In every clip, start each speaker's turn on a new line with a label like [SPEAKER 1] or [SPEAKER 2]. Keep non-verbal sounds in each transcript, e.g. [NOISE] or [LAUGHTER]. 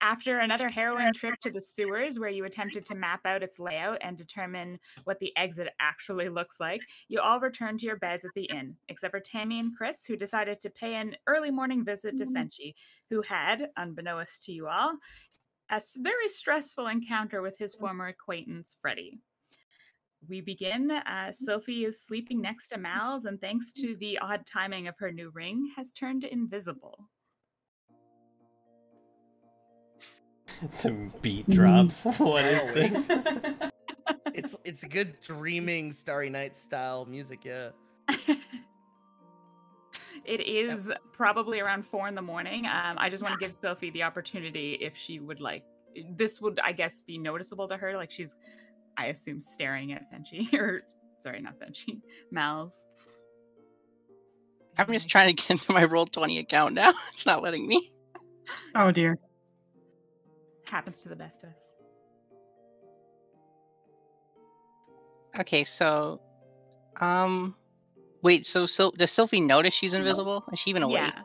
[SPEAKER 1] After another harrowing trip to the [LAUGHS] sewers, where you attempted to map out its layout and determine what the exit actually looks like, you all return to your beds at the inn, except for Tammy and Chris, who decided to pay an early morning visit to mm-hmm. Senchi, who had, unbeknownst to you all, a very stressful encounter with his mm. former acquaintance, Freddie. We begin. Uh, mm-hmm. Sophie is sleeping next to mm-hmm. Mal's, and thanks mm. to the odd timing of her new ring, has turned invisible. [LAUGHS]
[SPEAKER 2] the beat drops. [LAUGHS] what is this? [LAUGHS]
[SPEAKER 3] It's it's a good dreaming Starry Night style music, yeah.
[SPEAKER 1] it is probably around four in the morning. Um, I just want to give Sophie the opportunity if she would like. This would, I guess, be noticeable to her. Like she's, I assume, staring at Senchi or sorry, not Senchi, Mal's.
[SPEAKER 4] I'm just trying to get into my roll twenty account now. It's not letting me.
[SPEAKER 5] Oh dear.
[SPEAKER 1] Happens to the best of us.
[SPEAKER 4] Okay, so, um, wait. So, so does Sophie notice she's invisible? Is she even awake?
[SPEAKER 1] Yeah.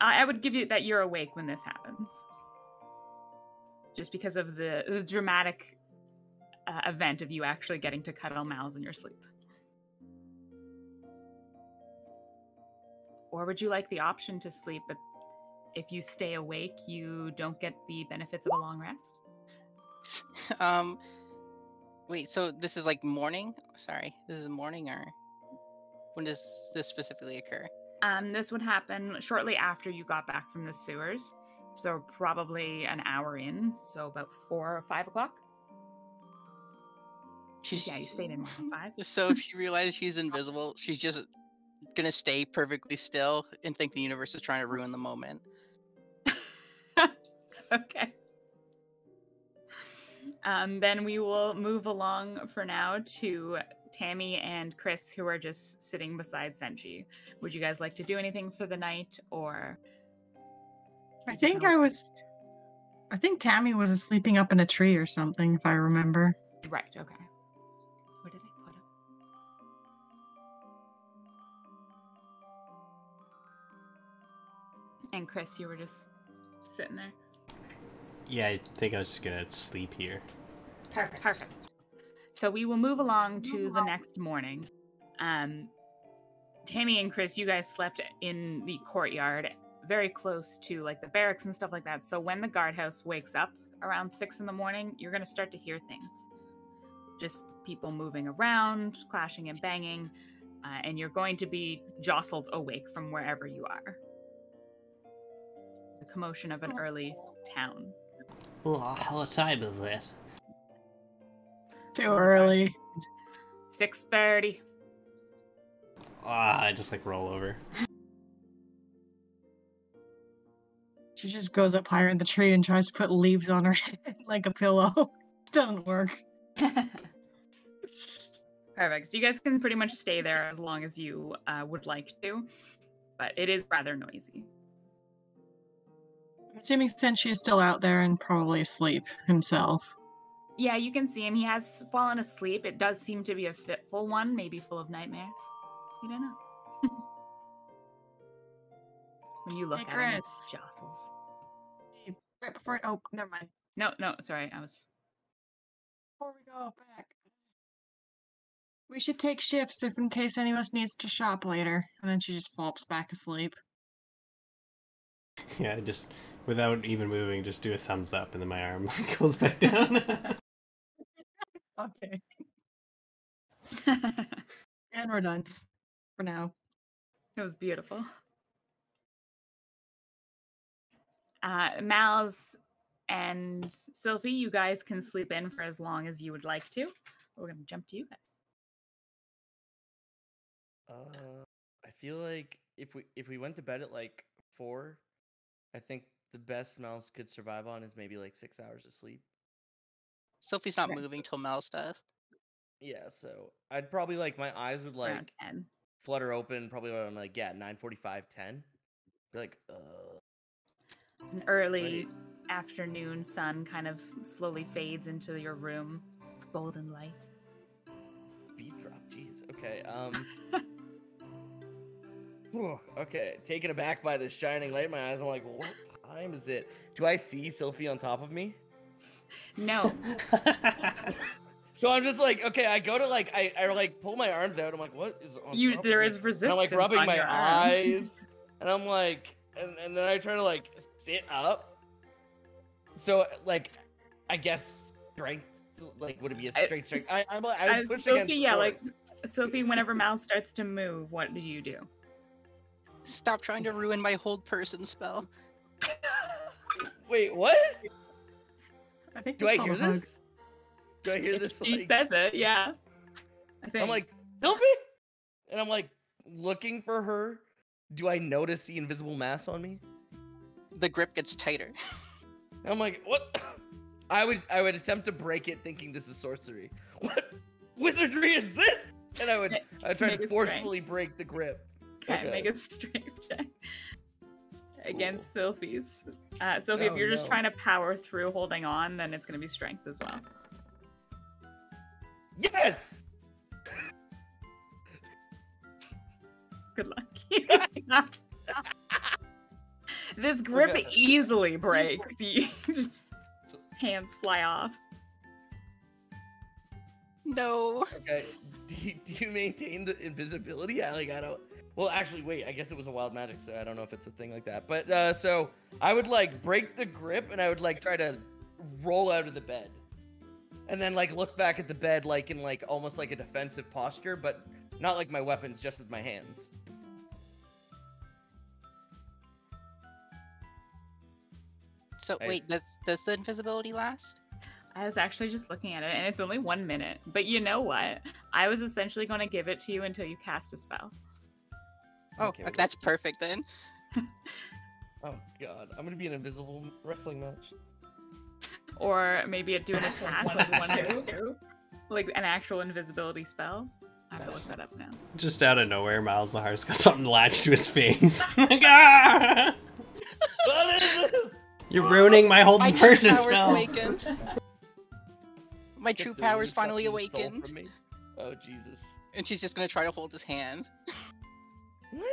[SPEAKER 1] I, I would give you that you're awake when this happens. Just because of the, the dramatic uh, event of you actually getting to cuddle Mal's in your sleep. Or would you like the option to sleep, but if you stay awake, you don't get the benefits of a long rest? [LAUGHS]
[SPEAKER 4] Um, wait. So this is like morning. Sorry, this is morning or when does this specifically occur?
[SPEAKER 1] Um, this would happen shortly after you got back from the sewers. So probably an hour in, so about four or five o'clock.
[SPEAKER 4] She's
[SPEAKER 1] Yeah, you stayed in five. [LAUGHS]
[SPEAKER 4] So if she realizes she's invisible, she's just gonna stay perfectly still and think the universe is trying to ruin the moment. [LAUGHS]
[SPEAKER 1] okay. Um, then we will move along for now to Tammy and Chris, who are just sitting beside Senji. Would you guys like to do anything for the night, or
[SPEAKER 5] I think I was. I think Tammy was sleeping up in a tree or something, if I remember.
[SPEAKER 1] right? Okay. Where did I put it? And Chris, you were just sitting there.
[SPEAKER 2] Yeah, I think I was just gonna sleep here.
[SPEAKER 1] Perfect. Perfect. So we will move along to the next morning. Um, Tammy and Chris, you guys slept in the courtyard, very close to like the barracks and stuff like that. So when the guardhouse wakes up around six in the morning, you're gonna start to hear things, just people moving around, clashing and banging, uh, and you're going to be jostled awake from wherever you are. The commotion of an early town.
[SPEAKER 2] What time is it?
[SPEAKER 5] Too early.
[SPEAKER 1] Six thirty.
[SPEAKER 2] Ah, I just like roll over.
[SPEAKER 5] She just goes up higher in the tree and tries to put leaves on her head [LAUGHS] like a pillow. [LAUGHS] Doesn't work.
[SPEAKER 1] Perfect. So you guys can pretty much stay there as long as you uh, would like to, but it is rather noisy.
[SPEAKER 5] I'm assuming Senshi is still out there and probably asleep himself.
[SPEAKER 1] Yeah, you can see him. He has fallen asleep. It does seem to be a fitful one, maybe full of nightmares. You don't know. [LAUGHS] when you look
[SPEAKER 5] Hey,
[SPEAKER 1] at him, it
[SPEAKER 5] Chris.
[SPEAKER 1] jostles.
[SPEAKER 5] Right before. Oh, never mind.
[SPEAKER 1] No, no, sorry. I was.
[SPEAKER 5] Before we go back, we should take shifts if in case any of us needs to shop later. And then she just flops back asleep. [LAUGHS]
[SPEAKER 2] Yeah, just without even moving, just do a thumbs up, and then my arm [LAUGHS] goes back down. [LAUGHS]
[SPEAKER 5] Okay. [LAUGHS] And we're done for now.
[SPEAKER 1] It was beautiful. Uh, Mal's and Sylvie, you guys can sleep in for as long as you would like to. We're gonna jump to you guys.
[SPEAKER 3] Uh, I feel like if we if we went to bed at like four, I think the best mouse could survive on is maybe like six hours of sleep.
[SPEAKER 4] Sophie's not
[SPEAKER 1] Okay. [LAUGHS]
[SPEAKER 4] moving till Mouse does.
[SPEAKER 3] Yeah, so I'd probably like my eyes would like flutter open probably around like yeah 9:45 10. Be like uh
[SPEAKER 1] An early afternoon sun kind of slowly fades into your room. It's golden light.
[SPEAKER 3] beat drop. Jeez. Okay. Um. [LAUGHS] okay. Taken aback by the shining light in my eyes, I'm like, what time is it? Do I see Sylphie on top of me?
[SPEAKER 1] No. [LAUGHS]
[SPEAKER 3] So I'm just like, okay, I go to like, I, I like pull my arms out. I'm like, what is on
[SPEAKER 1] You
[SPEAKER 3] top of
[SPEAKER 1] there
[SPEAKER 3] me?
[SPEAKER 1] is
[SPEAKER 3] And
[SPEAKER 1] resistance.
[SPEAKER 3] I'm like rubbing
[SPEAKER 1] on
[SPEAKER 3] my eyes, and I'm like, and, and then I try to like sit up. So like, I guess strength, like would it be a straight strength? I, I'm like, I would push
[SPEAKER 1] Sophie,
[SPEAKER 3] against
[SPEAKER 1] yeah, like- Sophie, whenever Mal starts to move, what do you do?
[SPEAKER 4] Stop trying to ruin my hold person spell. [LAUGHS]
[SPEAKER 3] Wait, what?
[SPEAKER 5] I think
[SPEAKER 3] Do I hear this? Do I hear
[SPEAKER 1] If
[SPEAKER 3] this?
[SPEAKER 1] she
[SPEAKER 3] Like,
[SPEAKER 1] says it, yeah. I think.
[SPEAKER 3] I'm like, Sylphie, and I'm like looking for her. Do I notice the invisible mass on me?
[SPEAKER 4] The grip gets tighter.
[SPEAKER 3] I'm like, what? [LAUGHS] I would I would attempt to break it, thinking this is sorcery. [LAUGHS] What wizardry is this? And I would I would try
[SPEAKER 1] make
[SPEAKER 3] to
[SPEAKER 1] a strength.
[SPEAKER 3] forcefully break the grip.
[SPEAKER 1] okay,
[SPEAKER 3] okay.
[SPEAKER 1] make a strength check against Sylphie's. Uh, Sylphie, if
[SPEAKER 3] Oh,
[SPEAKER 1] you're just trying to power through holding on, then it's going to be strength as well.
[SPEAKER 3] Yes.
[SPEAKER 1] Good luck. [LAUGHS] [LAUGHS] this grip
[SPEAKER 3] Okay.
[SPEAKER 1] easily breaks. You [LAUGHS] just hands fly off.
[SPEAKER 4] No.
[SPEAKER 3] Okay. Do you, do you maintain the invisibility? I like I don't. Well, actually, wait. I guess it was a wild magic, so I don't know if it's a thing like that. But uh, so I would like break the grip, and I would like try to roll out of the bed, and then like look back at the bed, like in like almost like a defensive posture, but not like my weapons, just with my hands.
[SPEAKER 4] So
[SPEAKER 3] I-
[SPEAKER 4] wait, does does the invisibility last?
[SPEAKER 1] I was actually just looking at it, and it's only one minute. But you know what? I was essentially going to give it to you until you cast a spell.
[SPEAKER 4] Oh,
[SPEAKER 3] Okay,
[SPEAKER 4] okay, that's perfect then. [LAUGHS]
[SPEAKER 3] Oh god, I'm gonna be an invisible wrestling match.
[SPEAKER 1] Or maybe do an attack
[SPEAKER 2] One
[SPEAKER 1] like one of
[SPEAKER 2] two.
[SPEAKER 1] two. Like an actual invisibility spell. I have to look that up now.
[SPEAKER 2] Just out of nowhere, Malzahar's got something latched to his face. [LAUGHS] Like, "Ah!
[SPEAKER 3] What is this?
[SPEAKER 2] You're ruining my
[SPEAKER 4] My
[SPEAKER 2] holding
[SPEAKER 4] true
[SPEAKER 2] person
[SPEAKER 4] powers
[SPEAKER 2] spell.
[SPEAKER 4] awakened. My
[SPEAKER 3] Get
[SPEAKER 4] true
[SPEAKER 3] the
[SPEAKER 4] powers finally
[SPEAKER 3] fucking
[SPEAKER 4] awakened,
[SPEAKER 3] from me. Oh Jesus.
[SPEAKER 4] and she's just gonna try to hold his hand.
[SPEAKER 3] What?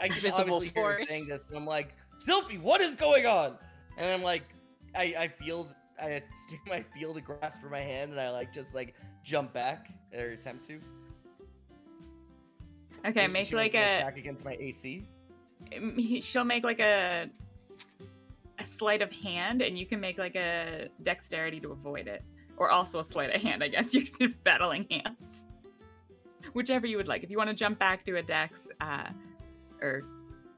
[SPEAKER 3] I can
[SPEAKER 4] Invisible
[SPEAKER 3] obviously hear her
[SPEAKER 4] force.
[SPEAKER 3] saying this, and I'm like, Sylphie, what is going on? And I'm like, I, I feel, I stick my feel the grasp for my hand, and I like just like jump back or attempt to.
[SPEAKER 1] Okay,
[SPEAKER 3] She-
[SPEAKER 1] make
[SPEAKER 3] she
[SPEAKER 1] like
[SPEAKER 3] an
[SPEAKER 1] a.
[SPEAKER 3] attack against my AC.
[SPEAKER 1] She'll make like a. A sleight of hand, and you can make like a dexterity to avoid it, or also a sleight of hand. I guess [LAUGHS] you're battling hands, whichever you would like. If you want to jump back to a dex, uh, or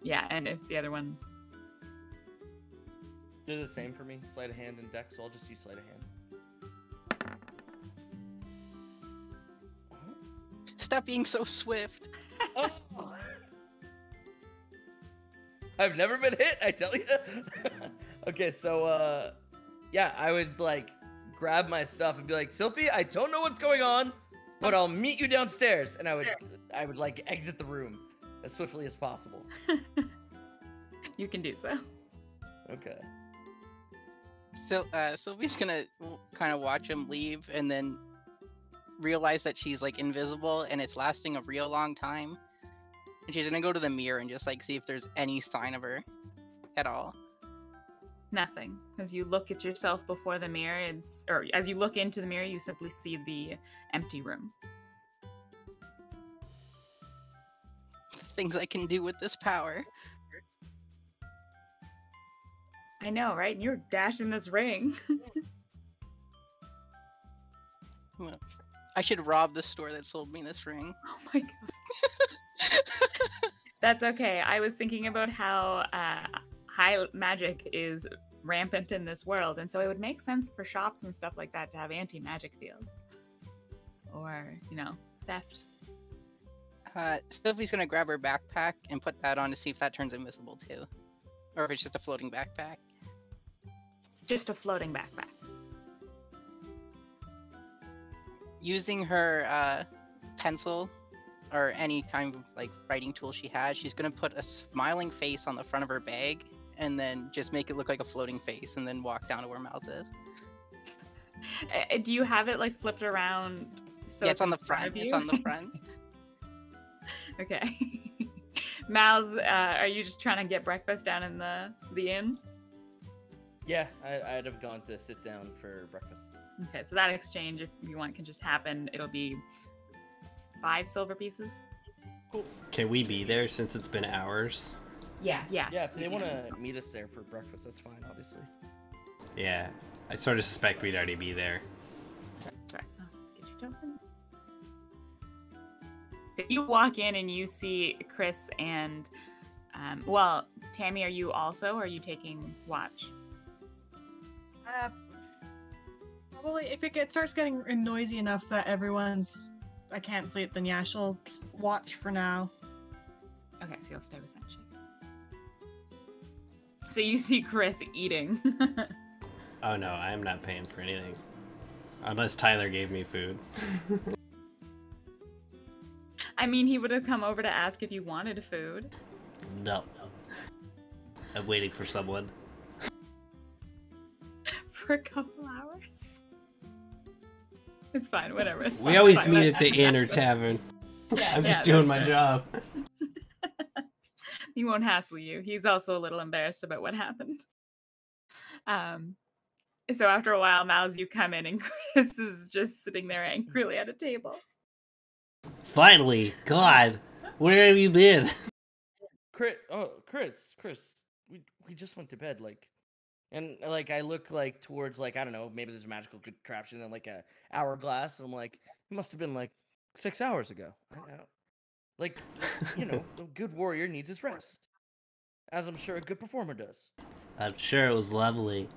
[SPEAKER 1] yeah, and if the other one
[SPEAKER 3] They're the same for me, sleight of hand and dex, so I'll just use sleight of hand.
[SPEAKER 4] Stop being so swift.
[SPEAKER 3] Oh. [LAUGHS] I've never been hit, I tell you. [LAUGHS] okay, so uh yeah, I would like grab my stuff and be like, Sylphie, I don't know what's going on, but I'll meet you downstairs. And I would I would like exit the room as swiftly as possible. [LAUGHS]
[SPEAKER 1] you can do so.
[SPEAKER 3] Okay.
[SPEAKER 4] So uh, Sylvie's gonna kind of watch him leave, and then realize that she's like invisible, and it's lasting a real long time. And she's gonna go to the mirror and just like see if there's any sign of her at all.
[SPEAKER 1] Nothing. As you look at yourself before the mirror, it's or as you look into the mirror, you simply see the empty room.
[SPEAKER 4] Things I can do with this power.
[SPEAKER 1] I know, right? And you're dashing this ring. [LAUGHS]
[SPEAKER 4] I should rob the store that sold me this ring. [LAUGHS]
[SPEAKER 1] oh my god. [LAUGHS] That's okay. I was thinking about how uh, high magic is rampant in this world, and so it would make sense for shops and stuff like that to have anti-magic fields, or you know, theft.
[SPEAKER 4] Uh, Sylvie's gonna grab her backpack and put that on to see if that turns invisible too, or if it's just a floating backpack.
[SPEAKER 1] Just a floating backpack.
[SPEAKER 4] Using her uh, pencil or any kind of like writing tool she has, she's gonna put a smiling face on the front of her bag and then just make it look like a floating face, and then walk down to where Mouth is.
[SPEAKER 1] Uh, do you have it like flipped around? So
[SPEAKER 4] yeah, it's on the front.
[SPEAKER 1] of
[SPEAKER 4] It's on the front. [LAUGHS] [LAUGHS]
[SPEAKER 1] Okay. [LAUGHS] Mal's, uh, are you just trying to get breakfast down in the the inn?
[SPEAKER 3] Yeah, I, I'd have gone to sit down for breakfast.
[SPEAKER 1] Okay, so that exchange, if you want, can just happen. It'll be five silver pieces.
[SPEAKER 2] Can we be there since it's been hours?
[SPEAKER 1] Yes. Yeah.
[SPEAKER 3] Yeah, if they
[SPEAKER 1] you
[SPEAKER 3] want to meet us there for breakfast, that's fine, obviously.
[SPEAKER 2] Yeah. I sort of suspect we'd already be there.
[SPEAKER 1] Sorry. Oh, get your tokens. If you walk in and you see Chris and, um, well, Tammy, are you also? Or are you taking watch?
[SPEAKER 5] Uh, probably if it gets starts getting noisy enough that everyone's I can't sleep, then yeah, she'll watch for now.
[SPEAKER 1] Okay, so you'll stay with Senshi. So you see Chris eating. [LAUGHS]
[SPEAKER 2] Oh no, I'm not paying for anything. Unless Tyler gave me food. [LAUGHS]
[SPEAKER 1] I mean, he would have come over to ask if you wanted food.
[SPEAKER 2] No. no. I'm waiting for someone. [LAUGHS]
[SPEAKER 1] for a couple hours. It's fine, whatever. it's
[SPEAKER 2] We always
[SPEAKER 1] fine,
[SPEAKER 2] meet at the inn or tavern.
[SPEAKER 1] Yeah,
[SPEAKER 2] I'm just
[SPEAKER 1] yeah,
[SPEAKER 2] doing my
[SPEAKER 1] fair.
[SPEAKER 2] job. [LAUGHS]
[SPEAKER 1] He won't hassle you. He's also a little embarrassed about what happened. Um, so after a while, Miles, you come in and [LAUGHS] Chris is just sitting there angrily at a table.
[SPEAKER 2] Finally, God, where have you been? [LAUGHS]
[SPEAKER 3] Chris, oh, Chris, Chris, we we just went to bed, like, and like I look like towards like I don't know, maybe there's a magical contraption and like a hourglass, and I'm like, it must have been like six hours ago. I, I don't, like, you know, [LAUGHS] a good warrior needs his rest, as I'm sure a good performer does.
[SPEAKER 2] I'm sure it was lovely.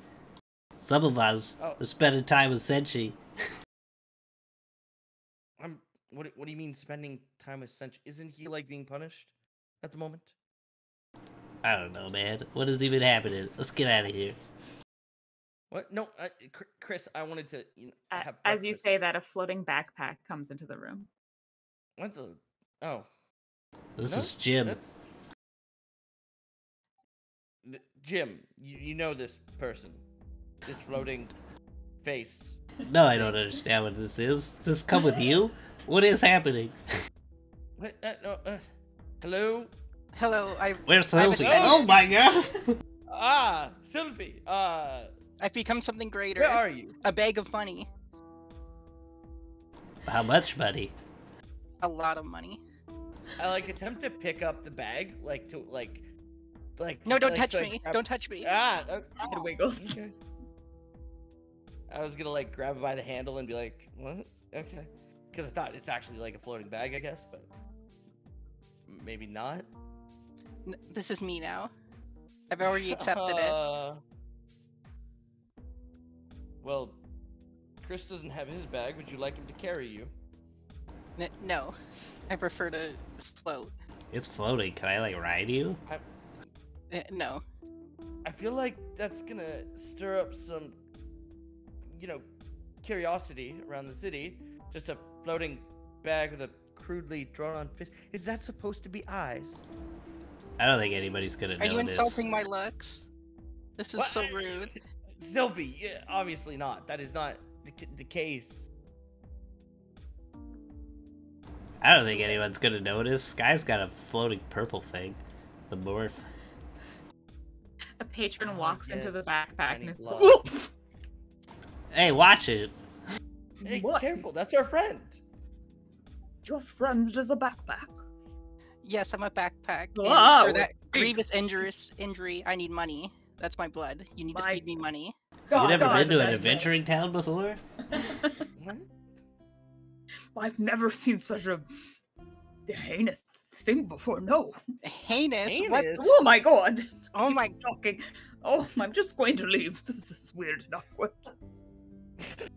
[SPEAKER 2] Some of us
[SPEAKER 3] Oh.
[SPEAKER 2] were spending time with Senshi.
[SPEAKER 3] I'm. What do- What do you mean spending time with Sench? Isn't he like being punished at the moment?
[SPEAKER 2] I don't know, man. What is even happening? Let's get out of here.
[SPEAKER 3] What? No, I, Chris, I wanted to. You know, have
[SPEAKER 1] As you say that, a floating backpack comes into the room.
[SPEAKER 3] What the? Oh,
[SPEAKER 2] This
[SPEAKER 3] No,
[SPEAKER 2] is Jim.
[SPEAKER 3] That's Jim. You, you know this person, this floating face.
[SPEAKER 2] No, I don't understand what this is. Does this come with you? [LAUGHS] What is happening?
[SPEAKER 3] What? Uh, no, uh, hello.
[SPEAKER 4] Hello, I
[SPEAKER 2] Where's
[SPEAKER 4] I was
[SPEAKER 2] Oh my god! [LAUGHS]
[SPEAKER 3] Ah, Sylvie. Uh,
[SPEAKER 4] I've become something greater.
[SPEAKER 3] where are you?
[SPEAKER 4] A bag of money.
[SPEAKER 2] How much money?
[SPEAKER 4] A lot of money.
[SPEAKER 3] I like attempt to pick up the bag, like to like, like.
[SPEAKER 4] No, don't
[SPEAKER 3] like,
[SPEAKER 4] touch
[SPEAKER 3] so
[SPEAKER 4] me.
[SPEAKER 3] grab-
[SPEAKER 4] Don't touch me.
[SPEAKER 3] Ah. uh,
[SPEAKER 1] It wiggles.
[SPEAKER 3] okay. I was gonna like grab it by the handle and be like, "What? Okay," because I thought it's actually like a floating bag, I guess, but maybe not.
[SPEAKER 4] N- This is me now. I've already accepted it.
[SPEAKER 3] Uh, [LAUGHS] Well, Chris doesn't have his bag. Would you like him to carry you?
[SPEAKER 4] N- no, I prefer to float.
[SPEAKER 2] It's floating. Can I like ride you?
[SPEAKER 4] Uh, no.
[SPEAKER 3] I feel like that's gonna stir up some, you know, curiosity around the city. Just a floating bag with a crudely drawn on fish. Is that supposed to be eyes?
[SPEAKER 2] I don't think anybody's gonna
[SPEAKER 4] Are you
[SPEAKER 2] notice.
[SPEAKER 4] insulting my looks? This is
[SPEAKER 3] What?
[SPEAKER 4] so rude.
[SPEAKER 3] Sylvie, yeah, obviously not. That is not the, the case.
[SPEAKER 2] I don't think anyone's gonna notice. Guy's got a floating purple thing. The morph.
[SPEAKER 1] A patron
[SPEAKER 3] Oh,
[SPEAKER 1] walks into the backpack
[SPEAKER 3] tiny
[SPEAKER 1] and is
[SPEAKER 3] glove.
[SPEAKER 2] Hey, watch it.
[SPEAKER 3] Hey,
[SPEAKER 1] What?
[SPEAKER 3] careful, that's our friend.
[SPEAKER 1] Your friend is a backpack.
[SPEAKER 4] Yes, I'm a backpack. and
[SPEAKER 1] Ah,
[SPEAKER 4] for that
[SPEAKER 1] feet.
[SPEAKER 4] grievous injurious injury, I need money. That's my blood. You need
[SPEAKER 1] My-
[SPEAKER 4] to feed me money.
[SPEAKER 2] You've never
[SPEAKER 1] God,
[SPEAKER 2] been to an adventuring town before? [LAUGHS]
[SPEAKER 3] What?
[SPEAKER 1] I've never seen such a heinous thing before. No.
[SPEAKER 4] Heinous. What?
[SPEAKER 3] Heinous?
[SPEAKER 1] Oh my god.
[SPEAKER 4] Oh my.
[SPEAKER 1] Talking. Oh, I'm just going to leave. This is weird and awkward. [LAUGHS]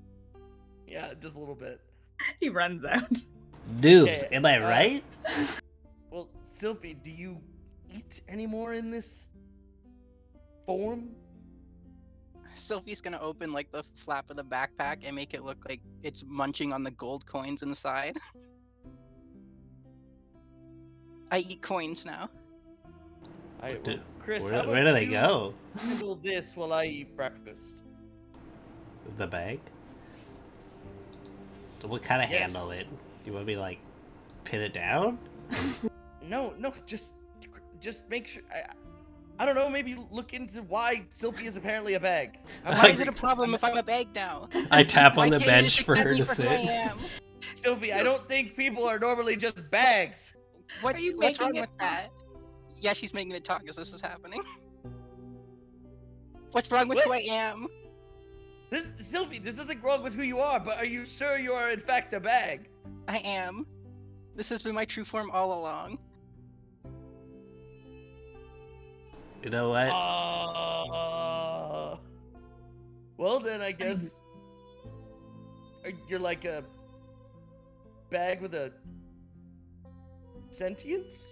[SPEAKER 3] Yeah, just a little bit.
[SPEAKER 1] He runs out.
[SPEAKER 2] Noobs,
[SPEAKER 3] Okay,
[SPEAKER 2] am I
[SPEAKER 3] uh,
[SPEAKER 2] right? [LAUGHS]
[SPEAKER 3] Well, Sylvie, do you eat anymore in this form?
[SPEAKER 4] Sylvie's gonna open like the flap of the backpack and make it look like it's munching on the gold coins inside. I eat coins now.
[SPEAKER 3] I,
[SPEAKER 2] What do-
[SPEAKER 3] well, Chris,
[SPEAKER 2] Where,
[SPEAKER 3] how
[SPEAKER 2] where do
[SPEAKER 3] about
[SPEAKER 2] they
[SPEAKER 3] you
[SPEAKER 2] go?
[SPEAKER 3] Handle this while I eat breakfast.
[SPEAKER 2] The bag? What kind of
[SPEAKER 3] Yes.
[SPEAKER 2] handle it? You want me like pin it down? [LAUGHS]
[SPEAKER 3] No, no, just just make sure. I, I don't know. Maybe look into why Sylvie is apparently a bag. [LAUGHS]
[SPEAKER 4] Why is it a problem if I'm a bag now?
[SPEAKER 2] I tap
[SPEAKER 4] Why
[SPEAKER 2] on the bench for her to
[SPEAKER 4] for who I
[SPEAKER 2] sit.
[SPEAKER 4] am?
[SPEAKER 3] Sylvie, I don't think people are normally just bags.
[SPEAKER 4] What,
[SPEAKER 1] Are you
[SPEAKER 4] what's
[SPEAKER 1] making
[SPEAKER 4] wrong
[SPEAKER 1] it
[SPEAKER 4] with that? Yeah, she's making it talk as this is happening. [LAUGHS] What's wrong with who I
[SPEAKER 3] What?
[SPEAKER 4] am?
[SPEAKER 3] There's Sylvie. There's nothing wrong with who you are, but are you sure you are in fact a bag?
[SPEAKER 4] I am. This has been my true form all along.
[SPEAKER 2] You know what?
[SPEAKER 3] Uh, well then, I guess uh, you're like a bag with a sentience.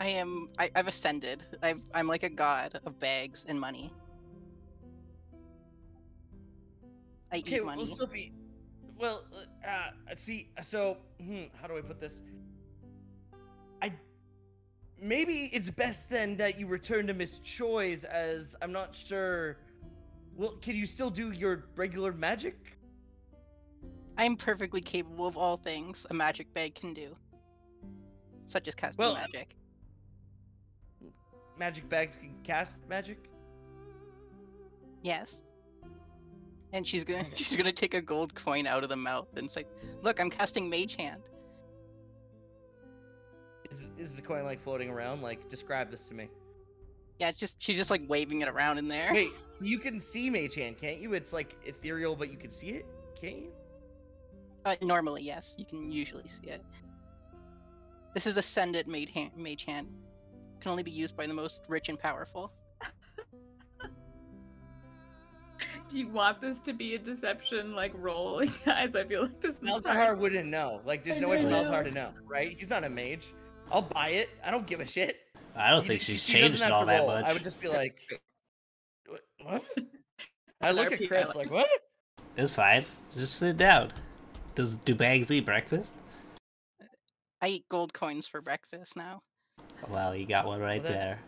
[SPEAKER 4] I am. I, I've ascended. I've, I'm like a god of bags and money. I
[SPEAKER 3] Okay,
[SPEAKER 4] eat
[SPEAKER 3] well,
[SPEAKER 4] money.
[SPEAKER 3] Sophie. Well, uh, uh, see, so hmm, how do I put this? Maybe it's best then that you return to Miss Choi's, as I'm not sure. Well, can you still do your regular magic?
[SPEAKER 4] I'm perfectly capable of all things a magic bag can do, such as casting
[SPEAKER 3] Well,
[SPEAKER 4] magic.
[SPEAKER 3] Magic bags can cast magic.
[SPEAKER 4] Yes. And she's gonna [LAUGHS] she's gonna take a gold coin out of the mouth and say, "Look, I'm casting Mage Hand."
[SPEAKER 3] Is is the coin like floating around? Like, describe this to me.
[SPEAKER 4] Yeah, it's just she's just like waving it around in there.
[SPEAKER 3] Wait, you can see Mage Hand, can't you? It's like ethereal, but you can see it, can't you?
[SPEAKER 4] Uh, normally, yes, you can usually see it. This is ascended mage hand. Mage hand can only be used by the most rich and powerful. [LAUGHS]
[SPEAKER 1] Do you want this to be a deception like roll, [LAUGHS] guys? I feel like this is
[SPEAKER 3] Malzahar wouldn't know. Like, there's
[SPEAKER 1] I
[SPEAKER 3] no way for
[SPEAKER 1] know.
[SPEAKER 3] Malzahar to know, right? He's not a mage. I'll buy it. I don't give a shit.
[SPEAKER 2] I don't
[SPEAKER 3] He-
[SPEAKER 2] think she's
[SPEAKER 3] he doesn't
[SPEAKER 2] changed
[SPEAKER 3] have
[SPEAKER 2] all that
[SPEAKER 3] roll.
[SPEAKER 2] much.
[SPEAKER 3] I would just be like, "What- what? [LAUGHS] I look at Chris
[SPEAKER 1] like
[SPEAKER 3] like, what?
[SPEAKER 2] It's fine. Just sit down. Does do bags eat breakfast?
[SPEAKER 4] I eat gold coins for breakfast now.
[SPEAKER 2] Well, you got one right
[SPEAKER 3] Well,
[SPEAKER 2] there.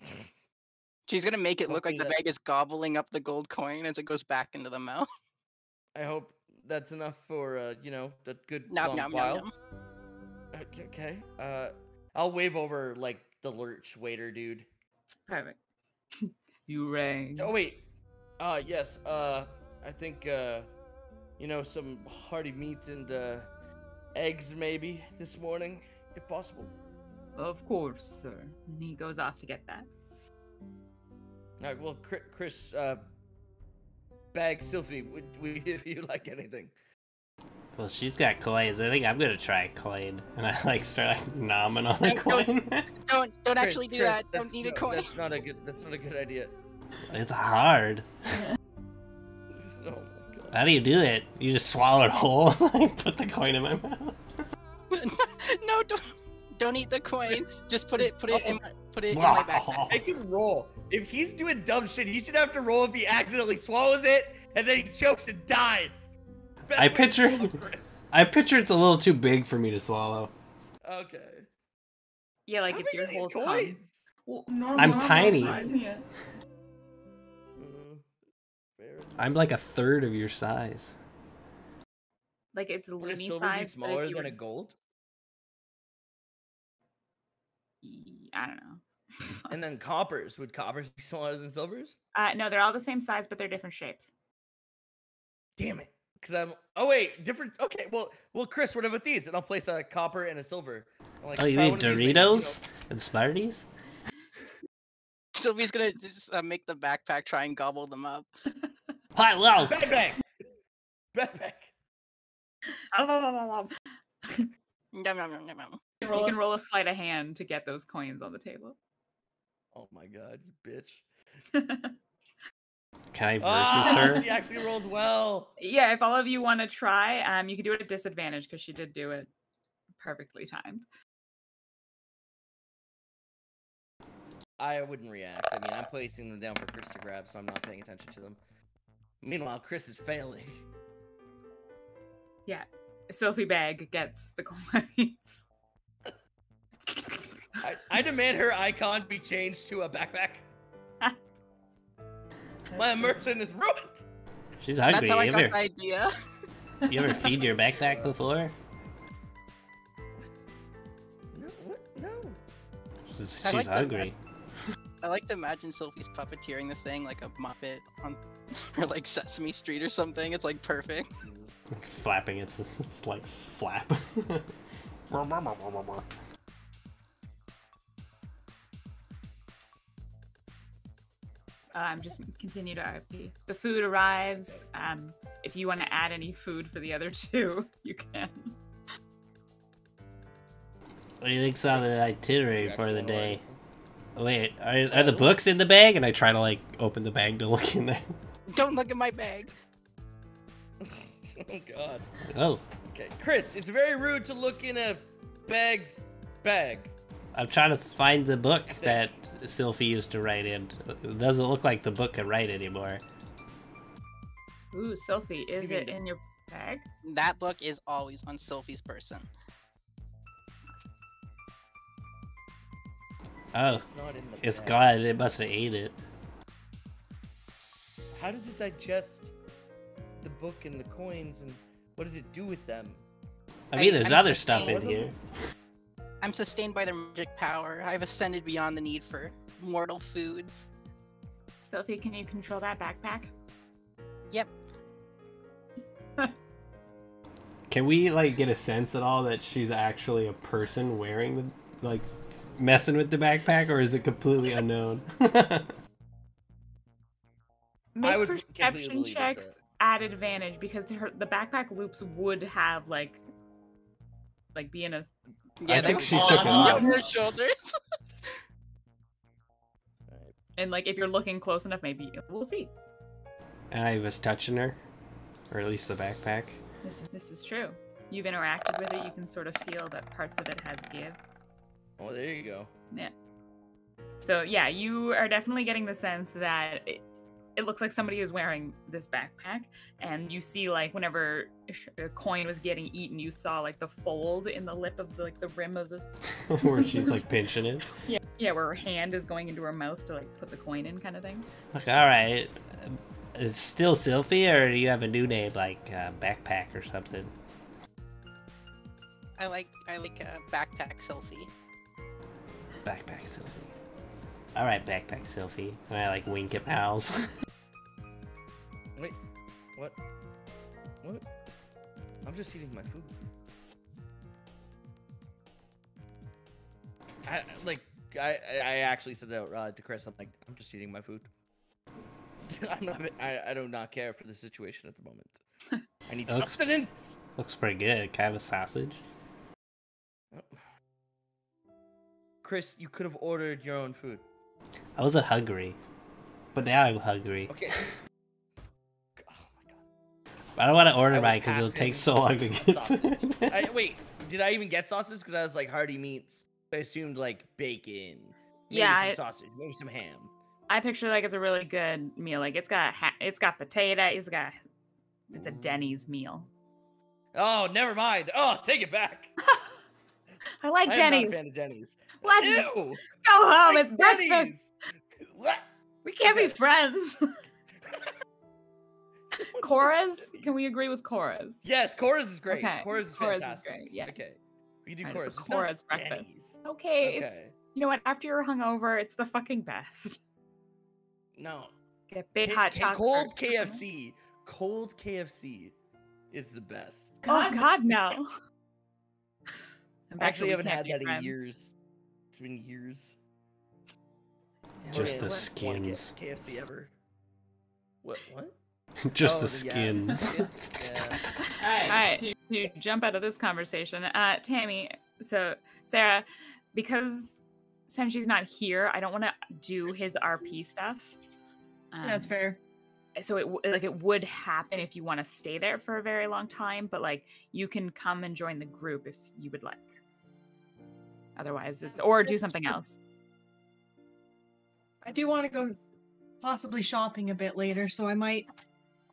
[SPEAKER 2] [LAUGHS]
[SPEAKER 4] She's gonna make it look like the
[SPEAKER 3] that-
[SPEAKER 4] bag is gobbling up the gold coin as it goes back into the mouth.
[SPEAKER 3] I hope that's enough for uh, you know, a good
[SPEAKER 4] Nom
[SPEAKER 3] long
[SPEAKER 4] nom
[SPEAKER 3] while.
[SPEAKER 4] nom nom.
[SPEAKER 3] Okay. Uh, I'll wave over like the lurch waiter dude.
[SPEAKER 1] Perfect. [LAUGHS] you rang.
[SPEAKER 3] Oh wait. Uh, yes. Uh, I think uh, you know, some hearty meat and uh, eggs maybe this morning, if possible.
[SPEAKER 1] Of course, sir. And he goes off to get that.
[SPEAKER 3] Uh, well, Chris, uh, bag Sylvie, would, would if [LAUGHS] you like anything?
[SPEAKER 2] Well, she's got coins. I think I'm gonna try a coin, and I like start like nomming on the [LAUGHS]
[SPEAKER 4] Don't- don't-
[SPEAKER 2] coin.
[SPEAKER 4] Don't don't actually do
[SPEAKER 3] Chris,
[SPEAKER 4] that.
[SPEAKER 3] that's
[SPEAKER 4] Don't need a coin.
[SPEAKER 3] That's not a good. That's not a good idea.
[SPEAKER 2] it's hard. [LAUGHS]
[SPEAKER 3] Oh my god.
[SPEAKER 2] How do you do it? You just swallow it whole? [LAUGHS] like put the coin in my mouth.
[SPEAKER 4] no, don't don't eat the coin. Just put it put it in my, put it in my
[SPEAKER 2] Wow.
[SPEAKER 4] backpack.
[SPEAKER 3] Make him roll. If he's doing dumb shit, he should have to roll if he accidentally swallows it and then he chokes and dies. Best
[SPEAKER 2] I
[SPEAKER 3] way
[SPEAKER 2] picture- [LAUGHS] I picture it's a little too big for me to swallow.
[SPEAKER 3] Okay.
[SPEAKER 1] Yeah, like
[SPEAKER 3] How
[SPEAKER 1] it's your
[SPEAKER 3] are these
[SPEAKER 1] whole tongue.
[SPEAKER 3] coins?
[SPEAKER 1] Well,
[SPEAKER 2] I'm tiny.
[SPEAKER 1] Yeah.
[SPEAKER 3] Uh, fair enough.
[SPEAKER 2] I'm like a third of your size.
[SPEAKER 1] Like it's
[SPEAKER 3] Would a
[SPEAKER 1] loony
[SPEAKER 3] silver be
[SPEAKER 1] size. but
[SPEAKER 3] smaller than
[SPEAKER 1] were-
[SPEAKER 3] a gold?
[SPEAKER 1] I don't know. [LAUGHS]
[SPEAKER 3] And then coppers. Would coppers be smaller than silvers?
[SPEAKER 1] uh, no, they're all the same size, but they're different shapes.
[SPEAKER 3] Damn it. Because I'm. Oh wait, different. Okay, well, well, Chris, what about these? And I'll place a copper and a silver. I'm like,
[SPEAKER 2] Oh, you
[SPEAKER 3] try
[SPEAKER 2] mean
[SPEAKER 3] one these, maybe, you know-
[SPEAKER 2] Doritos and Smarties?
[SPEAKER 4] Sylvie's gonna just uh, make the backpack try and gobble them up. [LAUGHS]
[SPEAKER 2] Hi, whoa!
[SPEAKER 3] Backpack. Backpack.
[SPEAKER 4] Yum, yum, yum, yum, yum.
[SPEAKER 1] You can roll a sleight of hand to get those coins on the table.
[SPEAKER 3] Oh my god, you bitch. [LAUGHS]
[SPEAKER 2] Can I versus
[SPEAKER 3] Ah, [LAUGHS]
[SPEAKER 2] her?
[SPEAKER 3] She actually rolls well.
[SPEAKER 1] yeah, if all of you want to try, um, you can do it at disadvantage because she did do it perfectly timed.
[SPEAKER 3] I wouldn't react. I mean, I'm placing them down for Chris to grab, so I'm not paying attention to them. Meanwhile, Chris is failing.
[SPEAKER 1] Yeah, Sophie Bag gets the [LAUGHS] coins.
[SPEAKER 3] I, I demand her icon be changed to a backpack. My immersion is ruined.
[SPEAKER 2] She's hungry.
[SPEAKER 4] That's how I
[SPEAKER 2] You
[SPEAKER 4] got
[SPEAKER 2] ever,
[SPEAKER 4] the idea. [LAUGHS]
[SPEAKER 2] you ever feed your backpack before?
[SPEAKER 3] No, what? No.
[SPEAKER 2] She's
[SPEAKER 4] I like that.
[SPEAKER 2] hungry.
[SPEAKER 4] I like to imagine Sophie's puppeteering this thing like a Muppet on, [LAUGHS] or like Sesame Street or something. It's like perfect.
[SPEAKER 2] Flapping its it's like flap. [LAUGHS]
[SPEAKER 1] Um, just continue to RP. The food arrives. Um, if you want to add any food for the other [LAUGHS] two, you can.
[SPEAKER 2] What do you think's on the itinerary for the
[SPEAKER 3] wanna
[SPEAKER 2] day? Wait, are, are the books in the bag? And I try to like open the bag to look in there.
[SPEAKER 4] Don't look at my bag. [LAUGHS]
[SPEAKER 3] oh god.
[SPEAKER 2] Oh,
[SPEAKER 3] Okay, Chris, it's very rude to look in a bag's bag.
[SPEAKER 2] I'm trying to find the book that Sylphie used to write in. It doesn't look like the book can write anymore.
[SPEAKER 1] Ooh, Sophie, is it in your bag?
[SPEAKER 4] That book is always on Sophie's person.
[SPEAKER 2] Oh,
[SPEAKER 3] It's not in the
[SPEAKER 2] it's
[SPEAKER 3] bag.
[SPEAKER 2] gone. It must have ate it.
[SPEAKER 3] How does it digest the book and the coins and what does it do with them?
[SPEAKER 2] I
[SPEAKER 4] I-
[SPEAKER 2] mean, there's
[SPEAKER 4] I'm
[SPEAKER 2] other stuff in
[SPEAKER 3] saying-
[SPEAKER 2] here.
[SPEAKER 4] I'm sustained by their magic power. I've ascended beyond the need for mortal foods.
[SPEAKER 1] Sophie, can you control that backpack?
[SPEAKER 4] Yep. [LAUGHS]
[SPEAKER 2] Can we like get a sense at all that she's actually a person wearing the like messing with the backpack, or is it completely unknown? [LAUGHS]
[SPEAKER 1] Make perception checks at advantage because her, the backpack loops would have like, like be in a.
[SPEAKER 4] Yeah,
[SPEAKER 2] I
[SPEAKER 4] think
[SPEAKER 2] she took it off. [LAUGHS]
[SPEAKER 4] her shoulders. [LAUGHS]
[SPEAKER 1] And like, if you're looking close enough, maybe we'll see.
[SPEAKER 2] I was touching her, or at least the backpack.
[SPEAKER 1] This is this is true. You've interacted with it. You can sort of feel that parts of it has give.
[SPEAKER 3] Oh, there you go.
[SPEAKER 1] Yeah. So yeah, you are definitely getting the sense that it, it looks like somebody is wearing this backpack, and you see like whenever sh- a coin was getting eaten, you saw like the fold in the lip of the, like the rim of the [LAUGHS]
[SPEAKER 2] Where she's like pinching it.
[SPEAKER 1] yeah yeah where her hand is going into her mouth to like put the coin in kind of thing.
[SPEAKER 2] Like, all right, it's still Sylphie, or do you have a new name like uh, Backpack or something?
[SPEAKER 4] I like I like uh, backpack Sophie.
[SPEAKER 2] Backpack Sylphie. All right, Backpack Sylphie. And I like wink at Miles. [LAUGHS]
[SPEAKER 3] Wait, what? What? I'm just eating my food. I like. I I actually said that uh, to Chris. I'm like, I'm just eating my food. [LAUGHS] I'm not. I, I do not care for the situation at the moment. I need [LAUGHS]
[SPEAKER 2] Looks-
[SPEAKER 3] sustenance.
[SPEAKER 2] Looks pretty good. Kind of a sausage.
[SPEAKER 3] Chris, you could have ordered your own food.
[SPEAKER 2] I wasn't hungry, but now I'm hungry.
[SPEAKER 3] Okay. [LAUGHS] my god.
[SPEAKER 2] I don't want to order mine because it'll take so long to [LAUGHS] get.
[SPEAKER 3] sausage. I, wait, did I even get sausage? Because I was like hearty meats. I assumed like bacon. Maybe
[SPEAKER 1] Yeah,
[SPEAKER 3] some
[SPEAKER 1] I-
[SPEAKER 3] sausage, maybe some ham.
[SPEAKER 1] I picture like it's a really good meal. Like it's got ha- it's got potato. It's got it's a mm. Denny's meal.
[SPEAKER 3] Oh, never mind. Oh, take it back. [LAUGHS]
[SPEAKER 1] I like
[SPEAKER 3] I am not a
[SPEAKER 1] Denny's.
[SPEAKER 3] fan of Denny's.
[SPEAKER 1] Let's
[SPEAKER 3] Ew.
[SPEAKER 1] go home.
[SPEAKER 3] like
[SPEAKER 1] It's breakfast.
[SPEAKER 3] What?
[SPEAKER 1] We can't be friends. [LAUGHS] [LAUGHS] Cora's? Can we agree with Cora's?
[SPEAKER 3] Yes, Cora's is great.
[SPEAKER 1] Okay,
[SPEAKER 3] Cora's is
[SPEAKER 1] Cora's is great, yes.
[SPEAKER 3] Okay. We do
[SPEAKER 1] Alright,
[SPEAKER 3] Cora's.
[SPEAKER 1] it's a
[SPEAKER 3] just not
[SPEAKER 1] Cora's breakfast.
[SPEAKER 3] Denny's.
[SPEAKER 1] Okay, it's
[SPEAKER 3] Okay.
[SPEAKER 1] you know what? After you're hungover, it's the fucking best. [LAUGHS]
[SPEAKER 3] No.
[SPEAKER 1] Get big
[SPEAKER 3] K-
[SPEAKER 1] hot
[SPEAKER 3] K-
[SPEAKER 1] chocolate.
[SPEAKER 3] cold. KFC. Cold KFC is the best.
[SPEAKER 1] Oh God, no. [LAUGHS] I'm
[SPEAKER 3] I actually haven't had
[SPEAKER 1] be
[SPEAKER 3] that in years. It's been years.
[SPEAKER 2] Just
[SPEAKER 1] what-
[SPEAKER 2] the
[SPEAKER 1] what-
[SPEAKER 2] skins.
[SPEAKER 3] KFC ever. What? What? [LAUGHS]
[SPEAKER 2] Just
[SPEAKER 3] Oh,
[SPEAKER 2] the
[SPEAKER 3] the- yeah,
[SPEAKER 2] skins.
[SPEAKER 3] skins, [LAUGHS] yeah.
[SPEAKER 1] All right, to, to jump out of this conversation, uh, Tammy. So Sarah, because since she's not here, I don't want to do his RP stuff.
[SPEAKER 5] That's
[SPEAKER 1] Um,
[SPEAKER 5] fair.
[SPEAKER 1] so it w- like it would happen if you want to stay there for a very long time but like you can come and join the group if you would like otherwise it's or do something else
[SPEAKER 5] I do want to go possibly shopping a bit later, so I might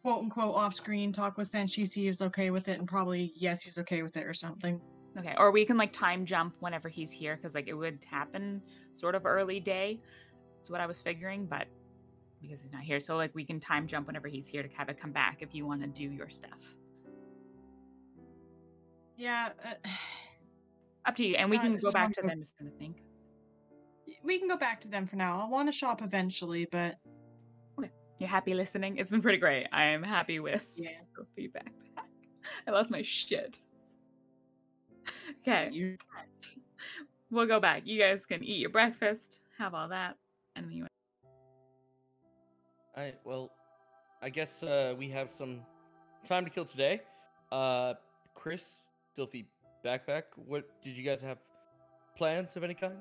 [SPEAKER 5] quote unquote off screen talk with if he's okay with it, and probably yes, he's okay with it or something.
[SPEAKER 1] okay or we can like time jump whenever he's here because like it would happen sort of early day is what i was figuring but because he's not here so like we can time jump whenever he's here to kind of come back if you want to do your stuff
[SPEAKER 5] Yeah. Uh,
[SPEAKER 1] up to you and we
[SPEAKER 5] Uh,
[SPEAKER 1] can go back
[SPEAKER 5] wanna
[SPEAKER 1] them if they think
[SPEAKER 5] we can go back to them for now. I'll want to shop eventually, but
[SPEAKER 1] You're happy listening? It's been pretty great. I am happy with
[SPEAKER 5] Yeah. [LAUGHS]
[SPEAKER 1] Sophie backpack. I lost my shit. Okay.
[SPEAKER 4] You-
[SPEAKER 1] We'll go back. You guys can eat your breakfast, have all that, and then you
[SPEAKER 3] All right. Well, I guess uh, we have some time to kill today. Uh, Chris, Sylphie, backpack. What did you guys have? Plans of any kind?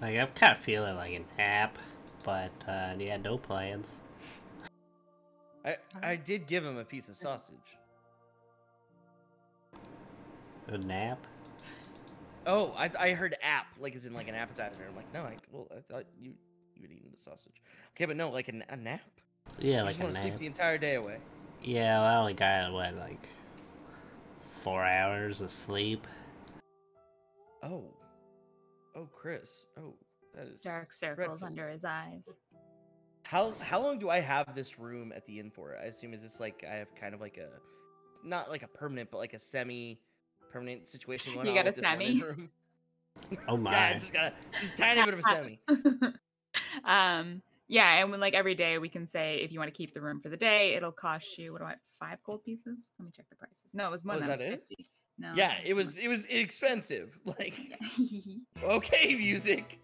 [SPEAKER 2] Like I'm kind of feeling like a nap, but uh, yeah, no plans.
[SPEAKER 3] I I did give him a piece of sausage.
[SPEAKER 2] A nap?
[SPEAKER 3] Oh, I I heard app like is in like an appetizer. I'm like, no, I well I thought you you had eaten the sausage. Okay, but no, like a, a nap.
[SPEAKER 2] Yeah,
[SPEAKER 3] you
[SPEAKER 2] like
[SPEAKER 3] just
[SPEAKER 2] a
[SPEAKER 3] want to sleep the entire day away.
[SPEAKER 2] Yeah, well, I only got what like four hours of sleep.
[SPEAKER 3] Oh, oh, Chris. Oh, that is.
[SPEAKER 1] dark circles
[SPEAKER 3] dreadful.
[SPEAKER 1] under his eyes.
[SPEAKER 3] How how long do I have this room at the inn for? I assume is this like I have kind of like a, not like a permanent, but like a semi permanent situation [LAUGHS] going
[SPEAKER 1] You
[SPEAKER 3] on.
[SPEAKER 1] got a
[SPEAKER 3] with this one inn
[SPEAKER 1] semi?
[SPEAKER 2] Oh my! [LAUGHS]
[SPEAKER 3] Yeah, I just got a just tiny bit of a semi. [LAUGHS]
[SPEAKER 1] um yeah and when like every day we can say if you want to keep the room for the day it'll cost you what do i five gold pieces let me check the prices no it was more
[SPEAKER 3] Oh,
[SPEAKER 1] than
[SPEAKER 3] is
[SPEAKER 1] that was
[SPEAKER 3] that it?
[SPEAKER 1] 50 no
[SPEAKER 3] Yeah, it was it was expensive. Like okay, music.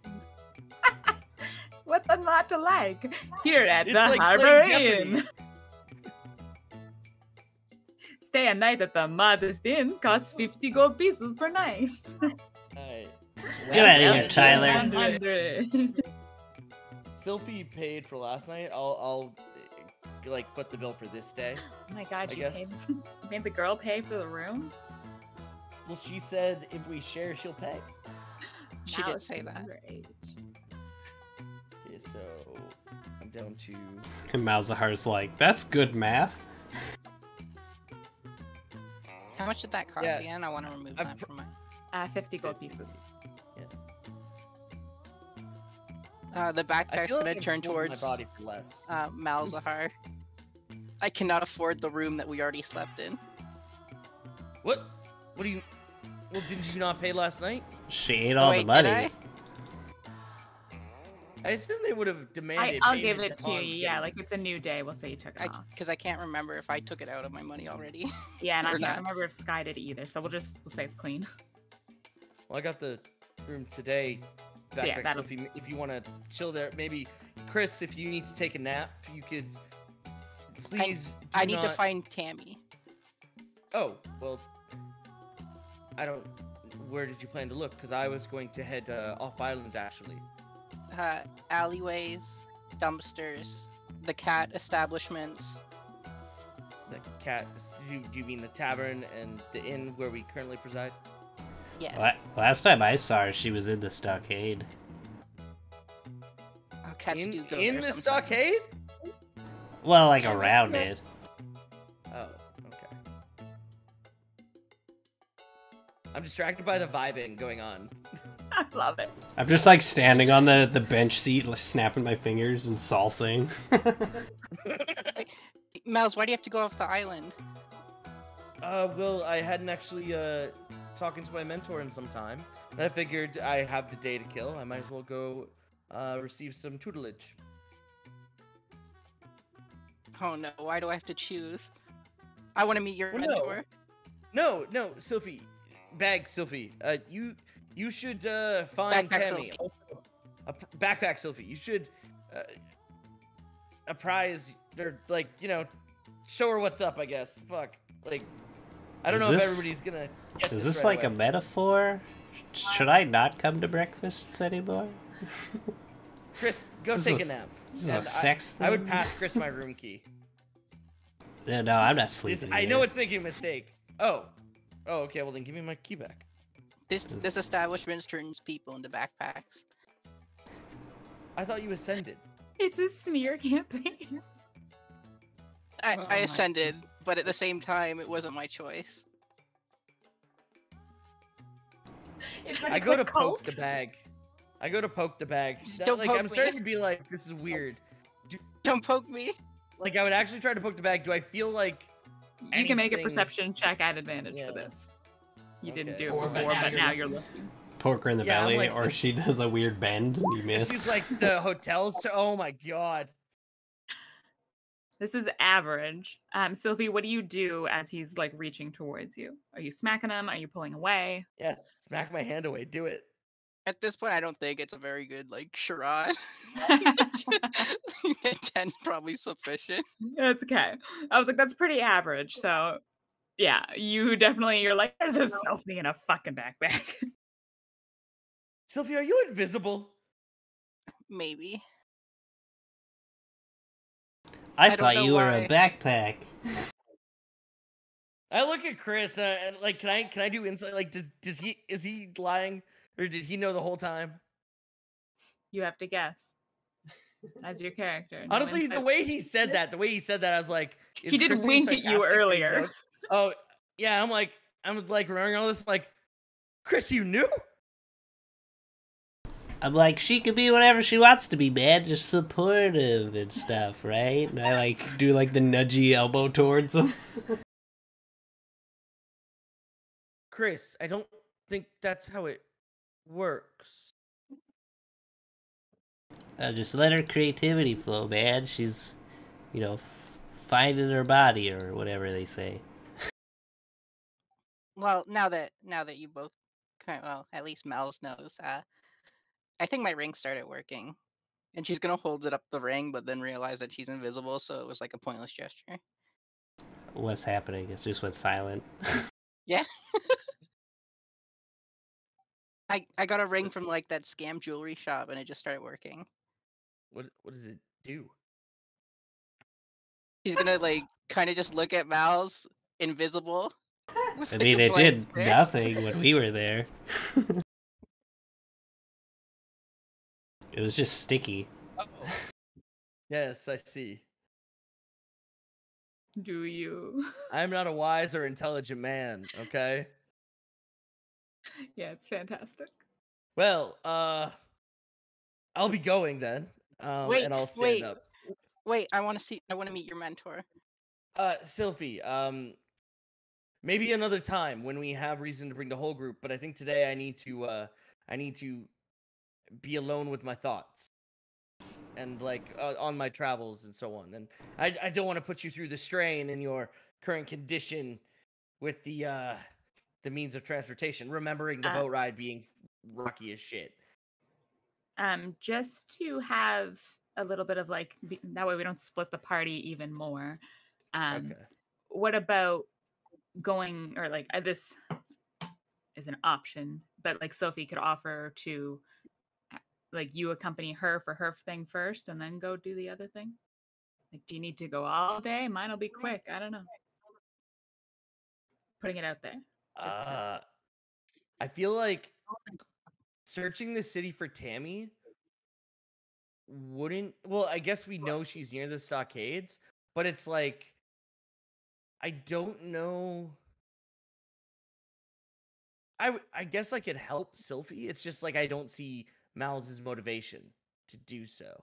[SPEAKER 1] What's not to like here at
[SPEAKER 3] It's
[SPEAKER 1] the
[SPEAKER 3] like
[SPEAKER 1] harbor inn stay a night at the modest inn costs 50 gold pieces per night
[SPEAKER 3] Alright.
[SPEAKER 2] Get of here, Tyler.
[SPEAKER 1] 100.
[SPEAKER 3] Sylphie paid for last night. I'll I'll like put the bill for this day. [GASPS]
[SPEAKER 1] oh my god
[SPEAKER 3] I
[SPEAKER 1] you paid, [LAUGHS] made the girl pay for the room
[SPEAKER 3] Well, she said if we share, she'll pay.
[SPEAKER 4] She
[SPEAKER 1] Now
[SPEAKER 4] did say that.
[SPEAKER 1] underage.
[SPEAKER 3] I'm down to
[SPEAKER 2] And Malzahar's like, that's good math.
[SPEAKER 4] How much did that cost
[SPEAKER 3] Yeah,
[SPEAKER 4] again? I want to remove
[SPEAKER 3] I've
[SPEAKER 4] that from my.
[SPEAKER 1] uh 50 gold pieces
[SPEAKER 4] Uh, the
[SPEAKER 3] I
[SPEAKER 4] backpack's
[SPEAKER 3] feel
[SPEAKER 4] gonna
[SPEAKER 3] like
[SPEAKER 4] turn towards
[SPEAKER 3] my body for less.
[SPEAKER 4] uh, Malzahar. I cannot afford the room that we already slept in.
[SPEAKER 3] What? What do you? Well, didn't you not pay last night?
[SPEAKER 2] She ate all
[SPEAKER 4] Wait,
[SPEAKER 2] the money.
[SPEAKER 4] Did I?
[SPEAKER 3] I assume they would have demanded.
[SPEAKER 1] I'll give it to you. Yeah, like it's a new day. We'll say you took it
[SPEAKER 4] I
[SPEAKER 1] off.
[SPEAKER 4] because I can't remember if I took it out of my money already. [LAUGHS]
[SPEAKER 1] Yeah, and I
[SPEAKER 4] or
[SPEAKER 1] can't
[SPEAKER 4] not.
[SPEAKER 1] remember if Sky did either. So we'll just we'll say it's clean. [LAUGHS]
[SPEAKER 3] Well, I got the room today.
[SPEAKER 1] So yeah,
[SPEAKER 3] backpack,
[SPEAKER 1] that'll-
[SPEAKER 3] if you if you want to chill there, maybe Chris, if you need to take a nap, you could. Please.
[SPEAKER 4] I
[SPEAKER 3] do
[SPEAKER 4] need to find Tammy.
[SPEAKER 3] Oh well. I don't. Where did you plan to look? Because I was going to head uh, off island actually.
[SPEAKER 4] Uh, alleyways, dumpsters, the cat establishments.
[SPEAKER 3] The cat. Do you, do you mean the tavern and the inn where we currently preside?
[SPEAKER 4] Yes.
[SPEAKER 2] La- Last time I saw her, she was in the stockade.
[SPEAKER 4] Oh, cats
[SPEAKER 3] in
[SPEAKER 4] do go
[SPEAKER 3] in the
[SPEAKER 4] sometimes.
[SPEAKER 3] stockade?
[SPEAKER 2] Well, like
[SPEAKER 4] Yeah,
[SPEAKER 2] around it.
[SPEAKER 3] Oh, okay. I'm distracted by the vibing going on.
[SPEAKER 1] I love it.
[SPEAKER 2] I'm just like standing on the, the bench seat, like, snapping my fingers and salsing. [LAUGHS]
[SPEAKER 4] Mouse, why do you have to go off the island?
[SPEAKER 3] Uh, well, I hadn't actually uh talking to my mentor in some time, and I figured I have the day to kill. I might as well go uh receive some tutelage.
[SPEAKER 4] Oh no, why do I have to choose? I want to meet your
[SPEAKER 3] Well,
[SPEAKER 4] mentor.
[SPEAKER 3] No, no, Sylphie, bag Sylphie. Uh, you you should uh find
[SPEAKER 4] Backpack
[SPEAKER 3] Tammy.
[SPEAKER 4] Sylphie.
[SPEAKER 3] Also, a p- backpack Sophie. You should uh, apprise or like you know show her what's up. I guess. Fuck. Like, I don't
[SPEAKER 2] Is
[SPEAKER 3] know
[SPEAKER 2] this-
[SPEAKER 3] if everybody's gonna. Get
[SPEAKER 2] Is
[SPEAKER 3] this,
[SPEAKER 2] this
[SPEAKER 3] right
[SPEAKER 2] like a metaphor? Should I not come to breakfasts anymore? [LAUGHS]
[SPEAKER 3] Chris? Go
[SPEAKER 2] This
[SPEAKER 3] take a
[SPEAKER 2] a-
[SPEAKER 3] nap.
[SPEAKER 2] This is a
[SPEAKER 3] And I-
[SPEAKER 2] sex thing.
[SPEAKER 3] I would pass [LAUGHS] Chris my room key.
[SPEAKER 2] No, no, I'm not sleeping.
[SPEAKER 3] I know it's making a mistake. Oh. Oh, okay. Well, then give me my key back.
[SPEAKER 4] This this establishment turns people into backpacks.
[SPEAKER 3] I thought you ascended.
[SPEAKER 1] It's a smear campaign. [LAUGHS]
[SPEAKER 4] I,
[SPEAKER 1] Oh
[SPEAKER 4] I
[SPEAKER 1] my-
[SPEAKER 4] ascended, but at the same time, it wasn't my choice.
[SPEAKER 1] It's like
[SPEAKER 3] I
[SPEAKER 1] it's
[SPEAKER 3] go
[SPEAKER 1] a
[SPEAKER 3] to
[SPEAKER 1] cult.
[SPEAKER 3] poke the bag. I go to poke the bag. That-
[SPEAKER 4] Don't
[SPEAKER 3] like
[SPEAKER 4] poke
[SPEAKER 3] I'm
[SPEAKER 4] me.
[SPEAKER 3] starting to be like, this is weird.
[SPEAKER 4] Don't poke me.
[SPEAKER 3] Like I would actually try to poke the bag. Do I feel like
[SPEAKER 1] You can make a perception check at advantage
[SPEAKER 3] Yeah.
[SPEAKER 1] for this. You didn't do it
[SPEAKER 2] Or, but
[SPEAKER 1] before,
[SPEAKER 2] now
[SPEAKER 1] but
[SPEAKER 2] you're
[SPEAKER 1] now
[SPEAKER 2] looking.
[SPEAKER 1] you're looking.
[SPEAKER 2] poke her in the
[SPEAKER 3] Yeah,
[SPEAKER 2] belly,
[SPEAKER 3] like
[SPEAKER 2] or she does a weird bend and you miss.
[SPEAKER 3] She's like the hotels to. Oh my god.
[SPEAKER 1] This is average. Um, Sylvie, what do you do as he's like reaching towards you? Are you smacking him? Are you pulling away?
[SPEAKER 3] Yes. Smack my hand away. Do it.
[SPEAKER 4] At this point, I don't think it's a very good like charade. [LAUGHS] [LAUGHS] Ten's probably sufficient.
[SPEAKER 1] It's okay. I was like, that's pretty average. So, yeah, you definitely you're like, this is Sophie in a fucking backpack. [LAUGHS]
[SPEAKER 3] Sylvia, are you invisible?
[SPEAKER 4] Maybe.
[SPEAKER 2] I,
[SPEAKER 4] I
[SPEAKER 2] thought
[SPEAKER 4] know
[SPEAKER 2] you were a backpack.
[SPEAKER 3] I look at Chris uh, and like, can I can I do insight? Like, does does he is he lying or did he know the whole time?
[SPEAKER 1] you have to guess as your character. no
[SPEAKER 3] Honestly, the way he said that, the way he said that, I was like,
[SPEAKER 1] he did
[SPEAKER 3] Chris
[SPEAKER 1] wink at you earlier.
[SPEAKER 3] Oh yeah, I'm like, I'm like remembering all this. Like, Chris, you knew?
[SPEAKER 2] I'm like, she could be whatever she wants to be, man. Just supportive and stuff, right? And I like do like the nudgy elbow towards him.
[SPEAKER 3] Chris, I don't think that's how it works.
[SPEAKER 2] Uh, just let her creativity flow, man. She's, you know, f- finding her body or whatever they say.
[SPEAKER 4] Well, now that now that you both, well, at least Mel's knows. Uh, I think my ring started working, and she's gonna hold it up the ring, but then realize that she's invisible, so it was like a pointless gesture.
[SPEAKER 2] What's happening? It's just went silent. [LAUGHS] Yeah. [LAUGHS]
[SPEAKER 4] I I got a ring from like that scam jewelry shop, and it just started working.
[SPEAKER 3] What what does it do?
[SPEAKER 4] She's gonna like kind of just look at Mal's invisible. With,
[SPEAKER 2] I mean, it did
[SPEAKER 4] stare.
[SPEAKER 2] nothing when we were there. it was just sticky.
[SPEAKER 3] Oh. yes, I see.
[SPEAKER 1] Do you? [LAUGHS]
[SPEAKER 3] I'm not a wise or intelligent man. Okay.
[SPEAKER 1] yeah, it's fantastic.
[SPEAKER 3] Well, uh, I'll be going then. Um,
[SPEAKER 4] Wait,
[SPEAKER 3] and I'll stand
[SPEAKER 4] wait.
[SPEAKER 3] up.
[SPEAKER 4] Wait, I want to see. I want to meet your mentor.
[SPEAKER 3] Uh, Sylphie, um, maybe another time when we have reason to bring the whole group. But I think today I need to, uh, I need to be alone with my thoughts and like uh, on my travels and so on. And I, I don't want to put you through the strain in your current condition with the, uh, the means of transportation. Remembering the
[SPEAKER 1] Uh,
[SPEAKER 3] boat ride being rocky as shit.
[SPEAKER 1] Um, just to have a little bit of like that way we don't split the party even more. Um,
[SPEAKER 3] okay.
[SPEAKER 1] what about going or like uh, this is an option, but like Sophie could offer to uh, like you accompany her for her thing first and then go do the other thing. Like, do you need to go all day? Mine'll be quick. I don't know. Putting it out there. just to-
[SPEAKER 3] Uh, I feel like searching the city for Tammy wouldn't. Well, I guess we know she's near the stockades, but it's like I don't know. I w- I guess I could help Sylphie. It's just like I don't see Mal's motivation to do so.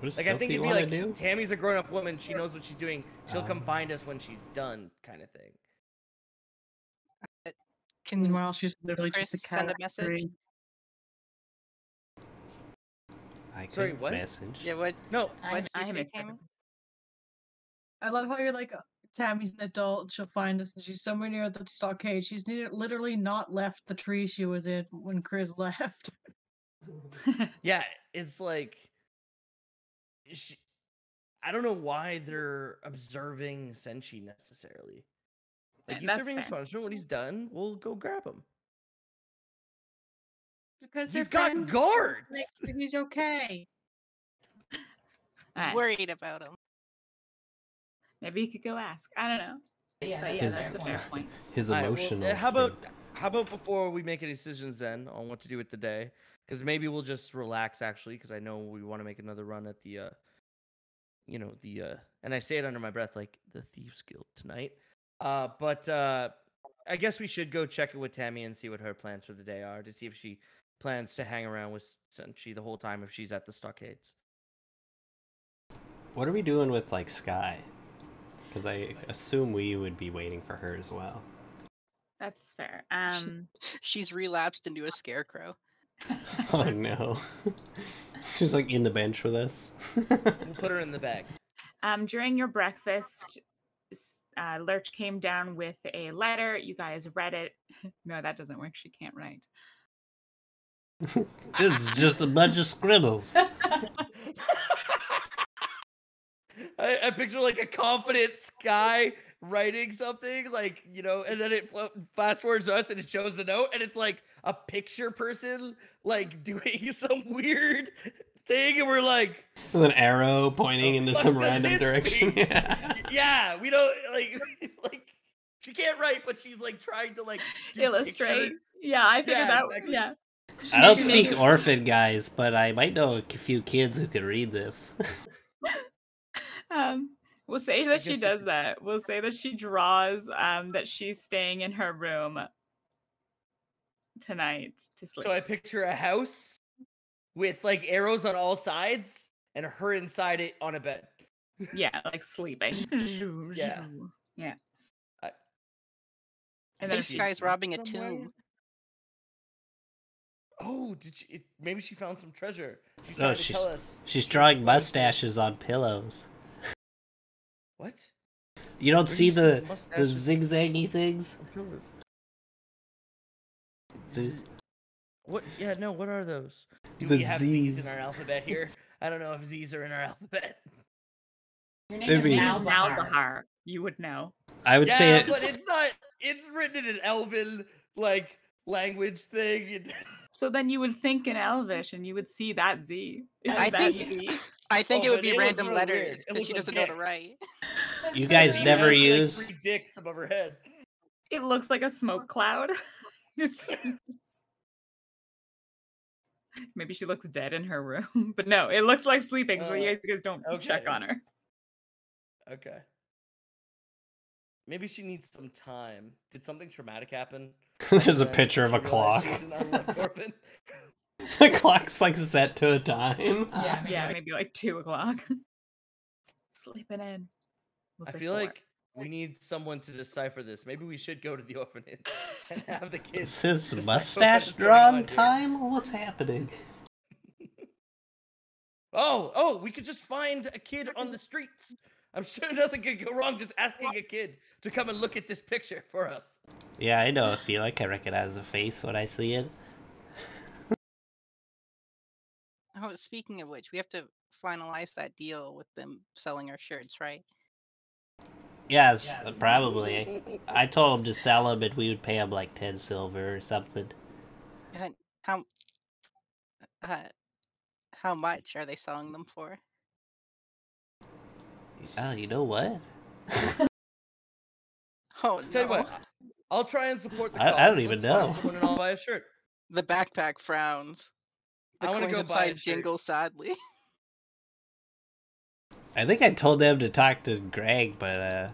[SPEAKER 2] What does
[SPEAKER 3] Like I think
[SPEAKER 2] Sophie
[SPEAKER 3] it'd be like
[SPEAKER 2] do?
[SPEAKER 3] Tammy's a grown-up woman. She knows what she's doing. She'll come
[SPEAKER 2] Um,
[SPEAKER 3] find us when she's done, kind of thing.
[SPEAKER 4] Can
[SPEAKER 5] Meanwhile, she's literally just a
[SPEAKER 4] Chris send a message?
[SPEAKER 5] tree.
[SPEAKER 2] I could
[SPEAKER 3] Sorry, what?
[SPEAKER 2] message.
[SPEAKER 4] yeah, what?
[SPEAKER 3] No,
[SPEAKER 1] I,
[SPEAKER 4] What did
[SPEAKER 1] I
[SPEAKER 4] you say,
[SPEAKER 1] missed
[SPEAKER 4] Tammy?
[SPEAKER 5] I love how you're like, "Uh, Tammy's an adult. She'll find us, and she's somewhere near the stockade. She's literally not left the tree she was in when Chris [LAUGHS] left. [LAUGHS]
[SPEAKER 3] Yeah, it's like sh I don't know why they're observing Senshi necessarily. Like he's
[SPEAKER 1] that's
[SPEAKER 3] serving his punishment. When he's done, we'll go grab him.
[SPEAKER 5] Because
[SPEAKER 3] He's got guards.
[SPEAKER 5] He's okay. [LAUGHS]
[SPEAKER 4] He's
[SPEAKER 1] Alright,
[SPEAKER 4] worried about him.
[SPEAKER 1] Maybe you could go ask. I don't know.
[SPEAKER 6] Yeah,
[SPEAKER 1] But yeah,
[SPEAKER 2] His-
[SPEAKER 1] that's a fair point. [LAUGHS]
[SPEAKER 2] His
[SPEAKER 3] Alright, well,
[SPEAKER 2] emotional.
[SPEAKER 3] uh, how about
[SPEAKER 2] state.
[SPEAKER 3] how about before we make any decisions then on what to do with the day? Because maybe we'll just relax actually. Because I know we want to make another run at the, uh you know, the uh and I say it under my breath like the Thieves Guild tonight. Uh, but uh I guess we should go check it with Tammy and see what her plans for the day are to see if she plans to hang around with Senshi the whole time if she's at the stockades.
[SPEAKER 2] What are we doing with like Sky? Because I assume we would be waiting for her as well.
[SPEAKER 1] That's fair. Um, [LAUGHS]
[SPEAKER 4] She's relapsed into a scarecrow. [LAUGHS]
[SPEAKER 2] Oh no. [LAUGHS] She's like in the bench with us.
[SPEAKER 3] We'll put her in the bag.
[SPEAKER 1] um, during your breakfast, uh, Lurch came down with a letter. You guys read it. no, that doesn't work. She can't write.
[SPEAKER 2] this is just a bunch of scribbles.
[SPEAKER 3] I, I picture like a confident guy writing something, like you know, and then it flo- fast forwards us and it shows the note, and it's like a picture person like [LAUGHS] doing some weird thing, and we're like,
[SPEAKER 2] With an arrow pointing into some random direction. Yeah. [LAUGHS]
[SPEAKER 3] yeah, we don't like [LAUGHS] like she can't write, but she's like trying to like do
[SPEAKER 1] Illustrate.
[SPEAKER 3] picture-
[SPEAKER 1] Yeah, I figured
[SPEAKER 3] Yeah,
[SPEAKER 1] that.
[SPEAKER 3] exactly.
[SPEAKER 1] Yeah.
[SPEAKER 2] I don't speak orphan, guys, but I might know a few kids who could read this.
[SPEAKER 1] Um, we'll say that she does
[SPEAKER 3] could-
[SPEAKER 1] that. We'll say that she draws um that she's staying in her room tonight to sleep.
[SPEAKER 3] So I picture a house with like arrows on all sides and her inside it on a bed.
[SPEAKER 1] yeah, like sleeping. [LAUGHS]
[SPEAKER 3] Yeah.
[SPEAKER 1] Yeah.
[SPEAKER 3] I-
[SPEAKER 1] And then
[SPEAKER 4] This guy's robbing a
[SPEAKER 3] somewhere.
[SPEAKER 4] tomb.
[SPEAKER 3] Oh, did she? It, maybe she found some treasure. She's
[SPEAKER 2] Oh,
[SPEAKER 3] trying to
[SPEAKER 2] she's-
[SPEAKER 3] tell us.
[SPEAKER 2] She's
[SPEAKER 3] she's
[SPEAKER 2] drawing
[SPEAKER 3] going
[SPEAKER 2] mustaches on pillows.
[SPEAKER 3] What?
[SPEAKER 2] You don't
[SPEAKER 3] Where
[SPEAKER 2] see
[SPEAKER 3] you
[SPEAKER 2] the the
[SPEAKER 3] mustaches
[SPEAKER 2] zigzaggy things?
[SPEAKER 3] on pillows?
[SPEAKER 2] Zig-
[SPEAKER 3] What? Yeah, no. What are those? Do
[SPEAKER 2] The
[SPEAKER 3] we have Z's in our alphabet here? I don't know if Z's are in our alphabet.
[SPEAKER 1] your name
[SPEAKER 2] Maybe-
[SPEAKER 1] is
[SPEAKER 6] Malzahar.
[SPEAKER 1] Malzahar. You would know.
[SPEAKER 2] I would
[SPEAKER 3] yeah,
[SPEAKER 2] say it.
[SPEAKER 3] but it's not. It's written in an Elven like language thing. [LAUGHS]
[SPEAKER 1] So then you would think in Elvish and you would see that Z. Is
[SPEAKER 4] I
[SPEAKER 1] that
[SPEAKER 4] think-
[SPEAKER 1] Z?
[SPEAKER 4] I think
[SPEAKER 3] Oh,
[SPEAKER 4] it would be
[SPEAKER 3] it
[SPEAKER 4] random
[SPEAKER 3] really
[SPEAKER 4] letters
[SPEAKER 3] It
[SPEAKER 4] because she doesn't know how
[SPEAKER 3] to
[SPEAKER 4] write. [LAUGHS]
[SPEAKER 2] You guys
[SPEAKER 3] She
[SPEAKER 2] never
[SPEAKER 3] has, like,
[SPEAKER 2] use-
[SPEAKER 3] three dicks above her head.
[SPEAKER 1] It looks like a smoke cloud. [LAUGHS] [LAUGHS] Maybe she looks dead in her room, but no, it looks like sleeping. So
[SPEAKER 3] Uh,
[SPEAKER 1] you guys don't check on her.
[SPEAKER 3] Okay. Maybe she needs some time. Did something traumatic happen?
[SPEAKER 2] There's a picture of a clock.
[SPEAKER 3] She's an unloved orphan.
[SPEAKER 2] the clock's like set to a time.
[SPEAKER 6] Uh,
[SPEAKER 1] yeah,
[SPEAKER 6] maybe
[SPEAKER 1] yeah,
[SPEAKER 6] like-
[SPEAKER 1] maybe like two o'clock. [LAUGHS] Sleeping in. We'll
[SPEAKER 3] I feel
[SPEAKER 1] four.
[SPEAKER 3] like we need someone to decipher this. Maybe we should go to the orphanage [LAUGHS] and have the kids.
[SPEAKER 2] Is his mustache drawn
[SPEAKER 3] on here.
[SPEAKER 2] time? What's happening? [LAUGHS]
[SPEAKER 3] Oh, oh, we could just find a kid on the streets. I'm sure nothing could go wrong just asking a kid to come and look at this picture for us.
[SPEAKER 2] Yeah, I know a few. I can recognize the face when I see it.
[SPEAKER 4] Speaking of which, we have to finalize that deal with them selling our shirts, right?
[SPEAKER 2] Yes, uh, probably. I told him to sell them and we would pay him like 10 silver or something.
[SPEAKER 4] And how uh, how much are they selling them for?
[SPEAKER 2] Oh, you know what? [LAUGHS]
[SPEAKER 4] Oh
[SPEAKER 3] Tell you what, I'll try and support the
[SPEAKER 2] I- I don't even
[SPEAKER 3] Let's
[SPEAKER 2] know.
[SPEAKER 3] Someone and I'll buy a shirt.
[SPEAKER 4] The backpack frowns. The
[SPEAKER 3] I wanna
[SPEAKER 4] coins
[SPEAKER 3] go buy a
[SPEAKER 4] inside
[SPEAKER 3] shirt.
[SPEAKER 4] jingle sadly. [LAUGHS]
[SPEAKER 2] I think I told them to talk to Greg, but uh,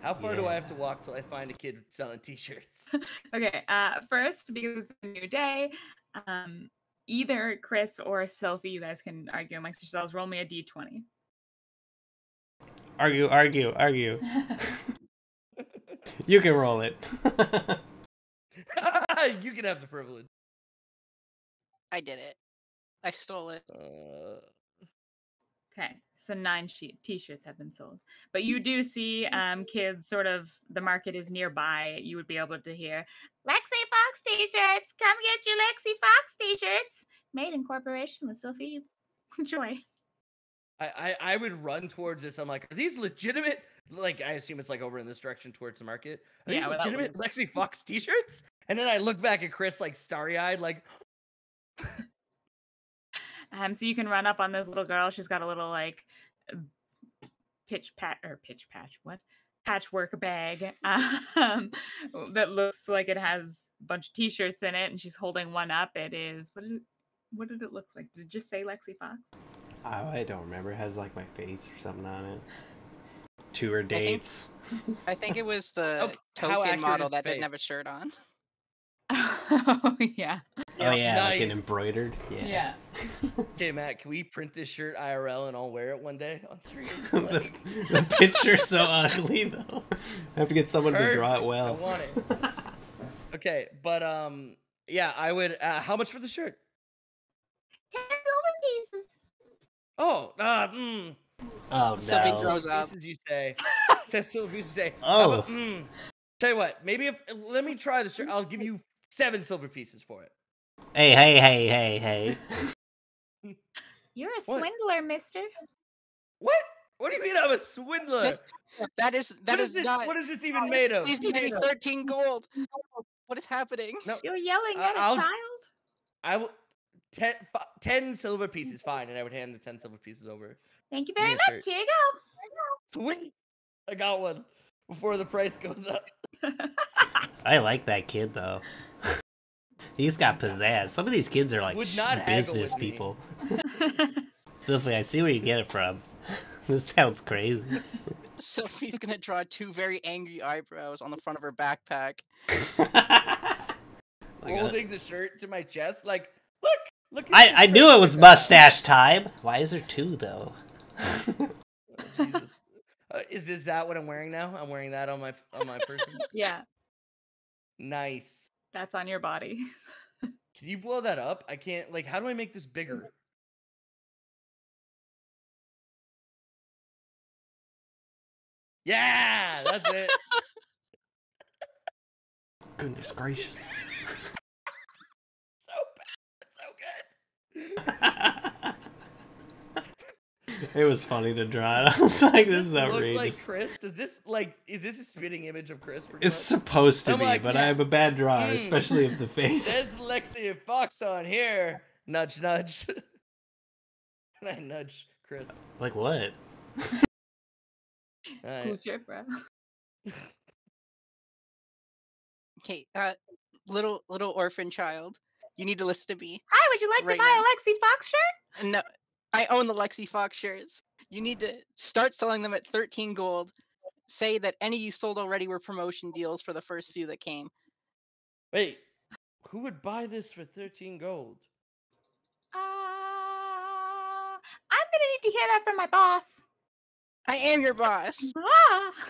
[SPEAKER 3] How far do I have to walk till I find a kid selling T-shirts? [LAUGHS]
[SPEAKER 1] Okay, uh, first, because it's a new day, um, either Chris or Sophie, you guys can argue amongst yourselves. Roll me a d20.
[SPEAKER 2] argue, argue, argue. [LAUGHS] You can roll it.
[SPEAKER 3] you can have the privilege.
[SPEAKER 4] I did it. I stole it.
[SPEAKER 3] Uh,
[SPEAKER 1] Okay, so nine sheet t-shirts have been sold, but you do see um kids sort of the market is nearby. You would be able to hear Lexi Fox t-shirts. Come get your Lexi Fox t-shirts. Made in cooperation with Sophie [LAUGHS] Choi.
[SPEAKER 3] I, I I would run towards this. I'm like, are these legitimate? Like, I assume it's like over in this direction towards the market. Are
[SPEAKER 1] Yeah,
[SPEAKER 3] these legitimate Lexi Fox T-shirts? And then I look back at Chris like starry-eyed, like,
[SPEAKER 1] Um, so you can run up on this little girl. She's got a little like uh, pitch pat or pitch patch. What? Patchwork bag [LAUGHS] um, that looks like it has a bunch of t-shirts in it, and she's holding one up. It is what did it, what did it look like? Did it just say Lexi Fox?
[SPEAKER 2] Oh, I don't remember. It has like my face or something on it. Tour dates.
[SPEAKER 4] I think it was the
[SPEAKER 3] how
[SPEAKER 4] token model
[SPEAKER 3] is the
[SPEAKER 4] that didn't have a shirt on.
[SPEAKER 1] Oh [LAUGHS] yeah.
[SPEAKER 2] Oh yeah, like an embroidered. Yeah.
[SPEAKER 1] Yeah. [LAUGHS]
[SPEAKER 3] Okay, Matt, can we print this shirt IRL and I'll wear it one day on stream? [LAUGHS]
[SPEAKER 2] the,
[SPEAKER 3] Like,
[SPEAKER 2] the picture's so ugly though. I have to get someone to draw it well.
[SPEAKER 3] I want it. Okay, but um, yeah, I would. Uh, how much for the shirt?
[SPEAKER 1] Ten silver pieces.
[SPEAKER 3] Oh, uh, mm,
[SPEAKER 2] Oh
[SPEAKER 4] Sylvie
[SPEAKER 2] no.
[SPEAKER 4] throws up.
[SPEAKER 3] pieces you say. Says silver pieces you say.
[SPEAKER 2] Oh.
[SPEAKER 3] about- mm. Tell you what, maybe if let me try the shirt. I'll give you seven silver pieces for it.
[SPEAKER 2] Hey, hey, hey, hey, hey. [LAUGHS]
[SPEAKER 1] You're a
[SPEAKER 3] What?
[SPEAKER 1] swindler, mister.
[SPEAKER 3] What? What do you mean I'm a swindler? [LAUGHS]
[SPEAKER 4] That is that
[SPEAKER 3] what
[SPEAKER 4] is,
[SPEAKER 3] is this?
[SPEAKER 4] not.
[SPEAKER 3] What is this even [LAUGHS] made of?
[SPEAKER 4] These need to be 13 gold. What is happening?
[SPEAKER 3] No,
[SPEAKER 1] You're yelling
[SPEAKER 3] Uh,
[SPEAKER 1] at a
[SPEAKER 3] I'll-
[SPEAKER 1] child.
[SPEAKER 3] I will. Ten, fi- 10 silver pieces, fine, and I would hand the ten silver pieces over.
[SPEAKER 1] Thank you very much.
[SPEAKER 3] shirt.
[SPEAKER 1] Here you
[SPEAKER 3] Sweet, I got one before the price goes up.
[SPEAKER 2] I like that kid though. He's got pizzazz. Some of these kids are like
[SPEAKER 3] Would
[SPEAKER 2] sh-
[SPEAKER 3] not
[SPEAKER 2] business people. [LAUGHS] Sophie, I see where you get it from. [LAUGHS] this sounds crazy. [LAUGHS]
[SPEAKER 4] Sophie's gonna draw two very angry eyebrows on the front of her backpack.
[SPEAKER 2] Like,
[SPEAKER 3] Holding the shirt to my chest, like, look, look. at
[SPEAKER 2] I, I knew it was mustache time. Why is there two though?
[SPEAKER 3] Oh, Jesus. Uh, is this that what I'm wearing now? I'm wearing that on my on my person.
[SPEAKER 1] yeah,
[SPEAKER 3] nice.
[SPEAKER 1] That's on your body.
[SPEAKER 3] Can you blow that up? I can't. Like, how do I make this bigger? [LAUGHS] Yeah, that's it.
[SPEAKER 2] Goodness gracious. [LAUGHS]
[SPEAKER 3] so bad. So good. [LAUGHS]
[SPEAKER 2] it was funny to draw it. [LAUGHS] I was like, this is
[SPEAKER 3] Does this
[SPEAKER 2] outrageous.
[SPEAKER 3] Look like Chris? Does this like? Is this a spitting image of Chris? pretty
[SPEAKER 2] It's supposed to
[SPEAKER 3] I'm
[SPEAKER 2] be,
[SPEAKER 3] like,
[SPEAKER 2] but
[SPEAKER 3] yeah.
[SPEAKER 2] I'm a bad drawer,
[SPEAKER 3] Mm.
[SPEAKER 2] especially of the [LAUGHS] face.
[SPEAKER 3] There's Lexi Fox on here. Nudge, nudge. and [LAUGHS] I nudge Chris.
[SPEAKER 2] Like what?
[SPEAKER 3] Alright.
[SPEAKER 1] Who's your bro?
[SPEAKER 4] Okay, uh, little little orphan child, you need to listen to me.
[SPEAKER 1] Hi, would you like
[SPEAKER 4] Right
[SPEAKER 1] to buy
[SPEAKER 4] now.
[SPEAKER 1] a Lexi Fox shirt?
[SPEAKER 4] No, I own the Lexi Fox shirts. You need to start selling them at 13 gold. Say that any you sold already were promotion deals for the first few that came.
[SPEAKER 3] Wait, who would buy this for 13 gold?
[SPEAKER 1] Uh, I'm gonna need to hear that from my boss.
[SPEAKER 4] I am your boss.
[SPEAKER 1] Ah. [LAUGHS]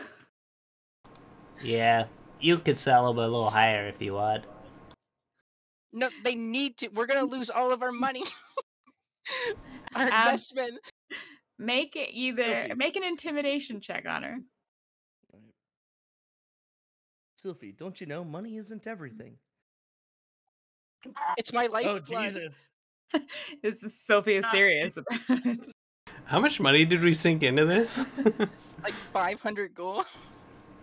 [SPEAKER 2] Yeah, you could sell them a little higher if you want.
[SPEAKER 4] No, they need to. We're gonna lose all of our money. [LAUGHS] our [LAUGHS]
[SPEAKER 1] Um,
[SPEAKER 4] investment.
[SPEAKER 1] Make it either
[SPEAKER 3] Sophie.
[SPEAKER 1] make an intimidation check on her.
[SPEAKER 3] Alright. Sylphie, don't you know money isn't everything?
[SPEAKER 4] It's my life.
[SPEAKER 3] oh Jesus! [LAUGHS]
[SPEAKER 1] This is Sophie is serious [LAUGHS] about it.
[SPEAKER 2] How much money did we sink into this?
[SPEAKER 4] Like 500 gold.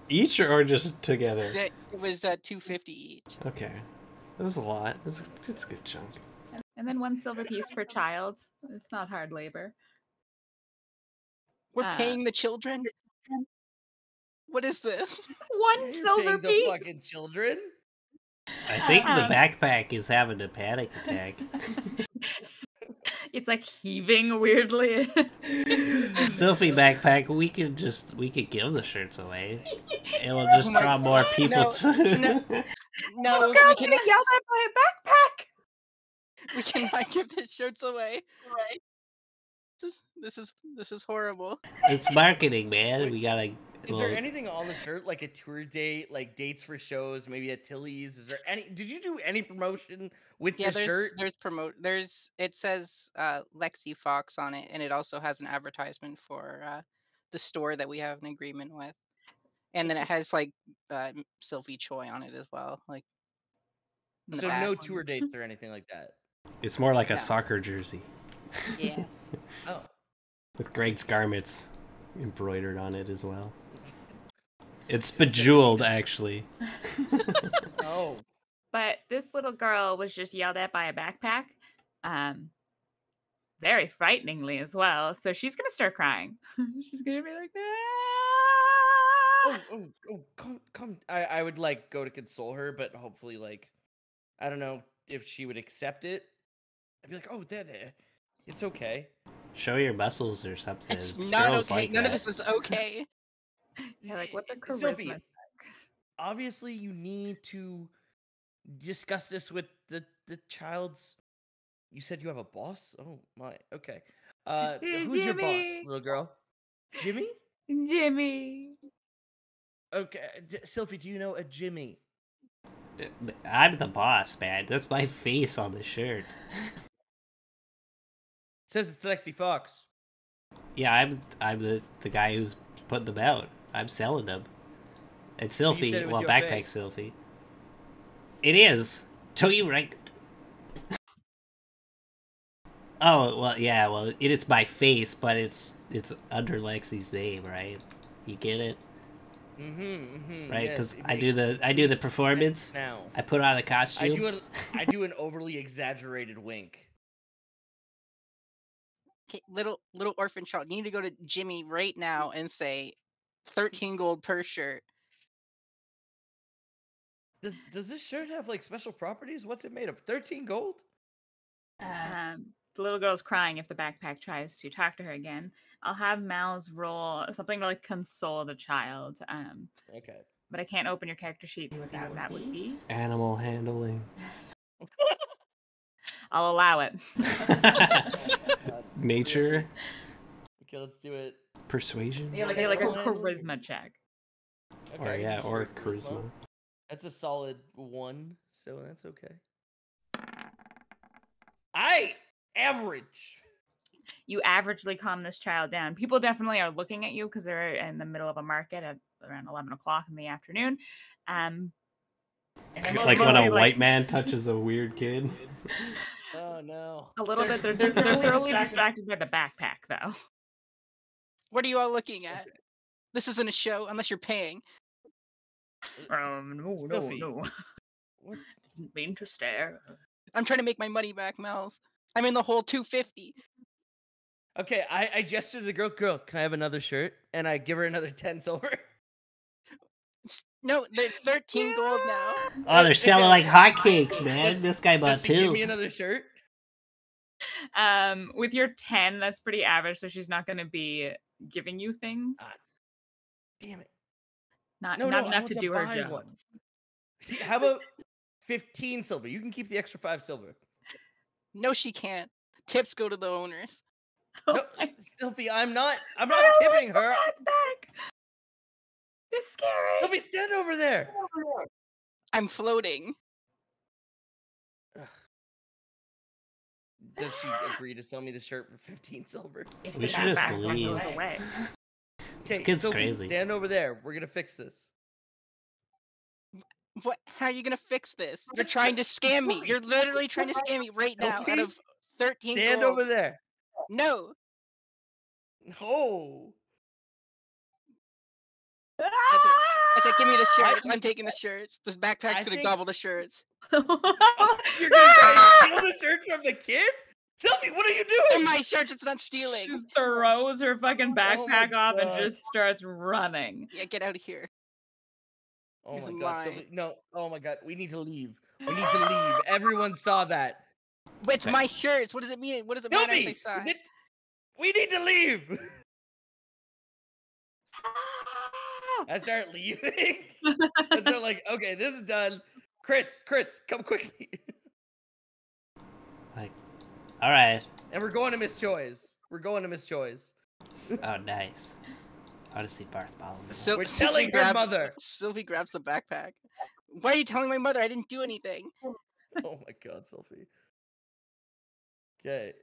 [SPEAKER 2] Each or just together?
[SPEAKER 4] It it was uh, 250 each.
[SPEAKER 2] Okay. That was a lot. That's, that's a good chunk.
[SPEAKER 1] And then one silver piece per child. It's not hard labor.
[SPEAKER 4] We're
[SPEAKER 1] Uh,
[SPEAKER 4] paying the children. What is this? [LAUGHS]
[SPEAKER 1] One
[SPEAKER 3] You're
[SPEAKER 1] silver
[SPEAKER 3] paying the fucking children.
[SPEAKER 2] I think the
[SPEAKER 1] Um,
[SPEAKER 2] backpack is having a panic attack. [LAUGHS]
[SPEAKER 1] it's like heaving weirdly. [LAUGHS]
[SPEAKER 2] Sophie backpack, we could just we could give the shirts away. It'll just
[SPEAKER 4] Oh my
[SPEAKER 2] draw more people
[SPEAKER 4] no,
[SPEAKER 2] to
[SPEAKER 4] no. No,
[SPEAKER 1] Some girl's
[SPEAKER 4] can,
[SPEAKER 1] gonna yell at my backpack.
[SPEAKER 4] We cannot [LAUGHS] give the shirts away. This is this is this is horrible.
[SPEAKER 2] It's marketing, man. We gotta
[SPEAKER 3] Is
[SPEAKER 2] well,
[SPEAKER 3] there anything on the shirt like a tour date, like dates for shows, maybe at Tilly's? Is there any? Did you do any promotion with
[SPEAKER 4] Yeah,
[SPEAKER 3] the
[SPEAKER 4] there's
[SPEAKER 3] shirt?
[SPEAKER 4] there's promote there's it says uh, Lexi Fox on it, and it also has an advertisement for uh, the store that we have an agreement with, and then
[SPEAKER 1] Is
[SPEAKER 4] it has like uh, Sylvie Choi on it as well. Like,
[SPEAKER 3] So
[SPEAKER 4] back.
[SPEAKER 3] no tour dates or anything like that.
[SPEAKER 2] It's more like a soccer jersey
[SPEAKER 4] yeah, [LAUGHS]
[SPEAKER 3] Oh,
[SPEAKER 2] with Greg's garments embroidered on it as well. [LAUGHS] It's bejeweled, actually. [LAUGHS]
[SPEAKER 3] oh,
[SPEAKER 1] But this little girl was just yelled at by a backpack. Um very frighteningly as well. So she's gonna start crying. she's gonna be like,
[SPEAKER 3] oh,
[SPEAKER 1] "Ah!"
[SPEAKER 3] oh, oh, come, come. I, I would like go to console her, but hopefully, like, I don't know if she would accept it. I'd be like, oh, there, there. It's okay.
[SPEAKER 2] Show your muscles or something.
[SPEAKER 4] it's not
[SPEAKER 2] Girls
[SPEAKER 4] okay.
[SPEAKER 2] like
[SPEAKER 4] None of this is okay. [LAUGHS] [LAUGHS]
[SPEAKER 1] Yeah, like what's a
[SPEAKER 3] Sophie,
[SPEAKER 1] charisma?
[SPEAKER 3] obviously you need to discuss this with the the child's. You said you have a boss. Oh my. Okay. Uh, [LAUGHS]
[SPEAKER 1] Hey,
[SPEAKER 3] who's your boss, little girl? Jimmy.
[SPEAKER 1] Jimmy.
[SPEAKER 3] Okay, J- Sylphie, do you know a Jimmy?
[SPEAKER 2] I'm the boss, man. That's my face on the shirt.
[SPEAKER 3] Says it's Lexi Fox.
[SPEAKER 2] Yeah, I'm I'm the the guy who's putting them out. I'm selling them. It's Sylphie.
[SPEAKER 3] it
[SPEAKER 2] Well, backpack
[SPEAKER 3] face.
[SPEAKER 2] Sylphie. It is. Tell you right. [LAUGHS] Oh well, yeah. Well, it is my face, but it's it's under Lexi's name, right? You get it,
[SPEAKER 3] Mm-hmm. mm-hmm
[SPEAKER 2] right? Because
[SPEAKER 3] it
[SPEAKER 2] I do the I do the performance.
[SPEAKER 3] now.
[SPEAKER 2] I put on the costume.
[SPEAKER 3] I do an I do an overly exaggerated wink.
[SPEAKER 4] Okay, little little orphan child, you need to go to Jimmy right now and say, thirteen gold per shirt.
[SPEAKER 3] Does does this shirt have like special properties? What's it made of? Thirteen gold?
[SPEAKER 1] Um, the little girl's crying if the backpack tries to talk to her again. I'll have Mal's roll something to like console the child. Um,
[SPEAKER 3] Okay.
[SPEAKER 1] but I can't open your character sheet to see what that would be.
[SPEAKER 2] Animal handling. [LAUGHS]
[SPEAKER 1] I'll allow it. [LAUGHS]
[SPEAKER 2] Nature.
[SPEAKER 3] Okay, let's do it.
[SPEAKER 2] Persuasion.
[SPEAKER 1] Yeah, like, like a charisma check.
[SPEAKER 3] Okay,
[SPEAKER 2] Or yeah, or
[SPEAKER 3] short
[SPEAKER 2] charisma.
[SPEAKER 3] That's a solid one, so that's okay. I average.
[SPEAKER 1] You averagely calm this child down. People definitely are looking at you because they're in the middle of a market at around 11 o'clock in the afternoon. Um,
[SPEAKER 2] Like when a
[SPEAKER 1] like,
[SPEAKER 2] white man touches a weird kid. [LAUGHS]
[SPEAKER 3] Oh no.
[SPEAKER 1] A little bit. They're, [LAUGHS] they're, they're thoroughly distracted by the backpack, though.
[SPEAKER 4] What are you all looking at? This isn't a show unless you're paying.
[SPEAKER 1] Um, no, no,
[SPEAKER 3] Stuffy.
[SPEAKER 1] no.
[SPEAKER 3] What?
[SPEAKER 1] Didn't mean to stare.
[SPEAKER 4] I'm trying to make my money back, Mel's. I'm in the whole 250.
[SPEAKER 3] Okay, I, I gesture to the girl. Girl, can I have another shirt? And I give her another [LAUGHS] ten silver.
[SPEAKER 4] S- No, they're 13 gold now. [LAUGHS]
[SPEAKER 2] Oh, they're selling like hotcakes, man. This guy bought
[SPEAKER 3] two. give me another shirt?
[SPEAKER 1] Um, with your 10, that's pretty average, so she's not going to be giving you things.
[SPEAKER 3] Ah, Damn it.
[SPEAKER 1] Not,
[SPEAKER 3] No,
[SPEAKER 1] not
[SPEAKER 3] no,
[SPEAKER 1] enough to
[SPEAKER 3] to
[SPEAKER 1] do her job.
[SPEAKER 3] one. [LAUGHS] How about fifteen silver? You can keep the extra five silver.
[SPEAKER 4] No, she can't. Tips go to the owners. [LAUGHS]
[SPEAKER 3] No,
[SPEAKER 1] Oh my-
[SPEAKER 3] Sylvie, I'm not. I'm
[SPEAKER 1] I
[SPEAKER 3] not
[SPEAKER 1] don't
[SPEAKER 3] tipping
[SPEAKER 1] like
[SPEAKER 3] her.
[SPEAKER 1] backpack. It's scary.
[SPEAKER 3] Sylvie, stand over there.
[SPEAKER 4] I'm floating.
[SPEAKER 3] Does she agree to sell me the shirt for fifteen silver?
[SPEAKER 1] If
[SPEAKER 2] We should just leave.
[SPEAKER 1] goes away.
[SPEAKER 2] This
[SPEAKER 3] Okay,
[SPEAKER 2] kid's
[SPEAKER 3] Sylvie,
[SPEAKER 2] crazy.
[SPEAKER 3] stand over there. We're gonna fix this.
[SPEAKER 4] What? How are you gonna fix this? You're trying to scam me. You're literally trying to scam me right now out of 13
[SPEAKER 3] Stand
[SPEAKER 4] gold.
[SPEAKER 3] over there.
[SPEAKER 4] No.
[SPEAKER 3] No.
[SPEAKER 4] I said, give me the [LAUGHS] shirts. I'm taking the shirts. This backpack's
[SPEAKER 3] I
[SPEAKER 4] gonna
[SPEAKER 3] think-
[SPEAKER 4] gobble the shirts. [LAUGHS]
[SPEAKER 3] You're gonna try and steal the shirt from the kid? Sylvie, what are you doing?
[SPEAKER 4] In
[SPEAKER 3] doing?
[SPEAKER 4] my shirts, it's not stealing.
[SPEAKER 1] She
[SPEAKER 4] stealing.
[SPEAKER 1] throws her fucking
[SPEAKER 3] Oh my
[SPEAKER 1] backpack off and just starts running.
[SPEAKER 4] Yeah, get out of here.
[SPEAKER 3] Oh
[SPEAKER 4] Here's
[SPEAKER 3] my
[SPEAKER 4] a
[SPEAKER 3] god. Sylvie. No. Oh my god. We need to leave. We need to leave. [GASPS] Everyone saw that.
[SPEAKER 4] But it's
[SPEAKER 2] Okay.
[SPEAKER 4] my shirts. What does it mean? What does it matter if they saw?
[SPEAKER 3] th- we need to leave. [LAUGHS] I [LAUGHS] start leaving. [LAUGHS] I start like, okay, this is done. Chris, Chris, come quickly. [LAUGHS]
[SPEAKER 2] Like, all right.
[SPEAKER 3] And we're going to Miss Choi's. We're going to Miss Choi's.
[SPEAKER 2] Oh, nice. I want to see Bartholomew.
[SPEAKER 4] So,
[SPEAKER 3] We're
[SPEAKER 4] Sylvie
[SPEAKER 3] telling her
[SPEAKER 4] grab-
[SPEAKER 3] mother.
[SPEAKER 4] Sylvie grabs the backpack. Why are you telling my mother I didn't do anything?
[SPEAKER 3] Oh my god, Sophie. Okay.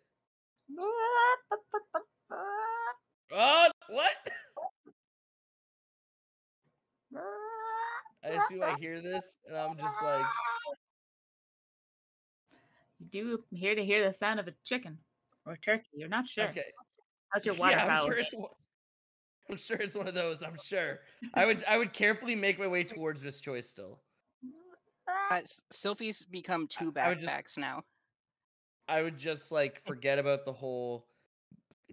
[SPEAKER 3] Oh, what? I assume I hear this, and I'm just like,
[SPEAKER 1] You do here to hear the sound of a chicken or a turkey. You're not sure.
[SPEAKER 3] okay.
[SPEAKER 1] How's your
[SPEAKER 3] yeah,
[SPEAKER 1] waterfowl?
[SPEAKER 3] I'm sure it's one. I'm sure it's one of those. I'm sure. I would I would carefully make my way towards this Choice still.
[SPEAKER 4] Uh, S- Sylvie's become two
[SPEAKER 3] I just-
[SPEAKER 4] backpacks now.
[SPEAKER 3] I would just like forget about the whole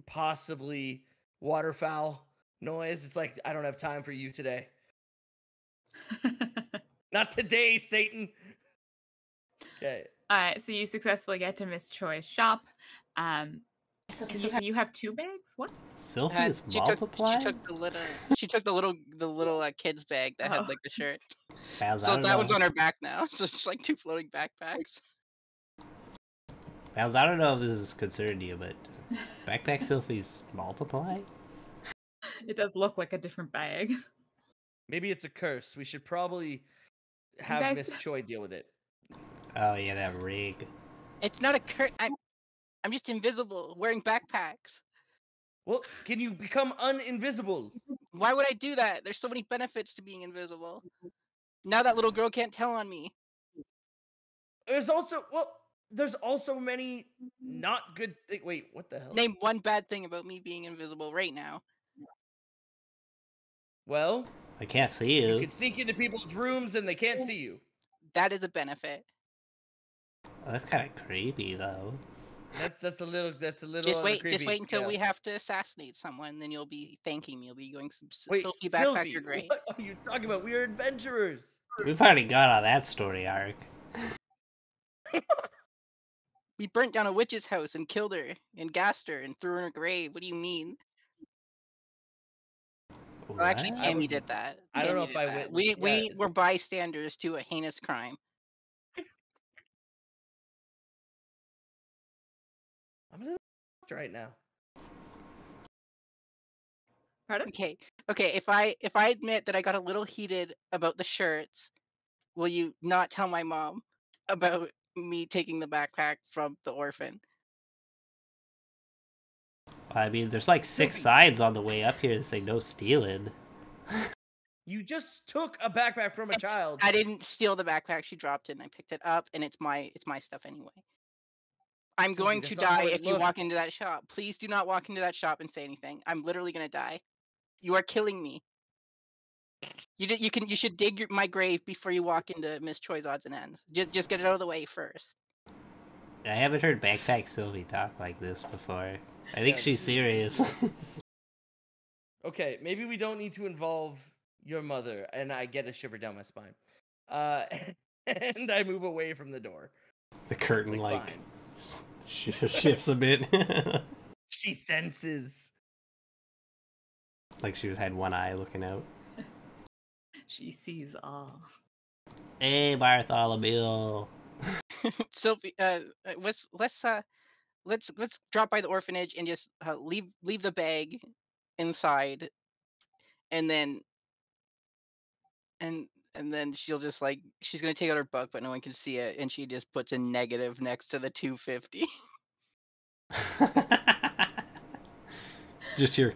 [SPEAKER 3] possibly waterfowl noise. It's like I don't have time for you today. Not today, Satan. Okay.
[SPEAKER 1] All right, so you successfully get to Miss Choi's shop. Um, so you have two bags. What?
[SPEAKER 2] Sylvie
[SPEAKER 4] Uh,
[SPEAKER 2] is
[SPEAKER 4] she took,
[SPEAKER 2] multiplying?
[SPEAKER 4] she took the little she took the little the little uh, kid's bag that
[SPEAKER 1] Oh.
[SPEAKER 4] had like the shirt. [LAUGHS]
[SPEAKER 2] Bowser,
[SPEAKER 4] So
[SPEAKER 2] don't
[SPEAKER 4] that one's on her back now. [LAUGHS] So it's like two floating backpacks.
[SPEAKER 2] Bowser, I don't know if this is concerning you, but [LAUGHS] backpack selfies multiply.
[SPEAKER 1] It does look like a different bag.
[SPEAKER 3] Maybe it's a curse. We should probably have
[SPEAKER 1] guys-
[SPEAKER 3] Miss Choi deal with it.
[SPEAKER 2] Oh yeah, that rig.
[SPEAKER 4] It's not a cur. I'm, I'm just invisible, wearing backpacks.
[SPEAKER 3] Well, can you become uninvisible?
[SPEAKER 4] Why would I do that? There's so many benefits to being invisible. Now that little girl can't tell on me.
[SPEAKER 3] There's also well, there's also many not good. Thi- Wait, what the hell?
[SPEAKER 4] Name one bad thing about me being invisible right now.
[SPEAKER 3] Well,
[SPEAKER 2] I can't see
[SPEAKER 3] you
[SPEAKER 2] you.
[SPEAKER 3] can sneak into people's rooms and they can't see you.
[SPEAKER 4] That is a benefit.
[SPEAKER 2] Oh, that's kind of creepy though.
[SPEAKER 3] That's that's a little. That's a little.
[SPEAKER 4] Just wait, just wait until we have to assassinate someone, then you'll be thanking me. You'll be going, some S-
[SPEAKER 3] Wait,
[SPEAKER 4] Sophie backpack,
[SPEAKER 3] Sylvie,
[SPEAKER 4] you're great.
[SPEAKER 3] What are you talking about? We are adventurers.
[SPEAKER 2] We've already got on that story arc. [LAUGHS]
[SPEAKER 4] We burnt down a witch's house and killed her and gassed her and threw her in a grave. What do you mean? Well, actually,
[SPEAKER 2] What?
[SPEAKER 3] I
[SPEAKER 4] Tammy did that.
[SPEAKER 3] I don't know if I
[SPEAKER 4] did that.
[SPEAKER 3] witnessed-
[SPEAKER 4] We
[SPEAKER 3] yeah.
[SPEAKER 4] we were bystanders to a heinous crime.
[SPEAKER 3] I'm a little [LAUGHS] right now.
[SPEAKER 1] Pardon?
[SPEAKER 4] Okay, okay. If I if I admit that I got a little heated about the shirts, will you not tell my mom about me taking the backpack from the orphan?
[SPEAKER 2] I mean, there's like six
[SPEAKER 3] Sylvie.
[SPEAKER 2] signs on the way up here that say no stealing.
[SPEAKER 3] You just took a backpack from a child.
[SPEAKER 4] I didn't steal the backpack. She dropped it, and I picked it up, and it's my it's my stuff anyway. I'm
[SPEAKER 3] Sylvie,
[SPEAKER 4] going to
[SPEAKER 3] that's not how
[SPEAKER 4] die if you
[SPEAKER 3] looks.
[SPEAKER 4] walk into that shop. Please do not walk into that shop and say anything. I'm literally gonna die. You are killing me. You did. You can. You should dig your, my grave before you walk into Miss Choi's odds and ends. Just just get it out of the way first.
[SPEAKER 2] I haven't heard Backpack Sylvie talk like this before. I think she's serious. [LAUGHS]
[SPEAKER 3] Okay, maybe we don't need to involve your mother, and I get a shiver down my spine. Uh, [LAUGHS] and I move away from the door.
[SPEAKER 2] the
[SPEAKER 3] It's
[SPEAKER 2] curtain like, sh- shifts a bit, [LAUGHS]
[SPEAKER 3] She senses.
[SPEAKER 2] like she had one eye looking out.
[SPEAKER 1] She sees all.
[SPEAKER 2] Hey, Bartholomew.
[SPEAKER 4] Sylvie, uh, uh, let's let's uh, let's let's drop by the orphanage and just uh, leave leave the bag inside, and then and and then she'll just like she's gonna take out her book, but no one can see it, and she just puts a negative next to the two fifty. [LAUGHS]
[SPEAKER 2] Just here.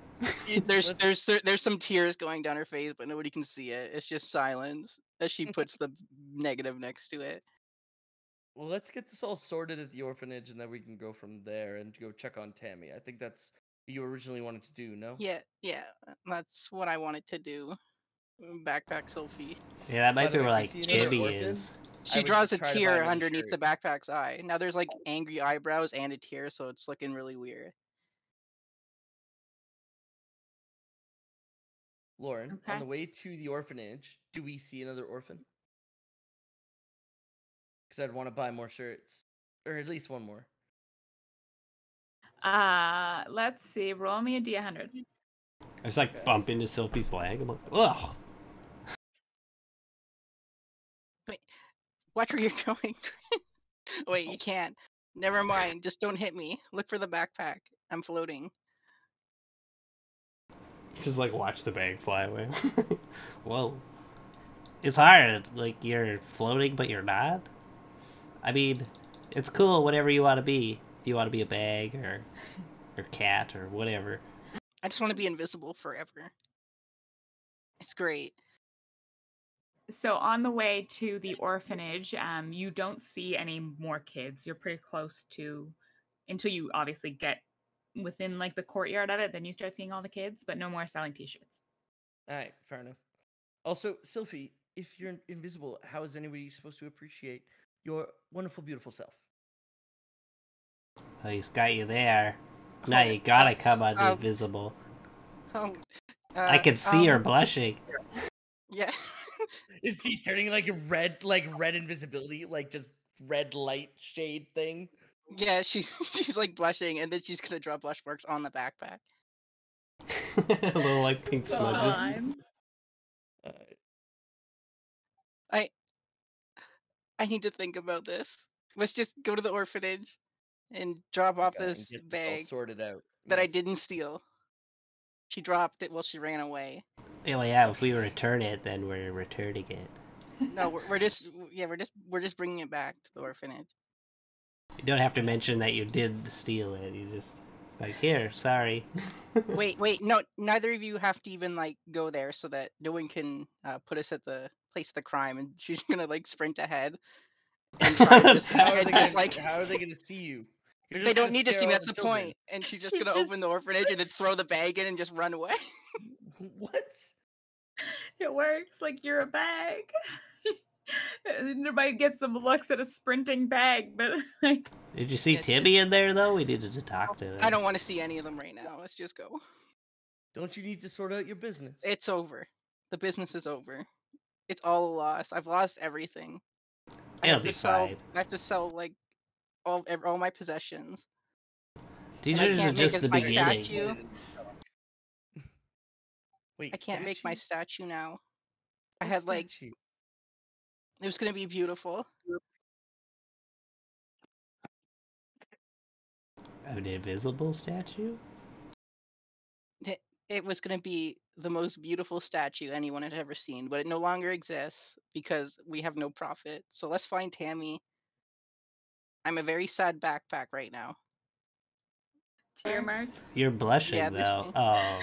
[SPEAKER 2] [LAUGHS]
[SPEAKER 4] there's there's there- there's some tears going down her face, but nobody can see it. It's just silence as she [LAUGHS] puts the negative next to it.
[SPEAKER 3] Well, let's get this all sorted at the orphanage, and then we can go from there and go check on Tammy. I think that's what you originally wanted to do, no?
[SPEAKER 4] Yeah, yeah, uh, that's what I wanted to do. Mm, Backpack Sophie.
[SPEAKER 2] Yeah, that might
[SPEAKER 3] the
[SPEAKER 2] be where like
[SPEAKER 3] see
[SPEAKER 2] Jimmy is.
[SPEAKER 4] She
[SPEAKER 3] would
[SPEAKER 4] draws a
[SPEAKER 3] try to buy
[SPEAKER 4] tear underneath the backpack's eye. Now there's like angry eyebrows and a tear, so it's looking really weird.
[SPEAKER 3] Lauren,
[SPEAKER 1] Okay.
[SPEAKER 3] on the way to the orphanage, do we see another orphan? Because I'd want to buy more shirts, or at least one more.
[SPEAKER 1] Uh, let's see. Roll me a d100.
[SPEAKER 2] I just like
[SPEAKER 3] Okay.
[SPEAKER 2] bump into Sophie's leg. I'm like, ugh.
[SPEAKER 4] Watch where you're going. [LAUGHS] Wait, you can't. Never mind. Just don't hit me. Look for the backpack. I'm floating.
[SPEAKER 2] Just like watch the bag fly away. [LAUGHS] Whoa. It's hard. Like you're floating, but you're not. I mean, it's cool. Whatever you want to be. If you want to be a bag or, or cat or whatever.
[SPEAKER 4] I just want to be invisible forever. It's great.
[SPEAKER 1] So on the way to the orphanage, um, you don't see any more kids. You're pretty close to until you obviously get within like the courtyard of it. Then you start seeing all the kids, but no more selling T-shirts.
[SPEAKER 3] All right, fair enough. Also, Sylphie, if you're invisible, how is anybody supposed to appreciate your wonderful, beautiful self?
[SPEAKER 2] Oh, he's got you there. Now
[SPEAKER 4] Oh,
[SPEAKER 2] you gotta
[SPEAKER 4] uh,
[SPEAKER 2] come on
[SPEAKER 4] uh,
[SPEAKER 2] invisible.
[SPEAKER 4] Um, [LAUGHS]
[SPEAKER 2] I
[SPEAKER 4] uh,
[SPEAKER 2] can see her
[SPEAKER 4] um,
[SPEAKER 2] blushing. [LAUGHS]
[SPEAKER 4] Yeah. [LAUGHS]
[SPEAKER 3] Is she turning like red, like red invisibility, like just red light shade thing?
[SPEAKER 4] Yeah, she's she's like blushing, and then she's gonna draw blush marks on the backpack.
[SPEAKER 2] A Little like pink smudges.
[SPEAKER 1] Slime.
[SPEAKER 3] Alright.
[SPEAKER 4] I need to think about this. Let's just go to the orphanage and drop off
[SPEAKER 3] God,
[SPEAKER 4] this
[SPEAKER 3] get this
[SPEAKER 4] bag
[SPEAKER 3] sorted out.
[SPEAKER 4] that I didn't steal. She dropped it while she ran away.
[SPEAKER 2] Yeah, well, yeah, if we return it, then we're returning it.
[SPEAKER 4] No, we're, we're just [LAUGHS] yeah, we're just we're just bringing it back to the orphanage.
[SPEAKER 2] You don't have to mention that you did steal it. You just like here, sorry.
[SPEAKER 4] Wait, wait, no, [LAUGHS] neither of you have to even like go there so that no one can uh, put us at the place the crime, and she's [LAUGHS] gonna like sprint ahead and try to [LAUGHS] just,
[SPEAKER 3] How are, they gonna,
[SPEAKER 4] like
[SPEAKER 3] how are they gonna see you?
[SPEAKER 4] They don't need to see me. That's the
[SPEAKER 3] children.
[SPEAKER 4] point. And she's just
[SPEAKER 1] She's
[SPEAKER 4] gonna
[SPEAKER 1] just-
[SPEAKER 4] open the orphanage and then [LAUGHS] throw the bag in and just run away.
[SPEAKER 3] What?
[SPEAKER 1] It works like you're a bag. and there might get some looks at a sprinting bag, but like
[SPEAKER 2] Did you see
[SPEAKER 4] It's
[SPEAKER 2] Timmy in there though? We needed to talk oh, to him.
[SPEAKER 4] I don't want to see any of them right now. Let's just go.
[SPEAKER 3] Don't you need to sort out your business?
[SPEAKER 4] It's over. The business is over. It's all a loss. I've lost everything. I
[SPEAKER 2] It'll
[SPEAKER 4] have
[SPEAKER 2] be
[SPEAKER 4] to sell.
[SPEAKER 2] fine.
[SPEAKER 4] I have to sell like all all my possessions.
[SPEAKER 2] These
[SPEAKER 4] and
[SPEAKER 2] are just the beginning.
[SPEAKER 4] statue.
[SPEAKER 3] Wait,
[SPEAKER 4] I can't make my
[SPEAKER 3] statue?
[SPEAKER 4] statue now. I
[SPEAKER 3] What
[SPEAKER 4] had like
[SPEAKER 3] statue?
[SPEAKER 4] it was gonna be beautiful.
[SPEAKER 2] An invisible statue?
[SPEAKER 4] It was gonna be the most beautiful statue anyone had ever seen, but it no longer exists because we have no profit. So let's find Tammy. I'm a very sad backpack right now.
[SPEAKER 1] tear marks.
[SPEAKER 2] You're blushing
[SPEAKER 4] Yeah,
[SPEAKER 2] though. [LAUGHS] Oh.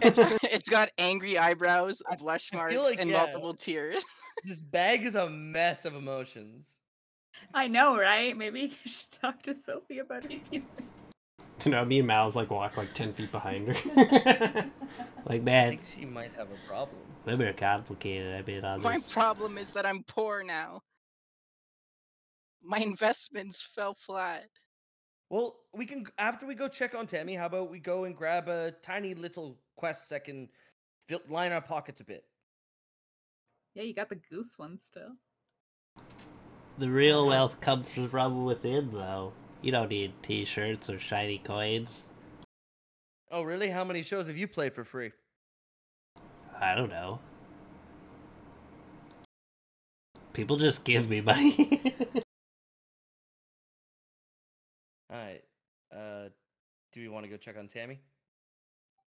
[SPEAKER 4] It's [LAUGHS] it's got angry eyebrows, blush marks,
[SPEAKER 3] like,
[SPEAKER 4] and
[SPEAKER 3] yeah.
[SPEAKER 4] multiple tears.
[SPEAKER 3] This bag is a mess of emotions.
[SPEAKER 1] I know, right? Maybe you [LAUGHS] should talk to Sophie about her feelings. [LAUGHS]
[SPEAKER 2] you know, me and Mal's like walk like ten feet behind her. [LAUGHS] like
[SPEAKER 3] I
[SPEAKER 2] man,
[SPEAKER 3] think she might have a problem.
[SPEAKER 2] women are complicated. I mean, on
[SPEAKER 4] My
[SPEAKER 2] this.
[SPEAKER 4] problem is that I'm poor now. My investments fell flat.
[SPEAKER 3] Well, we can after we go check on Tammy. How about we go and grab a tiny little quest that can fill, line our pockets a bit?
[SPEAKER 1] Yeah, you got the goose one still.
[SPEAKER 2] The real wealth comes from within, though. You don't need T-shirts or shiny coins.
[SPEAKER 3] Oh, really? How many shows have you played for free?
[SPEAKER 2] I don't know. People just give me money. [LAUGHS]
[SPEAKER 3] All right. Uh, do we want to go check on Tammy?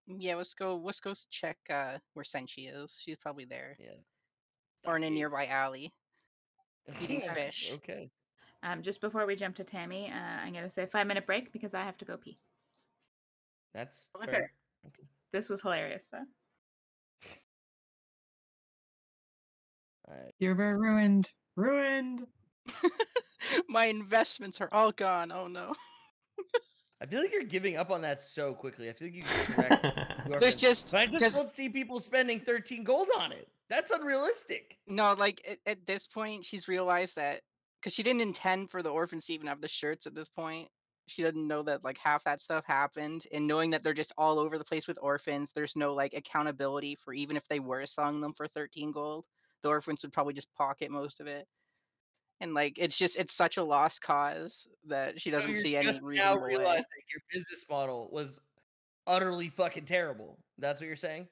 [SPEAKER 4] Yeah, let's go. Let's go check uh, where Senshi is. She's probably there,
[SPEAKER 3] Yeah.
[SPEAKER 4] or in a nearby alley. [LAUGHS] eating fish.
[SPEAKER 3] Okay.
[SPEAKER 1] Um, just before we jump to Tammy, uh, I'm gonna say five minute break because I have to go pee.
[SPEAKER 3] That's
[SPEAKER 4] Okay.
[SPEAKER 3] fair.
[SPEAKER 1] This was hilarious though.
[SPEAKER 3] All right.
[SPEAKER 5] You're very ruined. Ruined. [LAUGHS]
[SPEAKER 4] My investments are all gone. Oh no.
[SPEAKER 3] I feel like you're giving up on that so quickly. I feel like you could [LAUGHS] correct
[SPEAKER 4] There's just
[SPEAKER 3] But I just
[SPEAKER 4] just-
[SPEAKER 3] don't see people spending 13 gold on it. That's unrealistic.
[SPEAKER 4] no like at, at this point she's realized that because she didn't intend for the orphans to even have the shirts at this point. She doesn't know that like half that stuff happened, and knowing that they're just all over the place with orphans, there's no like accountability for even if they were selling them for 13 gold, the orphans would probably just pocket most of it. And like it's just it's such a lost cause that she doesn't
[SPEAKER 3] you're
[SPEAKER 4] see any
[SPEAKER 3] now realizing your business model was utterly fucking terrible. That's what you're saying?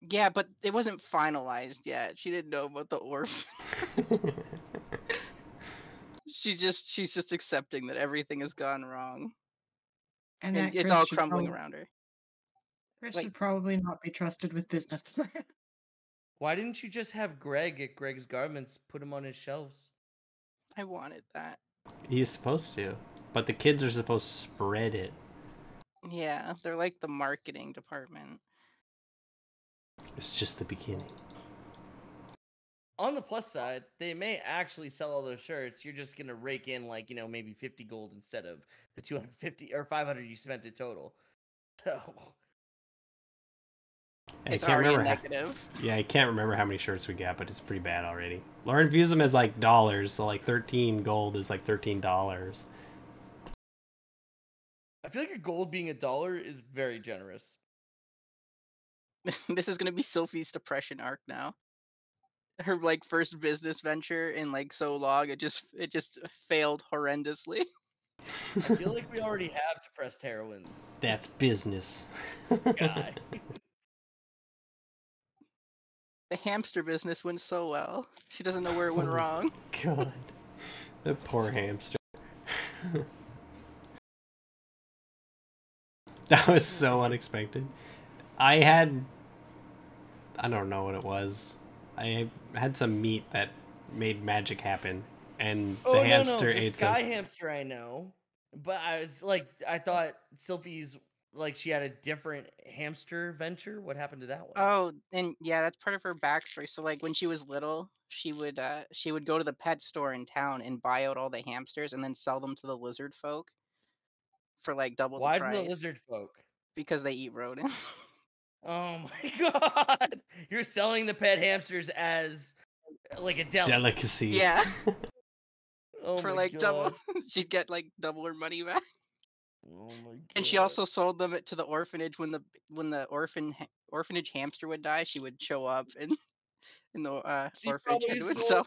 [SPEAKER 4] Yeah, but it wasn't finalized yet. She didn't know about the orph. [LAUGHS] [LAUGHS] She's just she's just accepting that everything has gone wrong.
[SPEAKER 5] And,
[SPEAKER 4] And it's all crumbling
[SPEAKER 5] prob-
[SPEAKER 4] around her.
[SPEAKER 5] Chris
[SPEAKER 4] Wait.
[SPEAKER 5] should probably not be trusted with business plans. [LAUGHS]
[SPEAKER 3] Why didn't you just have Greg at Greg's Garments put him on his shelves?
[SPEAKER 4] I wanted that.
[SPEAKER 2] He's supposed to, but the kids are supposed to spread it.
[SPEAKER 4] Yeah, they're like the marketing department.
[SPEAKER 2] It's just the beginning.
[SPEAKER 3] On the plus side, they may actually sell all those shirts. You're just gonna rake in like you know maybe 50 gold instead of the 250 or 500 you spent in total. [LAUGHS] So
[SPEAKER 2] I
[SPEAKER 4] It's
[SPEAKER 2] can't
[SPEAKER 4] already a.
[SPEAKER 2] How,
[SPEAKER 4] negative.
[SPEAKER 2] yeah, I can't remember how many shirts we got, but it's pretty bad already. Lauren views them as like dollars, so like thirteen gold is like thirteen dollars.
[SPEAKER 3] I feel like a gold being a dollar is very generous. [LAUGHS]
[SPEAKER 4] this is gonna be Sophie's depression arc now. Her like first business venture in like so long, it just it just failed horrendously. [LAUGHS]
[SPEAKER 3] I feel like we already have depressed heroines.
[SPEAKER 2] That's business.
[SPEAKER 3] Guy. [LAUGHS]
[SPEAKER 4] the hamster business went so well. She doesn't know where it went
[SPEAKER 2] Oh.
[SPEAKER 4] wrong.
[SPEAKER 2] God, that poor hamster. [LAUGHS] that was so unexpected. I had, I don't know what it was. I had some meat that made magic happen, and the
[SPEAKER 3] oh
[SPEAKER 2] hamster
[SPEAKER 3] no, no, the
[SPEAKER 2] ate
[SPEAKER 3] sky
[SPEAKER 2] some.
[SPEAKER 3] hamster I know, but I was like, I thought Sylphie's like she had a different hamster venture. What happened to that one?
[SPEAKER 4] Oh, and yeah, that's part of her backstory. So like when she was little, she would uh she would go to the pet store in town and buy out all the hamsters and then sell them to the lizard folk for like double
[SPEAKER 3] Why
[SPEAKER 4] the
[SPEAKER 3] do
[SPEAKER 4] price
[SPEAKER 3] the lizard folk?
[SPEAKER 4] because they eat rodents. [LAUGHS]
[SPEAKER 3] Oh [LAUGHS] my god! You're selling the pet hamsters as uh, like a deli.
[SPEAKER 2] Delicacy.
[SPEAKER 4] yeah, [LAUGHS]
[SPEAKER 3] Oh
[SPEAKER 4] for
[SPEAKER 3] my
[SPEAKER 4] like double. [LAUGHS] She'd get like double her money back.
[SPEAKER 3] Oh my god.
[SPEAKER 4] And she also sold them to the orphanage when the when the orphan orphanage hamster would die. She would show up and in the uh,
[SPEAKER 3] She
[SPEAKER 4] orphanage
[SPEAKER 3] probably
[SPEAKER 4] and would sell.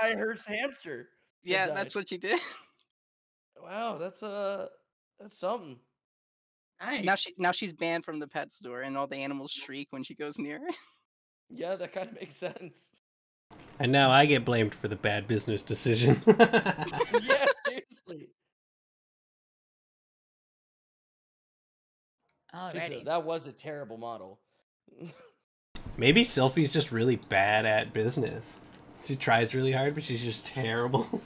[SPEAKER 3] buy her hamster.
[SPEAKER 4] Yeah, that's what she did.
[SPEAKER 3] Wow, that's uh that's something.
[SPEAKER 5] Nice.
[SPEAKER 4] Now she now she's banned from the pet store, and all the animals shriek when she goes near. [LAUGHS]
[SPEAKER 3] Yeah, that kind of makes sense.
[SPEAKER 2] And now I get blamed for the bad business decision. [LAUGHS]
[SPEAKER 3] yeah, seriously. Seriously,
[SPEAKER 1] Alrighty.
[SPEAKER 3] that was a terrible model. [LAUGHS]
[SPEAKER 2] Maybe Sylphie's just really bad at business. She tries really hard, but she's just terrible.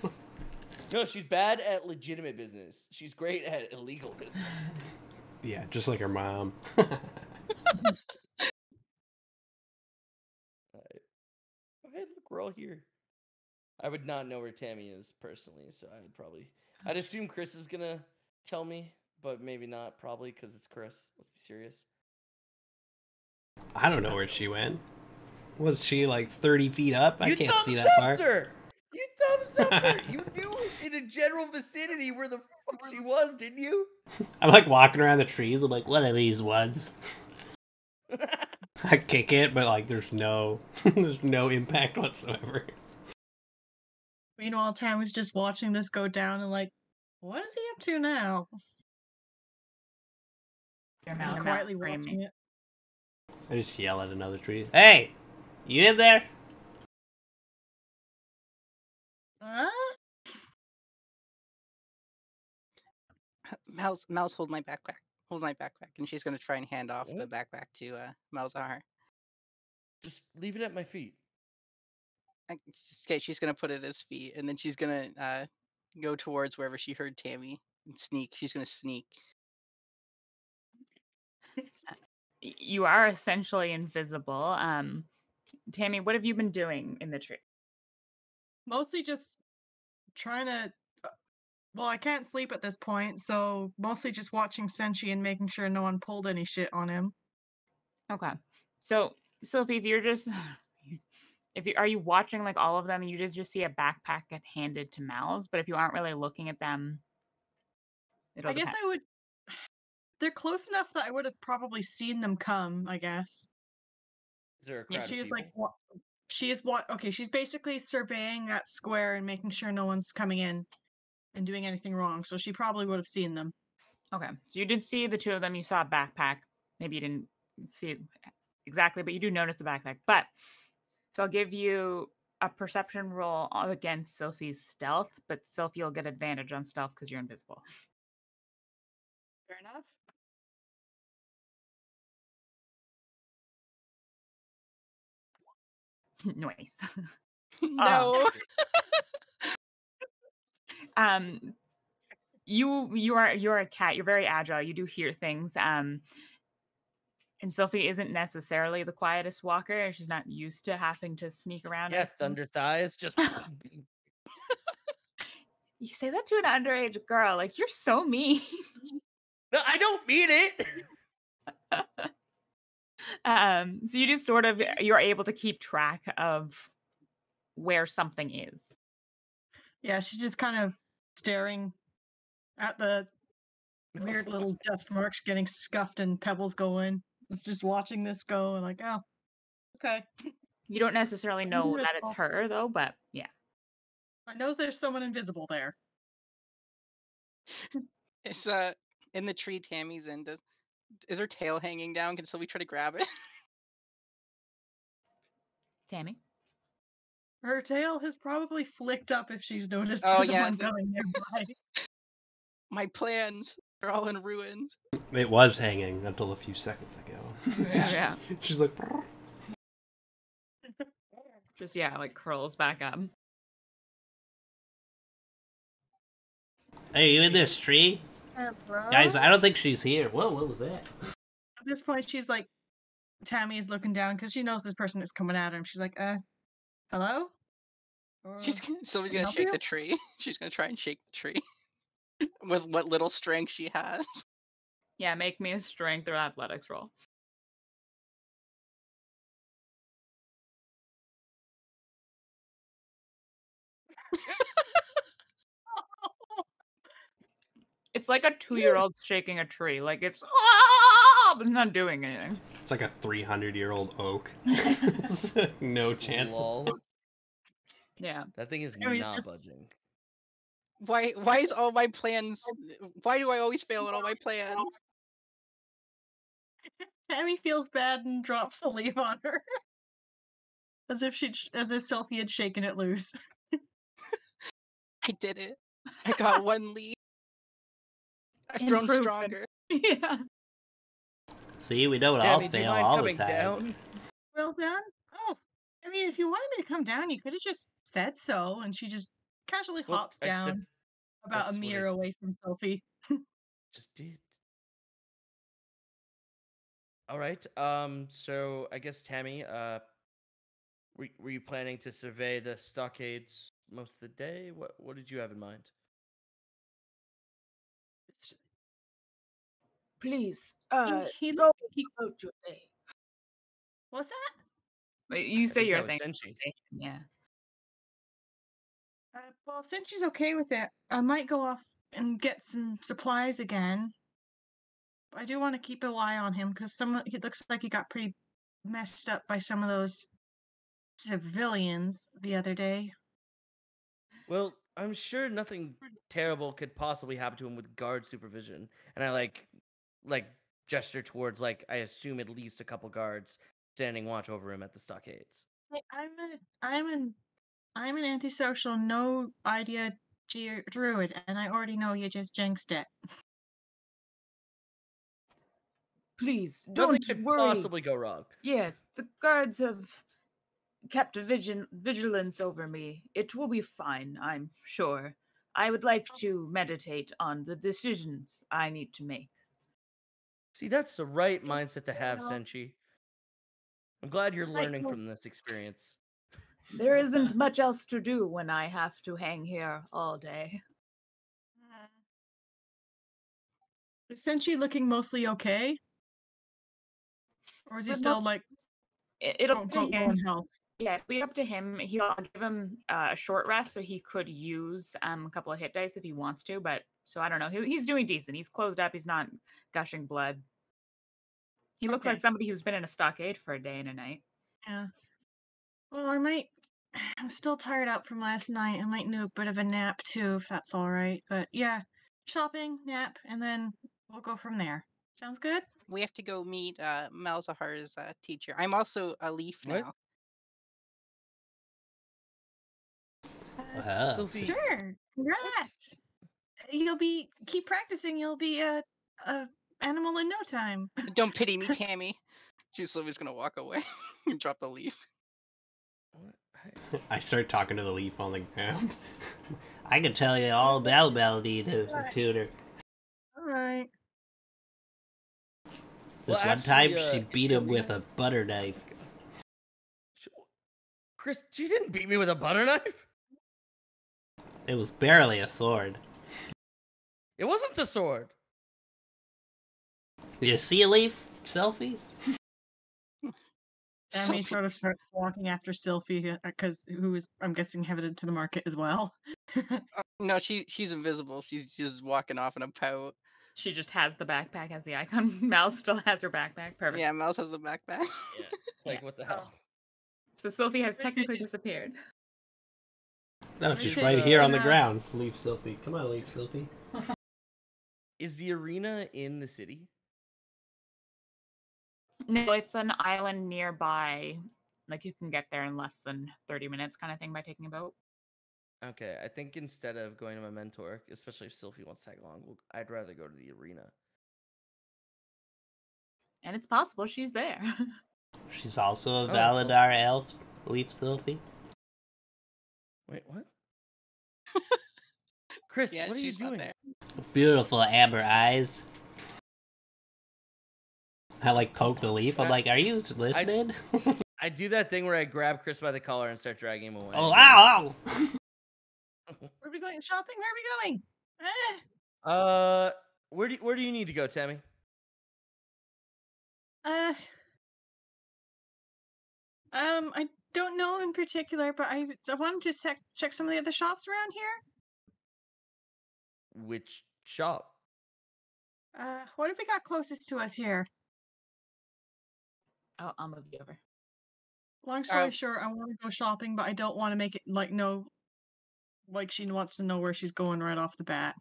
[SPEAKER 3] no, she's bad at legitimate business. She's great at illegal business.
[SPEAKER 2] Yeah, just like her mom. [LAUGHS]
[SPEAKER 3] Okay, look, we're all here. I would not know where Tammy is personally, so I'd probably, I'd assume Chris is gonna tell me, but maybe not, probably because it's Chris. Let's be serious.
[SPEAKER 2] I don't know where she went. Was she like 30 feet up? I can't see that far.
[SPEAKER 3] her! You thumbs up her! You knew in a general vicinity where the fuck she was, didn't you? [LAUGHS]
[SPEAKER 2] I'm like walking around the trees. I'm like, what are these ones? [LAUGHS] I kick it, but like, there's no, [LAUGHS] there's no impact whatsoever.
[SPEAKER 5] Meanwhile, Tammy's just watching this go down and like, what is he up to now?
[SPEAKER 1] Your mouth
[SPEAKER 5] quietly
[SPEAKER 1] screaming.
[SPEAKER 5] watching it.
[SPEAKER 2] I just yell at another tree. Hey, you in there?
[SPEAKER 4] Mouse, Mouse, hold my backpack. Hold my backpack, and she's gonna try and hand off the backpack to uh, Malzahar.
[SPEAKER 3] Just leave it at my feet.
[SPEAKER 4] Okay, she's gonna put it at his feet, and then she's gonna uh, go towards wherever she heard Tammy and sneak. She's gonna sneak. [LAUGHS]
[SPEAKER 1] You are essentially invisible. Um, Tammy, what have you been doing in the tree?
[SPEAKER 5] Mostly just trying to. uh, Well, I can't sleep at this point, so mostly just watching Senshi and making sure no one pulled any shit on him.
[SPEAKER 1] Okay. So, Sophie, if you're just [SIGHS] if you are you watching like all of them, you just just see a backpack get handed to Mal's, but if you aren't really looking at them, it'll
[SPEAKER 5] I guess. I would. [SIGHS] They're close enough that I would have probably seen them come. I guess.
[SPEAKER 3] Is there a crowd of
[SPEAKER 5] she is like
[SPEAKER 3] people?
[SPEAKER 5] what? She is what? Okay, she's basically surveying that square and making sure no one's coming in and doing anything wrong. So she probably would have seen them.
[SPEAKER 1] Okay. So you did see the two of them. You saw a backpack. Maybe you didn't see it exactly, but you do notice the backpack. But so I'll give you a perception roll against Sophie's stealth, but Sophie will get advantage on stealth because you're invisible.
[SPEAKER 5] Fair enough. [LAUGHS]
[SPEAKER 1] nice. [LAUGHS]
[SPEAKER 4] no. [LAUGHS]
[SPEAKER 1] um you you are you're a cat you're very agile you do hear things um and sophie isn't necessarily the quietest walker she's not used to having to sneak around
[SPEAKER 3] Yes, thunder thighs. Just
[SPEAKER 1] you say that to an underage girl like you're so mean
[SPEAKER 3] no, I don't mean it.
[SPEAKER 1] Um so you just sort of you're able to keep track of where something is
[SPEAKER 5] Yeah, she's just kind of staring at the weird [LAUGHS] little dust marks getting scuffed and pebbles going. It's just watching this go and like, oh, okay.
[SPEAKER 1] you don't necessarily [LAUGHS] know that it's her though but yeah
[SPEAKER 5] I know there's someone invisible there.
[SPEAKER 4] It's uh in the tree Tammy's in. Does, is her tail hanging down? Can Sylvie try to grab it? [LAUGHS]
[SPEAKER 1] Tammy.
[SPEAKER 5] Her tail has probably flicked up if she's noticed [LAUGHS]
[SPEAKER 4] Oh, yeah.
[SPEAKER 5] one coming nearby. [LAUGHS]
[SPEAKER 4] My plans are all in ruins.
[SPEAKER 2] It was hanging until a few seconds ago.
[SPEAKER 1] Yeah.
[SPEAKER 2] She's like,
[SPEAKER 1] Just yeah, like curls back up.
[SPEAKER 2] Are you in this tree, guys? I don't think she's here." Whoa, what was that?
[SPEAKER 5] At this point, she's like, Tammy is looking down because she knows this person is coming at her. and She's like, uh, hello?
[SPEAKER 4] She's
[SPEAKER 5] Or-
[SPEAKER 4] gonna, Sylvie's
[SPEAKER 5] can I
[SPEAKER 4] gonna shake
[SPEAKER 5] you?
[SPEAKER 4] the tree. [LAUGHS] She's gonna try and shake the tree [LAUGHS] with what little strength she has.
[SPEAKER 1] Yeah, make me a strength or athletics roll. [LAUGHS] It's like a two-year-old shaking a tree. Like it's ah, but not doing anything.
[SPEAKER 2] It's like a 300 year old oak. [LAUGHS] [LAUGHS] no chance.
[SPEAKER 3] Lol.
[SPEAKER 1] Yeah.
[SPEAKER 3] That thing is
[SPEAKER 5] No, he's
[SPEAKER 3] not
[SPEAKER 5] just-
[SPEAKER 3] budging.
[SPEAKER 4] Why? Why is all my plans? Why do I always fail at all my plans?
[SPEAKER 5] Tammy feels bad and drops a leaf on her. [LAUGHS] as if she, as if Sophie had shaken it loose.
[SPEAKER 4] I did it. I got one lead. I've grown
[SPEAKER 1] Improvement.
[SPEAKER 4] stronger. [LAUGHS]
[SPEAKER 1] yeah.
[SPEAKER 2] See, we don't all
[SPEAKER 3] Tammy, do you
[SPEAKER 2] fail all the
[SPEAKER 3] coming
[SPEAKER 2] time.
[SPEAKER 3] down?
[SPEAKER 5] Well done. Oh, I mean, if you wanted me to come down, you could have just said so. And she just casually
[SPEAKER 3] Well,
[SPEAKER 5] hops
[SPEAKER 3] I- that-
[SPEAKER 5] down about a
[SPEAKER 3] that's what I-
[SPEAKER 5] meter away from Sophie. [LAUGHS]
[SPEAKER 3] Just did. All right. Um. So I guess Tammy. Uh. Were, were you planning to survey the stockades most of the day? What What did you have in mind?
[SPEAKER 1] Please, uh,
[SPEAKER 5] he,
[SPEAKER 1] go
[SPEAKER 5] he,
[SPEAKER 1] about your day.
[SPEAKER 5] what's that?
[SPEAKER 1] Wait, you say your thing.
[SPEAKER 3] Senshi.
[SPEAKER 1] Yeah.
[SPEAKER 5] Uh, well, since she's okay with it, I might go off and get some supplies again. I do want to keep an eye on him because some he looks like he got pretty messed up by some of those civilians the other day.
[SPEAKER 3] Well, I'm sure nothing hmm. terrible could possibly happen to him with guard supervision. And I like, like gesture towards like I assume at least a couple guards standing watch over him at the stockades.
[SPEAKER 5] I, I'm a, I'm an, I'm an antisocial, no idea ge- druid, and I already know you just jinxed it.
[SPEAKER 1] Please
[SPEAKER 3] Nothing
[SPEAKER 1] don't
[SPEAKER 3] could
[SPEAKER 1] worry.
[SPEAKER 3] possibly go wrong.
[SPEAKER 1] Yes, the guards have kept vigil- vigilance over me. It will be fine, I'm sure. I would like to meditate on the decisions I need to make.
[SPEAKER 3] See, that's the right mindset to have,
[SPEAKER 5] Yeah.
[SPEAKER 3] Senshi. I'm glad you're learning from this experience.
[SPEAKER 1] There isn't much else to do when I have to hang here all day.
[SPEAKER 5] Uh, is Senshi looking mostly okay? Or is he
[SPEAKER 1] But
[SPEAKER 5] still
[SPEAKER 1] most-
[SPEAKER 5] like
[SPEAKER 1] It, it'll
[SPEAKER 5] quote
[SPEAKER 1] be
[SPEAKER 5] unquote in health?
[SPEAKER 1] Yeah, it'll be up to him. He'll I'll give him uh, a short rest, so he could use um, a couple of hit dice if he wants to. But so I don't know. He, he's doing decent. He's closed up. He's not gushing blood. He looks like somebody who's been in a stockade for a day and a night.
[SPEAKER 5] Yeah. Well, I might. [SIGHS] I'm still tired out from last night. I might do a bit of a nap too, if that's all right. But yeah, shopping, nap, and then we'll go from there. Sounds good?
[SPEAKER 4] We have to go meet uh, Malzahar's uh, teacher. I'm also a leaf
[SPEAKER 3] What?
[SPEAKER 4] now.
[SPEAKER 2] Ah,
[SPEAKER 3] Sophie,
[SPEAKER 5] Sure. Congrats. You'll be keep practicing. You'll be a a animal in no time.
[SPEAKER 4] Don't pity me, [LAUGHS] Tammy. She's Sylvie's gonna walk away [LAUGHS] and drop the leaf.
[SPEAKER 3] I- [LAUGHS]
[SPEAKER 2] I start talking to the leaf on the ground. I can tell you all about Melody to tutor.
[SPEAKER 5] All right.
[SPEAKER 2] This
[SPEAKER 3] Well,
[SPEAKER 2] one time
[SPEAKER 3] actually, uh,
[SPEAKER 2] she
[SPEAKER 3] is
[SPEAKER 2] beat him with
[SPEAKER 3] Serena-
[SPEAKER 2] a butter knife.
[SPEAKER 3] Chris, she didn't beat me with a butter knife.
[SPEAKER 2] It was barely a sword.
[SPEAKER 3] It wasn't a sword.
[SPEAKER 2] You see a leaf, selfie?
[SPEAKER 5] Tammy
[SPEAKER 4] Sophie-
[SPEAKER 5] sort of starts walking after Sylphie because who is I'm guessing headed to the market as well. [LAUGHS]
[SPEAKER 4] Uh, no, she she's invisible. She's just walking off in a pout.
[SPEAKER 1] She just has the backpack as the icon. [LAUGHS] Mouse still has her backpack. Perfect.
[SPEAKER 4] Yeah, Mouse has the backpack.
[SPEAKER 3] Yeah. It's like what the hell?
[SPEAKER 1] So Sophie has technically disappeared.
[SPEAKER 2] No,
[SPEAKER 5] Maybe
[SPEAKER 2] she's
[SPEAKER 5] she's
[SPEAKER 2] right here on the ground. Leaf Sylphie. Come on, Leaf Sylphie. [LAUGHS]
[SPEAKER 3] Is the arena in the city?
[SPEAKER 1] No, it's an island nearby. Like you can get there in less than 30 minutes kind of thing by taking a boat.
[SPEAKER 3] Okay, I think instead of going to my mentor, especially if Sylvie wants to tag along, we'll, I'd rather go to the arena.
[SPEAKER 1] And it's possible she's there. [LAUGHS]
[SPEAKER 2] She's also a
[SPEAKER 3] Oh, so-
[SPEAKER 2] Valadar elf, Leaf Sylphie.
[SPEAKER 3] Wait, what? [LAUGHS] Chris,
[SPEAKER 4] Yeah,
[SPEAKER 3] what are you doing?
[SPEAKER 4] there.
[SPEAKER 2] Beautiful amber eyes. I like poke the leaf. I'm like, are you listening? [LAUGHS]
[SPEAKER 3] I do that thing where I grab Chris by the collar and start dragging him away.
[SPEAKER 2] oh, ow, ow! [LAUGHS]
[SPEAKER 5] Where are we going shopping? Where are we going? Eh,
[SPEAKER 3] Uh, where do you, where do you need to go, Tammy?
[SPEAKER 5] uh, um, I don't know in particular, but I, I wanted to sec- check some of the other shops around here.
[SPEAKER 3] Which shop?
[SPEAKER 5] Uh, what have we got closest to us here?
[SPEAKER 1] oh, I'll move you over.
[SPEAKER 5] Long story
[SPEAKER 4] Uh,
[SPEAKER 5] short, I want to go shopping, but I don't want to make it like no, like she wants to know where she's going right off the bat,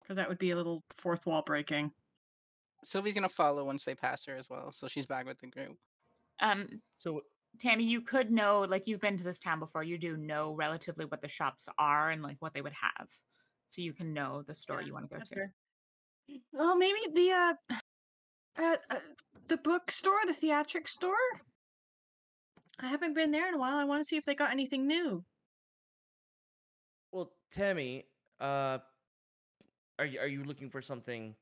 [SPEAKER 5] because that would be a little fourth wall breaking.
[SPEAKER 4] Sylvie's gonna follow once they pass her as well, so she's back with the group.
[SPEAKER 1] Um,
[SPEAKER 3] So
[SPEAKER 1] Tammy, you could know, like you've been to this town before, you do know relatively what the shops are and like what they would have. So you can know the store
[SPEAKER 5] Yeah,
[SPEAKER 1] you want to go to.
[SPEAKER 5] fair. Oh, maybe the uh, uh, uh, the bookstore, the theatric store. I haven't been there in a while. I want to see if they got anything new.
[SPEAKER 3] Well, Tammy, uh, are you are you looking for something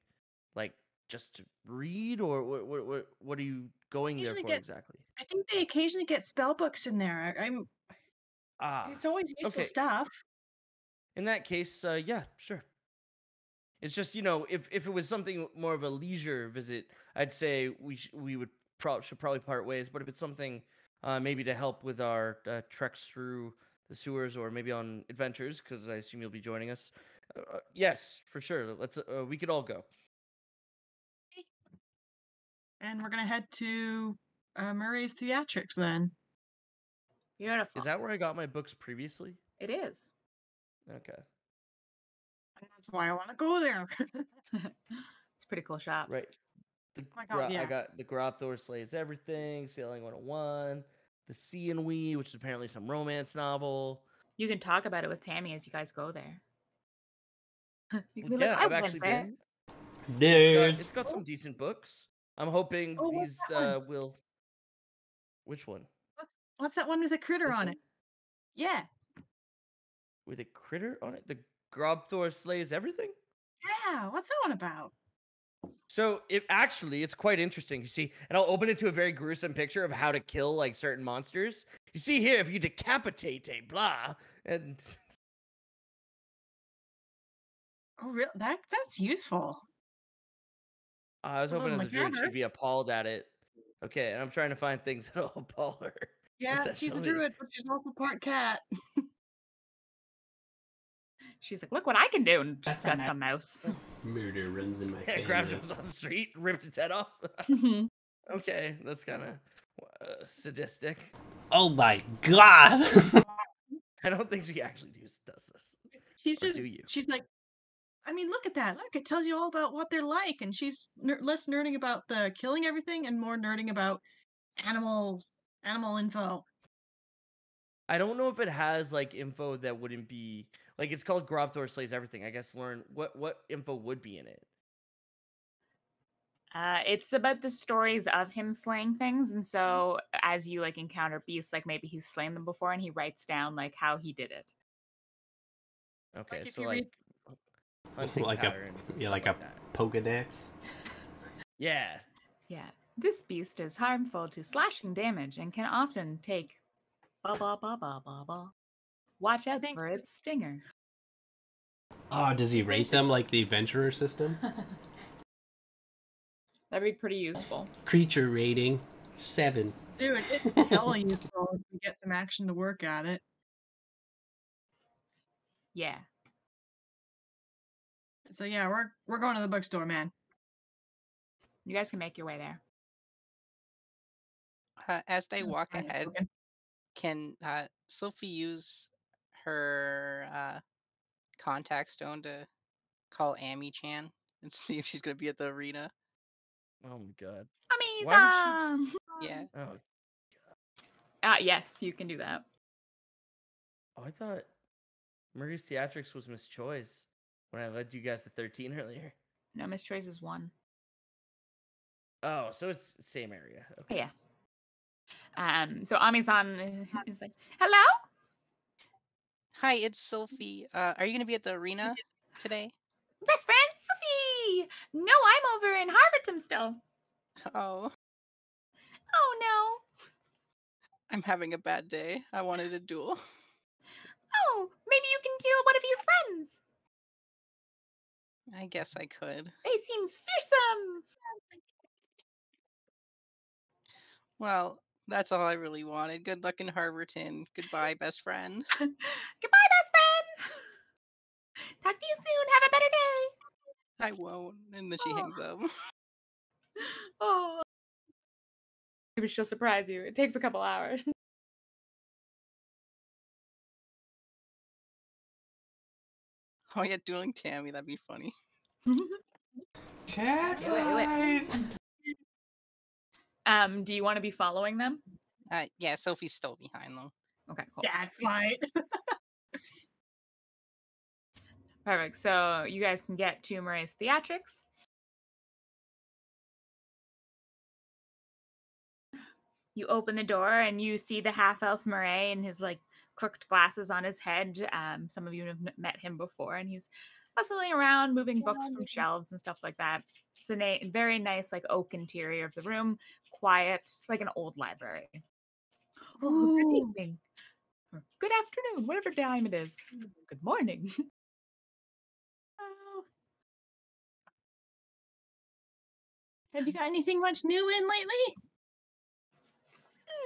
[SPEAKER 3] like just to read, or what what what, what are you going there for
[SPEAKER 5] get-
[SPEAKER 3] exactly?
[SPEAKER 5] I think they occasionally get spell books in there. I'm.
[SPEAKER 3] Ah,
[SPEAKER 5] It's always useful
[SPEAKER 3] okay.
[SPEAKER 5] stuff.
[SPEAKER 3] in that case, uh, yeah, sure. It's just you know, if if it was something more of a leisure visit, I'd say we sh- we would pro- should probably part ways. But if it's something uh, maybe to help with our uh, treks through the sewers, or maybe on adventures, because I assume you'll be joining us. Uh, uh, yes, for sure. Let's. Uh, we could all go.
[SPEAKER 5] And we're gonna head to uh, Murray's Theatrics then.
[SPEAKER 1] Beautiful.
[SPEAKER 3] Is that where I got my books previously?
[SPEAKER 1] It is.
[SPEAKER 3] Okay.
[SPEAKER 5] And that's why I want to go there. [LAUGHS]
[SPEAKER 1] it's a pretty cool shop.
[SPEAKER 3] Right. The
[SPEAKER 5] my God,
[SPEAKER 3] Gra- I got the Grobthor Slays Everything, Sailing 101, The Sea and We, which is apparently some romance novel.
[SPEAKER 1] You can talk about it with Tammy as you guys go there. [LAUGHS] you can be
[SPEAKER 3] yeah,
[SPEAKER 1] like, I
[SPEAKER 3] I've actually
[SPEAKER 1] there.
[SPEAKER 3] been. It's got, it's
[SPEAKER 2] Nerds.
[SPEAKER 3] got some decent books. I'm hoping
[SPEAKER 5] Oh,
[SPEAKER 3] these uh, will. Which one?
[SPEAKER 5] What's that one with a critter
[SPEAKER 3] This
[SPEAKER 5] on
[SPEAKER 3] one?
[SPEAKER 5] it? Yeah.
[SPEAKER 3] With a critter on it? The Grobthor Slays Everything?
[SPEAKER 5] Yeah. What's that one about?
[SPEAKER 3] So it actually it's quite interesting. You see, and I'll open it to a very gruesome picture of how to kill like certain monsters. You see here, if you decapitate a blah, and [LAUGHS]
[SPEAKER 5] Oh, real? That that's useful.
[SPEAKER 3] I was
[SPEAKER 5] Oh
[SPEAKER 3] hoping
[SPEAKER 5] my
[SPEAKER 3] as a she'd be appalled at it. Okay, and I'm trying to find things that'll [LAUGHS] appall her.
[SPEAKER 5] Yeah, she's a druid, but she's also part cat.
[SPEAKER 1] She's like, look what I can do, and just
[SPEAKER 6] That's a
[SPEAKER 1] got some mouse.
[SPEAKER 6] Murder runs in [LAUGHS] my
[SPEAKER 3] Yeah,
[SPEAKER 6] family.
[SPEAKER 3] grabs it on the street, [LAUGHS] ripped its head off. okay, that's kind of uh, sadistic.
[SPEAKER 2] Oh my god!
[SPEAKER 3] I don't think she actually does, does this.
[SPEAKER 5] She's
[SPEAKER 3] Or
[SPEAKER 5] just
[SPEAKER 3] do you?
[SPEAKER 5] she's like, I mean, look at that. Look, it tells you all about what they're like, and she's ner- less nerding about the killing everything and more nerding about animal animal info.
[SPEAKER 3] I don't know if it has like info that wouldn't be like it's called Grobthor Slays Everything. I guess learn what what info would be in it.
[SPEAKER 1] Uh, it's about the stories of him slaying things, and so as you like encounter beasts, like maybe he's slain them before, and he writes down like how he did it.
[SPEAKER 3] Okay,
[SPEAKER 5] if
[SPEAKER 3] so like
[SPEAKER 5] read-
[SPEAKER 3] hunting
[SPEAKER 2] Like a-
[SPEAKER 3] patterns and
[SPEAKER 2] yeah,
[SPEAKER 3] stuff
[SPEAKER 2] like a-
[SPEAKER 3] that.
[SPEAKER 2] Pokedex. [LAUGHS]
[SPEAKER 3] yeah.
[SPEAKER 1] Yeah, this beast is harmful to slashing damage and can often take ba ba ba ba ba ba. Watch out
[SPEAKER 5] Thanks,
[SPEAKER 1] for its stinger.
[SPEAKER 2] Oh, does he rate them like the adventurer system? [LAUGHS]
[SPEAKER 1] That'd be pretty useful.
[SPEAKER 2] Creature rating seven.
[SPEAKER 5] Dude, it's [LAUGHS] hella useful if you get some action to work at it.
[SPEAKER 1] Yeah.
[SPEAKER 5] So yeah, we're we're going to the bookstore, man.
[SPEAKER 1] You guys can make your way there.
[SPEAKER 4] Uh, as they
[SPEAKER 5] Hmm,
[SPEAKER 4] walk
[SPEAKER 5] I
[SPEAKER 4] ahead, can uh, Sophie use her uh, contact stone to call Amy Chan and [LAUGHS] see if she's gonna be at the arena?
[SPEAKER 3] Oh my god.
[SPEAKER 1] Amazing.
[SPEAKER 3] Why
[SPEAKER 4] Yeah.
[SPEAKER 3] Oh.
[SPEAKER 1] Uh, yes, you can do that.
[SPEAKER 3] Oh, I thought Murray's Theatrics was Miss Choi's when I led you guys to 13 earlier.
[SPEAKER 1] No, Miss Choi's is one.
[SPEAKER 3] Oh, so it's same area. Okay.
[SPEAKER 1] Yeah. Um. So Amizan is like, "Hello."
[SPEAKER 4] Hi, it's Sophie. Uh, are you gonna be at the arena today?
[SPEAKER 1] Best friend Sophie. No, I'm over in Harborton still.
[SPEAKER 4] Oh,
[SPEAKER 1] Oh no.
[SPEAKER 4] I'm having a bad day. I wanted a duel.
[SPEAKER 1] Oh, maybe you can deal one of your friends.
[SPEAKER 4] I guess I could.
[SPEAKER 1] They seem fearsome.
[SPEAKER 4] Well, that's all I really wanted. Good luck in Harborton. Goodbye, best friend. [LAUGHS]
[SPEAKER 1] Goodbye, best friend. Talk to you soon. Have a better day.
[SPEAKER 4] I won't. And then she
[SPEAKER 1] Oh.
[SPEAKER 4] hangs up. [LAUGHS]
[SPEAKER 1] Oh. Maybe she'll surprise you. It takes a couple hours.
[SPEAKER 4] Oh yeah, dueling Tammy. That'd be funny. [LAUGHS]
[SPEAKER 2] Cat
[SPEAKER 1] Do it, do it. um, do you want to be following them?
[SPEAKER 4] Uh, yeah, Sophie's still behind them.
[SPEAKER 1] Okay, cool.
[SPEAKER 5] Dad fight. [LAUGHS]
[SPEAKER 1] Perfect. So you guys can get to Murray's Theatrics. You open the door and you see the half elf Murray and his like crooked glasses on his head. Um, some of you have met him before, and he's bustling around, moving books from shelves and stuff like that. It's a na- very nice, like oak interior of the room, quiet, like an old library. Oh, good evening, or good afternoon, whatever time it is. Good morning. [LAUGHS]
[SPEAKER 5] Oh. Have you got anything much new in lately?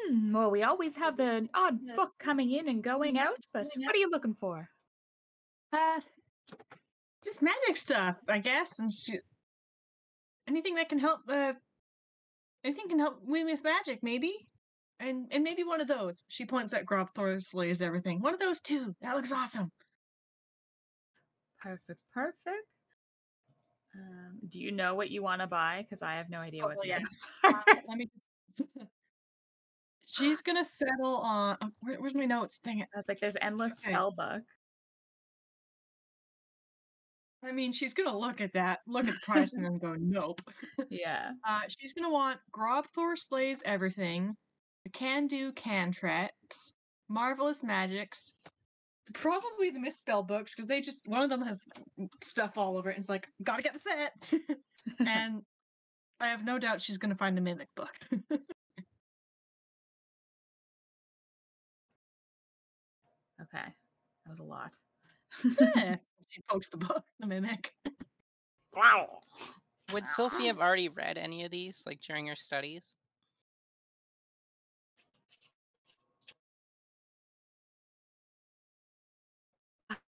[SPEAKER 1] Hmm, well, we always have the odd book coming in and going out, but what are you looking for?
[SPEAKER 5] Uh, just magic stuff, I guess, and sh- anything that can help. Uh, anything can help me with magic, maybe, and and maybe one of those. She points at Grobthor slays everything. One of those too. That looks awesome.
[SPEAKER 1] Perfect, perfect. Um, do you know what you want to buy? Because I have no idea
[SPEAKER 5] Oh,
[SPEAKER 1] what
[SPEAKER 5] well, yeah. Uh, let me. [LAUGHS] She's gonna settle on. uh, Where, where's my notes? Dang it.
[SPEAKER 1] I was like, there's endless
[SPEAKER 5] Okay.
[SPEAKER 1] spell book.
[SPEAKER 5] I mean, she's gonna look at that, look at the price, and [LAUGHS] then go, nope.
[SPEAKER 1] Yeah. [LAUGHS]
[SPEAKER 5] Uh, she's gonna want Grobthor slays everything, the Can Do Cantrips, Marvelous Magics, probably the Misspell books because they just one of them has stuff all over it. And it's like gotta get the set, [LAUGHS] and I have no doubt she's gonna find the Mimic book.
[SPEAKER 1] That was a lot.
[SPEAKER 5] yes, [LAUGHS] she pokes the book, the Mimic.
[SPEAKER 1] Wow.
[SPEAKER 4] Would Sophie have already read any of these, like during her studies?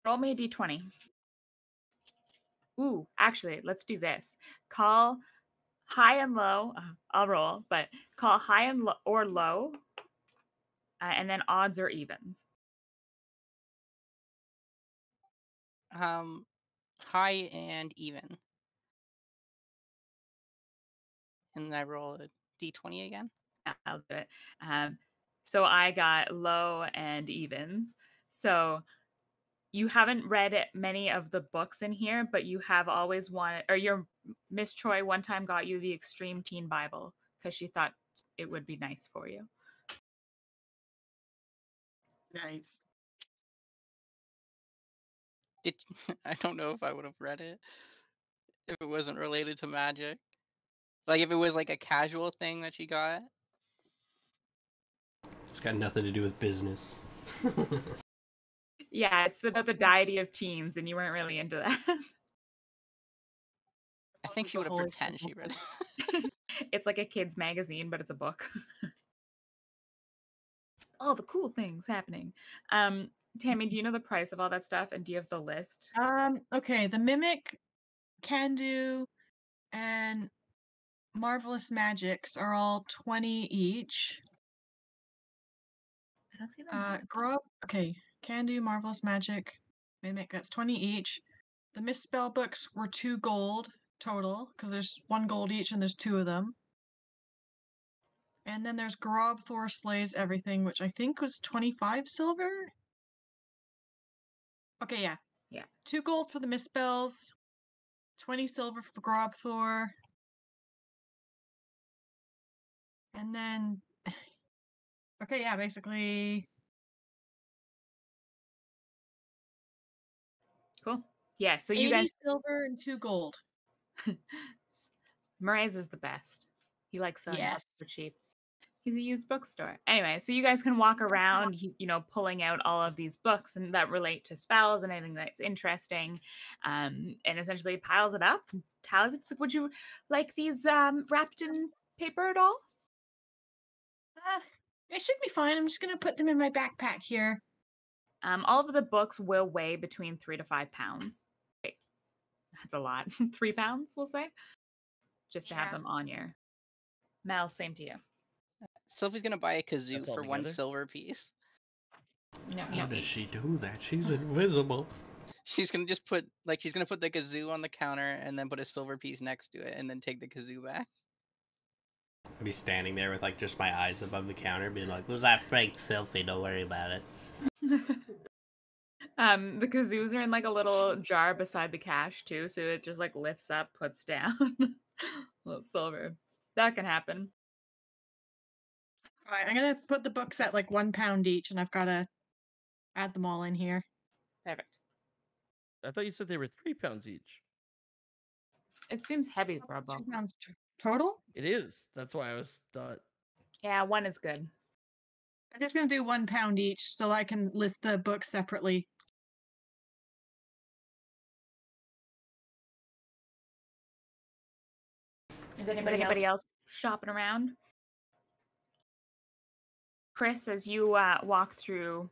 [SPEAKER 1] Roll me a d20. Ooh, actually, let's do this. Call high and low. uh, I'll roll, but call high and low or low, uh, and then odds or evens.
[SPEAKER 4] Um, high and even. And then I roll a d20 again.
[SPEAKER 1] I'll do it. Um, so I got low and evens. So you haven't read many of the books in here, but you have always wanted, or your Miss Troy one time got you the Extreme Teen Bible because she thought it would be nice for you.
[SPEAKER 5] Nice.
[SPEAKER 4] Did [LAUGHS] I don't know if I would have read it if it wasn't related to magic. Like if it was like a casual thing that she got.
[SPEAKER 2] It's got nothing to do with business. [LAUGHS]
[SPEAKER 1] Yeah, it's about the deity of teens, and you weren't really into that. [LAUGHS]
[SPEAKER 4] I think she would have
[SPEAKER 5] holy
[SPEAKER 4] pretend she read it.
[SPEAKER 1] it's like a kid's magazine, but it's a book. all the cool things happening. Um, Tammy, do you know the price of all that stuff, and do you have the list?
[SPEAKER 5] Um. Okay. The Mimic, Can Do, and Marvelous Magics are all twenty each.
[SPEAKER 1] I don't see them.
[SPEAKER 5] Uh, grow up. Okay, can do marvelous magic, mimic. That's twenty each. The misspell books were two gold total because there's one gold each and there's two of them. And then there's Grob Thor slays everything, which I think was 25 silver. Okay, yeah.
[SPEAKER 1] Yeah.
[SPEAKER 5] Two gold for the misspells, 20 silver for Grob Thor. And then [SIGHS] Okay, yeah, basically
[SPEAKER 1] Cool. Yeah, so you
[SPEAKER 5] 80
[SPEAKER 1] guys
[SPEAKER 5] silver and two gold. [LAUGHS]
[SPEAKER 1] Murray's is the best. He likes selling
[SPEAKER 5] Yes.
[SPEAKER 1] for cheap. He's a used bookstore. Anyway, so you guys can walk around, he's, you know, pulling out all of these books and that relate to spells and anything that's interesting. Um, and essentially piles it up, tallies it. It's like, Would you like these um wrapped in paper at all?
[SPEAKER 5] Uh, it should be fine. I'm just gonna put them in my backpack here.
[SPEAKER 1] Um, all of the books will weigh between three to five pounds. Wait, that's a lot. [LAUGHS] three pounds, we'll say, just to have them on your. Mel, same to you.
[SPEAKER 4] Sophie's gonna buy a kazoo
[SPEAKER 3] That's all
[SPEAKER 4] for one
[SPEAKER 3] together?
[SPEAKER 4] silver piece.
[SPEAKER 1] No,
[SPEAKER 2] How does she do that? She's [LAUGHS] invisible.
[SPEAKER 4] She's gonna just put like she's gonna put the kazoo on the counter and then put a silver piece next to it and then take the kazoo back.
[SPEAKER 2] I'd be standing there with like just my eyes above the counter, being like, "Was that fake selfie? Don't worry about it." [LAUGHS]
[SPEAKER 1] um, the kazoos are in like a little jar beside the cash too, so it just like lifts up, puts down. [LAUGHS] little silver. That can happen.
[SPEAKER 5] All right, I'm gonna put the books at like one pound each, and I've gotta add them all in here.
[SPEAKER 1] Perfect.
[SPEAKER 3] I thought you said they were three pounds each.
[SPEAKER 1] It seems heavy for a book.
[SPEAKER 5] Two
[SPEAKER 1] book.
[SPEAKER 5] pounds t- total.
[SPEAKER 3] It is. That's why I was thought.
[SPEAKER 1] Yeah, one is good.
[SPEAKER 5] I'm just gonna do one pound each, so I can list the books separately.
[SPEAKER 1] Is anybody, else? shopping around? Chris, as you uh, walk through,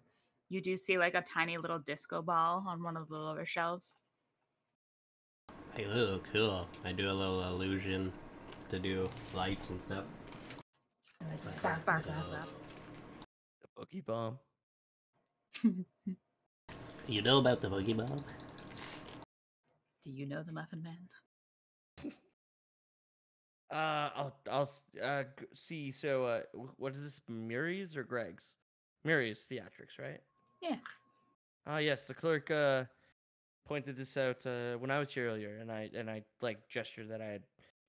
[SPEAKER 1] you do see like a tiny little disco ball on one of the lower shelves.
[SPEAKER 2] Hey, ooh, cool. I do a little illusion to do lights and stuff.
[SPEAKER 1] And it
[SPEAKER 2] Sparkles
[SPEAKER 1] sparkles
[SPEAKER 2] up.
[SPEAKER 1] up.
[SPEAKER 3] The boogie bomb.
[SPEAKER 2] You know about the boogie bomb?
[SPEAKER 1] Do you know the Muffin Man?
[SPEAKER 3] Uh, I'll I'll uh see. So, uh, what is this? Murray's or Greg's? Murray's theatrics, right?
[SPEAKER 1] Yeah.
[SPEAKER 3] Ah, yes. The clerk uh pointed this out uh, when I was here earlier, and I and I like gestured that I had,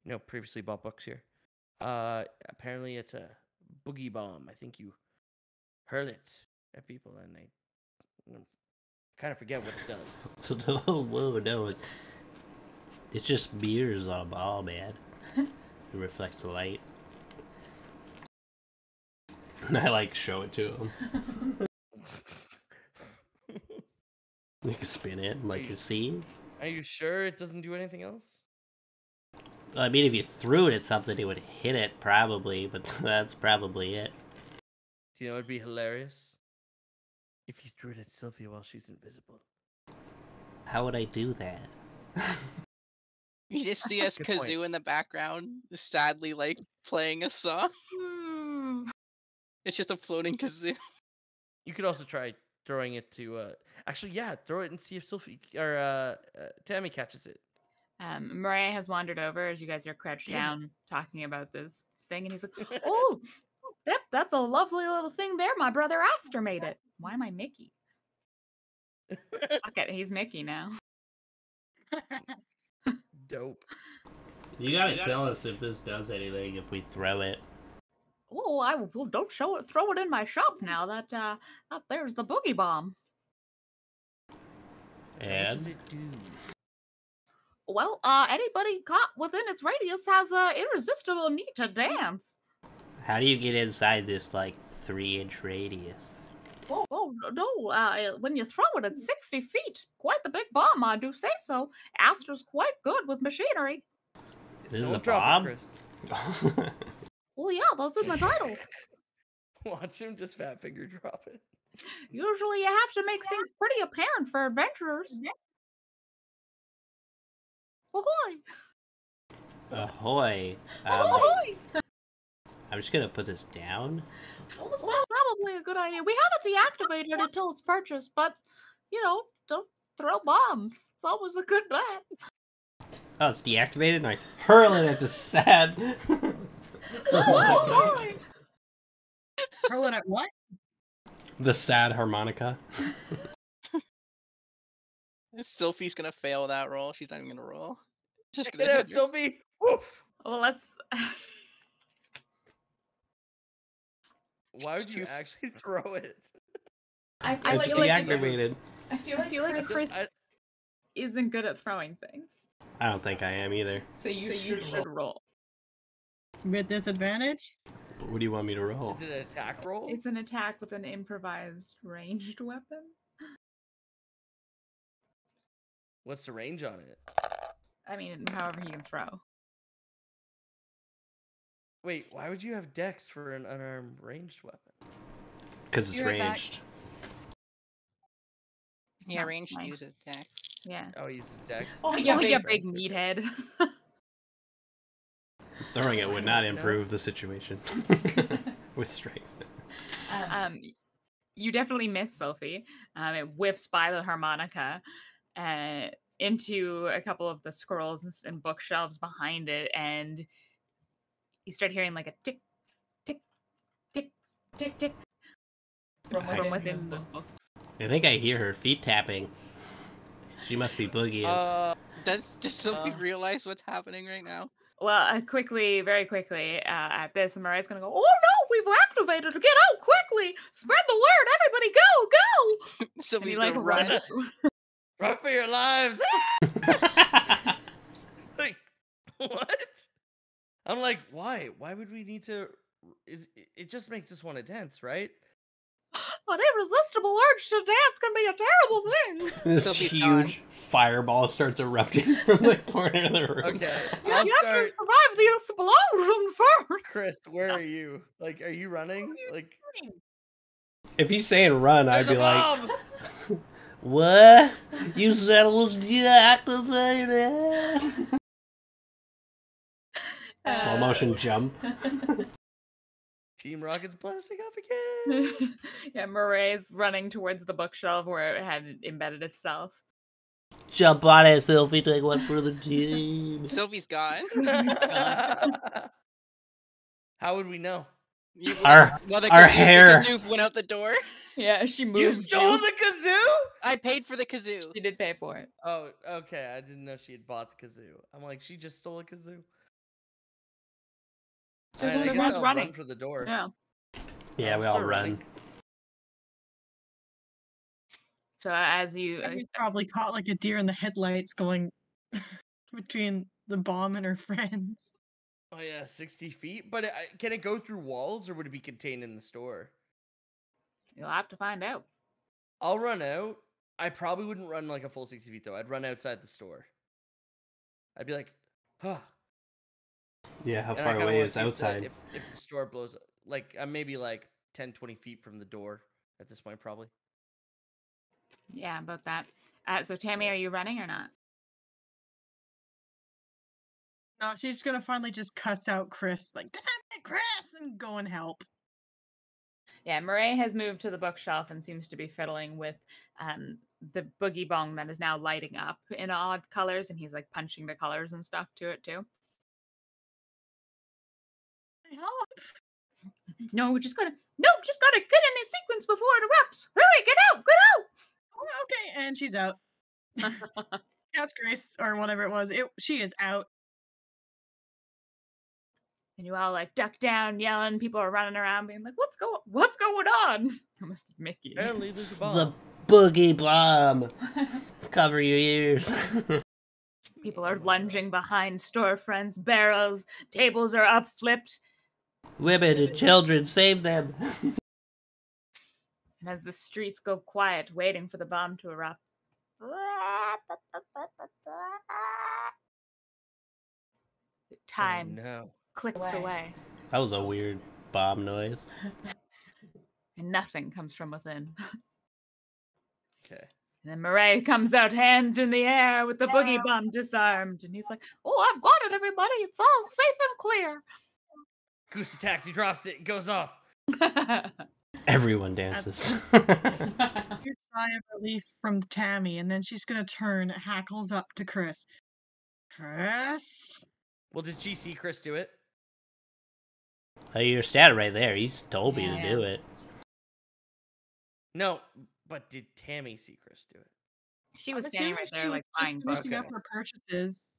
[SPEAKER 3] you know, previously bought books here. Uh, apparently it's a boogie bomb. I think you hurl it at people, and they kind of forget what it does.
[SPEAKER 2] no, [LAUGHS] whoa, no. it- It's just mirrors on a ball, man. It reflects the light. And I like show it to him. [LAUGHS] You can spin it, and, like you see.
[SPEAKER 3] Are you sure it doesn't do anything else?
[SPEAKER 2] I mean, if you threw it at something, it would hit it probably, but [LAUGHS] that's probably it.
[SPEAKER 3] Do you know it'd be hilarious if you threw it at Sylvia while she's invisible?
[SPEAKER 2] How would I do that? [LAUGHS]
[SPEAKER 4] You just see [LAUGHS] us
[SPEAKER 3] Good point.
[SPEAKER 4] kazoo in the background, sadly like playing a song. It's just a floating kazoo. [LAUGHS]
[SPEAKER 3] You could also try throwing it to. uh Actually, yeah, throw it and see if Sophie or uh, uh Tammy catches it.
[SPEAKER 1] Um, Murray has wandered over as you guys are crouched
[SPEAKER 3] Damn
[SPEAKER 1] down talking about this thing, and he's like, [LAUGHS] "Oh, yep, that's a lovely little thing there. My brother Aster made it. Why am I Mickey? Fuck it, he's Mickey now.
[SPEAKER 3] Dope.
[SPEAKER 2] You gotta tell us if this does anything if we throw it.
[SPEAKER 1] Oh, I well, don't show it. Throw it in my shop now. That uh, that there's the boogie bomb.
[SPEAKER 3] What does
[SPEAKER 2] And
[SPEAKER 3] it do?
[SPEAKER 1] Well, uh, anybody caught within its radius has a irresistible need to dance.
[SPEAKER 2] how do you get inside this like three inch radius?
[SPEAKER 1] Oh, oh no! Uh, when you throw it at sixty feet, quite the big bomb, I do say so. Aster's quite good with machinery.
[SPEAKER 2] This is
[SPEAKER 3] Don't
[SPEAKER 2] a
[SPEAKER 3] drop
[SPEAKER 2] bomb.
[SPEAKER 3] it, [LAUGHS]
[SPEAKER 1] Well, yeah, that's in the title. [LAUGHS]
[SPEAKER 3] Watch him just fat finger drop it.
[SPEAKER 1] Usually, you have to make things pretty apparent for adventurers. Ahoy!
[SPEAKER 2] Ahoy! Um,
[SPEAKER 1] Ahoy!
[SPEAKER 2] I'm just gonna put this down.
[SPEAKER 1] Well, that's probably a good idea. We haven't deactivated it until it's purchased, but you know, don't throw bombs. It's always a good bet.
[SPEAKER 2] Oh, it's deactivated, and I hurl it at the sad. [LAUGHS]
[SPEAKER 1] Oh, Ahoy!
[SPEAKER 5] Throw it at what?
[SPEAKER 2] The sad harmonica. [LAUGHS]
[SPEAKER 4] Sophie's gonna fail that roll. She's not even gonna roll. Just
[SPEAKER 3] Check
[SPEAKER 4] gonna
[SPEAKER 3] it out,
[SPEAKER 4] hit her.
[SPEAKER 3] Sylvie. Woof.
[SPEAKER 1] well, let's. [LAUGHS]
[SPEAKER 3] Why would [LAUGHS] you actually [LAUGHS] throw it?
[SPEAKER 1] I,
[SPEAKER 2] I
[SPEAKER 1] feel
[SPEAKER 2] feel
[SPEAKER 1] like
[SPEAKER 2] deactivated.
[SPEAKER 1] I feel, I feel like Chris
[SPEAKER 3] I-
[SPEAKER 1] isn't good at throwing things,
[SPEAKER 2] I don't think I am either.
[SPEAKER 1] so you, should, roll.
[SPEAKER 5] With disadvantage?
[SPEAKER 2] What do you want me to roll?
[SPEAKER 3] Is it an attack roll?
[SPEAKER 1] It's an attack with an improvised ranged [LAUGHS] weapon.
[SPEAKER 3] What's the range on it?
[SPEAKER 1] I mean, however he can throw.
[SPEAKER 3] Wait, why would you have dex for an unarmed ranged weapon?
[SPEAKER 2] Because it's
[SPEAKER 1] You're
[SPEAKER 2] ranged.
[SPEAKER 1] It's
[SPEAKER 4] Yeah,
[SPEAKER 1] not
[SPEAKER 4] ranged
[SPEAKER 1] strength.
[SPEAKER 4] uses dex.
[SPEAKER 1] Yeah.
[SPEAKER 3] Oh, he uses dex.
[SPEAKER 1] Oh, yeah,
[SPEAKER 3] Okay.
[SPEAKER 1] big, big meathead. [LAUGHS]
[SPEAKER 2] Throwing it would not improve the situation [LAUGHS] [LAUGHS] with strength.
[SPEAKER 1] um, you definitely miss Sophie. Um, it whiffs by the harmonica uh, into a couple of the scrolls and bookshelves behind it, and you start hearing like a tick, tick, tick, tick, tick from,
[SPEAKER 2] I-
[SPEAKER 1] from within the book.
[SPEAKER 2] I think I hear her feet tapping. She must be boogieing.
[SPEAKER 3] Uh,
[SPEAKER 4] Does does Sophie
[SPEAKER 3] Uh.
[SPEAKER 4] realize what's happening right now?
[SPEAKER 1] Well, uh, quickly, very quickly, uh, at this, Murray's gonna go, Oh no, we've activated! Get out quickly! Spread the word! Everybody go, go! [LAUGHS] And he, like,
[SPEAKER 4] gonna run.
[SPEAKER 1] run. [LAUGHS]
[SPEAKER 3] run for your lives! [LAUGHS] like, what? I'm like, why? Why would we need to? Is it- it just makes us want to dance, right? [GASPS]
[SPEAKER 1] An irresistible urge to dance can be a terrible thing. [LAUGHS]
[SPEAKER 2] this huge
[SPEAKER 4] gone.
[SPEAKER 2] fireball starts erupting [LAUGHS] from the corner of the room.
[SPEAKER 3] Okay,
[SPEAKER 1] You,
[SPEAKER 3] I'll
[SPEAKER 1] you have to survive the explosion first.
[SPEAKER 3] Chris, where are you? Like, are you running? Like,
[SPEAKER 2] If he's saying run, I'd be like, [LAUGHS] "What? You said it was deactivated." Slow motion jump. [LAUGHS]
[SPEAKER 3] Team Rocket's blasting off again. [LAUGHS]
[SPEAKER 1] yeah, Murray's running towards the bookshelf where it had embedded itself.
[SPEAKER 2] Jump on it, Sophie. Take one for the team. [LAUGHS]
[SPEAKER 4] Sophie's gone.
[SPEAKER 3] How would we know?
[SPEAKER 4] You,
[SPEAKER 2] Our-
[SPEAKER 4] well, the
[SPEAKER 2] our
[SPEAKER 4] kazoo- the
[SPEAKER 2] hair.
[SPEAKER 4] kazoo went out the door.
[SPEAKER 1] Yeah, she moved.
[SPEAKER 3] You
[SPEAKER 1] moved.
[SPEAKER 3] stole the kazoo?
[SPEAKER 4] I paid for the kazoo.
[SPEAKER 1] She did pay for it.
[SPEAKER 3] Oh, okay. I didn't know she had bought the kazoo. I'm like, she just stole a kazoo.
[SPEAKER 1] So
[SPEAKER 3] Alright, I
[SPEAKER 1] who's
[SPEAKER 3] guess
[SPEAKER 1] who's running?
[SPEAKER 3] run for the door.
[SPEAKER 1] Yeah.
[SPEAKER 2] Yeah, we all
[SPEAKER 3] still
[SPEAKER 2] run.
[SPEAKER 3] running.
[SPEAKER 1] So as you, uh,
[SPEAKER 5] He's probably caught like a deer in the headlights going [LAUGHS] between the bomb and her friends.
[SPEAKER 3] Oh yeah, sixty feet. But it, can it go through walls, or would it be contained in the store?
[SPEAKER 1] you'll have to find out.
[SPEAKER 3] I'll run out. I probably wouldn't run like a full sixty feet though. I'd run outside the store. I'd be like, huh.
[SPEAKER 2] Yeah, how
[SPEAKER 3] And
[SPEAKER 2] far away is
[SPEAKER 3] see the-
[SPEAKER 2] outside?
[SPEAKER 3] If, if the store blows, like I'm maybe like 10, 20 feet from the door at this point, probably.
[SPEAKER 1] Yeah, about that. Uh, so Tammy, are you running or not?
[SPEAKER 5] No, she's gonna finally just cuss out Chris, like, damn it, Chris, and go and help.
[SPEAKER 1] Yeah, Murray has moved to the bookshelf and seems to be fiddling with um, the boogie bomb that is now lighting up in odd colors, and he's like punching the colors and stuff to it too.
[SPEAKER 5] Help!
[SPEAKER 1] No, we just gotta no, just gotta get in the sequence before it erupts. Hurry, get out, get
[SPEAKER 5] Oh, okay, and she's out. [LAUGHS] That's Grace, or whatever it was. It she is out.
[SPEAKER 1] And you all like duck down, yelling. People are running around, being like, "What's going? What's going on?" [LAUGHS] Almost Mickey.
[SPEAKER 3] Apparently, there's a bomb.
[SPEAKER 2] The boogie bomb. [LAUGHS] Cover your ears.
[SPEAKER 1] People are lunging behind storefronts, barrels, tables are up, flipped.
[SPEAKER 2] Women and children, save them.
[SPEAKER 1] And as the streets go quiet, waiting for the bomb to erupt, oh, time
[SPEAKER 3] Oh, no.
[SPEAKER 1] clicks
[SPEAKER 5] Away.
[SPEAKER 1] away,
[SPEAKER 2] That was a weird bomb noise. [LAUGHS]
[SPEAKER 1] and nothing comes from within.
[SPEAKER 3] Okay.
[SPEAKER 1] And then Murray comes out, hand in the air, with the boogie bomb disarmed, and he's like, "Oh, I've got it, everybody! It's all safe
[SPEAKER 3] Goose attacks. He drops it. It goes off. [LAUGHS]
[SPEAKER 2] Everyone dances.
[SPEAKER 5] Weird [LAUGHS] sigh of relief from Tammy, and then she's gonna turn, hackles up to Chris. Chris?
[SPEAKER 3] Well, did she see Chris do it?
[SPEAKER 7] Uh, oh, you're standing right there. He's told me to
[SPEAKER 1] Yeah.
[SPEAKER 7] do it.
[SPEAKER 3] No, but did Tammy see Chris do it?
[SPEAKER 1] She was
[SPEAKER 5] I'm
[SPEAKER 1] standing
[SPEAKER 5] assuming
[SPEAKER 1] right
[SPEAKER 5] she
[SPEAKER 1] there,
[SPEAKER 5] was
[SPEAKER 1] like
[SPEAKER 5] just
[SPEAKER 1] buying
[SPEAKER 5] finishing
[SPEAKER 1] books.
[SPEAKER 5] up her purchases.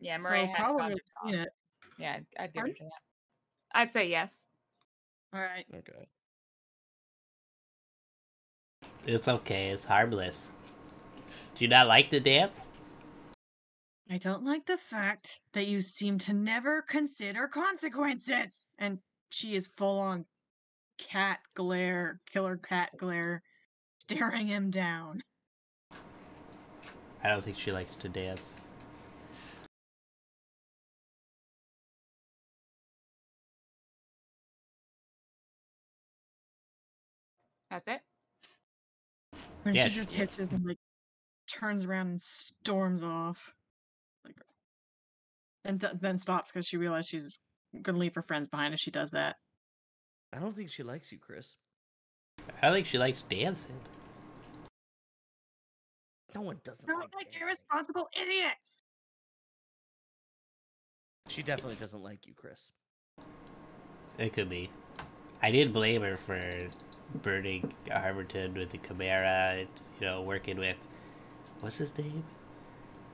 [SPEAKER 1] Yeah,
[SPEAKER 5] So
[SPEAKER 1] Maria had gone
[SPEAKER 5] probably
[SPEAKER 1] to
[SPEAKER 5] seen
[SPEAKER 1] talk.
[SPEAKER 5] it.
[SPEAKER 1] Yeah, I'd- I'd give it to that. I'd say yes.
[SPEAKER 5] All right.
[SPEAKER 3] Okay.
[SPEAKER 7] It's okay. It's harmless. Do you not like to dance?
[SPEAKER 5] I don't like the fact that you seem to never consider consequences. And she is full on cat glare, killer cat glare, staring him down.
[SPEAKER 7] I don't think she likes to dance.
[SPEAKER 1] That's it.
[SPEAKER 5] And
[SPEAKER 7] Yeah,
[SPEAKER 5] she
[SPEAKER 7] she
[SPEAKER 5] just
[SPEAKER 7] did.
[SPEAKER 5] hits his and like turns around and storms off. Like and th- then stops because she realized she's gonna leave her friends behind if she does that.
[SPEAKER 3] I don't think she likes you, Chris.
[SPEAKER 7] I think she likes dancing.
[SPEAKER 3] No one doesn't
[SPEAKER 5] Don't
[SPEAKER 3] like
[SPEAKER 5] like
[SPEAKER 3] dancing.
[SPEAKER 5] irresponsible idiots.
[SPEAKER 3] She definitely doesn't like you, Chris.
[SPEAKER 7] It could be. I did blame her for burning Harborton with the Chimera, and, you know, working with. What's his name?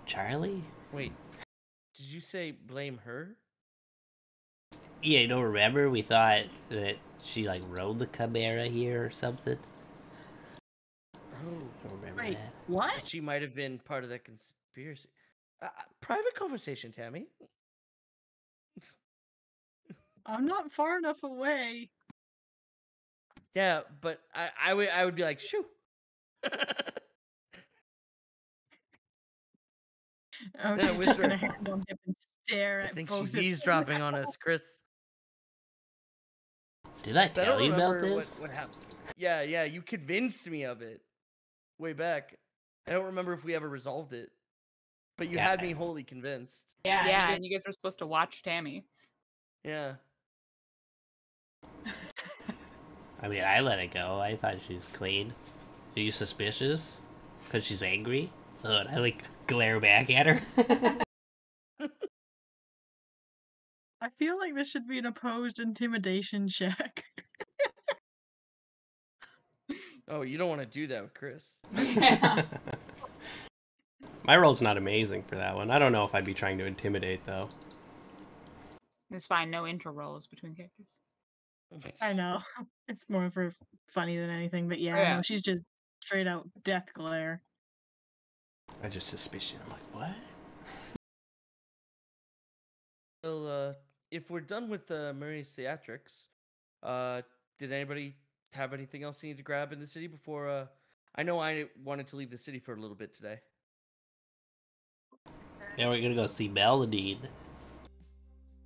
[SPEAKER 7] Charlie?
[SPEAKER 3] Wait, did you say blame her?
[SPEAKER 7] Yeah, you don't remember? We thought that she, like, rode the Chimera here or something.
[SPEAKER 3] Oh,
[SPEAKER 7] I don't remember
[SPEAKER 5] Wait,
[SPEAKER 7] that.
[SPEAKER 5] what?
[SPEAKER 3] that she might have been part of that conspiracy. Uh, uh, private conversation, Tammy.
[SPEAKER 5] I'm not far enough away.
[SPEAKER 3] Yeah, but I, I would, I would be like, shoo.
[SPEAKER 5] Oh,
[SPEAKER 3] Yeah,
[SPEAKER 5] she's
[SPEAKER 3] with
[SPEAKER 5] just gonna hand on hip and stare
[SPEAKER 3] I
[SPEAKER 5] at
[SPEAKER 3] think
[SPEAKER 5] both
[SPEAKER 3] she's eavesdropping on us, Chris.
[SPEAKER 7] Did I
[SPEAKER 3] I
[SPEAKER 7] tell
[SPEAKER 3] don't
[SPEAKER 7] you about this?
[SPEAKER 3] What, what happened. Yeah, yeah, you convinced me of it way back. I don't remember if we ever resolved it, but you
[SPEAKER 7] Yeah.
[SPEAKER 3] had me wholly convinced.
[SPEAKER 1] Yeah,
[SPEAKER 8] Yeah,
[SPEAKER 1] yeah,
[SPEAKER 8] you
[SPEAKER 1] and you guys were supposed to watch Tammy.
[SPEAKER 3] Yeah.
[SPEAKER 7] I mean, I let it go. I thought she was clean. Are you suspicious? Because she's angry? Oh, I, like, glare back at her. [LAUGHS]
[SPEAKER 5] I feel like this should be an opposed intimidation check.
[SPEAKER 3] Oh, you don't want to do that with Chris.
[SPEAKER 8] Yeah. [LAUGHS]
[SPEAKER 7] My roll's not amazing for that one. I don't know if I'd be trying to intimidate, though.
[SPEAKER 1] It's fine, no inter rolls between characters.
[SPEAKER 5] I know. [LAUGHS] It's more for funny than anything, but yeah,
[SPEAKER 1] Yeah.
[SPEAKER 5] no, she's just straight out death glare.
[SPEAKER 7] I just suspicion. I'm like, what?
[SPEAKER 3] Well, uh, if we're done with uh, Murray's theatrics, uh, did anybody have anything else you need to grab in the city before? Uh, I know I wanted to leave the city for a little bit today.
[SPEAKER 7] Yeah, we're gonna go see Melody.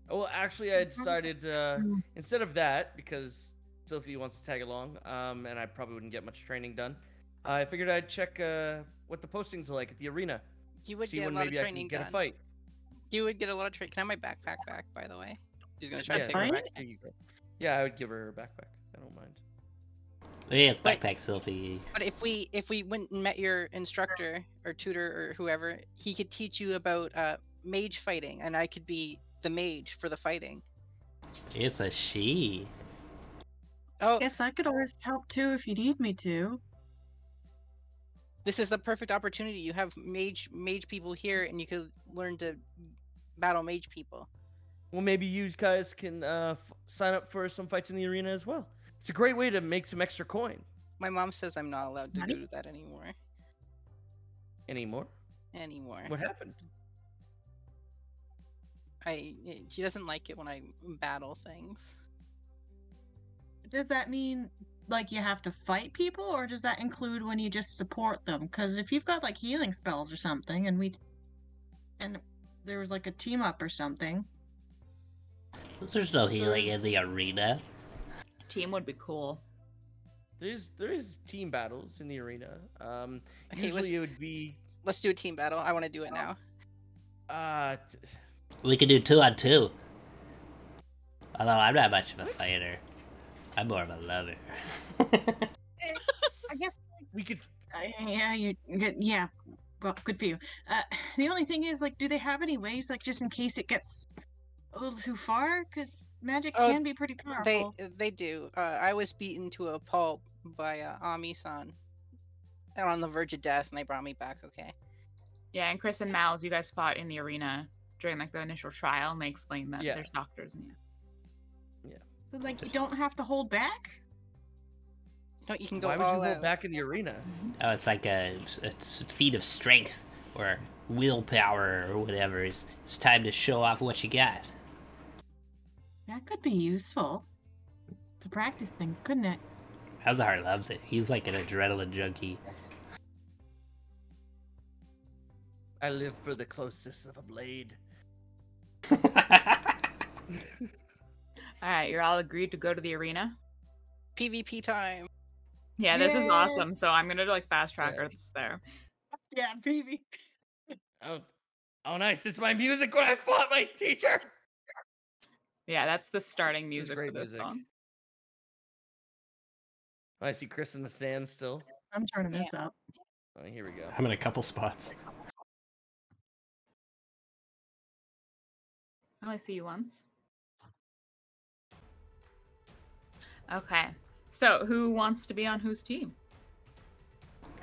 [SPEAKER 3] Oh, well, actually, I decided uh, instead of that, because Sophie wants to tag along, um, and I probably wouldn't get much training done. I figured I'd check uh, what the postings are like at the arena.
[SPEAKER 4] You would
[SPEAKER 3] See
[SPEAKER 4] get a
[SPEAKER 3] when
[SPEAKER 4] lot of
[SPEAKER 3] maybe I can
[SPEAKER 4] training
[SPEAKER 3] get
[SPEAKER 4] done.
[SPEAKER 3] a fight.
[SPEAKER 4] You would get a lot of training. Can I have my backpack back, by the way? She's gonna try
[SPEAKER 3] Yeah,
[SPEAKER 4] to take her
[SPEAKER 5] fine.
[SPEAKER 4] back.
[SPEAKER 3] there you go. Yeah, I would give her her backpack. I don't mind.
[SPEAKER 7] Yeah, it's
[SPEAKER 4] Wait.
[SPEAKER 7] backpack Sylvie.
[SPEAKER 4] But if we if we went and met your instructor or tutor or whoever, he could teach you about uh, mage fighting, and I could be the mage for the fighting.
[SPEAKER 7] It's a she.
[SPEAKER 4] Oh,
[SPEAKER 5] Yes, I could always help too if you need me to.
[SPEAKER 4] this is the perfect opportunity. You have mage mage people here, and you could learn to battle mage people.
[SPEAKER 3] Well, maybe you guys can uh, f- sign up for some fights in the arena as well. It's a great way to make some extra coin.
[SPEAKER 4] My mom says I'm not allowed to
[SPEAKER 5] Money?
[SPEAKER 4] do that anymore.
[SPEAKER 3] Anymore?
[SPEAKER 4] Anymore.
[SPEAKER 3] What happened?
[SPEAKER 4] I eh, she doesn't like it when I battle things.
[SPEAKER 5] Does that mean like you have to fight people, or does that include when you just support them? Because if you've got like healing spells or something, and we and there was like a team up or something,
[SPEAKER 7] There's no healing in the arena.
[SPEAKER 1] Team would be cool.
[SPEAKER 3] There's there is team battles in the arena. Um,
[SPEAKER 4] Okay, let's-
[SPEAKER 3] usually it would be
[SPEAKER 4] Let's do a team battle. I want to do it now.
[SPEAKER 3] uh, t-
[SPEAKER 7] We could do two on two. Although I'm not much of a fighter. I'm more of a lover.
[SPEAKER 5] I guess
[SPEAKER 3] we could.
[SPEAKER 5] uh, yeah, you get yeah. Well, good for you. Uh, the only thing is, like, do they have any ways, like, just in case it gets a little too far? Because magic
[SPEAKER 4] Oh,
[SPEAKER 5] can be pretty powerful.
[SPEAKER 4] they they do. Uh, I was beaten to a pulp by uh, Ami-san. And on the verge of death, and they brought me back. Okay.
[SPEAKER 1] Yeah, and Chris and Miles, you guys fought in the arena during like the initial trial, and they explained that
[SPEAKER 3] Yeah.
[SPEAKER 1] there's doctors in you.
[SPEAKER 5] So, like, you don't have to hold back?
[SPEAKER 4] No, you can go
[SPEAKER 3] Why would you
[SPEAKER 4] all
[SPEAKER 3] hold
[SPEAKER 4] out.
[SPEAKER 3] back in the arena? Mm-hmm.
[SPEAKER 2] Oh, it's like a, it's a s- feat of strength or willpower or whatever. It's, it's time to show off what you got.
[SPEAKER 5] That could be useful. It's a practice thing, couldn't it?
[SPEAKER 2] Azahar loves it. He's like an adrenaline junkie.
[SPEAKER 3] I live for the closest of a blade. [LAUGHS]
[SPEAKER 1] All right, you're all agreed to go to the arena.
[SPEAKER 4] PvP time.
[SPEAKER 1] Yeah, this is awesome. So I'm gonna like fast track
[SPEAKER 3] Yeah.
[SPEAKER 1] this there.
[SPEAKER 5] Yeah, baby.
[SPEAKER 3] Oh, oh, nice! It's my music when I fought my teacher.
[SPEAKER 1] Yeah, that's the starting music for this
[SPEAKER 3] music.
[SPEAKER 1] song.
[SPEAKER 3] Oh, I see Chris in the stands still.
[SPEAKER 5] I'm turning
[SPEAKER 4] Yeah.
[SPEAKER 5] this up.
[SPEAKER 3] Oh, here we go.
[SPEAKER 2] I'm in a couple spots.
[SPEAKER 1] Only see you once. Okay. So who wants to be on whose team?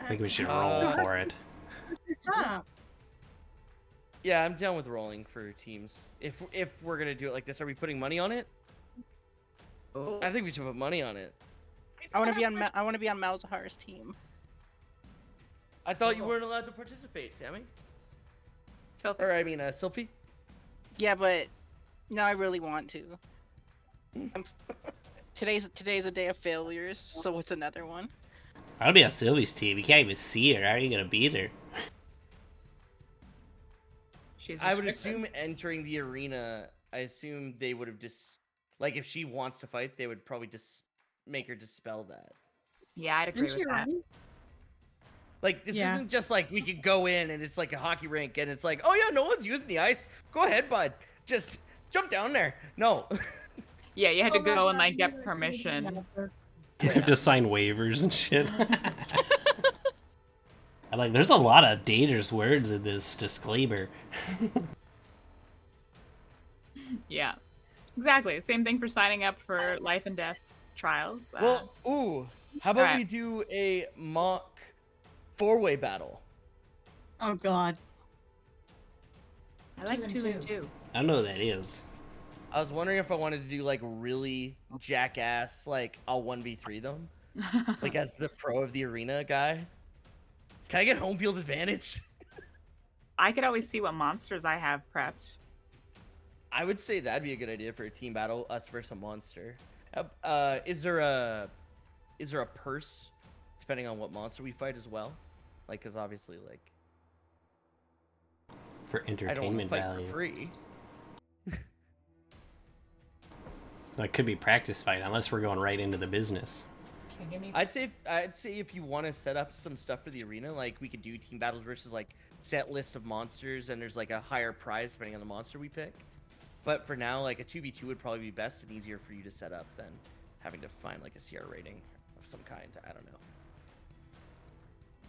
[SPEAKER 2] I think we should
[SPEAKER 3] Uh,
[SPEAKER 2] roll
[SPEAKER 3] So [LAUGHS]
[SPEAKER 2] for it.
[SPEAKER 5] What's up?
[SPEAKER 3] Yeah, I'm down with rolling for teams. If if we're gonna do it like this, are we putting money on it?
[SPEAKER 1] Oh.
[SPEAKER 3] I think we should put money on it.
[SPEAKER 4] I want to be on. Ma- I want to be on Malzahar's team.
[SPEAKER 3] I thought you
[SPEAKER 1] Oh.
[SPEAKER 3] weren't allowed to participate, Tammy.
[SPEAKER 1] So
[SPEAKER 3] Or I mean, uh, Sylphie.
[SPEAKER 4] Yeah, but now I really want to. Today's today's a day of failures, so what's another one?
[SPEAKER 2] I'll be on Sylvie's team. You can't even see her. How are you gonna beat her?
[SPEAKER 1] she's
[SPEAKER 3] I would assume entering the arena. I assume they would have just like if she wants to fight, they would probably just make her dispel that.
[SPEAKER 1] Yeah, I'd agree
[SPEAKER 5] Didn't
[SPEAKER 1] with
[SPEAKER 5] she
[SPEAKER 1] that.
[SPEAKER 5] run?
[SPEAKER 3] Like this
[SPEAKER 5] Yeah.
[SPEAKER 3] isn't just like we could go in and it's like a hockey rink and it's like, oh yeah, no one's using the ice. Go ahead, bud. Just jump down there. No. [LAUGHS]
[SPEAKER 1] Yeah, you had to
[SPEAKER 5] Oh, that
[SPEAKER 1] go and like get permission.
[SPEAKER 2] You have to sign waivers and shit. [LAUGHS] [LAUGHS] I'm like, there's a lot of dangerous words in this disclaimer.
[SPEAKER 1] Yeah. Exactly. Same thing for signing up for life and death trials. Uh,
[SPEAKER 3] Well, ooh. How about
[SPEAKER 1] Alright.
[SPEAKER 3] we do a mock four-way battle?
[SPEAKER 5] Oh god.
[SPEAKER 1] I like
[SPEAKER 6] two and
[SPEAKER 1] two and
[SPEAKER 6] two.
[SPEAKER 1] two.
[SPEAKER 2] I don't know what that is.
[SPEAKER 3] I was wondering if I wanted to do like really jackass, like I'll one v three them, [LAUGHS] like as the pro of the arena guy. Can I get home field advantage?
[SPEAKER 1] I could always see what monsters I have prepped.
[SPEAKER 3] I would say that'd be a good idea for a team battle, us versus a monster. Uh, Uh, is there a is there a purse depending on what monster we fight as well? Like, cause obviously, like
[SPEAKER 2] For entertainment
[SPEAKER 3] I don't want
[SPEAKER 2] entertainment
[SPEAKER 3] fight
[SPEAKER 2] value.
[SPEAKER 3] for free. [LAUGHS]
[SPEAKER 2] That could be practice fight, unless we're going right into the business.
[SPEAKER 6] Can you give me
[SPEAKER 3] I'd say I'd say if you want to set up some stuff for the arena, like we could do team battles versus like set list of monsters, and there's like a higher prize depending on the monster we pick. But for now, like a two v two would probably be best and easier for you to set up than having to find like a CR rating of some kind. I don't know.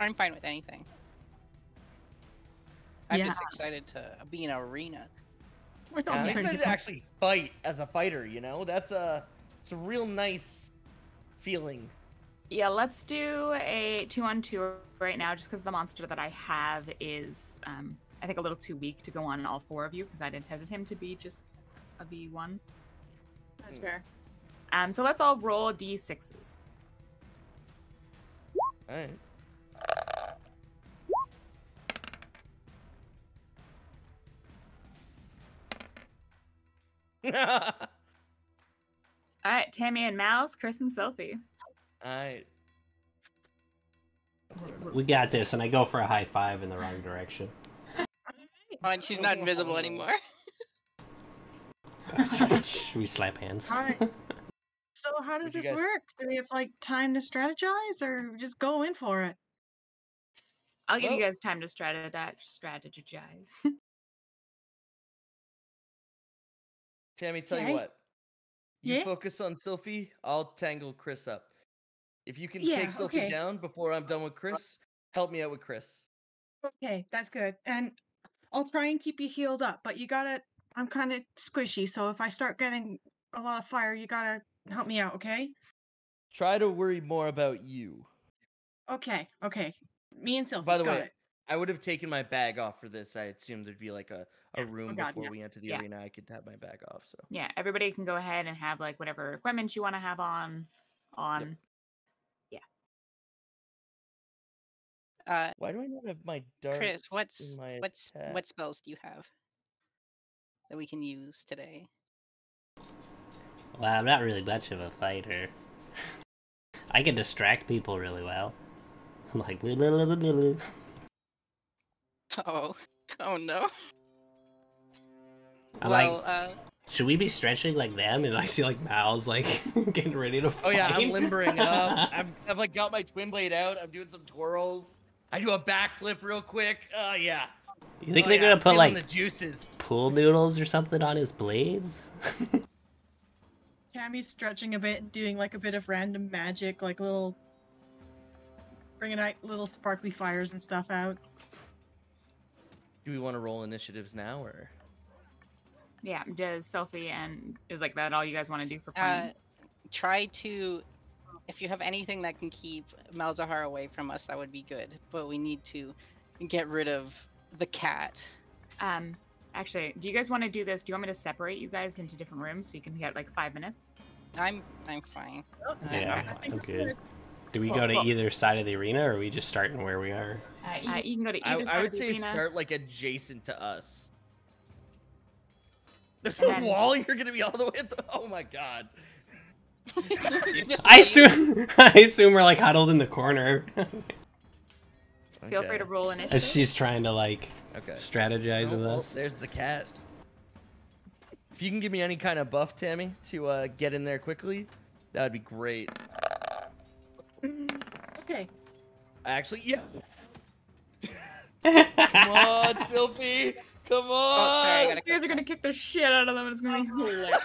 [SPEAKER 4] I'm fine with anything. I'm just excited to be in an arena.
[SPEAKER 5] We're
[SPEAKER 3] Yeah, I'm
[SPEAKER 5] talking
[SPEAKER 3] excited to actually fight as a fighter. You know, that's a it's a real nice feeling.
[SPEAKER 1] Yeah, let's do a two on two right now, just because the monster that I have is, um, I think, a little too weak to go on all four of you, because I'd intended him to be just a V1.
[SPEAKER 5] That's fair.
[SPEAKER 1] Um, so let's all roll d6s.
[SPEAKER 3] All right. All [LAUGHS]
[SPEAKER 1] All right, Tammy and Mouse, Chris and Sophie.
[SPEAKER 3] right. Let's start on
[SPEAKER 2] We got this, and I go for a high five in the wrong direction.
[SPEAKER 4] Oh, and she's not invisible anymore. [LAUGHS]
[SPEAKER 2] Should we slap hands?
[SPEAKER 5] Alright. [LAUGHS] So how does this
[SPEAKER 3] guys-
[SPEAKER 5] work? Do we have like time to strategize or just go in for it?
[SPEAKER 1] I'll give you guys time to strategize. strategize.
[SPEAKER 3] Tammy, tell
[SPEAKER 5] Okay.
[SPEAKER 3] you what. You
[SPEAKER 5] Yeah?
[SPEAKER 3] focus on Sylphie, I'll tangle Chris up. If you can
[SPEAKER 5] Yeah,
[SPEAKER 3] take Sylphie
[SPEAKER 5] okay.
[SPEAKER 3] down before I'm done with Chris, help me out with Chris.
[SPEAKER 5] Okay, that's good. And I'll try and keep you healed up, but you gotta I'm kind of squishy, so if I start getting a lot of fire, you gotta help me out, okay?
[SPEAKER 3] Try to worry more about you.
[SPEAKER 5] Okay, okay. Me and Sylvie.
[SPEAKER 3] By the way,
[SPEAKER 5] it.
[SPEAKER 3] I would have taken my bag off for this. I assumed there'd be like a, a room
[SPEAKER 5] God,
[SPEAKER 3] before
[SPEAKER 5] yeah.
[SPEAKER 3] we enter the
[SPEAKER 1] Yeah.
[SPEAKER 3] arena. I could have my bag off. So
[SPEAKER 1] Yeah, everybody can go ahead and have like whatever equipment you want to have on. On. Yeah.
[SPEAKER 4] Uh,
[SPEAKER 3] why do I not have my darts?
[SPEAKER 4] Chris, what's
[SPEAKER 3] in my
[SPEAKER 4] what's
[SPEAKER 3] attack?
[SPEAKER 4] what spells do you have that we can use today?
[SPEAKER 2] Well, I'm not really much of a fighter. I can distract people really well. I'm [LAUGHS] like, [LAUGHS] "Blah, blah, blah, blah, blah, blah." [LAUGHS]
[SPEAKER 4] Oh, oh no.
[SPEAKER 2] I'm
[SPEAKER 4] well,
[SPEAKER 2] like,
[SPEAKER 4] uh,
[SPEAKER 2] should we be stretching like them? And I see like Mal's like [LAUGHS] getting ready to
[SPEAKER 3] Oh yeah, I'm limbering up. [LAUGHS] I've, I've like got my twin blade out. I'm doing some twirls. I do a backflip real quick. Oh yeah.
[SPEAKER 2] You think
[SPEAKER 3] Oh,
[SPEAKER 2] they're
[SPEAKER 3] yeah,
[SPEAKER 2] gonna put like
[SPEAKER 3] the juices?
[SPEAKER 2] pool noodles or something on his blades?
[SPEAKER 5] Tammy's stretching a bit and doing like a bit of random magic, like little. bringing out little sparkly fires and stuff out.
[SPEAKER 3] Do we want to roll initiatives now or?
[SPEAKER 1] Yeah, does Sophie and is like that all you guys want to do for fun?
[SPEAKER 4] uh, try to, if you have anything that can keep Malzahar away from us, that would be good. But we need to get rid of the cat.
[SPEAKER 1] Um, actually, do you guys want to do this? Do you want me to separate you guys into different rooms so you can get like five minutes?
[SPEAKER 4] I'm I'm fine.
[SPEAKER 2] Yeah,
[SPEAKER 5] I think
[SPEAKER 2] I'm
[SPEAKER 5] it's
[SPEAKER 2] good.
[SPEAKER 5] good.
[SPEAKER 2] Do we go to either side of the arena, or are we just starting where we are?
[SPEAKER 1] Uh, you can go to
[SPEAKER 3] I,
[SPEAKER 1] side
[SPEAKER 3] I would
[SPEAKER 1] of the
[SPEAKER 3] say
[SPEAKER 1] arena.
[SPEAKER 3] start like adjacent to us. There's
[SPEAKER 1] And
[SPEAKER 3] a
[SPEAKER 1] then- [LAUGHS]
[SPEAKER 3] wall. You're gonna be all the way at the. Oh my god.
[SPEAKER 2] I assume [LAUGHS] I assume we're like huddled in the corner
[SPEAKER 1] Feel free to roll initiative.
[SPEAKER 2] as she's trying to like
[SPEAKER 3] Okay.
[SPEAKER 2] strategize
[SPEAKER 3] Oh,
[SPEAKER 2] with
[SPEAKER 3] well,
[SPEAKER 2] us.
[SPEAKER 3] there's the cat. If you can give me any kind of buff, Tammy, to uh, get in there quickly, that would be great.
[SPEAKER 5] Mm, Okay.
[SPEAKER 3] Actually, yes. Come on, [LAUGHS] Sylvie. Come on.
[SPEAKER 4] Oh, sorry, I gotta
[SPEAKER 1] You guys are gonna kick the shit out of them, and it's gonna be oh, hilarious.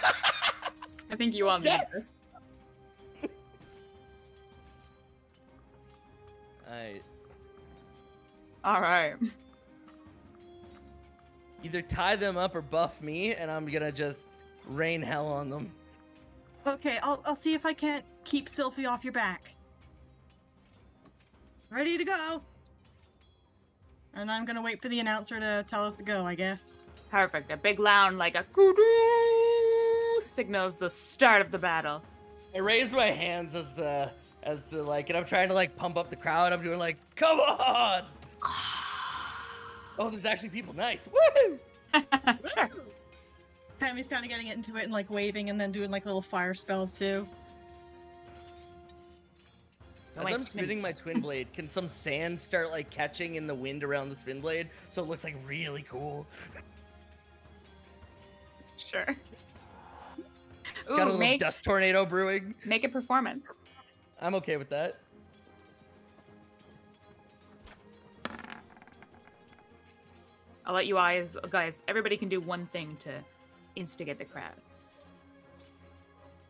[SPEAKER 1] I think you all need
[SPEAKER 3] Yes!
[SPEAKER 1] this.
[SPEAKER 3] Alright.
[SPEAKER 1] All right.
[SPEAKER 3] Either tie them up or buff me, and I'm gonna just rain hell on them.
[SPEAKER 5] Okay, I'll I'll see if I can't keep Sylphie off your back. Ready to go. And I'm gonna wait for the announcer to tell us to go, I guess.
[SPEAKER 1] Perfect. A big loud like a kudu signals the start of the battle.
[SPEAKER 3] I raise my hands as the as the like, and I'm trying to like pump up the crowd. I'm doing like, come on. Oh, there's actually people. Nice. Woohoo! [LAUGHS]
[SPEAKER 1] sure.
[SPEAKER 5] Tammy's kind of getting into it and like waving and then doing like little fire spells too.
[SPEAKER 1] I
[SPEAKER 3] As
[SPEAKER 1] like
[SPEAKER 3] I'm spinning my twin blade, [LAUGHS] can some sand start like catching in the wind around the spin blade so it looks like really cool?
[SPEAKER 1] Sure.
[SPEAKER 3] Got a little
[SPEAKER 1] make
[SPEAKER 3] dust tornado brewing.
[SPEAKER 1] make a performance.
[SPEAKER 3] I'm okay with that.
[SPEAKER 1] I'll let you guys, guys. Everybody can do one thing to instigate the crowd.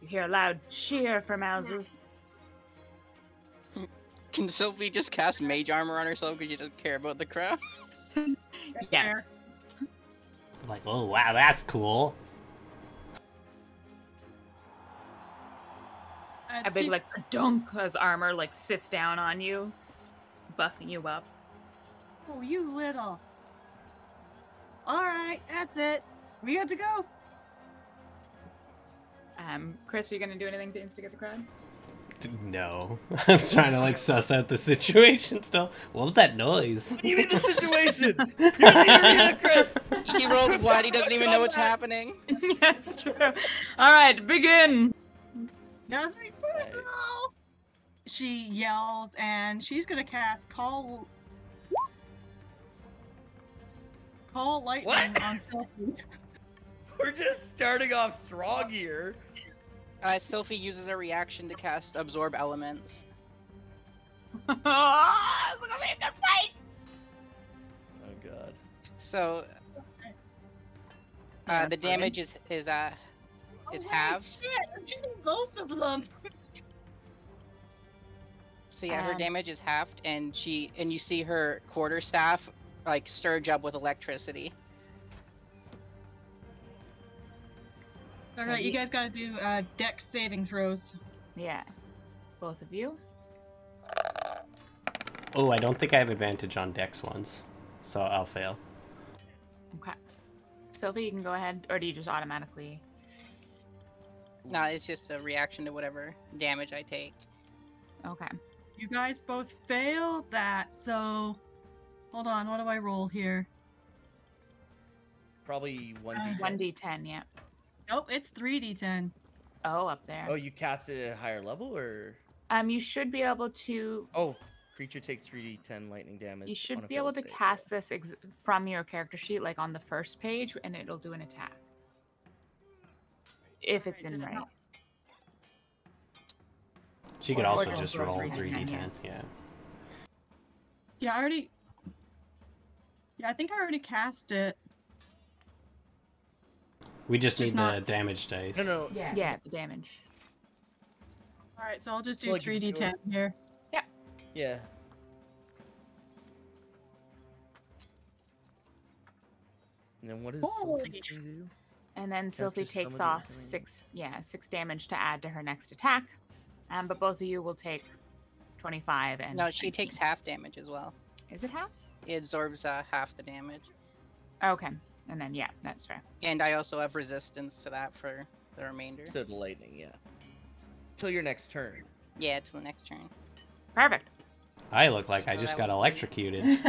[SPEAKER 1] You hear a loud cheer from houses.
[SPEAKER 4] Can Sylvie just cast mage armor on herself because she doesn't care about the crowd? [LAUGHS]
[SPEAKER 1] Yes.
[SPEAKER 2] I'm like, oh wow, that's cool.
[SPEAKER 5] Uh,
[SPEAKER 1] A big
[SPEAKER 5] she's-
[SPEAKER 1] like dunk as armor like sits down on you, buffing you up.
[SPEAKER 5] Oh, you little. All right, that's it. We got to go.
[SPEAKER 1] Um, Chris, are you gonna do anything to instigate the crowd?
[SPEAKER 2] D- No, [LAUGHS] I'm trying to like suss out the situation still. What was that noise?
[SPEAKER 3] What do you mean the situation? You're in the arena, Chris. [LAUGHS]
[SPEAKER 4] He rolled one. He doesn't even know what's happening. [LAUGHS]
[SPEAKER 1] yes, true. All right, begin.
[SPEAKER 5] Nothing personal. She yells and she's gonna cast call. Call lightning
[SPEAKER 3] What?
[SPEAKER 5] on Sylphie.
[SPEAKER 3] We're just starting off strong here.
[SPEAKER 4] Uh, Sylphie uses a reaction to cast absorb elements. [LAUGHS]
[SPEAKER 1] it's gonna be a good fight.
[SPEAKER 3] Oh god.
[SPEAKER 4] So uh, the damage is is uh is
[SPEAKER 5] Oh,
[SPEAKER 4] halved.
[SPEAKER 5] Shit, I'm getting both of them.
[SPEAKER 4] So yeah, her
[SPEAKER 1] Um,
[SPEAKER 4] damage is halved, and she and you see her quarter staff like surge up with electricity.
[SPEAKER 5] All right, you guys gotta do uh, dex saving throws.
[SPEAKER 1] Yeah. Both of you.
[SPEAKER 2] Oh, I don't think I have advantage on dex ones, so I'll fail.
[SPEAKER 1] Okay. Sophie, you can go ahead, or do you just automatically?
[SPEAKER 4] No, it's just a reaction to whatever damage I take.
[SPEAKER 1] Okay.
[SPEAKER 5] You guys both failed that, so hold on. What do I roll here?
[SPEAKER 3] Probably one
[SPEAKER 5] Uh,
[SPEAKER 3] d.
[SPEAKER 1] One d10. Yeah.
[SPEAKER 5] Nope, it's three d10.
[SPEAKER 1] Oh, up there.
[SPEAKER 3] Oh, you cast it at a higher level, or
[SPEAKER 1] Um, you should be able to.
[SPEAKER 3] oh, creature takes three d ten lightning damage.
[SPEAKER 1] You should be able to
[SPEAKER 3] save.
[SPEAKER 1] cast this ex- from your character sheet, like on the first page, and it'll do an attack. If it's
[SPEAKER 5] Alright,
[SPEAKER 1] in
[SPEAKER 5] did it
[SPEAKER 1] right.
[SPEAKER 2] She could
[SPEAKER 1] Or- or
[SPEAKER 2] also
[SPEAKER 1] just
[SPEAKER 2] just
[SPEAKER 1] roll
[SPEAKER 2] roll
[SPEAKER 1] 3d10,
[SPEAKER 2] 3d10. Yeah.
[SPEAKER 5] Yeah, I already. Yeah, I think I already cast it.
[SPEAKER 2] We just
[SPEAKER 5] Just
[SPEAKER 2] need
[SPEAKER 5] not-
[SPEAKER 2] the damage dice.
[SPEAKER 3] No, no.
[SPEAKER 1] Yeah. Yeah, the damage.
[SPEAKER 5] All right, so I'll just
[SPEAKER 3] So,
[SPEAKER 5] do
[SPEAKER 3] like,
[SPEAKER 5] 3d10 here.
[SPEAKER 3] Yeah. And then what does
[SPEAKER 5] Holy.
[SPEAKER 3] Sophie's thing do?
[SPEAKER 1] And then Sylphie takes off six, yeah, six damage to add to her next attack. Um, but both of you will take twenty-five and.
[SPEAKER 4] No, she
[SPEAKER 1] 19.
[SPEAKER 4] takes half damage as well.
[SPEAKER 1] Is it half?
[SPEAKER 4] It absorbs uh, half the damage.
[SPEAKER 1] Okay, and then yeah, that's fair.
[SPEAKER 4] And I also have resistance to that for the remainder.
[SPEAKER 3] So the lightning, yeah. Till your next turn.
[SPEAKER 4] Yeah, till the next turn.
[SPEAKER 1] Perfect.
[SPEAKER 2] I look like I just got electrocuted. [LAUGHS]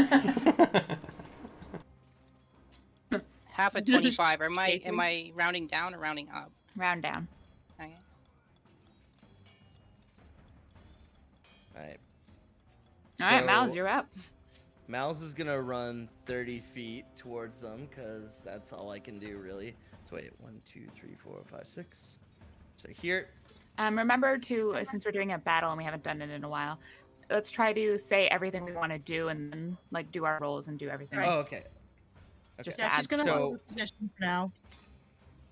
[SPEAKER 4] Half a 25. Am I am I rounding down or rounding up?
[SPEAKER 1] Round down.
[SPEAKER 4] Okay.
[SPEAKER 3] Alright.
[SPEAKER 1] All right, Miles, you're up.
[SPEAKER 3] Miles is gonna run 30 feet towards them because that's all I can do really. So wait, one, two, three, four, five, six. So here,
[SPEAKER 1] Um, remember to, uh, since we're doing a battle and we haven't done it in a while, let's try to say everything we want to do and then like do our roles and do everything.
[SPEAKER 3] oh okay.
[SPEAKER 1] Just
[SPEAKER 3] Okay.
[SPEAKER 5] Yeah,
[SPEAKER 1] to
[SPEAKER 5] she's
[SPEAKER 1] add
[SPEAKER 5] gonna
[SPEAKER 3] so-
[SPEAKER 5] hold the position for now.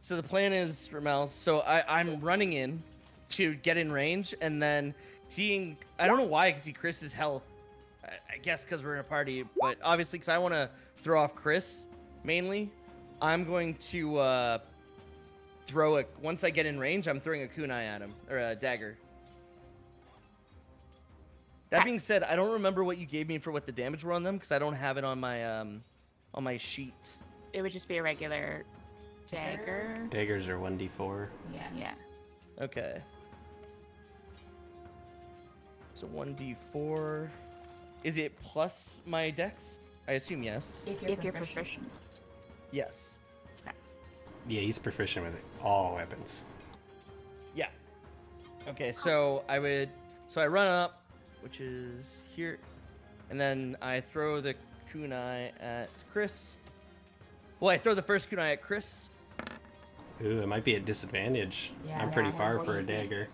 [SPEAKER 3] So the plan is for Miles. So I, I'm running in to get in range, and then seeing. I don't know why I can see Chris's health. I, I guess because we're in a party, but obviously because I want to throw off Chris mainly. I'm going to uh, throw a. Once I get in range, I'm throwing a kunai at him or a dagger. That being said, I don't remember what you gave me for what the damage were on them because I don't have it on my um on my sheet.
[SPEAKER 1] It would just be a regular dagger.
[SPEAKER 2] Daggers are 1d4.
[SPEAKER 1] Yeah. Yeah.
[SPEAKER 3] Okay. So 1d4. Is it plus my dex? I assume yes.
[SPEAKER 1] If you're, proficient.
[SPEAKER 3] Yes.
[SPEAKER 2] Yeah, he's proficient with all weapons.
[SPEAKER 3] Yeah. Okay, so I would. So I run up, which is here, and then I throw the kunai at Chris. Well, I throw the first kunai at Chris.
[SPEAKER 2] Ooh, it might be a disadvantage.
[SPEAKER 1] Yeah,
[SPEAKER 2] I'm pretty
[SPEAKER 1] yeah,
[SPEAKER 2] far for a dagger.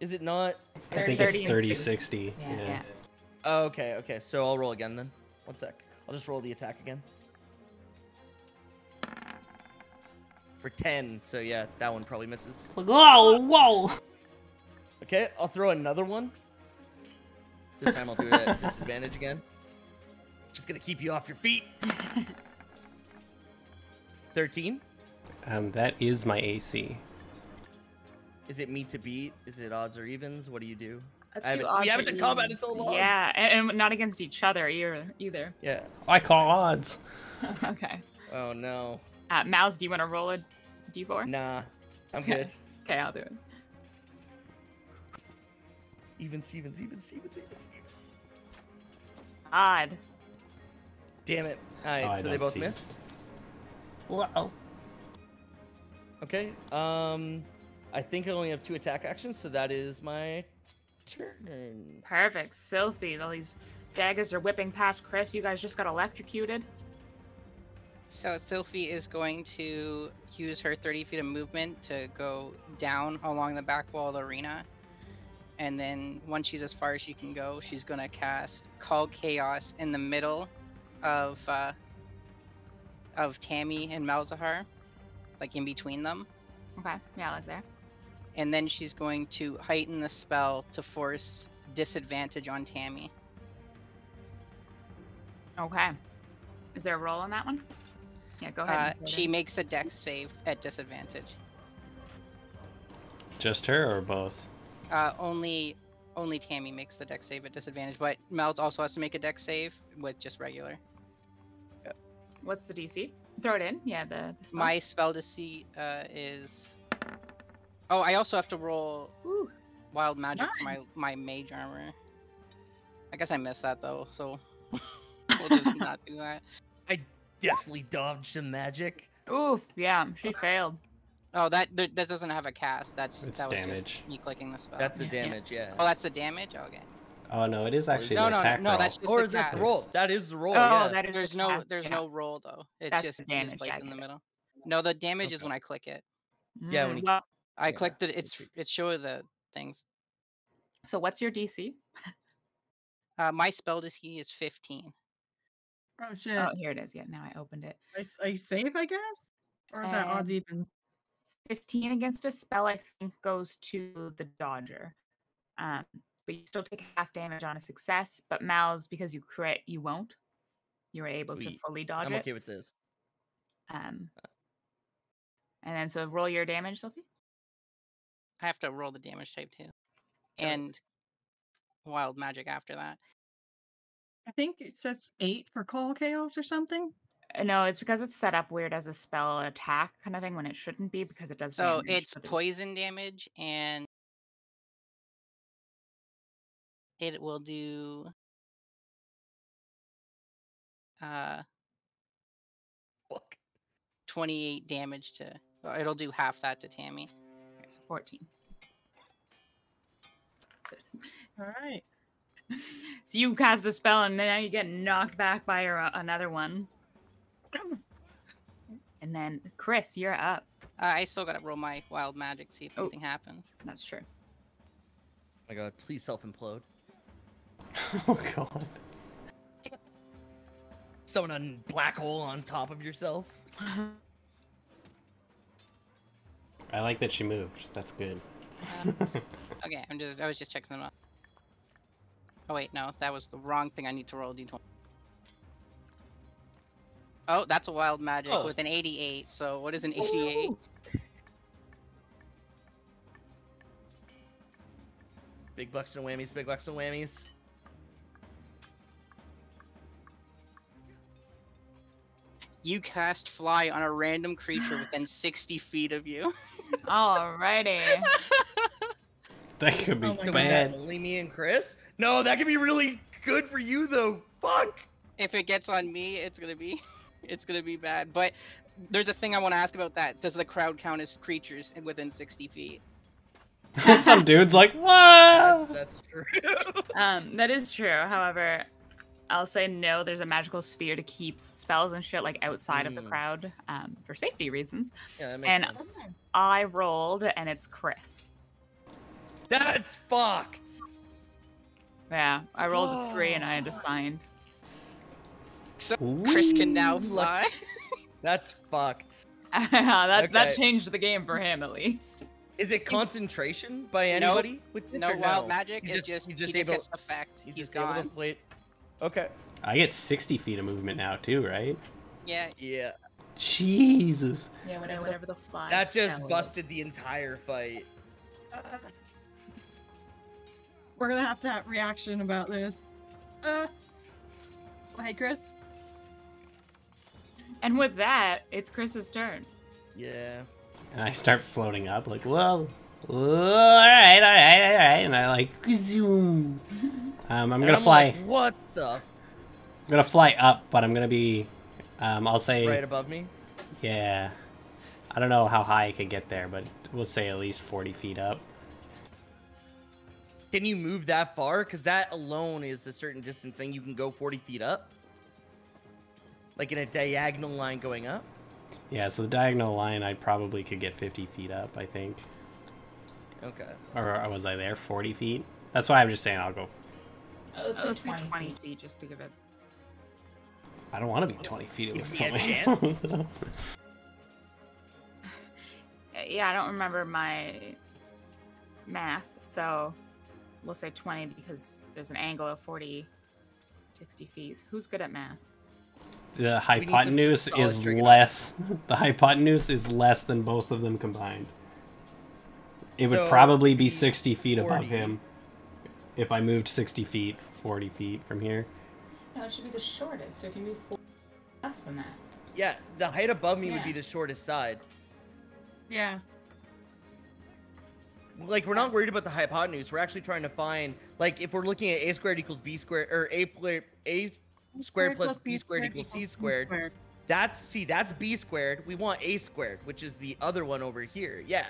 [SPEAKER 3] Is it not?
[SPEAKER 2] I think it's
[SPEAKER 1] and
[SPEAKER 2] 30
[SPEAKER 1] 60.
[SPEAKER 2] 60.
[SPEAKER 1] Yeah.
[SPEAKER 2] Yeah.
[SPEAKER 1] Yeah.
[SPEAKER 3] Oh, okay, okay. So I'll roll again then. One sec. I'll just roll the attack again. For 10. So yeah, that one probably misses.
[SPEAKER 2] Whoa, whoa!
[SPEAKER 3] Okay, I'll throw another one. This time I'll do it at [LAUGHS] disadvantage again. Just gonna keep you off your feet. 13.
[SPEAKER 2] Um, that is my AC.
[SPEAKER 3] Is it me to beat? Is it odds or evens? What do you do?
[SPEAKER 1] Let's
[SPEAKER 3] I haven't-
[SPEAKER 1] odds
[SPEAKER 3] we haven't done combat in so long.
[SPEAKER 1] Yeah, and, and not against each other either. Either.
[SPEAKER 3] Yeah.
[SPEAKER 2] I call odds. [LAUGHS]
[SPEAKER 1] okay.
[SPEAKER 3] Oh no.
[SPEAKER 1] Uh, Mouse, do you want to roll a d4?
[SPEAKER 3] Nah. I'm [LAUGHS]
[SPEAKER 1] Okay.
[SPEAKER 3] good.
[SPEAKER 1] Okay, I'll do it.
[SPEAKER 3] Evens, evens, evens, evens, evens, evens.
[SPEAKER 1] Odd.
[SPEAKER 3] Damn it. Alright,
[SPEAKER 2] Oh,
[SPEAKER 3] so they both
[SPEAKER 2] see.
[SPEAKER 3] miss.
[SPEAKER 2] Whoa.
[SPEAKER 3] Okay. Um I think I only have two attack actions, so that is my turn.
[SPEAKER 1] Perfect. Sylphie, all these daggers are whipping past Chris. You guys just got electrocuted.
[SPEAKER 4] So Sylphie is going to use her 30 feet of movement to go down along the back wall of the arena. And then once she's as far as she can go, she's going to cast Call Chaos in the middle of uh, of Tammy and Malzahar, like in between them.
[SPEAKER 1] Okay. Yeah, like there.
[SPEAKER 4] And then she's going to heighten the spell to force disadvantage on Tammy.
[SPEAKER 1] Okay. Is there a roll on that one? Yeah, go ahead.
[SPEAKER 4] Uh,
[SPEAKER 1] and it
[SPEAKER 4] she makes a dex save at disadvantage.
[SPEAKER 2] Just her or both?
[SPEAKER 4] Uh, only only Tammy makes the dex save at disadvantage, but Mel's also has to make a dex save with just regular.
[SPEAKER 1] What's the DC? Throw it in. Yeah, the, the spell.
[SPEAKER 4] My spell DC uh, is. Oh, I also have to roll
[SPEAKER 1] Ooh,
[SPEAKER 4] wild magic for my my mage armor. I guess I missed that though, so [LAUGHS] we'll just not do that.
[SPEAKER 3] I definitely dodged some magic.
[SPEAKER 1] oof. Yeah, she [LAUGHS] failed.
[SPEAKER 4] Oh, that that doesn't have a cast. That's
[SPEAKER 2] It's
[SPEAKER 4] that was
[SPEAKER 2] damage.
[SPEAKER 4] just me clicking the spell.
[SPEAKER 3] That's the
[SPEAKER 1] yeah, yeah.
[SPEAKER 3] damage, yeah.
[SPEAKER 4] Oh, that's the damage. Oh, Okay.
[SPEAKER 2] Oh no, it is actually
[SPEAKER 4] No,
[SPEAKER 2] an
[SPEAKER 4] no, no,
[SPEAKER 2] attack
[SPEAKER 4] no,
[SPEAKER 2] roll.
[SPEAKER 4] that's just
[SPEAKER 3] Or
[SPEAKER 4] the
[SPEAKER 3] is that
[SPEAKER 4] cast.
[SPEAKER 3] the roll? That is the roll.
[SPEAKER 1] oh,
[SPEAKER 3] yeah.
[SPEAKER 1] that is.
[SPEAKER 4] There's
[SPEAKER 1] the
[SPEAKER 4] no
[SPEAKER 1] cast,
[SPEAKER 4] there's
[SPEAKER 1] yeah.
[SPEAKER 4] no roll though. It's
[SPEAKER 1] That's
[SPEAKER 4] just
[SPEAKER 1] damage,
[SPEAKER 4] placed in the middle. No, the damage is when I click it.
[SPEAKER 3] Yeah, when
[SPEAKER 1] Mm,
[SPEAKER 3] you-
[SPEAKER 1] well,
[SPEAKER 4] I
[SPEAKER 3] Yeah,
[SPEAKER 4] clicked it. It's it's showing the things.
[SPEAKER 1] so what's your DC?
[SPEAKER 4] Uh, my spell DC is 15.
[SPEAKER 5] Oh shit.
[SPEAKER 1] Oh, here it is. Yeah, now I opened it.
[SPEAKER 5] Are you- Are you safe, I guess? Or is that odds
[SPEAKER 1] Um,
[SPEAKER 5] even?
[SPEAKER 1] 15 against a spell, I think, goes to the dodger. Um, but you still take half damage on a success. But Mal's, because you crit, you won't. You were able to fully dodge
[SPEAKER 3] I'm
[SPEAKER 1] it.
[SPEAKER 3] okay with this.
[SPEAKER 1] Um, and then so roll your damage, Sophie.
[SPEAKER 4] I have to roll the damage type too, and wild magic after that.
[SPEAKER 5] I think it says eight for call chaos or something.
[SPEAKER 1] Uh, No, it's because it's set up weird as a spell attack kind of thing when it shouldn't be because it does.
[SPEAKER 4] So
[SPEAKER 1] damage,
[SPEAKER 4] it's poison damage, and it will do. Uh,
[SPEAKER 3] Fuck.
[SPEAKER 4] 28 damage to. Or it'll do half that to Tammy.
[SPEAKER 1] Okay, so 14. [LAUGHS]
[SPEAKER 5] All right.
[SPEAKER 1] So you cast a spell and now you get knocked back by your, uh, another one. [CLEARS THROAT] And then Chris, you're up.
[SPEAKER 4] Uh, I still gotta roll my wild magic, see if
[SPEAKER 1] Oh.
[SPEAKER 4] anything happens.
[SPEAKER 1] That's true.
[SPEAKER 3] my god, please self implode. [LAUGHS]
[SPEAKER 2] oh god.
[SPEAKER 3] Summon a black hole on top of yourself. [LAUGHS]
[SPEAKER 2] I like that she moved. That's good. [LAUGHS]
[SPEAKER 4] Okay, I'm just. I was just checking them out. Oh wait, no, that was the wrong thing. I need to roll a d20. Oh, that's a wild magic
[SPEAKER 3] Oh.
[SPEAKER 4] with an 88. So what is an 88?
[SPEAKER 3] Big bucks and whammies, big bucks and whammies.
[SPEAKER 4] You cast fly on a random creature within 60 feet of you. [LAUGHS]
[SPEAKER 1] Alrighty. [LAUGHS]
[SPEAKER 2] That could be
[SPEAKER 5] Oh my
[SPEAKER 3] So was
[SPEAKER 2] bad.
[SPEAKER 3] that only me and Chris? No, that could be really good for you though. Fuck.
[SPEAKER 4] if it gets on me, it's gonna be, [LAUGHS] it's gonna be bad. But there's a thing I want to ask about that. Does the crowd count as creatures within 60 feet?
[SPEAKER 2] Some dude's like,
[SPEAKER 3] That's that's true.
[SPEAKER 1] Um, that is true. However, I'll say no. There's a magical sphere to keep spells and shit like outside of the
[SPEAKER 3] Mm.
[SPEAKER 1] crowd um, for safety reasons.
[SPEAKER 3] yeah, that makes
[SPEAKER 1] And
[SPEAKER 3] sense.
[SPEAKER 1] I rolled, and it's Chris.
[SPEAKER 3] That's fucked.
[SPEAKER 1] Yeah, I rolled a three, and I had assigned. [SIGHS]
[SPEAKER 4] So Chris can now
[SPEAKER 3] Whee!
[SPEAKER 4] fly. [LAUGHS]
[SPEAKER 3] That's fucked. [LAUGHS]
[SPEAKER 1] that that changed the game for him at least.
[SPEAKER 3] Is it concentration by
[SPEAKER 4] Nope.
[SPEAKER 3] anybody with this
[SPEAKER 4] no
[SPEAKER 3] or
[SPEAKER 4] wild magic.
[SPEAKER 3] He's
[SPEAKER 4] It's just,
[SPEAKER 3] he's
[SPEAKER 4] he
[SPEAKER 3] just
[SPEAKER 4] just
[SPEAKER 3] able.
[SPEAKER 4] gets effect.
[SPEAKER 3] he's
[SPEAKER 4] He's
[SPEAKER 3] just able to
[SPEAKER 4] gone.
[SPEAKER 3] play. Okay.
[SPEAKER 2] I get 60 feet of movement now, too, right?
[SPEAKER 4] Yeah,
[SPEAKER 3] Yeah.
[SPEAKER 2] Jesus.
[SPEAKER 1] Yeah, whatever, whatever the fly.
[SPEAKER 3] That just
[SPEAKER 1] spell is.
[SPEAKER 3] busted the entire fight. [LAUGHS]
[SPEAKER 5] We're gonna have to have reaction about this. Uh. Hey, Chris.
[SPEAKER 1] And with that, it's Chris's turn.
[SPEAKER 3] Yeah.
[SPEAKER 2] And I start floating up, like, whoa. Whoa, alright, alright, alright. And I like, [LAUGHS] zoom. Um, I'm
[SPEAKER 3] And
[SPEAKER 2] gonna fly.
[SPEAKER 3] like, what the?
[SPEAKER 2] I'm gonna fly up, but I'm gonna be. Um, I'll say.
[SPEAKER 3] Right above me.
[SPEAKER 2] Yeah. I don't know how high I could get there, but we'll say at least 40 feet up.
[SPEAKER 3] Can you move that far? Because that alone is a certain distance, and you can go 40 feet up. Like in a diagonal line going up.
[SPEAKER 2] Yeah, so the diagonal line, I probably could get 50 feet up, I think.
[SPEAKER 3] Okay.
[SPEAKER 2] Or was I there 40 feet? That's why I'm just saying I'll go.
[SPEAKER 1] Let's, let's do 20 feet just to give it.
[SPEAKER 2] I don't want to be 20 feet away
[SPEAKER 3] Give me a chance. [LAUGHS]
[SPEAKER 1] Uh, Yeah, I don't remember my math, so we'll say 20 because there's an angle of 40, 60 feet. Who's good at math?
[SPEAKER 2] The hypotenuse is less. [LAUGHS] The hypotenuse is less than both of them combined. It would probably be 60 feet above him if I moved 60 feet, 40 feet from here.
[SPEAKER 1] No, it should be the shortest. So if you move four, less than that.
[SPEAKER 3] Yeah, the height above me would be the shortest side.
[SPEAKER 5] Yeah.
[SPEAKER 3] Like we're not worried about the hypotenuse. We're actually trying to find like if we're looking at a squared equals b squared or a pla- a squared plus b squared equals c squared. That's see that's b squared. We want a squared, which is the other one over here. Yeah.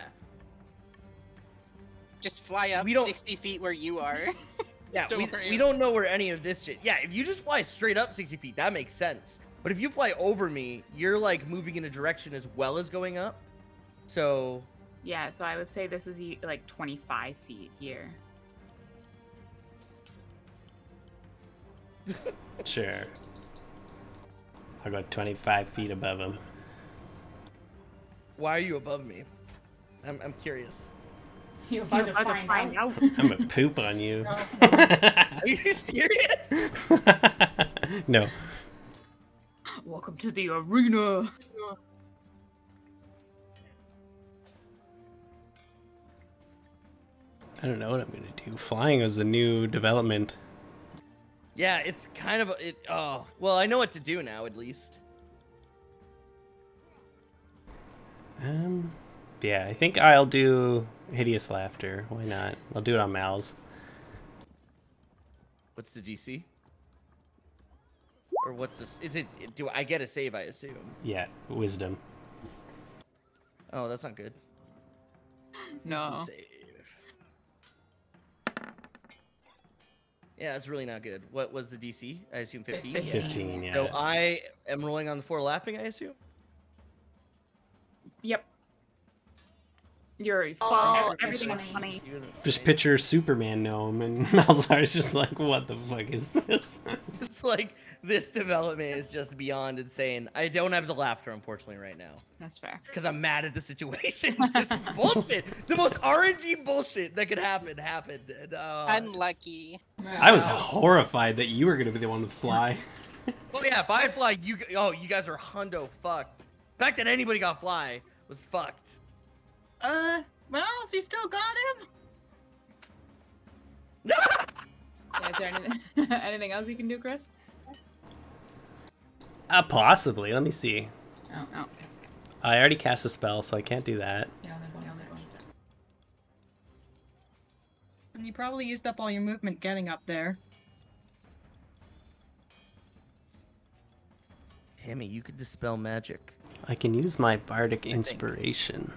[SPEAKER 4] Just fly up
[SPEAKER 3] We don't-
[SPEAKER 4] 60 feet where you are. [LAUGHS]
[SPEAKER 3] Yeah,
[SPEAKER 4] Don't
[SPEAKER 3] we,
[SPEAKER 4] worry.
[SPEAKER 3] we don't know where any of this shit. Yeah, if you just fly straight up 60 feet, that makes sense. But if you fly over me, you're like moving in a direction as well as going up. So
[SPEAKER 1] Yeah, so I would say this is like 25 feet here. [LAUGHS]
[SPEAKER 2] Sure. I'll go 25 feet above him.
[SPEAKER 3] why are you above me? I'm, I'm curious. [LAUGHS]
[SPEAKER 1] You're
[SPEAKER 4] about
[SPEAKER 1] about
[SPEAKER 4] to
[SPEAKER 1] to
[SPEAKER 4] find
[SPEAKER 1] find out.
[SPEAKER 2] I'm gonna poop on you. [LAUGHS] [LAUGHS]
[SPEAKER 3] Are you serious?
[SPEAKER 2] no.
[SPEAKER 1] Welcome to the arena.
[SPEAKER 2] I don't know what I'm gonna do. Flying is a new development.
[SPEAKER 3] Yeah, it's kind of it. Oh, well, I know what to do now at least.
[SPEAKER 2] Um, yeah, I think I'll do hideous laughter. Why not? I'll do it on Mal's.
[SPEAKER 3] What's the DC? Or what's this? Is it? Do I get a save? I assume.
[SPEAKER 2] Yeah, wisdom.
[SPEAKER 3] Oh, that's not good.
[SPEAKER 1] No.
[SPEAKER 3] Save. Yeah, that's really not good. What was the DC? I assume 15.
[SPEAKER 1] Fifteen.
[SPEAKER 2] Fifteen. Yeah.
[SPEAKER 3] So I am rolling on the floor laughing. I assume.
[SPEAKER 1] Yep. You're
[SPEAKER 3] Oh,
[SPEAKER 1] fall. everything is
[SPEAKER 3] funny.
[SPEAKER 1] funny.
[SPEAKER 2] Just picture Superman gnome, and [LAUGHS] Malzar's just like, "What the fuck is this?" [LAUGHS]
[SPEAKER 3] It's like this development is just beyond insane. I don't have the laughter, unfortunately, right now.
[SPEAKER 1] That's fair.
[SPEAKER 3] because I'm mad at the situation. [LAUGHS] this is bullshit. The most RNG bullshit that could happen happened. And, uh,
[SPEAKER 4] Unlucky.
[SPEAKER 2] I was horrified that you were gonna be the one to fly.
[SPEAKER 3] Oh yeah, if I fly, you. g- Oh, you guys are hundo fucked. The fact that anybody got fly was fucked.
[SPEAKER 5] Uh, Miles, you still got him? [LAUGHS]
[SPEAKER 1] Yeah, is there anything, [LAUGHS] anything else you can do, Chris?
[SPEAKER 2] Uh, possibly. Let me see.
[SPEAKER 1] Oh, oh.
[SPEAKER 2] I already cast a spell, so I can't do that.
[SPEAKER 1] Yeah, only one, only one.
[SPEAKER 5] And you probably used up all your movement getting up there.
[SPEAKER 3] Tammy, you could dispel magic.
[SPEAKER 2] I can use my bardic inspiration.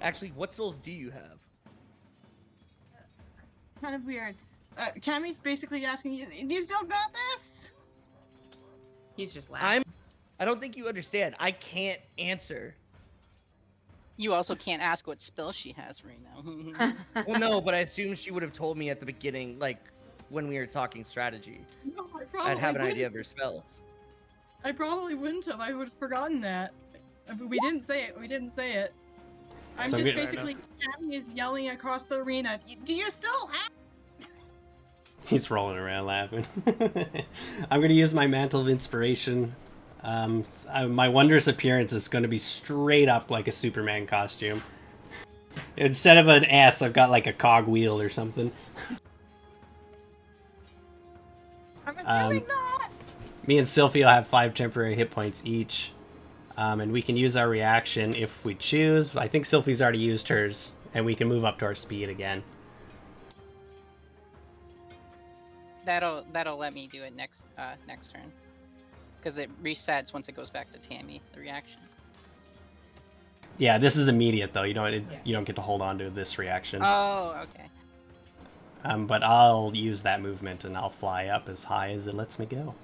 [SPEAKER 3] Actually, what spells do you have?
[SPEAKER 5] Kind of weird. Uh, Tammy's basically asking you, do you still got this?
[SPEAKER 1] He's just laughing.
[SPEAKER 3] I'm. I don't think you understand. I can't answer.
[SPEAKER 4] You also can't ask what spell she has right now. [LAUGHS]
[SPEAKER 3] Well, no, but I assume she would have told me at the beginning, like when we were talking strategy.
[SPEAKER 5] No, I probably
[SPEAKER 3] I'd have an
[SPEAKER 5] wouldn't.
[SPEAKER 3] idea of her spells.
[SPEAKER 5] I probably wouldn't have. I would have forgotten that. We didn't say it. We didn't say it. I'm
[SPEAKER 2] So
[SPEAKER 5] just basically Tammy is yelling across the arena. Do you still have? [LAUGHS]
[SPEAKER 2] He's rolling around laughing. [LAUGHS] I'm gonna use my mantle of inspiration. Um, uh, my wondrous appearance is gonna be straight up like a Superman costume. [LAUGHS] Instead of an S, I've got like a cogwheel or something.
[SPEAKER 5] I'm assuming
[SPEAKER 2] Um,
[SPEAKER 5] not.
[SPEAKER 2] Me and Sylphie will have five temporary hit points each, um, and we can use our reaction if we choose. I think Sylphie's already used hers, and we can move up to our speed again.
[SPEAKER 4] that'll that'll let me do it next uh, next turn. Because it resets once it goes back to Tammy, the reaction.
[SPEAKER 2] Yeah, this is immediate though. You don't it,
[SPEAKER 1] Yeah.
[SPEAKER 2] you don't get to hold on to this reaction.
[SPEAKER 4] Oh, okay.
[SPEAKER 2] Um, but I'll use that movement and I'll fly up as high as it lets me go.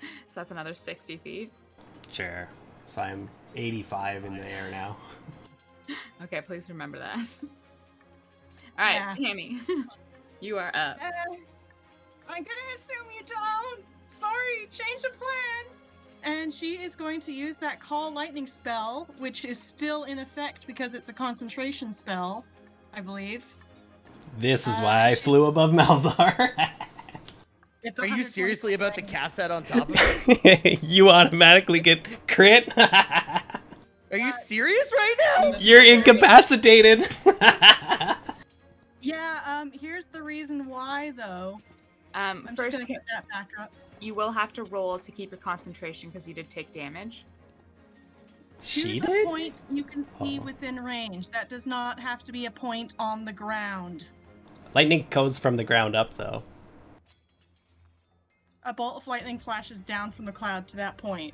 [SPEAKER 1] So that's another 60 feet.
[SPEAKER 2] Sure. So I'm 85 in the air now. [LAUGHS]
[SPEAKER 1] Okay, please remember that. [LAUGHS] All right,
[SPEAKER 5] Yeah.
[SPEAKER 1] Tammy, [LAUGHS] you are up.
[SPEAKER 5] Uh, I'm gonna assume you don't. Sorry, change of plans. And she is going to use that call lightning spell, which is still in effect because it's a concentration spell, I believe.
[SPEAKER 2] This is
[SPEAKER 5] Uh,
[SPEAKER 2] why I
[SPEAKER 5] she-
[SPEAKER 2] flew above Malzar.
[SPEAKER 5] It's
[SPEAKER 3] Are you seriously about to cast that on top of it? [LAUGHS]
[SPEAKER 2] you automatically get crit. [LAUGHS]
[SPEAKER 3] Are you serious right now?
[SPEAKER 2] You're incapacitated. [LAUGHS]
[SPEAKER 5] Yeah, um, here's the reason why though.
[SPEAKER 1] Um,
[SPEAKER 5] I'm
[SPEAKER 1] first,
[SPEAKER 5] just gonna get that back up.
[SPEAKER 1] you will have to roll to keep your concentration because you did take damage.
[SPEAKER 2] she
[SPEAKER 5] Choose a
[SPEAKER 2] did.
[SPEAKER 5] point you can see
[SPEAKER 2] Oh.
[SPEAKER 5] within range. That does not have to be a point on the ground.
[SPEAKER 2] Lightning goes from the ground up, though.
[SPEAKER 5] A bolt of lightning flashes down from the cloud to that point.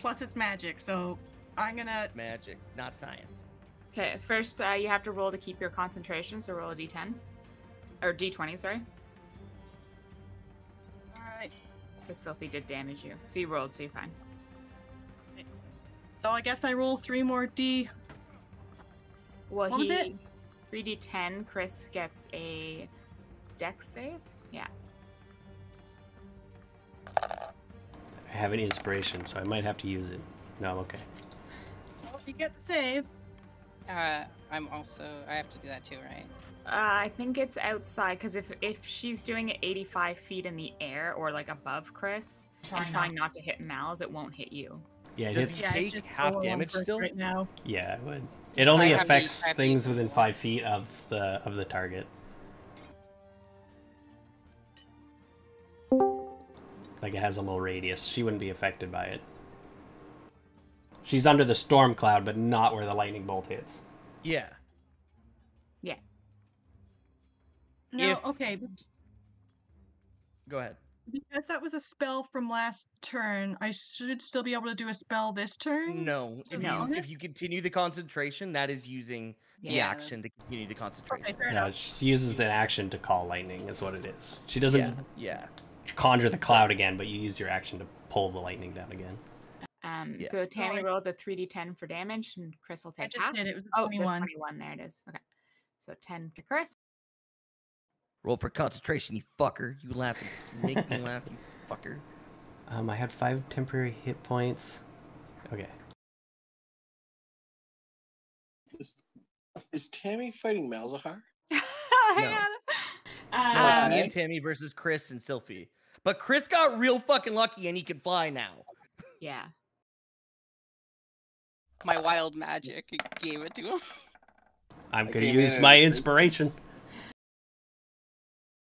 [SPEAKER 5] Plus, it's magic, so I'm gonna.
[SPEAKER 3] Magic, not science.
[SPEAKER 1] Okay, first uh, you have to roll to keep your concentration, so roll a d10. Or d20, sorry.
[SPEAKER 5] Alright.
[SPEAKER 1] Because Sophie did damage you. So you rolled, so you're fine.
[SPEAKER 5] So I guess I roll three more D.
[SPEAKER 1] Well,
[SPEAKER 5] What was it?
[SPEAKER 1] 3d10, Chris gets a dex save? Yeah.
[SPEAKER 2] I have an inspiration, so I might have to use it. No, I'm okay.
[SPEAKER 5] Well, you get the save.
[SPEAKER 4] Uh, I'm also. I have to do that too, right?
[SPEAKER 1] Uh, I think it's outside because if if she's doing it 85 feet in the air or like above Chris and trying not to hit Mal's, it won't hit you.
[SPEAKER 2] Yeah, it
[SPEAKER 3] Does
[SPEAKER 2] hits.
[SPEAKER 5] Yeah,
[SPEAKER 3] take
[SPEAKER 5] it's
[SPEAKER 3] half damage still?
[SPEAKER 5] right now.
[SPEAKER 2] Yeah, it would. It only
[SPEAKER 4] I have to-
[SPEAKER 2] affects
[SPEAKER 4] to
[SPEAKER 2] things within five feet of the of the target. Like it has a little radius. She wouldn't be affected by it. She's under the storm cloud, but not where the lightning bolt hits.
[SPEAKER 3] Yeah. Yeah.
[SPEAKER 5] No,
[SPEAKER 3] If-
[SPEAKER 5] okay, but
[SPEAKER 3] Go ahead.
[SPEAKER 5] because that was a spell from last turn, I should still be able to do a spell this turn.
[SPEAKER 3] No, if
[SPEAKER 1] No.
[SPEAKER 3] you if you continue the concentration, that is using the
[SPEAKER 1] Yeah.
[SPEAKER 3] action to continue the concentration.
[SPEAKER 5] Okay, fair
[SPEAKER 2] Yeah, she uses the action to call lightning, is what it is. She doesn't
[SPEAKER 3] Yeah, yeah.
[SPEAKER 2] Conjure the cloud again, but you use your action to pull the lightning down again.
[SPEAKER 1] Um,
[SPEAKER 3] Yeah.
[SPEAKER 1] So Tammy
[SPEAKER 5] I-
[SPEAKER 1] rolled the 3d10 for damage, and Chris will
[SPEAKER 5] I
[SPEAKER 1] take
[SPEAKER 5] just
[SPEAKER 1] half.
[SPEAKER 5] did it. It was a
[SPEAKER 1] Oh,
[SPEAKER 5] 21.
[SPEAKER 1] 21. There it is. Okay. So 10 to Chris.
[SPEAKER 3] Roll for concentration, you fucker. You laugh. You make me laugh, you fucker. [LAUGHS]
[SPEAKER 2] Um, I had five temporary hit points. Okay.
[SPEAKER 6] Is, is Tammy fighting Malzahar? [LAUGHS]
[SPEAKER 1] Hang
[SPEAKER 3] No.
[SPEAKER 1] on.
[SPEAKER 3] No,
[SPEAKER 1] Uh,
[SPEAKER 3] it's me and Tammy versus Chris and Sylphie. But Chris got real fucking lucky and he can fly now.
[SPEAKER 1] yeah.
[SPEAKER 4] My wild magic gave it to him.
[SPEAKER 2] I'm gonna
[SPEAKER 6] came in
[SPEAKER 2] use my inspiration.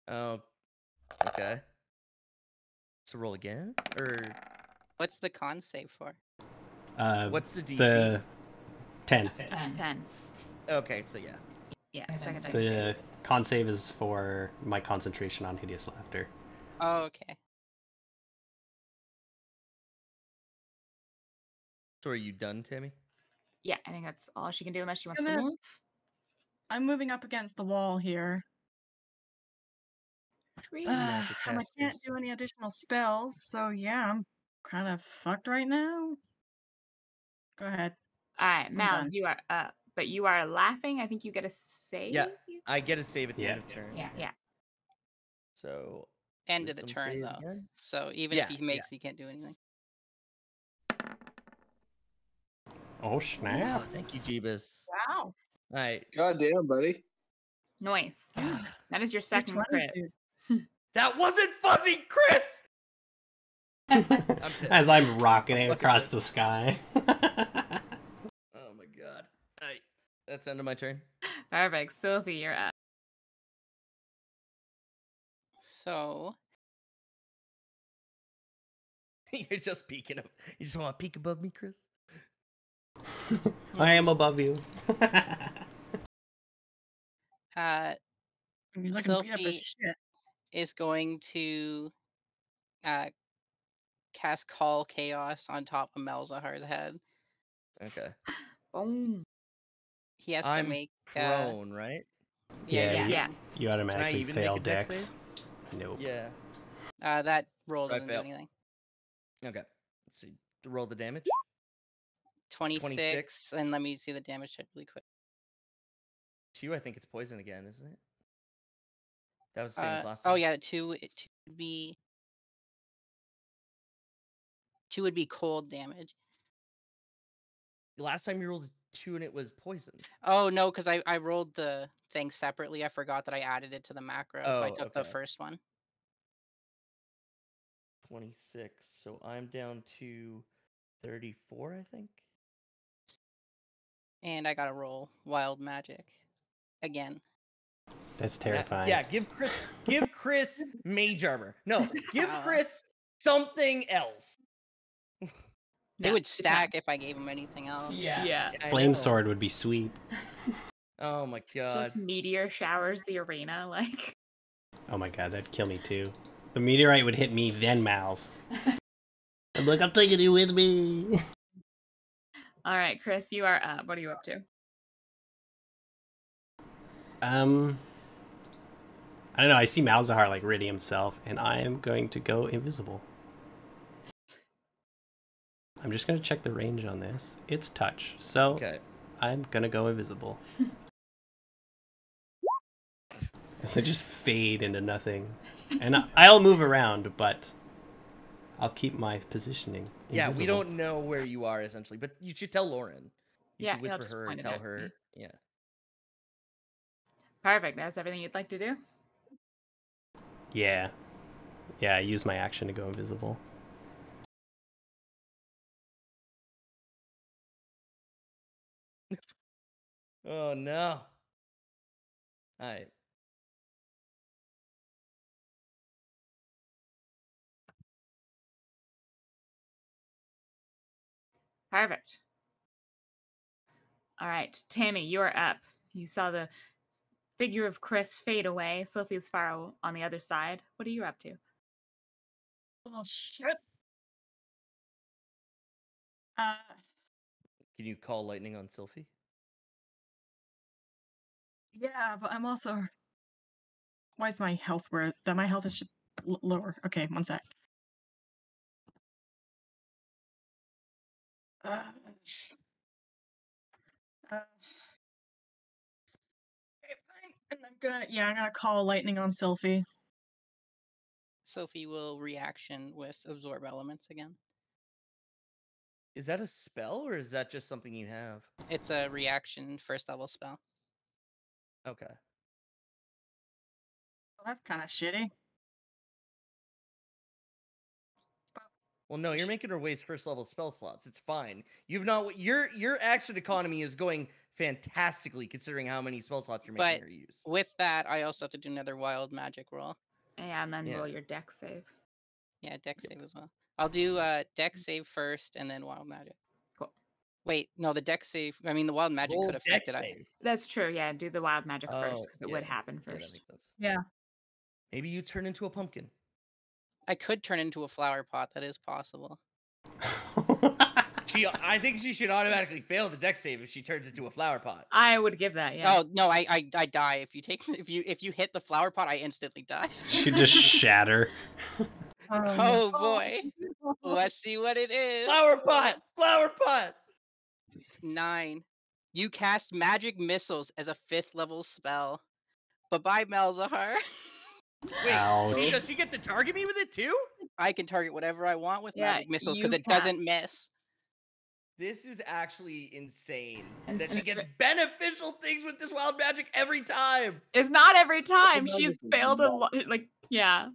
[SPEAKER 3] Oh, okay. So roll again, or
[SPEAKER 4] What's the con save for?
[SPEAKER 2] Uh,
[SPEAKER 3] what's the DC?
[SPEAKER 2] the ten.
[SPEAKER 1] 10.
[SPEAKER 3] Okay, so yeah.
[SPEAKER 1] Yeah. Second
[SPEAKER 2] The con save is for my concentration on hideous laughter.
[SPEAKER 4] Oh, okay.
[SPEAKER 3] So are you done, Tammy?
[SPEAKER 1] Yeah, I think that's all she can do unless she wants to
[SPEAKER 5] Gonna-
[SPEAKER 1] move.
[SPEAKER 5] I'm moving up against the wall here.
[SPEAKER 1] Tree.
[SPEAKER 5] Uh, and I can't do any additional spells, so yeah, I'm kind of fucked right now. Go ahead.
[SPEAKER 1] All right, Mal's, you are up, but you are laughing. I think you get a save.
[SPEAKER 3] Yeah, I get a save at the
[SPEAKER 2] Yeah.
[SPEAKER 3] end of turn.
[SPEAKER 1] Yeah, yeah.
[SPEAKER 3] So
[SPEAKER 4] End of the
[SPEAKER 3] wisdom
[SPEAKER 4] turn
[SPEAKER 3] save
[SPEAKER 4] though.
[SPEAKER 3] again?
[SPEAKER 4] So even
[SPEAKER 3] Yeah,
[SPEAKER 4] if he
[SPEAKER 3] yeah.
[SPEAKER 4] makes, he can't do anything.
[SPEAKER 2] Oh snap!
[SPEAKER 3] Oh, thank you, Jeebus.
[SPEAKER 5] Wow.
[SPEAKER 3] All right.
[SPEAKER 6] God damn, buddy.
[SPEAKER 1] Nice. That is your second crit.
[SPEAKER 5] dude? [LAUGHS]
[SPEAKER 3] That wasn't fuzzy, Chris. [LAUGHS] pissed.
[SPEAKER 2] As I'm rocketing
[SPEAKER 3] Fucking
[SPEAKER 2] across the sky. [LAUGHS]
[SPEAKER 3] Oh my god. All right. That's the end of my turn.
[SPEAKER 1] Perfect. Sophie, you're up.
[SPEAKER 4] So [LAUGHS]
[SPEAKER 3] You're just peeking. Up. You just want to peek above me, Chris? [LAUGHS]
[SPEAKER 2] I am above you.
[SPEAKER 4] uh
[SPEAKER 5] You're looking beat up as
[SPEAKER 4] Sophie-
[SPEAKER 5] shit.
[SPEAKER 4] is going to uh cast call chaos on top of Malzahar's head.
[SPEAKER 3] Okay. [GASPS]
[SPEAKER 1] Boom.
[SPEAKER 4] He has
[SPEAKER 3] I'm
[SPEAKER 4] to make uh,
[SPEAKER 3] Prone, right?
[SPEAKER 2] Yeah,
[SPEAKER 1] Yeah.
[SPEAKER 2] you-
[SPEAKER 1] yeah.
[SPEAKER 2] You automatically fail
[SPEAKER 3] a dex
[SPEAKER 2] dex. Nope.
[SPEAKER 3] Yeah.
[SPEAKER 4] uh that roll doesn't do anything.
[SPEAKER 3] Okay. Let's see. Roll the damage.
[SPEAKER 4] 26,
[SPEAKER 3] 26.
[SPEAKER 4] and let me see the damage check really quick.
[SPEAKER 3] Two, I think it's poison again, isn't it? That was the same as
[SPEAKER 4] Uh,
[SPEAKER 3] last time.
[SPEAKER 4] oh yeah, two it two would be two would be cold damage.
[SPEAKER 3] Last time you rolled a two and it was poison.
[SPEAKER 4] Oh no, because I I rolled the thing separately. I forgot that I added it to the macro, so I
[SPEAKER 3] Oh,
[SPEAKER 4] took the first one.
[SPEAKER 3] 26. So I'm down to 34, I think.
[SPEAKER 4] And I gotta roll wild magic again.
[SPEAKER 2] That's terrifying.
[SPEAKER 3] Yeah, give Chris give [LAUGHS] Chris mage armor. No, give Chris something else. [LAUGHS]
[SPEAKER 4] They
[SPEAKER 1] No,
[SPEAKER 4] would stack if I gave him anything else.
[SPEAKER 1] Yeah.
[SPEAKER 3] I
[SPEAKER 2] Flame sword would be sweet. [LAUGHS]
[SPEAKER 3] Oh my god.
[SPEAKER 1] Just meteor showers the arena, [LAUGHS] like.
[SPEAKER 2] Oh my god, that'd kill me too. The meteorite would hit me, then Mal's. [LAUGHS] I'm like, I'm taking you with me.
[SPEAKER 1] All right, Chris, you are up. What are you up to?
[SPEAKER 2] Um, I don't know. I see Malzahar like ridding himself, and I am going to go invisible. I'm just gonna check the range on this. It's touch, so
[SPEAKER 3] Okay.
[SPEAKER 2] I'm gonna go invisible. [LAUGHS] so just fade into nothing, and I- I'll move around, but I'll keep my positioning.
[SPEAKER 3] Yeah, we don't know where you are essentially, but you should tell Lauren. You
[SPEAKER 1] Yeah,
[SPEAKER 3] should whisper her
[SPEAKER 1] point
[SPEAKER 3] and tell
[SPEAKER 1] out to me.
[SPEAKER 3] her. Yeah.
[SPEAKER 1] Perfect. That's everything you'd like to do?
[SPEAKER 2] Yeah, yeah. I use my action to go invisible.
[SPEAKER 3] Oh no. Alright.
[SPEAKER 1] Perfect. All right, Tammy, you are up. You saw the figure of Chris fade away. Sophie's far on the other side. What are you up to?
[SPEAKER 5] Oh shit. Uh,
[SPEAKER 3] Can you call lightning on Sylphie?
[SPEAKER 5] Yeah, but I'm also. Why is my health where that my health is sh- l- lower? Okay, one sec. Uh, uh, okay, fine. And I'm gonna, yeah, I'm gonna call lightning on Sylphie.
[SPEAKER 4] Sophie will reaction with absorb elements again.
[SPEAKER 3] Is that a spell or is that just something you have?
[SPEAKER 4] It's a reaction first level spell.
[SPEAKER 3] Okay.
[SPEAKER 5] Well, that's kind of shitty.
[SPEAKER 3] Well, no, you're making her waste first level spell slots. It's fine. You've not your your action economy is going fantastically considering how many spell slots you're making
[SPEAKER 4] But
[SPEAKER 3] her use.
[SPEAKER 4] With that, I also have to do another wild magic roll.
[SPEAKER 1] Yeah, and then
[SPEAKER 3] Yeah.
[SPEAKER 1] roll your dex save.
[SPEAKER 4] Yeah, dex save as well. I'll do uh dex save first and then wild magic.
[SPEAKER 1] Cool.
[SPEAKER 4] Wait, no, the dex save. I mean, the wild magic
[SPEAKER 3] Roll
[SPEAKER 4] could have
[SPEAKER 3] dex
[SPEAKER 4] affected. I.
[SPEAKER 1] That's true. Yeah, do the wild magic first
[SPEAKER 3] Oh,
[SPEAKER 1] because it would happen
[SPEAKER 3] Yeah, that
[SPEAKER 1] first.
[SPEAKER 3] makes sense.
[SPEAKER 5] Yeah.
[SPEAKER 3] Maybe you turn into a pumpkin.
[SPEAKER 4] I could turn into a flower pot. That is possible. [LAUGHS]
[SPEAKER 3] She, [LAUGHS] I think she should automatically fail the dex save if she turns into a flower pot.
[SPEAKER 1] I would give that. Yeah.
[SPEAKER 4] Oh no, I, I I die if you take [LAUGHS] if you if you hit the flower pot. I instantly die.
[SPEAKER 2] She just shatter.
[SPEAKER 4] Oh boy. Oh, Let's see what it is.
[SPEAKER 3] Flower pot, flower pot.
[SPEAKER 4] Nine. You cast magic missiles as a fifth level spell. Bye bye, Malzahar. [LAUGHS]
[SPEAKER 3] Wait,
[SPEAKER 2] Ouch.
[SPEAKER 3] she, does she get to target me with it too?
[SPEAKER 4] I can target whatever I want with
[SPEAKER 1] Yeah,
[SPEAKER 4] magic missiles because it doesn't miss.
[SPEAKER 3] This is actually insane.
[SPEAKER 1] And-
[SPEAKER 3] that she gets beneficial things with this wild magic every time.
[SPEAKER 1] It's not every time. She's failed a lot. Like, yeah.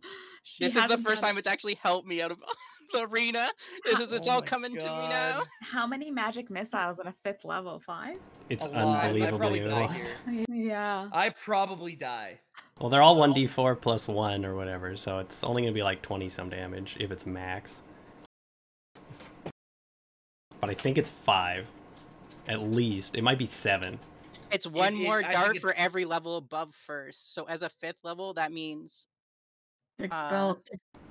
[SPEAKER 1] She
[SPEAKER 4] This is the first
[SPEAKER 1] done-
[SPEAKER 4] time it's actually helped me out of [LAUGHS] the arena. This is it's
[SPEAKER 3] Oh
[SPEAKER 4] all
[SPEAKER 3] my
[SPEAKER 4] coming to me now.
[SPEAKER 1] How many magic missiles at a fifth level? Five?
[SPEAKER 2] It's
[SPEAKER 3] A lot. I
[SPEAKER 2] unbelievably
[SPEAKER 3] probably die
[SPEAKER 2] low.
[SPEAKER 3] here. [LAUGHS]
[SPEAKER 1] Yeah.
[SPEAKER 3] I probably die.
[SPEAKER 2] Well, they're all 1d4 plus 1 or whatever, so it's only going to be like 20 some damage if it's max. But I think it's 5. At least. It might be 7.
[SPEAKER 4] It's one
[SPEAKER 3] it-
[SPEAKER 4] more
[SPEAKER 3] I think
[SPEAKER 4] dart for every level above first. So as a fifth level, that means Uh,
[SPEAKER 5] belt.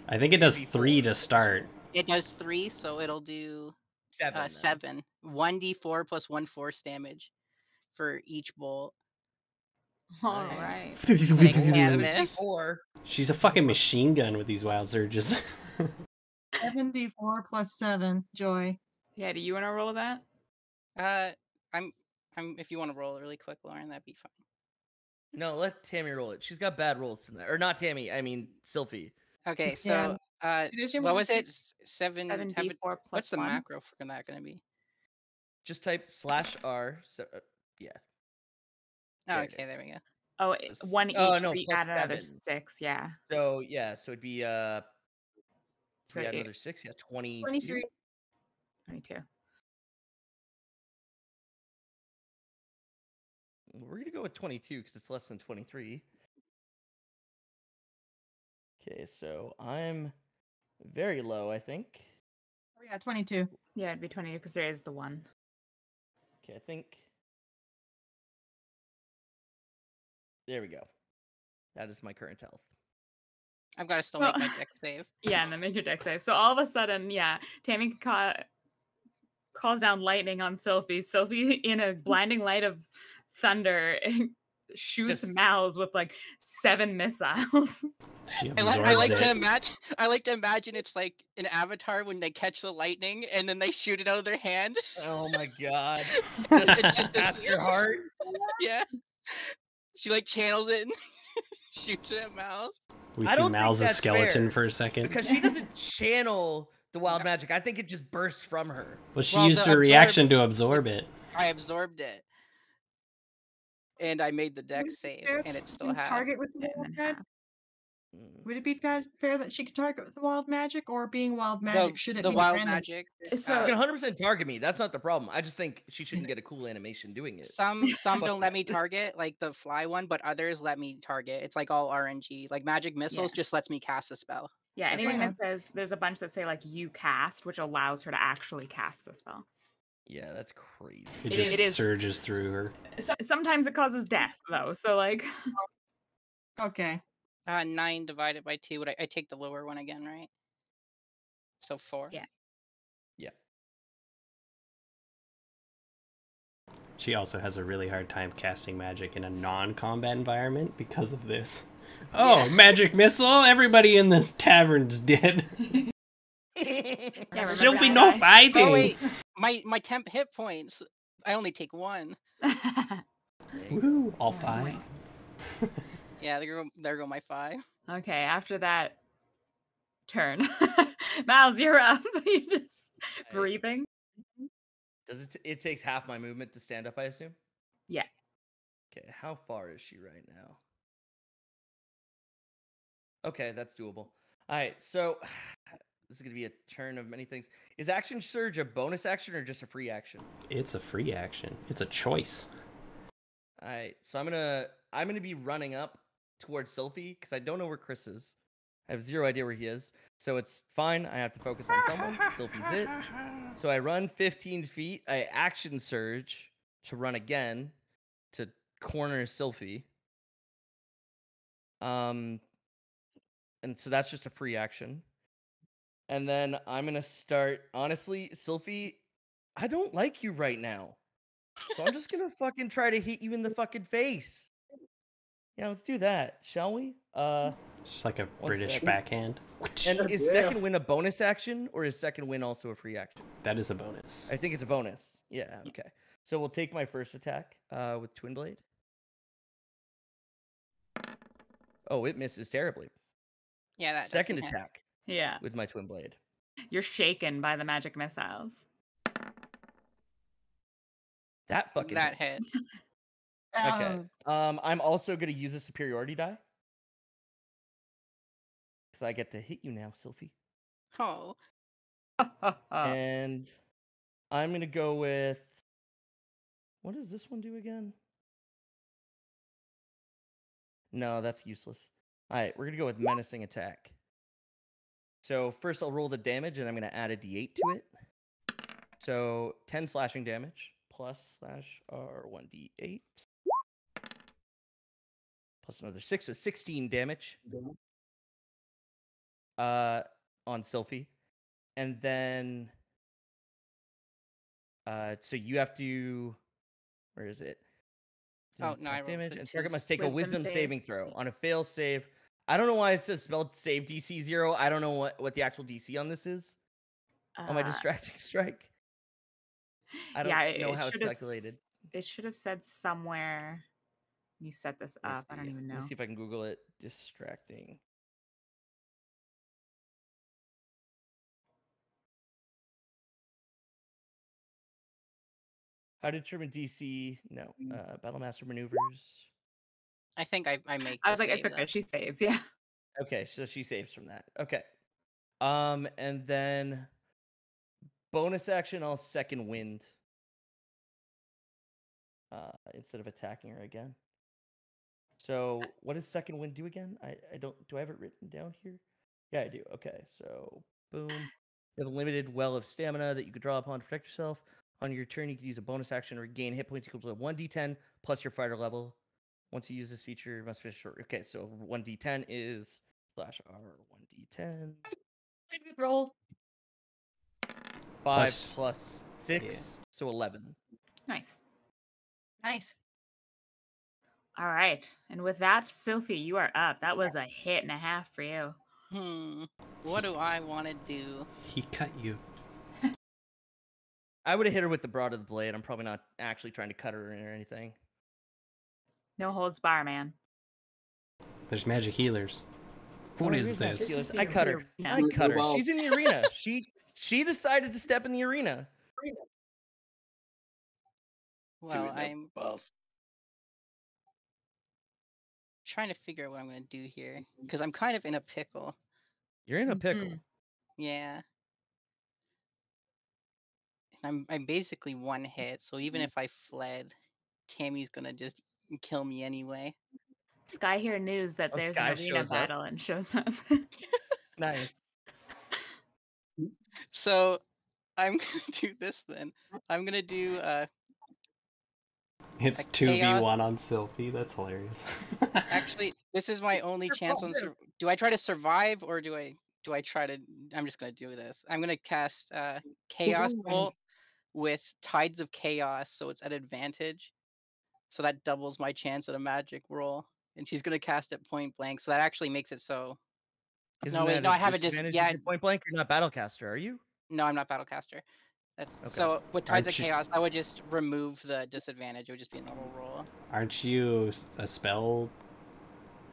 [SPEAKER 2] I think it does
[SPEAKER 3] Maybe
[SPEAKER 2] 3 to start.
[SPEAKER 4] it does three, so it'll do
[SPEAKER 3] Seven.
[SPEAKER 4] uh, seven. One d four plus one force damage for each bolt.
[SPEAKER 1] All
[SPEAKER 3] Nice.
[SPEAKER 1] right.
[SPEAKER 4] Yeah,
[SPEAKER 3] Seven
[SPEAKER 4] miss.
[SPEAKER 3] D4.
[SPEAKER 2] She's a fucking machine gun with these wild surges. [LAUGHS]
[SPEAKER 5] 74 plus 7. Joy.
[SPEAKER 1] Yeah, do you want to roll that?
[SPEAKER 4] Uh, I'm, I'm. If you want to roll really quick, Lauren, that'd be fine.
[SPEAKER 3] No, let Tammy roll it. She's got bad rolls tonight. Or not Tammy, I mean Sylphie.
[SPEAKER 4] Okay, [LAUGHS] so
[SPEAKER 5] Yeah.
[SPEAKER 4] uh,
[SPEAKER 5] It is
[SPEAKER 4] s-
[SPEAKER 5] your
[SPEAKER 4] what was it? Seven.
[SPEAKER 1] Seven D4 plus
[SPEAKER 4] What's the
[SPEAKER 1] one.
[SPEAKER 4] macro for that gonna be?
[SPEAKER 3] Just type slash R. So, uh, yeah.
[SPEAKER 4] Oh,
[SPEAKER 3] There
[SPEAKER 4] okay, there we go.
[SPEAKER 1] Oh, it- one each.
[SPEAKER 3] oh, no, plus
[SPEAKER 1] add another six. Yeah.
[SPEAKER 3] So yeah, so it'd be uh
[SPEAKER 1] So
[SPEAKER 3] yeah, another six. Yeah, 20.
[SPEAKER 5] 23.
[SPEAKER 1] 22.
[SPEAKER 3] We're gonna go with 22 because it's less than 23. Okay, so I'm very low, I think.
[SPEAKER 5] Oh, yeah, 22.
[SPEAKER 1] Yeah, it'd be 22 because there is the one.
[SPEAKER 3] Okay, I think. There we go. That is my current health.
[SPEAKER 4] I've got to still
[SPEAKER 1] Well-
[SPEAKER 4] make my dex [LAUGHS] save.
[SPEAKER 1] Yeah, and then make your dex save. So all of a sudden, yeah, Tammy ca- calls down lightning on Sophie. Sophie, in a blinding light of thunder, [LAUGHS] shoots
[SPEAKER 3] Just-
[SPEAKER 1] Mal's with like seven missiles. [LAUGHS]
[SPEAKER 4] I, li- I like
[SPEAKER 2] it.
[SPEAKER 4] to imagine. I like to imagine it's like an avatar when they catch the lightning and then they shoot it out of their hand.
[SPEAKER 3] Oh my god.
[SPEAKER 4] Just- [LAUGHS]
[SPEAKER 3] Just,
[SPEAKER 4] it's just [LAUGHS]
[SPEAKER 3] that's your heart.
[SPEAKER 4] yeah. She like channels it and shoots it at Mouse.
[SPEAKER 2] We see
[SPEAKER 3] don't
[SPEAKER 2] Mal's a skeleton
[SPEAKER 3] fair,
[SPEAKER 2] for a second.
[SPEAKER 3] Because she doesn't channel the wild magic. I think it just bursts from her.
[SPEAKER 2] Well, she
[SPEAKER 4] Well,
[SPEAKER 2] used her
[SPEAKER 4] absorb-
[SPEAKER 2] reaction to absorb it.
[SPEAKER 4] I absorbed it. And I made the dex
[SPEAKER 5] Would
[SPEAKER 4] save, and it still
[SPEAKER 5] can
[SPEAKER 4] has.
[SPEAKER 5] target with the wild
[SPEAKER 1] then
[SPEAKER 5] mag-
[SPEAKER 1] half.
[SPEAKER 3] Mm.
[SPEAKER 5] Would it be fair, fair that she could target with the wild magic, or being wild magic should it
[SPEAKER 4] the
[SPEAKER 5] be
[SPEAKER 4] wild
[SPEAKER 5] random?
[SPEAKER 4] magic.
[SPEAKER 1] So-
[SPEAKER 4] uh,
[SPEAKER 3] You can 100% target me. That's not the problem. I just think she shouldn't get a cool animation doing it.
[SPEAKER 4] Some some don't let me [LAUGHS] target, like the fly one, but others let me target. It's like all RNG. Like magic missiles
[SPEAKER 1] Yeah.
[SPEAKER 4] just lets me cast a spell.
[SPEAKER 1] Yeah,
[SPEAKER 4] That's
[SPEAKER 1] anything that says there's a bunch that say like you cast, which allows her to actually cast the spell.
[SPEAKER 3] Yeah, that's crazy.
[SPEAKER 2] It
[SPEAKER 1] It
[SPEAKER 2] just
[SPEAKER 1] is- it is-
[SPEAKER 2] surges through her.
[SPEAKER 1] Sometimes it causes death though, so like [LAUGHS]
[SPEAKER 5] Okay.
[SPEAKER 4] Uh, nine divided by two. Would I, I take the lower one again, right? So four.
[SPEAKER 1] Yeah.
[SPEAKER 3] Yeah.
[SPEAKER 2] She also has a really hard time casting magic in a non-combat environment because of this. Oh,
[SPEAKER 4] Yeah.
[SPEAKER 2] magic missile! Everybody in this tavern's dead. [LAUGHS]
[SPEAKER 1] yeah, remember Sylphie,
[SPEAKER 2] no
[SPEAKER 1] guy?
[SPEAKER 2] Oh, fighting.
[SPEAKER 4] Oh wait, my my temp hit points. I only take one. [LAUGHS]
[SPEAKER 2] Woo, all five. [LAUGHS]
[SPEAKER 4] Yeah, there go there go my five.
[SPEAKER 1] okay, after that turn, [LAUGHS] Miles, you're up. you just
[SPEAKER 3] I-
[SPEAKER 1] breathing.
[SPEAKER 3] Does it? it takes half my movement to stand up, I assume.
[SPEAKER 1] Yeah.
[SPEAKER 3] Okay, how far is she right now? Okay, that's doable. All right, so this is gonna be a turn of many things. Is action surge a bonus action or just a free action?
[SPEAKER 2] It's a free action. It's a choice.
[SPEAKER 3] All right, so I'm gonna I'm gonna be running up towards Sylphie because I don't know where Chris is. I have zero idea where he is, so it's fine. I have to focus on someone. Sylphie's it. So I run 15 feet. I action surge to run again to corner Sylphie. Um, and so that's just a free action. And then I'm gonna start. Honestly, Sylphie, I don't like you right now, so I'm just gonna fucking try to hit you in the fucking face. Yeah, let's do that, shall we? Uh,
[SPEAKER 2] just like a British
[SPEAKER 3] second.
[SPEAKER 2] backhand.
[SPEAKER 3] and [LAUGHS] is
[SPEAKER 6] damn.
[SPEAKER 3] second wind a bonus action or is second wind also a free action?
[SPEAKER 2] That is a bonus.
[SPEAKER 3] I think it's a bonus. Yeah, okay. So we'll take my first attack uh, with Twin Blade. Oh, it misses terribly.
[SPEAKER 4] Yeah, that
[SPEAKER 3] Second attack
[SPEAKER 1] Yeah,
[SPEAKER 3] with my Twin Blade.
[SPEAKER 1] you're shaken by the magic missiles.
[SPEAKER 3] That fucking
[SPEAKER 4] That
[SPEAKER 3] hits.
[SPEAKER 4] hits. [LAUGHS]
[SPEAKER 3] Okay.
[SPEAKER 5] Um,
[SPEAKER 3] Um, I'm also gonna use a superiority die because I get to hit you now, Sylphie.
[SPEAKER 4] Oh, [LAUGHS]
[SPEAKER 3] and I'm gonna go with. What does this one do again? No, that's useless. All right, we're gonna go with menacing attack. So first, I'll roll the damage, and I'm gonna add a d8 to it. So 10 slashing damage plus slash r 1d8 plus another six, so 16 damage. Uh, on Sylphie, and then uh, so you have to. Where is it?
[SPEAKER 4] Oh,
[SPEAKER 3] Do
[SPEAKER 4] no, I
[SPEAKER 3] attack
[SPEAKER 4] rolled
[SPEAKER 3] damage
[SPEAKER 4] the
[SPEAKER 3] and target must take a
[SPEAKER 1] Wisdom
[SPEAKER 3] wisdom
[SPEAKER 1] save.
[SPEAKER 3] saving throw on a fail save. I don't know why it says spelled save DC zero. I don't know what what the actual DC on this is. on my
[SPEAKER 1] Uh,
[SPEAKER 3] distracting [LAUGHS] strike. I don't
[SPEAKER 1] yeah,
[SPEAKER 3] know
[SPEAKER 1] it
[SPEAKER 3] how it's calculated.
[SPEAKER 1] It should have said somewhere. You set this up. I don't
[SPEAKER 3] see.
[SPEAKER 1] even
[SPEAKER 3] Let
[SPEAKER 1] know.
[SPEAKER 3] me see if I can Google it. Distracting. How to determine DC? No.
[SPEAKER 1] Mm.
[SPEAKER 3] Uh, Battlemaster maneuvers.
[SPEAKER 4] I think I I make.
[SPEAKER 1] I was like, it's okay. She saves. Yeah.
[SPEAKER 3] Okay, so she saves from that. Okay. Um, and then bonus action, I'll second wind. Uh, instead of attacking her again. So what does second wind do again? I, I don't do I have it written down here? Yeah, I do. Okay, so boom. You have a limited well of stamina that you could draw upon to protect yourself. On your turn, you can use a bonus action or gain hit points equal to 1d10 plus your fighter level. Once you use this feature, you must finish short. Okay, so 1d10 is slash r 1d10.
[SPEAKER 5] Good roll.
[SPEAKER 3] 5
[SPEAKER 2] Plus-
[SPEAKER 3] plus 6, so 11.
[SPEAKER 1] Nice.
[SPEAKER 5] Nice.
[SPEAKER 1] All right. And with that, Sophie, you are up. That was a hit and a half for you.
[SPEAKER 4] Hmm. What do I want to do?
[SPEAKER 2] He cut you. [LAUGHS]
[SPEAKER 3] I would have hit her with the broad of the blade. I'm probably not actually trying to cut her or anything.
[SPEAKER 1] No holds bar, man.
[SPEAKER 2] There's magic healers. What
[SPEAKER 3] Oh,
[SPEAKER 2] is this?
[SPEAKER 3] healers. I cut her. I cut her. She's in the arena. [LAUGHS] She she decided to step in the arena.
[SPEAKER 4] Well, I'm
[SPEAKER 6] boss.
[SPEAKER 4] trying to figure out what I'm gonna do here because I'm kind of in a pickle.
[SPEAKER 3] You're in a pickle.
[SPEAKER 1] Mhm.
[SPEAKER 4] Yeah. And I'm I'm basically one hit, so even
[SPEAKER 3] Mm.
[SPEAKER 4] if I fled, Tammy's gonna just kill me anyway.
[SPEAKER 1] Sky hear news that
[SPEAKER 3] Oh,
[SPEAKER 1] there's
[SPEAKER 3] Sky
[SPEAKER 1] an arena
[SPEAKER 3] shows up.
[SPEAKER 1] battle and shows up. [LAUGHS]
[SPEAKER 3] Nice. [LAUGHS]
[SPEAKER 4] So I'm [LAUGHS] gonna do this then. I'm gonna do uh
[SPEAKER 2] It's two v one on Sylphie. That's hilarious.
[SPEAKER 4] actually this is my only
[SPEAKER 5] Your
[SPEAKER 4] chance
[SPEAKER 5] fault,
[SPEAKER 4] on sur- do I try to survive or do I do I try to I'm just gonna do this. I'm gonna cast uh Chaos Bolt with Tides of Chaos, so it's at advantage. So that doubles my chance at a magic roll. And she's gonna cast it point blank, so that actually makes it so
[SPEAKER 3] Isn't
[SPEAKER 4] wait, no, I have it just-
[SPEAKER 3] disadvantage
[SPEAKER 4] yeah,
[SPEAKER 3] Point blank, you're not battlecaster, are you?
[SPEAKER 4] No, I'm not Battlecaster. That's
[SPEAKER 3] Okay.
[SPEAKER 4] so with Tides of
[SPEAKER 2] Aren't you-
[SPEAKER 4] Chaos, I would just remove the disadvantage. It would just be a normal roll.
[SPEAKER 2] Aren't you a spell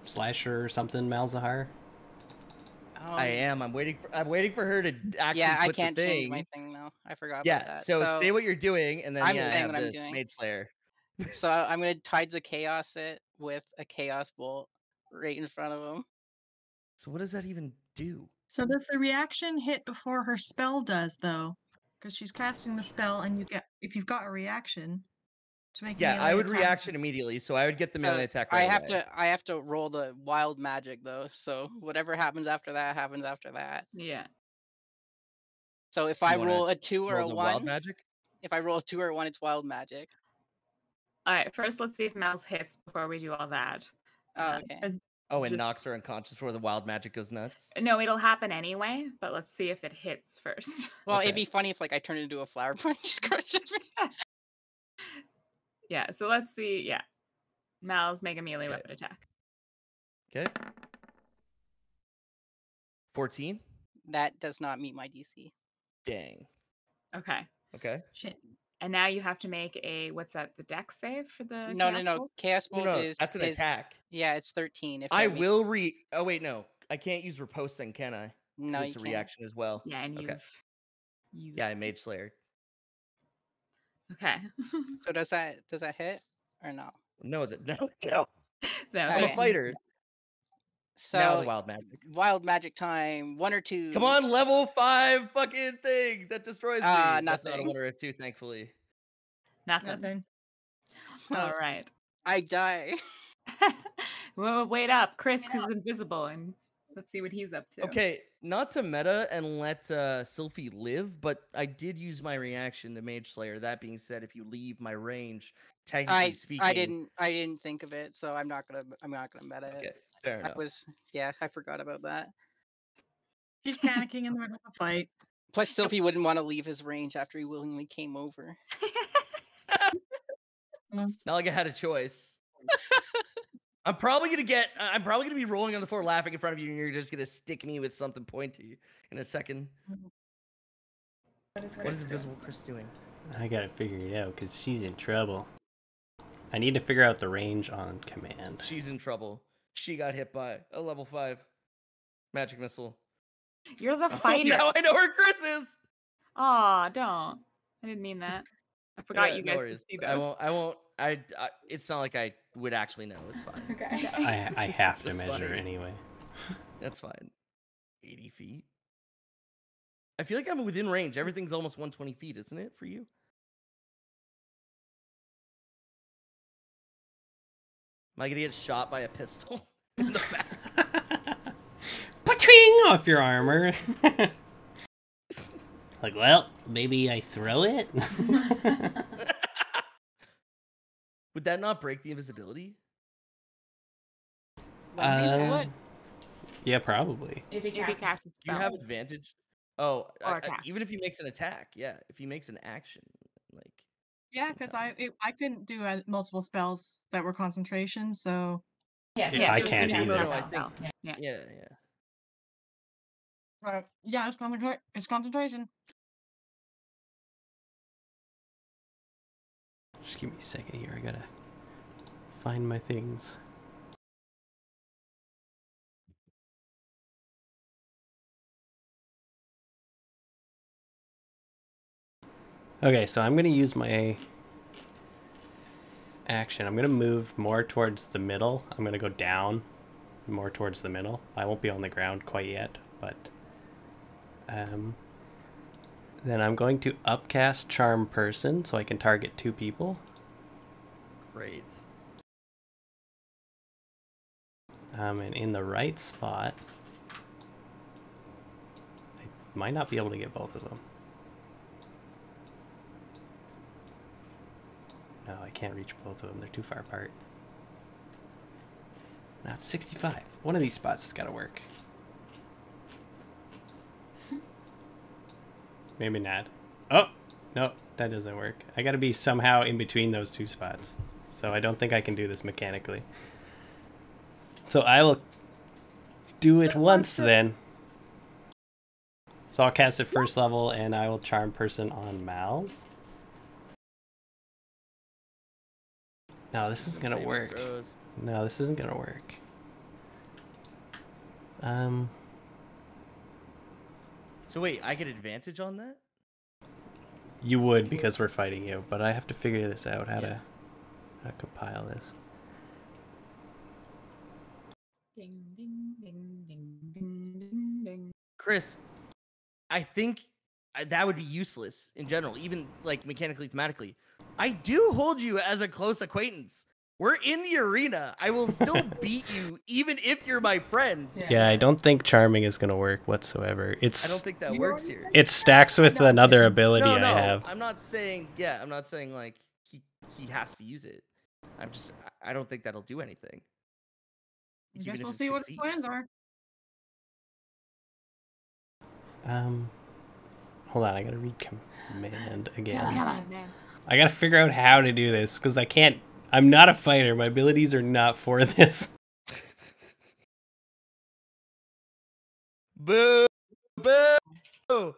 [SPEAKER 2] slasher or something, Malzahar?
[SPEAKER 3] I
[SPEAKER 4] Um,
[SPEAKER 3] am. I'm waiting for I'm waiting for her to actually
[SPEAKER 4] Yeah, I can't
[SPEAKER 3] the
[SPEAKER 4] change my thing now. I forgot
[SPEAKER 3] yeah,
[SPEAKER 4] about that.
[SPEAKER 3] so, say what you're doing and then
[SPEAKER 4] I'm
[SPEAKER 3] yeah,
[SPEAKER 4] saying what I'm doing.
[SPEAKER 3] Mage Slayer.
[SPEAKER 4] So I'm gonna Tides of Chaos it with a Chaos Bolt right in front of him.
[SPEAKER 3] So what does that even do?
[SPEAKER 5] So does the reaction hit before her spell does though? Because she's casting the spell, and you get if you've got a reaction to make. a
[SPEAKER 3] Yeah, I would
[SPEAKER 5] attack.
[SPEAKER 3] reaction immediately, so I would get the
[SPEAKER 4] Uh,
[SPEAKER 3] melee attack
[SPEAKER 4] I have
[SPEAKER 3] away.
[SPEAKER 4] to I have to roll the wild magic though. So whatever happens after that happens after that.
[SPEAKER 1] yeah.
[SPEAKER 4] So if I roll a two or
[SPEAKER 3] roll
[SPEAKER 4] a
[SPEAKER 3] the wild
[SPEAKER 4] one,
[SPEAKER 3] magic.
[SPEAKER 4] if I roll a two or a one, it's wild magic.
[SPEAKER 1] All right. First, let's see if Mal's hits before we do all that.
[SPEAKER 4] Oh,
[SPEAKER 1] Uh,
[SPEAKER 4] okay.
[SPEAKER 3] Oh, and
[SPEAKER 1] just-
[SPEAKER 3] knocks her unconscious before the wild magic goes nuts.
[SPEAKER 1] No, it'll happen anyway, but let's see if it hits first. [LAUGHS]
[SPEAKER 4] Well,
[SPEAKER 3] okay.
[SPEAKER 4] it'd be funny if like I turned into a flower [LAUGHS] punch just [LAUGHS] crushes me.
[SPEAKER 1] yeah. So let's see. Yeah. Mal's make a melee
[SPEAKER 3] Okay.
[SPEAKER 1] weapon attack.
[SPEAKER 3] Okay. Fourteen.
[SPEAKER 4] That does not meet my DC.
[SPEAKER 3] Dang.
[SPEAKER 1] Okay.
[SPEAKER 3] Okay.
[SPEAKER 5] Shit.
[SPEAKER 1] And now you have to make a what's that? The dex save for the
[SPEAKER 4] no, no,
[SPEAKER 1] Chaos
[SPEAKER 4] no.
[SPEAKER 1] Bolt?
[SPEAKER 4] Chaos
[SPEAKER 3] No,
[SPEAKER 4] Bolt
[SPEAKER 3] no,
[SPEAKER 4] is
[SPEAKER 3] that's an
[SPEAKER 4] is-
[SPEAKER 3] attack.
[SPEAKER 4] Yeah, it's thirteen. If
[SPEAKER 3] I will re. Oh wait, no, I can't use riposting, can I? 'Cause
[SPEAKER 4] No,
[SPEAKER 3] it's
[SPEAKER 4] you
[SPEAKER 3] a
[SPEAKER 4] can't.
[SPEAKER 3] reaction as well.
[SPEAKER 1] Yeah, and
[SPEAKER 3] Okay.
[SPEAKER 1] you've.
[SPEAKER 3] Yeah, I Mage Slayer.
[SPEAKER 1] Okay.
[SPEAKER 4] So does that does that hit or no?
[SPEAKER 3] No, that [LAUGHS] no, no. [LAUGHS]
[SPEAKER 1] no,
[SPEAKER 3] I'm
[SPEAKER 4] Okay.
[SPEAKER 3] a fighter.
[SPEAKER 4] So
[SPEAKER 3] now the wild magic.
[SPEAKER 4] wild magic time. One or two.
[SPEAKER 3] Come on, level five fucking thing that destroys me.
[SPEAKER 4] Uh,
[SPEAKER 3] That's not a
[SPEAKER 4] nothing.
[SPEAKER 3] one or a two, thankfully.
[SPEAKER 1] Nothing.
[SPEAKER 5] Nothing. [LAUGHS]
[SPEAKER 1] All right.
[SPEAKER 4] I die. [LAUGHS] [LAUGHS]
[SPEAKER 1] well, wait up. Chris is invisible, and let's see what he's up to.
[SPEAKER 3] Okay, not to meta and let uh, Sylphie live, but I did use my reaction to Mage Slayer. That being said, if you leave my range, technically
[SPEAKER 4] I
[SPEAKER 3] speaking,
[SPEAKER 4] I didn't I didn't think of it, so I'm not gonna I'm not gonna meta
[SPEAKER 3] Okay,
[SPEAKER 4] it.
[SPEAKER 3] Fair
[SPEAKER 4] That
[SPEAKER 3] enough.
[SPEAKER 4] was yeah, I forgot about that.
[SPEAKER 5] He's [LAUGHS] panicking in the middle of a fight.
[SPEAKER 4] Plus, Sophie wouldn't want to leave his range after he willingly came over. [LAUGHS]
[SPEAKER 3] Not like I had a choice. [LAUGHS] I'm probably gonna get. I- I'm probably gonna be rolling on the floor, laughing in front of you, and you're just gonna stick me with something pointy in a second. Mm-hmm.
[SPEAKER 1] What is
[SPEAKER 3] What is Invisible Chris doing?
[SPEAKER 2] I gotta figure it out because she's in trouble. I need to figure out the range on command.
[SPEAKER 3] She's in trouble. She got hit by a level five magic missile.
[SPEAKER 1] You're the [LAUGHS]
[SPEAKER 3] Oh,
[SPEAKER 1] fighter.
[SPEAKER 3] now I know where Chris is.
[SPEAKER 1] Aw, don't. I didn't mean that. I forgot
[SPEAKER 3] Yeah,
[SPEAKER 1] you
[SPEAKER 3] no
[SPEAKER 1] guys could
[SPEAKER 3] worries.
[SPEAKER 1] see
[SPEAKER 3] I won't. I won't. I, I. It's not like I would actually know. It's fine.
[SPEAKER 1] Okay. [LAUGHS] [LAUGHS]
[SPEAKER 2] I I have to measure
[SPEAKER 3] funny.
[SPEAKER 2] anyway.
[SPEAKER 3] That's fine. 80 feet. I feel like I'm within range. Everything's almost 120 feet, isn't it, for you? Am I gonna get shot by a pistol [LAUGHS] in the back? [LAUGHS]
[SPEAKER 2] Twing off your armor. [LAUGHS] like, well, maybe I throw it.
[SPEAKER 3] Would that not break the invisibility?
[SPEAKER 2] Uh, yeah, probably.
[SPEAKER 1] If he If he casts, casts a
[SPEAKER 3] Do you have advantage? Oh, I- I- even if he makes an attack, yeah. If he makes an action, like
[SPEAKER 5] Yeah, because I it, I couldn't do uh, multiple spells that were concentration, so
[SPEAKER 1] Yes,
[SPEAKER 2] Yeah,
[SPEAKER 1] yes,
[SPEAKER 2] I
[SPEAKER 1] so
[SPEAKER 2] can't either.
[SPEAKER 1] casts
[SPEAKER 3] I think-
[SPEAKER 1] Yeah.
[SPEAKER 3] yeah, yeah.
[SPEAKER 5] uh, yeah, it's concentra- it's concentration.
[SPEAKER 2] Just give me a second here. I gotta find my things. Okay, so I'm gonna use my action. I'm gonna move more towards the middle. I'm gonna go down more towards the middle. I won't be on the ground quite yet, but um, then I'm going to upcast Charm Person so I can target two people.
[SPEAKER 3] Great.
[SPEAKER 2] Um, and in the right spot, I might not be able to get both of them. No, I can't reach both of them. They're too far apart. Now it's 65. One of these spots has got to work. [LAUGHS] Maybe not. Oh! No, that doesn't work. I gotta be somehow in between those two spots. So I don't think I can do this mechanically. So I will do it once then. So I'll cast it first level and I will charm person on Mal's. No, this isn't gonna
[SPEAKER 3] See how it
[SPEAKER 2] work. No, this isn't gonna work. Um,
[SPEAKER 3] So wait, I get advantage on that?
[SPEAKER 2] you would because we're fighting you, but I have to figure this out how
[SPEAKER 3] Yeah.
[SPEAKER 2] to how to compile this.
[SPEAKER 1] Ding, ding, ding, ding, ding, ding, ding.
[SPEAKER 3] Chris, I think uh, that would be useless in general, even like mechanically, thematically. I do hold you as a close acquaintance. We're in the arena. I will still [LAUGHS] beat you, even if you're my friend.
[SPEAKER 2] Yeah, I don't think charming is gonna work whatsoever. It's.
[SPEAKER 3] I don't think that works here.
[SPEAKER 2] it stacks with
[SPEAKER 5] No,
[SPEAKER 2] another ability
[SPEAKER 3] no,
[SPEAKER 2] I have.
[SPEAKER 3] I'm not saying. Yeah, I'm not saying like he he has to use it. I'm just. I- I don't think that'll do anything.
[SPEAKER 5] I guess we'll
[SPEAKER 3] it
[SPEAKER 5] see what his plans are.
[SPEAKER 2] Um, hold on, I gotta read command [LAUGHS] again.
[SPEAKER 1] Come on, man.
[SPEAKER 2] I gotta figure out how to do this because I can't. I'm not a fighter. My abilities are not for [LAUGHS] this.
[SPEAKER 3] Boo! Boo!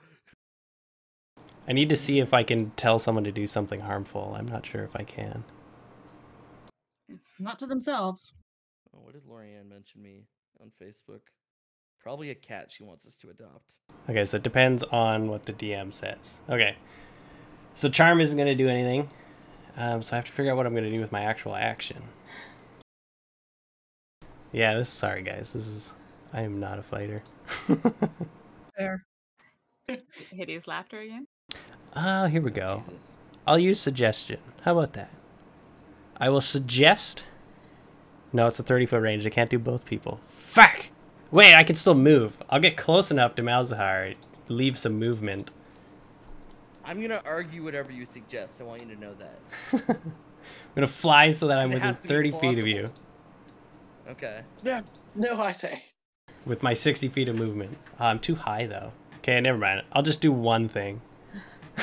[SPEAKER 2] I need to see if I can tell someone to do something harmful. I'm not sure if I can.
[SPEAKER 5] Not to themselves.
[SPEAKER 3] Oh, what did Lorianne mention me on Facebook? Probably a cat she wants us to adopt.
[SPEAKER 2] Okay, so it depends on what the DM says. Okay. So charm isn't gonna do anything. Um, so I have to figure out what I'm gonna do with my actual action. Yeah, this. Sorry, guys. This is. I am not a fighter. [LAUGHS]
[SPEAKER 5] There. [LAUGHS]
[SPEAKER 1] Hideous laughter again.
[SPEAKER 2] Oh, here we go.
[SPEAKER 3] Jesus.
[SPEAKER 2] I'll use suggestion. How about that? I will suggest. No, it's a 30 foot range. I can't do both people. Fuck! Wait, I can still move. I'll get close enough to Malzahar, leave some movement.
[SPEAKER 3] I'm gonna argue whatever you suggest. I want you to know that. [LAUGHS]
[SPEAKER 2] I'm gonna fly so that I'm
[SPEAKER 3] It
[SPEAKER 2] within
[SPEAKER 3] has to be
[SPEAKER 2] 30 feet of you
[SPEAKER 3] Okay.
[SPEAKER 6] Yeah. no, I say.
[SPEAKER 2] with my 60 feet of movement. Uh, I'm too high though. Okay, never mind. I'll just do one thing. [LAUGHS]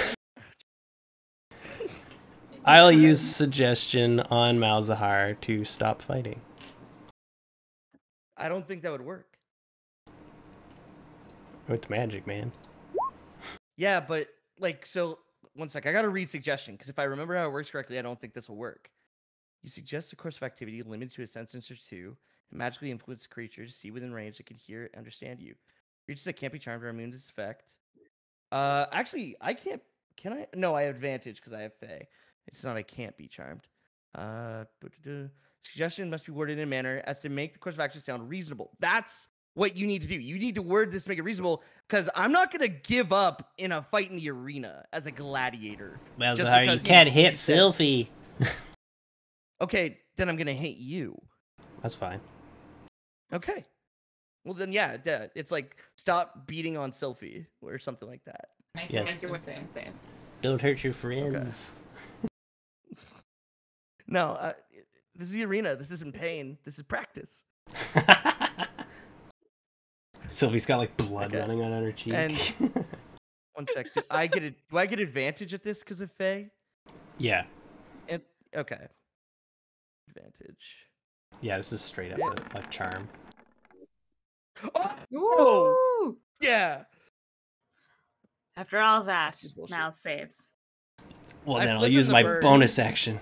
[SPEAKER 2] I'll use suggestion on Malzahar to stop fighting.
[SPEAKER 3] I don't think that would work.
[SPEAKER 2] It's magic, man.
[SPEAKER 3] Yeah, but like, so one sec. I gotta read suggestion because if I remember how it works correctly, I don't think this will work. You suggest a course of activity limited to a sentence or two, and magically influence a creature to see within range that can hear and understand you. Creatures that can't be charmed are immune to this effect. Uh, actually, I can't. Can I? No, I have advantage because I have Fey. It's not I can't be charmed. Uh, suggestion must be worded in a manner as to make the course of action sound reasonable. That's what you need to do. You need to word this to make it reasonable because I'm not gonna give up in a fight in the arena as a gladiator.
[SPEAKER 2] Well,
[SPEAKER 3] Just
[SPEAKER 2] sorry, you
[SPEAKER 3] because you-
[SPEAKER 2] can't hit
[SPEAKER 3] you said-
[SPEAKER 2] Sylphie. [LAUGHS]
[SPEAKER 3] Okay, then I'm gonna hit you.
[SPEAKER 2] That's fine.
[SPEAKER 3] Okay. Well then, yeah, yeah, it's like stop beating on Sylphie or something like that.
[SPEAKER 1] Make
[SPEAKER 2] Yes.
[SPEAKER 1] make your wisdom save.
[SPEAKER 2] Don't hurt your friends. [LAUGHS]
[SPEAKER 3] No, uh, this is the arena. This isn't pain. This is practice. [LAUGHS]
[SPEAKER 2] Sylphie's got like blood
[SPEAKER 3] Okay.
[SPEAKER 2] running on her cheek.
[SPEAKER 3] And- [LAUGHS] One sec. Do I get it? Do I get advantage at this because of Fey?
[SPEAKER 2] yeah,
[SPEAKER 3] And okay. Advantage.
[SPEAKER 2] yeah, this is straight up a, a charm.
[SPEAKER 3] Oh,
[SPEAKER 1] Ooh!
[SPEAKER 3] yeah.
[SPEAKER 1] After all that,
[SPEAKER 3] This.
[SPEAKER 1] Mal saves.
[SPEAKER 2] Well,
[SPEAKER 3] I
[SPEAKER 2] then I'll use
[SPEAKER 3] the
[SPEAKER 2] my
[SPEAKER 3] bird.
[SPEAKER 2] bonus action,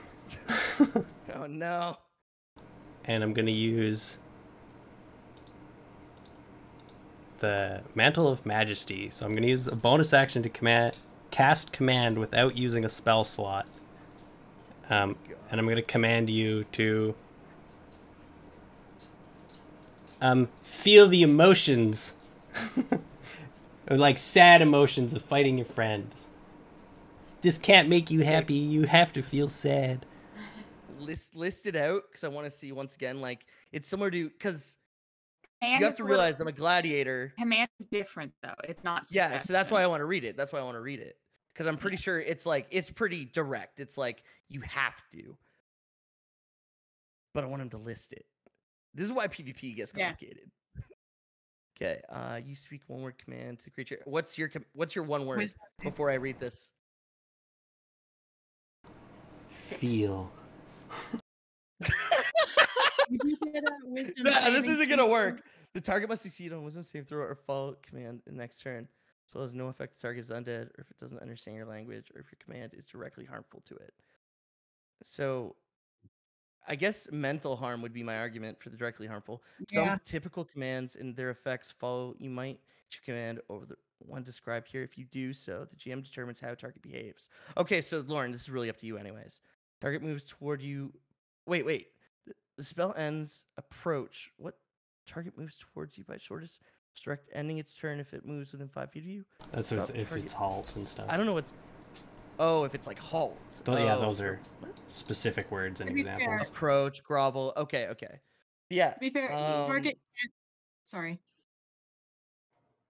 [SPEAKER 2] [LAUGHS]
[SPEAKER 3] Oh no.
[SPEAKER 2] and I'm gonna use the Mantle of Majesty. So I'm gonna use a bonus action to command cast command without using a spell slot. Um, and I'm gonna command you to um feel the emotions, [LAUGHS] like sad emotions of fighting your friends. This can't make you happy. You have to feel sad. [LAUGHS]
[SPEAKER 3] List list it out because I want to see once again. Like it's similar to because
[SPEAKER 1] Command
[SPEAKER 3] you have to realize I'm a gladiator.
[SPEAKER 1] Command is different though. It's not.
[SPEAKER 3] Yeah, so that's why I want to read it. That's why I want to read it because I'm pretty sure it's like it's pretty direct. It's like you have to, but I want him to list it. This is why PvP gets
[SPEAKER 5] Yes.
[SPEAKER 3] complicated. [LAUGHS] Okay, uh, you speak one word command to creature. What's your com- what's your one word before I read this?
[SPEAKER 2] Feel. [LAUGHS]
[SPEAKER 5] You do get a wisdom [LAUGHS]
[SPEAKER 3] Nah, this isn't gonna work. The target must succeed on wisdom save throw or fall command the next turn, as well as no effect the target is undead, or if it doesn't understand your language, or if your command is directly harmful to it. So, I guess mental harm would be my argument for the directly harmful. Some typical commands and their effects follow. You might command over the one described here. If you do so, the GM determines how target behaves. Okay, so Lauren, this is really up to you, anyways. Target moves toward you. Wait, wait. The- The spell ends. Approach. What? Target moves towards you by shortest direct, ending its turn if it moves within five feet of you.
[SPEAKER 2] That's if, if
[SPEAKER 3] target-
[SPEAKER 2] it's halt and stuff.
[SPEAKER 3] I don't know what's. Oh, if it's like halt.
[SPEAKER 2] Tho- yeah,
[SPEAKER 3] Oh,
[SPEAKER 2] those
[SPEAKER 3] so-
[SPEAKER 2] are specific words and
[SPEAKER 5] To fair-
[SPEAKER 2] examples.
[SPEAKER 3] approach, grovel. Okay, okay. Yeah.
[SPEAKER 5] To be fair,
[SPEAKER 3] Um,
[SPEAKER 5] target can't. Sorry.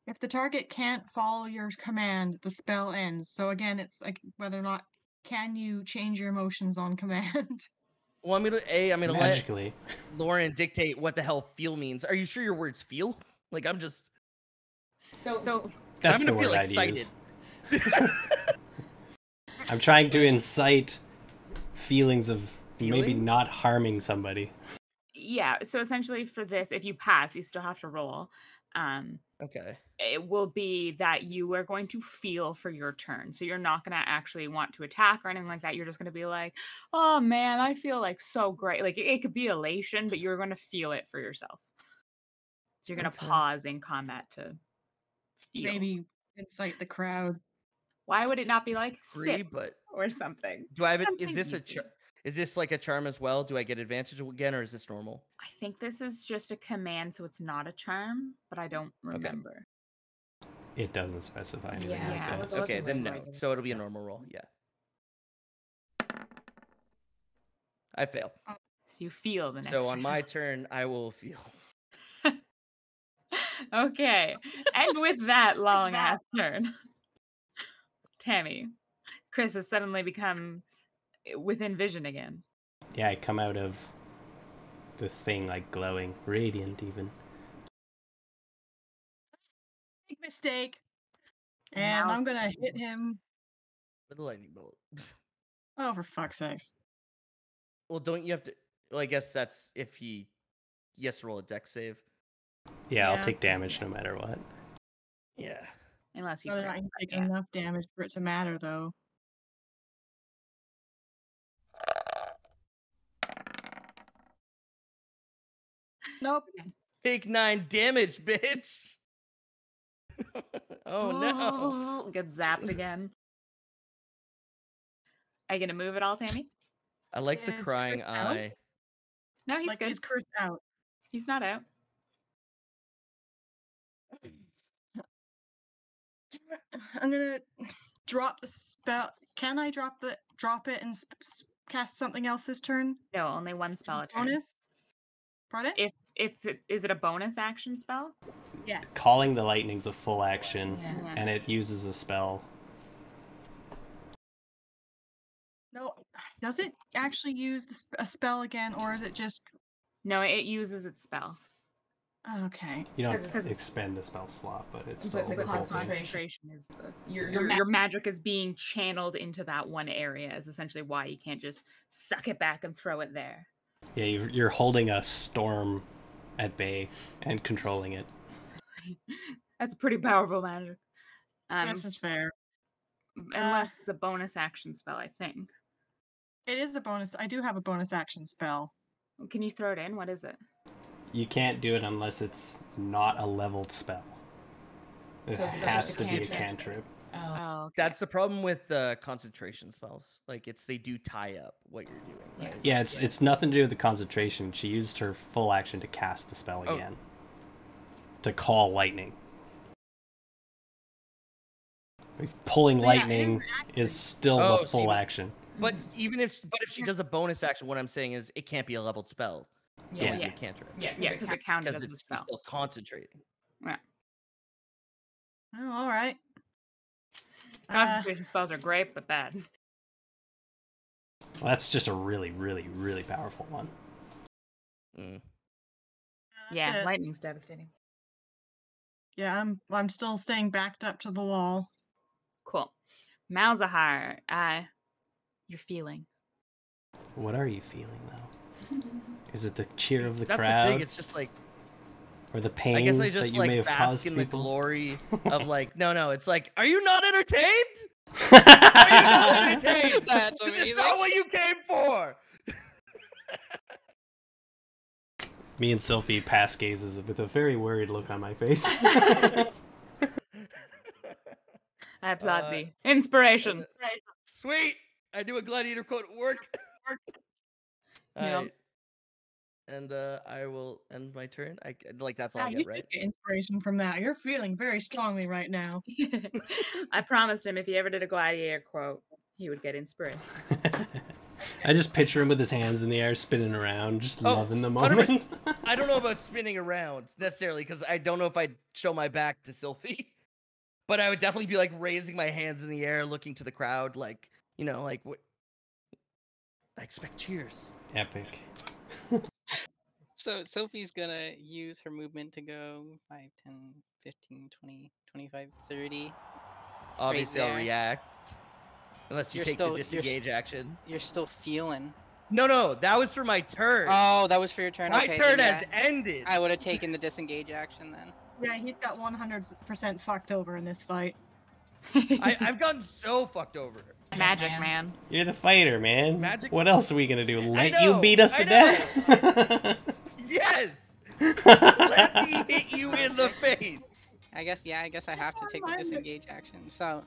[SPEAKER 5] If the target can't follow your command, the spell ends. So again, it's like whether or not can you change your emotions on command. [LAUGHS]
[SPEAKER 3] Well, I'm gonna uh, a. I'm gonna let Lauren dictate what the hell feel means. Are you sure your words feel? Like I'm just.
[SPEAKER 1] So, so
[SPEAKER 2] That's
[SPEAKER 3] I'm
[SPEAKER 2] the
[SPEAKER 3] gonna feel
[SPEAKER 2] word I'd
[SPEAKER 3] excited.
[SPEAKER 2] use. [LAUGHS] I'm trying to incite feelings of maybe not harming somebody.
[SPEAKER 1] yeah. So essentially, for this, if you pass, you still have to roll. Um,
[SPEAKER 3] Okay.
[SPEAKER 1] it will be that you are going to feel for your turn. So you're not going to actually want to attack or anything like that. You're just going to be like, oh man, I feel like so great. Like it, it could be elation, but you're going to feel it for yourself. So you're going to
[SPEAKER 3] Okay.
[SPEAKER 1] pause in combat to feel.
[SPEAKER 5] Maybe incite the crowd.
[SPEAKER 1] Why would it not be
[SPEAKER 3] Just
[SPEAKER 1] like
[SPEAKER 3] free,
[SPEAKER 1] sit
[SPEAKER 3] but
[SPEAKER 1] or something?
[SPEAKER 3] do I have it? Is
[SPEAKER 1] Something
[SPEAKER 3] this a?
[SPEAKER 1] easy.
[SPEAKER 3] Char- is this like a charm as well? Do I get advantage again, or is this normal?
[SPEAKER 1] I think this is just a command, so it's not a charm, but I don't remember.
[SPEAKER 2] It doesn't specify anything
[SPEAKER 1] Yeah,
[SPEAKER 2] like
[SPEAKER 1] so
[SPEAKER 2] that.
[SPEAKER 3] okay, then no. So it'll be a normal roll. Yeah. I fail.
[SPEAKER 1] Oh, so you feel the next.
[SPEAKER 3] So on
[SPEAKER 1] round.
[SPEAKER 3] my turn, I will feel. [LAUGHS]
[SPEAKER 1] okay. And with that [LAUGHS] long ass turn, Tammy, Chris has suddenly become within vision again.
[SPEAKER 2] Yeah, I come out of the thing like glowing, radiant even.
[SPEAKER 5] Big mistake. And
[SPEAKER 1] Now
[SPEAKER 5] I'm gonna hit him.
[SPEAKER 3] With a lightning bolt.
[SPEAKER 5] Oh, for fuck's sakes.
[SPEAKER 3] Well, don't you have to? Well, I guess that's if he. Yes, roll a dex save.
[SPEAKER 2] Yeah, I'll take damage no matter what.
[SPEAKER 3] Yeah.
[SPEAKER 1] Unless you
[SPEAKER 5] Whether
[SPEAKER 1] crit,
[SPEAKER 5] I take
[SPEAKER 1] yeah.
[SPEAKER 5] enough damage for it to matter, though. Nope.
[SPEAKER 3] Take nine damage, bitch. [LAUGHS] oh no. [LAUGHS]
[SPEAKER 1] Get zapped again. Are you gonna move at all, Tammy?
[SPEAKER 3] I like the crying
[SPEAKER 5] Chris out?
[SPEAKER 3] eye.
[SPEAKER 1] No, he's
[SPEAKER 5] like
[SPEAKER 1] good.
[SPEAKER 5] is Chris out?
[SPEAKER 1] He's not out.
[SPEAKER 5] I'm gonna drop the spell. Can I drop the drop it and sp- s- cast something else this turn?
[SPEAKER 1] No, only one spell a turn.
[SPEAKER 5] Bonus. Pardon?
[SPEAKER 1] If if it, is it a bonus action spell?
[SPEAKER 5] yes.
[SPEAKER 2] Calling the lightning's a full action,
[SPEAKER 1] Yeah.
[SPEAKER 2] and it uses a spell.
[SPEAKER 5] No. Does it actually use the sp- a spell again, or is it just
[SPEAKER 1] No, it uses its spell.
[SPEAKER 5] okay?
[SPEAKER 2] You don't
[SPEAKER 1] 'Cause it's-
[SPEAKER 2] expend the spell slot, but it's
[SPEAKER 8] But
[SPEAKER 2] still
[SPEAKER 8] the
[SPEAKER 2] the whole thing.
[SPEAKER 8] concentration is the your
[SPEAKER 1] Your,
[SPEAKER 8] your,
[SPEAKER 1] your magic is being channeled into that one area. Is essentially why you can't just suck it back and throw it there.
[SPEAKER 2] Yeah, you're, you're holding a storm at bay and controlling it. [LAUGHS]
[SPEAKER 1] That's a pretty powerful magic. Um,
[SPEAKER 5] this is fair.
[SPEAKER 1] unless it's a bonus action spell, I think.
[SPEAKER 5] It is a bonus. I do have a bonus action spell.
[SPEAKER 1] Can you throw it in? What is it?
[SPEAKER 2] You can't do it unless it's not a leveled spell. It
[SPEAKER 8] So if
[SPEAKER 2] has to be a
[SPEAKER 8] cantrip.
[SPEAKER 2] cantrip.
[SPEAKER 8] Oh,
[SPEAKER 1] Oh, okay.
[SPEAKER 3] That's the problem with uh, concentration spells. Like it's they do tie up what you're doing.
[SPEAKER 8] Yeah.
[SPEAKER 3] Right?
[SPEAKER 2] Yeah, it's it's nothing to do with the concentration. She used her full action to cast the spell
[SPEAKER 3] Oh.
[SPEAKER 2] again. To call lightning. Pulling
[SPEAKER 5] So, yeah,
[SPEAKER 2] lightning is still
[SPEAKER 3] Oh,
[SPEAKER 2] the
[SPEAKER 3] so
[SPEAKER 2] full
[SPEAKER 3] you-
[SPEAKER 2] action.
[SPEAKER 3] But even if but if she does a bonus action, what I'm saying is it can't be a leveled spell. It
[SPEAKER 8] yeah,
[SPEAKER 1] Yeah.
[SPEAKER 3] cantrip.
[SPEAKER 8] yeah,
[SPEAKER 1] yeah, because it counted
[SPEAKER 3] Because
[SPEAKER 1] as a spell.
[SPEAKER 3] still concentrating.
[SPEAKER 5] Oh, all right. Uh,
[SPEAKER 1] Concentration spells are great, but bad.
[SPEAKER 2] Well, that's just a really, really, really powerful one.
[SPEAKER 3] Mm.
[SPEAKER 1] Yeah,
[SPEAKER 5] it.
[SPEAKER 1] lightning's devastating.
[SPEAKER 5] Yeah, I'm I'm still staying backed up to the wall.
[SPEAKER 1] Cool. Malzahar, uh, you're feeling.
[SPEAKER 2] What are you feeling though? [LAUGHS] Is it the cheer of the
[SPEAKER 3] That's
[SPEAKER 2] crowd
[SPEAKER 3] the thing. It's just like
[SPEAKER 2] or the pain
[SPEAKER 3] I guess I
[SPEAKER 2] that
[SPEAKER 3] just
[SPEAKER 2] you may
[SPEAKER 3] like
[SPEAKER 2] have
[SPEAKER 3] bask
[SPEAKER 2] caused
[SPEAKER 3] in the glory [LAUGHS] of like no no. It's like are you not entertained? Are you not [LAUGHS] entertained? [LAUGHS]
[SPEAKER 4] That's
[SPEAKER 3] This is not what you came for.
[SPEAKER 2] Me and Sophie pass gazes with a very worried look on my face.
[SPEAKER 1] I applaud
[SPEAKER 3] Uh,
[SPEAKER 1] thee. Inspiration.
[SPEAKER 3] Sweet. I do a gladiator quote at work.
[SPEAKER 1] Yep.
[SPEAKER 3] Alright. And uh, I will end my turn. I like that's all
[SPEAKER 5] Yeah,
[SPEAKER 3] I
[SPEAKER 5] you
[SPEAKER 3] get,
[SPEAKER 5] should
[SPEAKER 3] right?
[SPEAKER 5] get inspiration from that. You're feeling very strongly right now. [LAUGHS]
[SPEAKER 1] I promised him if he ever did a gladiator quote, he would get inspiration. [LAUGHS]
[SPEAKER 2] I just picture him with his hands in the air, spinning around, just
[SPEAKER 3] Oh,
[SPEAKER 2] loving the moment.
[SPEAKER 3] I don't know about spinning around necessarily because I don't know if I'd show my back to Sylphie, [LAUGHS] but I would definitely be like raising my hands in the air, looking to the crowd, like you know, like what. I expect cheers.
[SPEAKER 2] Epic.
[SPEAKER 4] So Sophie's gonna use her movement to go 5, 10, 15, 20, 25, 30.
[SPEAKER 3] Obviously, I'll react unless you
[SPEAKER 4] You're
[SPEAKER 3] take
[SPEAKER 4] still-
[SPEAKER 3] the
[SPEAKER 4] you're
[SPEAKER 3] disengage action.
[SPEAKER 4] You're still feeling.
[SPEAKER 3] No, no, that was for my turn.
[SPEAKER 4] Oh, that was for your turn.
[SPEAKER 3] my
[SPEAKER 4] okay,
[SPEAKER 3] turn
[SPEAKER 4] then
[SPEAKER 3] has
[SPEAKER 4] yeah,
[SPEAKER 3] ended.
[SPEAKER 4] I would have [LAUGHS] taken the disengage action then.
[SPEAKER 5] Yeah, he's got 100% fucked over in this fight.
[SPEAKER 3] I, [LAUGHS] I've gotten so fucked over.
[SPEAKER 1] Magic
[SPEAKER 8] man.
[SPEAKER 1] man.
[SPEAKER 2] You're the fighter, man.
[SPEAKER 3] Magic-
[SPEAKER 2] What else are we gonna do? Let you beat us to death? [LAUGHS]
[SPEAKER 3] Yes. [LAUGHS] Let me hit you in the face.
[SPEAKER 4] I guess yeah. I guess I have to take the disengage action. So,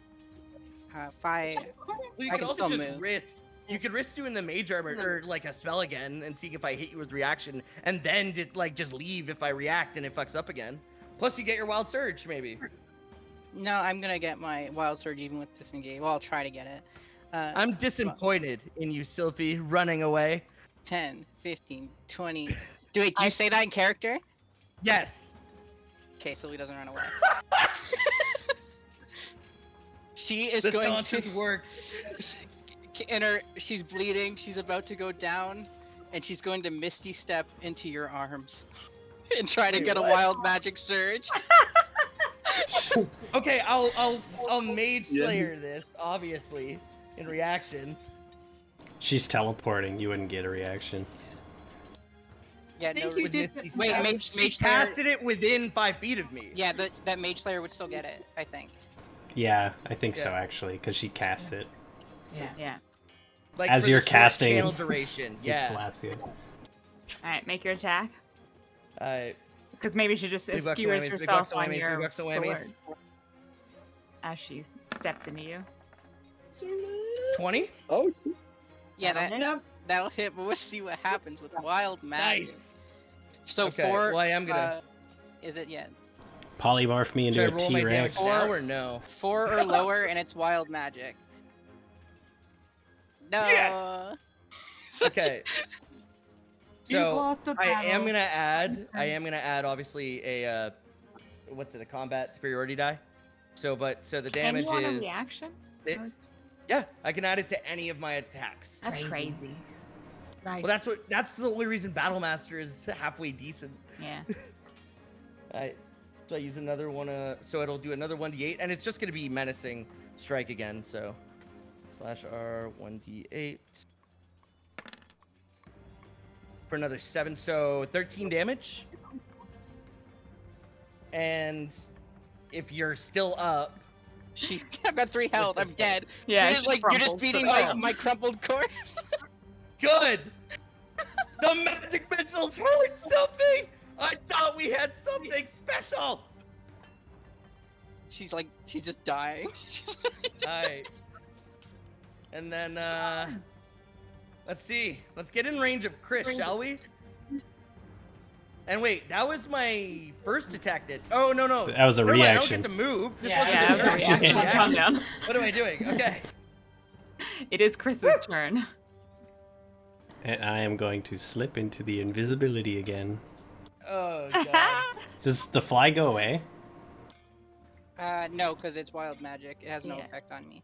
[SPEAKER 4] uh, five.
[SPEAKER 3] Well, you
[SPEAKER 4] I
[SPEAKER 3] can
[SPEAKER 4] can
[SPEAKER 3] also
[SPEAKER 4] still
[SPEAKER 3] just
[SPEAKER 4] move.
[SPEAKER 3] risk. You could risk doing the mage armor or like a spell again and seeing if I hit you with reaction, and then just like just leave if I react and it fucks up again. Plus, you get your wild surge maybe.
[SPEAKER 4] No, I'm gonna get my wild surge even with disengage. Well, I'll try to get it. Uh,
[SPEAKER 3] I'm disappointed in you, Sylphie, running away.
[SPEAKER 4] 10, 15, 20. Do wait, do you say that in character?
[SPEAKER 3] Yes.
[SPEAKER 4] Okay, Sylphie doesn't run away. [LAUGHS] she is
[SPEAKER 3] The
[SPEAKER 4] going to.
[SPEAKER 3] work.
[SPEAKER 4] In her, she's bleeding. She's about to go down, and she's going to misty step into your arms [LAUGHS] and try to
[SPEAKER 3] Wait,
[SPEAKER 4] get a wild magic surge. [LAUGHS]
[SPEAKER 3] Okay, I'll I'll I'll mage slayer this obviously in reaction.
[SPEAKER 2] She's teleporting. You wouldn't get a reaction.
[SPEAKER 4] Yeah,
[SPEAKER 5] Thank
[SPEAKER 4] no.
[SPEAKER 5] you,
[SPEAKER 3] With
[SPEAKER 5] Dis-
[SPEAKER 3] Misty
[SPEAKER 4] Wait,
[SPEAKER 3] Step.
[SPEAKER 4] mage-
[SPEAKER 3] she
[SPEAKER 4] mage slayer-
[SPEAKER 3] casted it within five feet of me.
[SPEAKER 4] Yeah, that that mage slayer would still get it. I think.
[SPEAKER 2] Yeah, I think so actually, because she casts it
[SPEAKER 8] Yeah.
[SPEAKER 1] Yeah.
[SPEAKER 3] Like
[SPEAKER 2] as you're casting.
[SPEAKER 3] channel [LAUGHS] duration. [LAUGHS] Yeah.
[SPEAKER 2] slaps you.
[SPEAKER 1] All right, make your attack.
[SPEAKER 3] Uh,
[SPEAKER 1] Because maybe she just
[SPEAKER 3] Big bucks and
[SPEAKER 1] skewers herself on
[SPEAKER 3] whammies,
[SPEAKER 1] your sword as she steps into you.
[SPEAKER 3] twenty.
[SPEAKER 6] Oh, shit.
[SPEAKER 4] Yeah, that
[SPEAKER 5] Yep.
[SPEAKER 4] That'll hit. But we'll see what happens with [LAUGHS] wild magic.
[SPEAKER 3] Nice.
[SPEAKER 4] So
[SPEAKER 3] Okay,
[SPEAKER 4] four.
[SPEAKER 3] well, I am gonna-
[SPEAKER 4] Uh, is it yet?
[SPEAKER 2] Polymorph me into
[SPEAKER 3] Should I
[SPEAKER 2] a
[SPEAKER 3] roll my
[SPEAKER 2] T
[SPEAKER 3] damage
[SPEAKER 2] Rex.
[SPEAKER 3] now or no?
[SPEAKER 4] Four or lower, and it's wild magic. No. [LAUGHS]
[SPEAKER 3] Yes! [LAUGHS] Okay. So
[SPEAKER 5] lost the
[SPEAKER 3] I am gonna add. I am gonna add obviously a uh, what's it? A combat superiority die. So, but so the
[SPEAKER 1] Can
[SPEAKER 3] damage
[SPEAKER 1] you want a
[SPEAKER 3] is.
[SPEAKER 1] reaction?
[SPEAKER 3] it- yeah, I can add it to any of my attacks.
[SPEAKER 1] That's
[SPEAKER 8] Crazy.
[SPEAKER 1] crazy.
[SPEAKER 5] Nice.
[SPEAKER 3] Well, that's what. That's the only reason Battlemaster is halfway decent.
[SPEAKER 1] Yeah. [LAUGHS]
[SPEAKER 3] I so I use another one. Uh, so it'll do another one d8, and it's just gonna be menacing strike again. So slash r one d8 for another seven. So 13 damage. And if you're still up,
[SPEAKER 4] She's. I've got three health. [LAUGHS] I'm dead.
[SPEAKER 1] Yeah.
[SPEAKER 4] you're just like you're just beating my, my crumpled corpse.
[SPEAKER 3] Good. the magic missiles heard something. I thought we had something special.
[SPEAKER 4] She's like she's just dying. [LAUGHS] She's like,
[SPEAKER 3] Alright. And then uh let's see. Let's get in range of Chris, shall we? And wait, that was my first attack that Oh no no.
[SPEAKER 2] That was a
[SPEAKER 3] Never mind,
[SPEAKER 2] reaction.
[SPEAKER 3] I don't get to move. This
[SPEAKER 8] Yeah,
[SPEAKER 1] Yeah,
[SPEAKER 3] a
[SPEAKER 1] that was a reaction. [LAUGHS] Calm down.
[SPEAKER 3] What am I doing? Okay.
[SPEAKER 1] It is Chris's turn.
[SPEAKER 2] And I am going to slip into the invisibility again.
[SPEAKER 3] Oh [LAUGHS] god.
[SPEAKER 2] Does the fly go away?
[SPEAKER 4] uh, no, because it's wild magic. It has no
[SPEAKER 1] Yeah.
[SPEAKER 4] effect on me.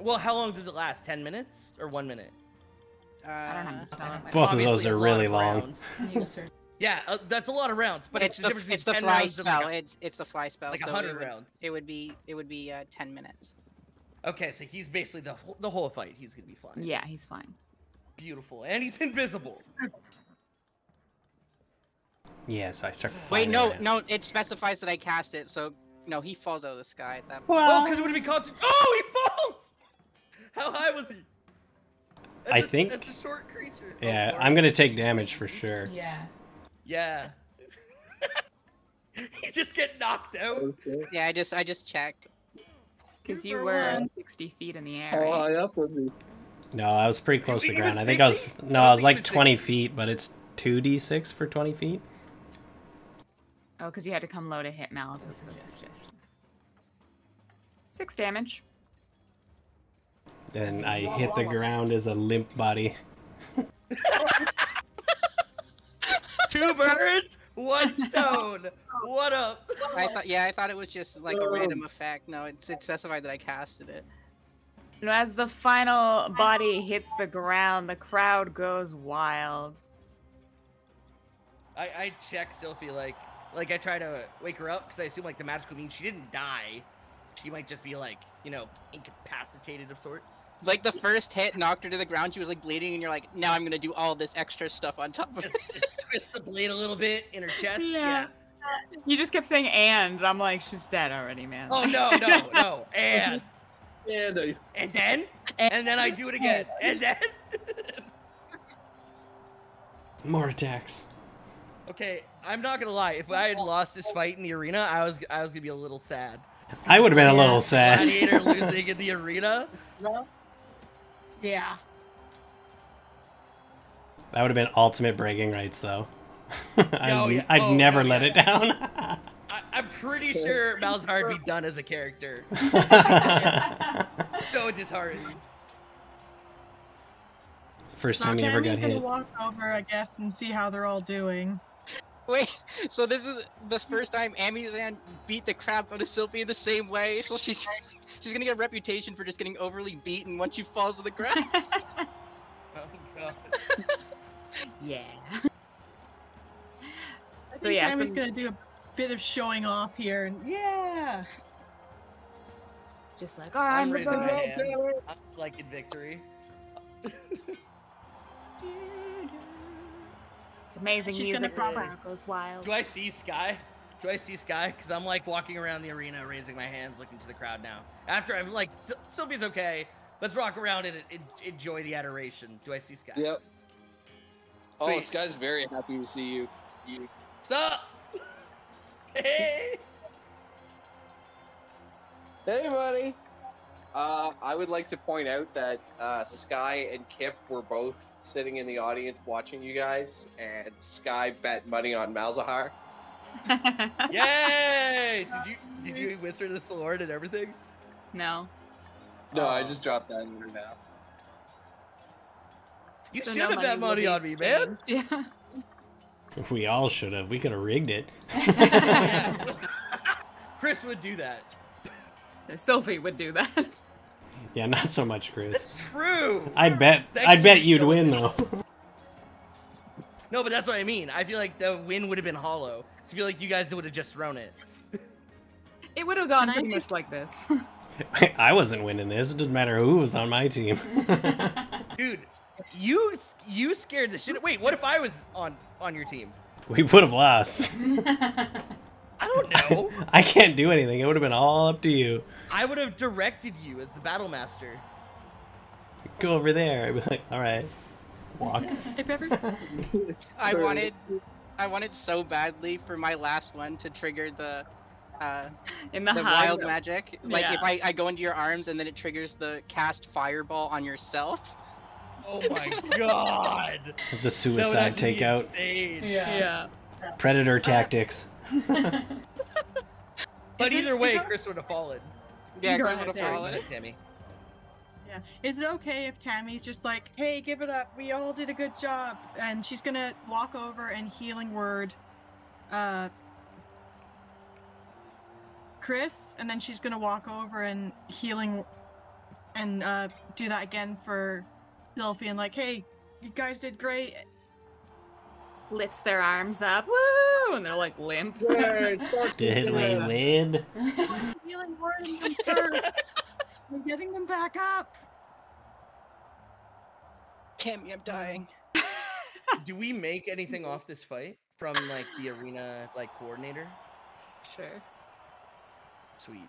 [SPEAKER 3] well, how long does it last? 10 minutes or 1 minute?
[SPEAKER 4] Uh,
[SPEAKER 1] I don't have the spell. on my
[SPEAKER 2] Both of those are really long.
[SPEAKER 3] rounds. [LAUGHS]
[SPEAKER 8] Sir.
[SPEAKER 3] Yeah, uh, that's a lot of rounds, but
[SPEAKER 4] it's,
[SPEAKER 3] it's,
[SPEAKER 4] the
[SPEAKER 3] difference
[SPEAKER 4] it's the fly spell.
[SPEAKER 3] like,
[SPEAKER 4] It's it's the fly spell.
[SPEAKER 3] like
[SPEAKER 4] so it
[SPEAKER 3] 100
[SPEAKER 4] would-
[SPEAKER 3] rounds.
[SPEAKER 4] It would be it would be uh, ten minutes.
[SPEAKER 3] Okay, so he's basically the whole, the whole fight. He's gonna be fine.
[SPEAKER 1] Yeah, he's fine.
[SPEAKER 3] Beautiful, and he's [LAUGHS] invisible.
[SPEAKER 2] Yes, I start
[SPEAKER 4] Wait, no,
[SPEAKER 2] around.
[SPEAKER 4] no, it specifies that I cast it, so no, he falls out of the sky at that point.
[SPEAKER 3] Oh,
[SPEAKER 2] Well,
[SPEAKER 3] because it would be called. [LAUGHS] Oh, he falls. How high was he? That's
[SPEAKER 2] I
[SPEAKER 3] a-
[SPEAKER 2] think-
[SPEAKER 3] that's a short creature. Oh,
[SPEAKER 2] yeah,
[SPEAKER 3] Lord.
[SPEAKER 2] I'm gonna take damage for sure.
[SPEAKER 8] Yeah.
[SPEAKER 3] Yeah. [LAUGHS] you just get knocked out.
[SPEAKER 4] Yeah, I just I just checked.
[SPEAKER 1] Because you were
[SPEAKER 5] one.
[SPEAKER 1] 60 feet in the air.
[SPEAKER 6] How
[SPEAKER 1] right?
[SPEAKER 6] high up was he?
[SPEAKER 2] No, I was pretty close to the ground. I think I was
[SPEAKER 3] 60?
[SPEAKER 2] no,
[SPEAKER 3] I
[SPEAKER 2] I was like
[SPEAKER 3] was
[SPEAKER 2] 20
[SPEAKER 3] 60.
[SPEAKER 2] feet, but it's 2d6 for 20 feet.
[SPEAKER 1] Oh, because you had to come low to hit Malice is the suggestion. Six damage.
[SPEAKER 2] Then I hit the ground as a limp body. [LAUGHS]
[SPEAKER 3] Two birds, one stone. What up?
[SPEAKER 4] I thought yeah, I thought it was just like a random effect. No, it's it specified that I casted it.
[SPEAKER 1] And as the final body hits the ground, the crowd goes wild.
[SPEAKER 3] I, I check Sylphie like like I try to wake her up because I assume like the magical means she didn't die. She might just be like you know incapacitated of sorts.
[SPEAKER 4] Like the first hit knocked her to the ground. She was like bleeding, and you're like, now I'm gonna do all this extra stuff on top of
[SPEAKER 3] Just, just twist the blade a little bit in her chest. Yeah.
[SPEAKER 1] Yeah. You just kept saying and. I'm like, she's dead already, man.
[SPEAKER 3] Oh no no no [LAUGHS] and
[SPEAKER 6] And I
[SPEAKER 3] and then and then I do it again [LAUGHS] and then.
[SPEAKER 2] More attacks.
[SPEAKER 3] okay, I'm not gonna lie. If I had lost this fight in the arena, I was I was gonna be a little sad.
[SPEAKER 2] I would have been a little sad.
[SPEAKER 3] Gladiator [LAUGHS] losing in the arena.
[SPEAKER 5] Yeah.
[SPEAKER 2] That would have been ultimate bragging rights, though. [LAUGHS] I'd,
[SPEAKER 3] Oh, yeah.
[SPEAKER 2] I'd
[SPEAKER 3] Oh,
[SPEAKER 2] never
[SPEAKER 3] oh,
[SPEAKER 2] let
[SPEAKER 3] yeah.
[SPEAKER 2] it down.
[SPEAKER 3] I, I'm pretty sure Malzahar would be done as a character. [LAUGHS] So disheartened.
[SPEAKER 2] First
[SPEAKER 5] So
[SPEAKER 2] time you ever
[SPEAKER 5] Tammy's
[SPEAKER 2] got
[SPEAKER 5] gonna
[SPEAKER 2] hit.
[SPEAKER 5] walk over, I guess, and see how they're all doing.
[SPEAKER 4] Wait, so this is the first time Amizan beat the crap out of Sylphie the same way, so she's she's gonna get a reputation for just getting overly beaten once she falls to the ground. [LAUGHS]
[SPEAKER 3] Oh god. [LAUGHS]
[SPEAKER 1] yeah.
[SPEAKER 5] I
[SPEAKER 1] So
[SPEAKER 5] think
[SPEAKER 1] yeah,
[SPEAKER 5] Tammy's
[SPEAKER 1] some-
[SPEAKER 5] gonna do a bit of showing off here, and yeah.
[SPEAKER 1] just like, all right,
[SPEAKER 3] I'm
[SPEAKER 1] I'm
[SPEAKER 3] raising my hands. I'm like in victory.
[SPEAKER 1] It's amazing
[SPEAKER 5] She's gonna
[SPEAKER 1] music. The
[SPEAKER 5] pop
[SPEAKER 1] crowd
[SPEAKER 5] out.
[SPEAKER 1] goes wild.
[SPEAKER 3] Do I see Sky? Do I see Sky? Because I'm like walking around the arena, raising my hands, looking to the crowd now. After I'm like, "Syl- Sylphie's okay. Let's rock around and en- enjoy the adoration. Do I see Sky?
[SPEAKER 6] Yep. Oh,
[SPEAKER 3] Sweet.
[SPEAKER 6] this guy's very happy to see you. You.
[SPEAKER 3] Stop! Hey! [LAUGHS]
[SPEAKER 6] Hey, buddy. Uh, I would like to point out that uh, Sky and Kip were both sitting in the audience watching you guys, and Sky bet money on Malzahar. [LAUGHS]
[SPEAKER 3] Yay! Did you did you [LAUGHS] whisper the sword and everything?
[SPEAKER 1] no.
[SPEAKER 6] No, I
[SPEAKER 3] Oh.
[SPEAKER 6] just dropped that in there now.
[SPEAKER 3] You
[SPEAKER 1] So
[SPEAKER 3] should
[SPEAKER 1] no
[SPEAKER 3] have bet
[SPEAKER 1] will
[SPEAKER 3] money
[SPEAKER 1] be
[SPEAKER 3] on me, man.
[SPEAKER 1] exchanged.
[SPEAKER 2] We all should have. We could have rigged it. [LAUGHS]
[SPEAKER 3] Chris would do that.
[SPEAKER 1] Sophie would do that.
[SPEAKER 2] Yeah, not so much, Chris.
[SPEAKER 3] That's true.
[SPEAKER 2] I'd bet.
[SPEAKER 3] Thank
[SPEAKER 2] I'd
[SPEAKER 3] you
[SPEAKER 2] bet
[SPEAKER 3] for
[SPEAKER 2] you'd win though.
[SPEAKER 3] No, but that's what I mean. I feel like the win would have been hollow. I feel like you guys would have just thrown it.
[SPEAKER 1] It would have gone
[SPEAKER 5] Can
[SPEAKER 1] pretty much like this. [LAUGHS]
[SPEAKER 2] I wasn't winning this. It didn't matter who was on my team.
[SPEAKER 3] Dude, you you scared the shit. Wait, what if I was on on your team?
[SPEAKER 2] we would have lost. [LAUGHS]
[SPEAKER 3] I don't know. [LAUGHS]
[SPEAKER 2] I can't do anything. It would have been all up to you.
[SPEAKER 3] I would have directed you as the battle master.
[SPEAKER 2] Go over there. I'd be like, all right, walk. [LAUGHS]
[SPEAKER 5] If ever
[SPEAKER 4] I wanted, I wanted so badly for my last one to trigger the, uh,
[SPEAKER 1] In the,
[SPEAKER 4] the wild magic. Like if I, I go into your arms and then it triggers the cast fireball on yourself.
[SPEAKER 3] Oh my god.
[SPEAKER 2] The suicide takeout.
[SPEAKER 3] insane.
[SPEAKER 1] Yeah.
[SPEAKER 2] Predator tactics. [LAUGHS]
[SPEAKER 3] But
[SPEAKER 5] Is it-
[SPEAKER 3] either way,
[SPEAKER 5] it-
[SPEAKER 3] Chris would have fallen.
[SPEAKER 4] Yeah, Chris would have
[SPEAKER 1] Terry.
[SPEAKER 4] followed.
[SPEAKER 3] Tammy.
[SPEAKER 5] Yeah. Is it okay if Tammy's just like, hey, give it up. We all did a good job. And she's gonna walk over and healing word uh Chris, and then she's gonna walk over and healing and uh do that again for Sylphie and like, hey, you guys did great.
[SPEAKER 1] Lifts their arms up. Woo! And they're like limp. [LAUGHS]
[SPEAKER 2] Did we win?
[SPEAKER 5] Healing word in them first. We're getting them back up.
[SPEAKER 4] Tammy, I'm dying. [LAUGHS]
[SPEAKER 3] Do we make anything off this fight from like the arena like coordinator?
[SPEAKER 1] sure.
[SPEAKER 3] Sweet.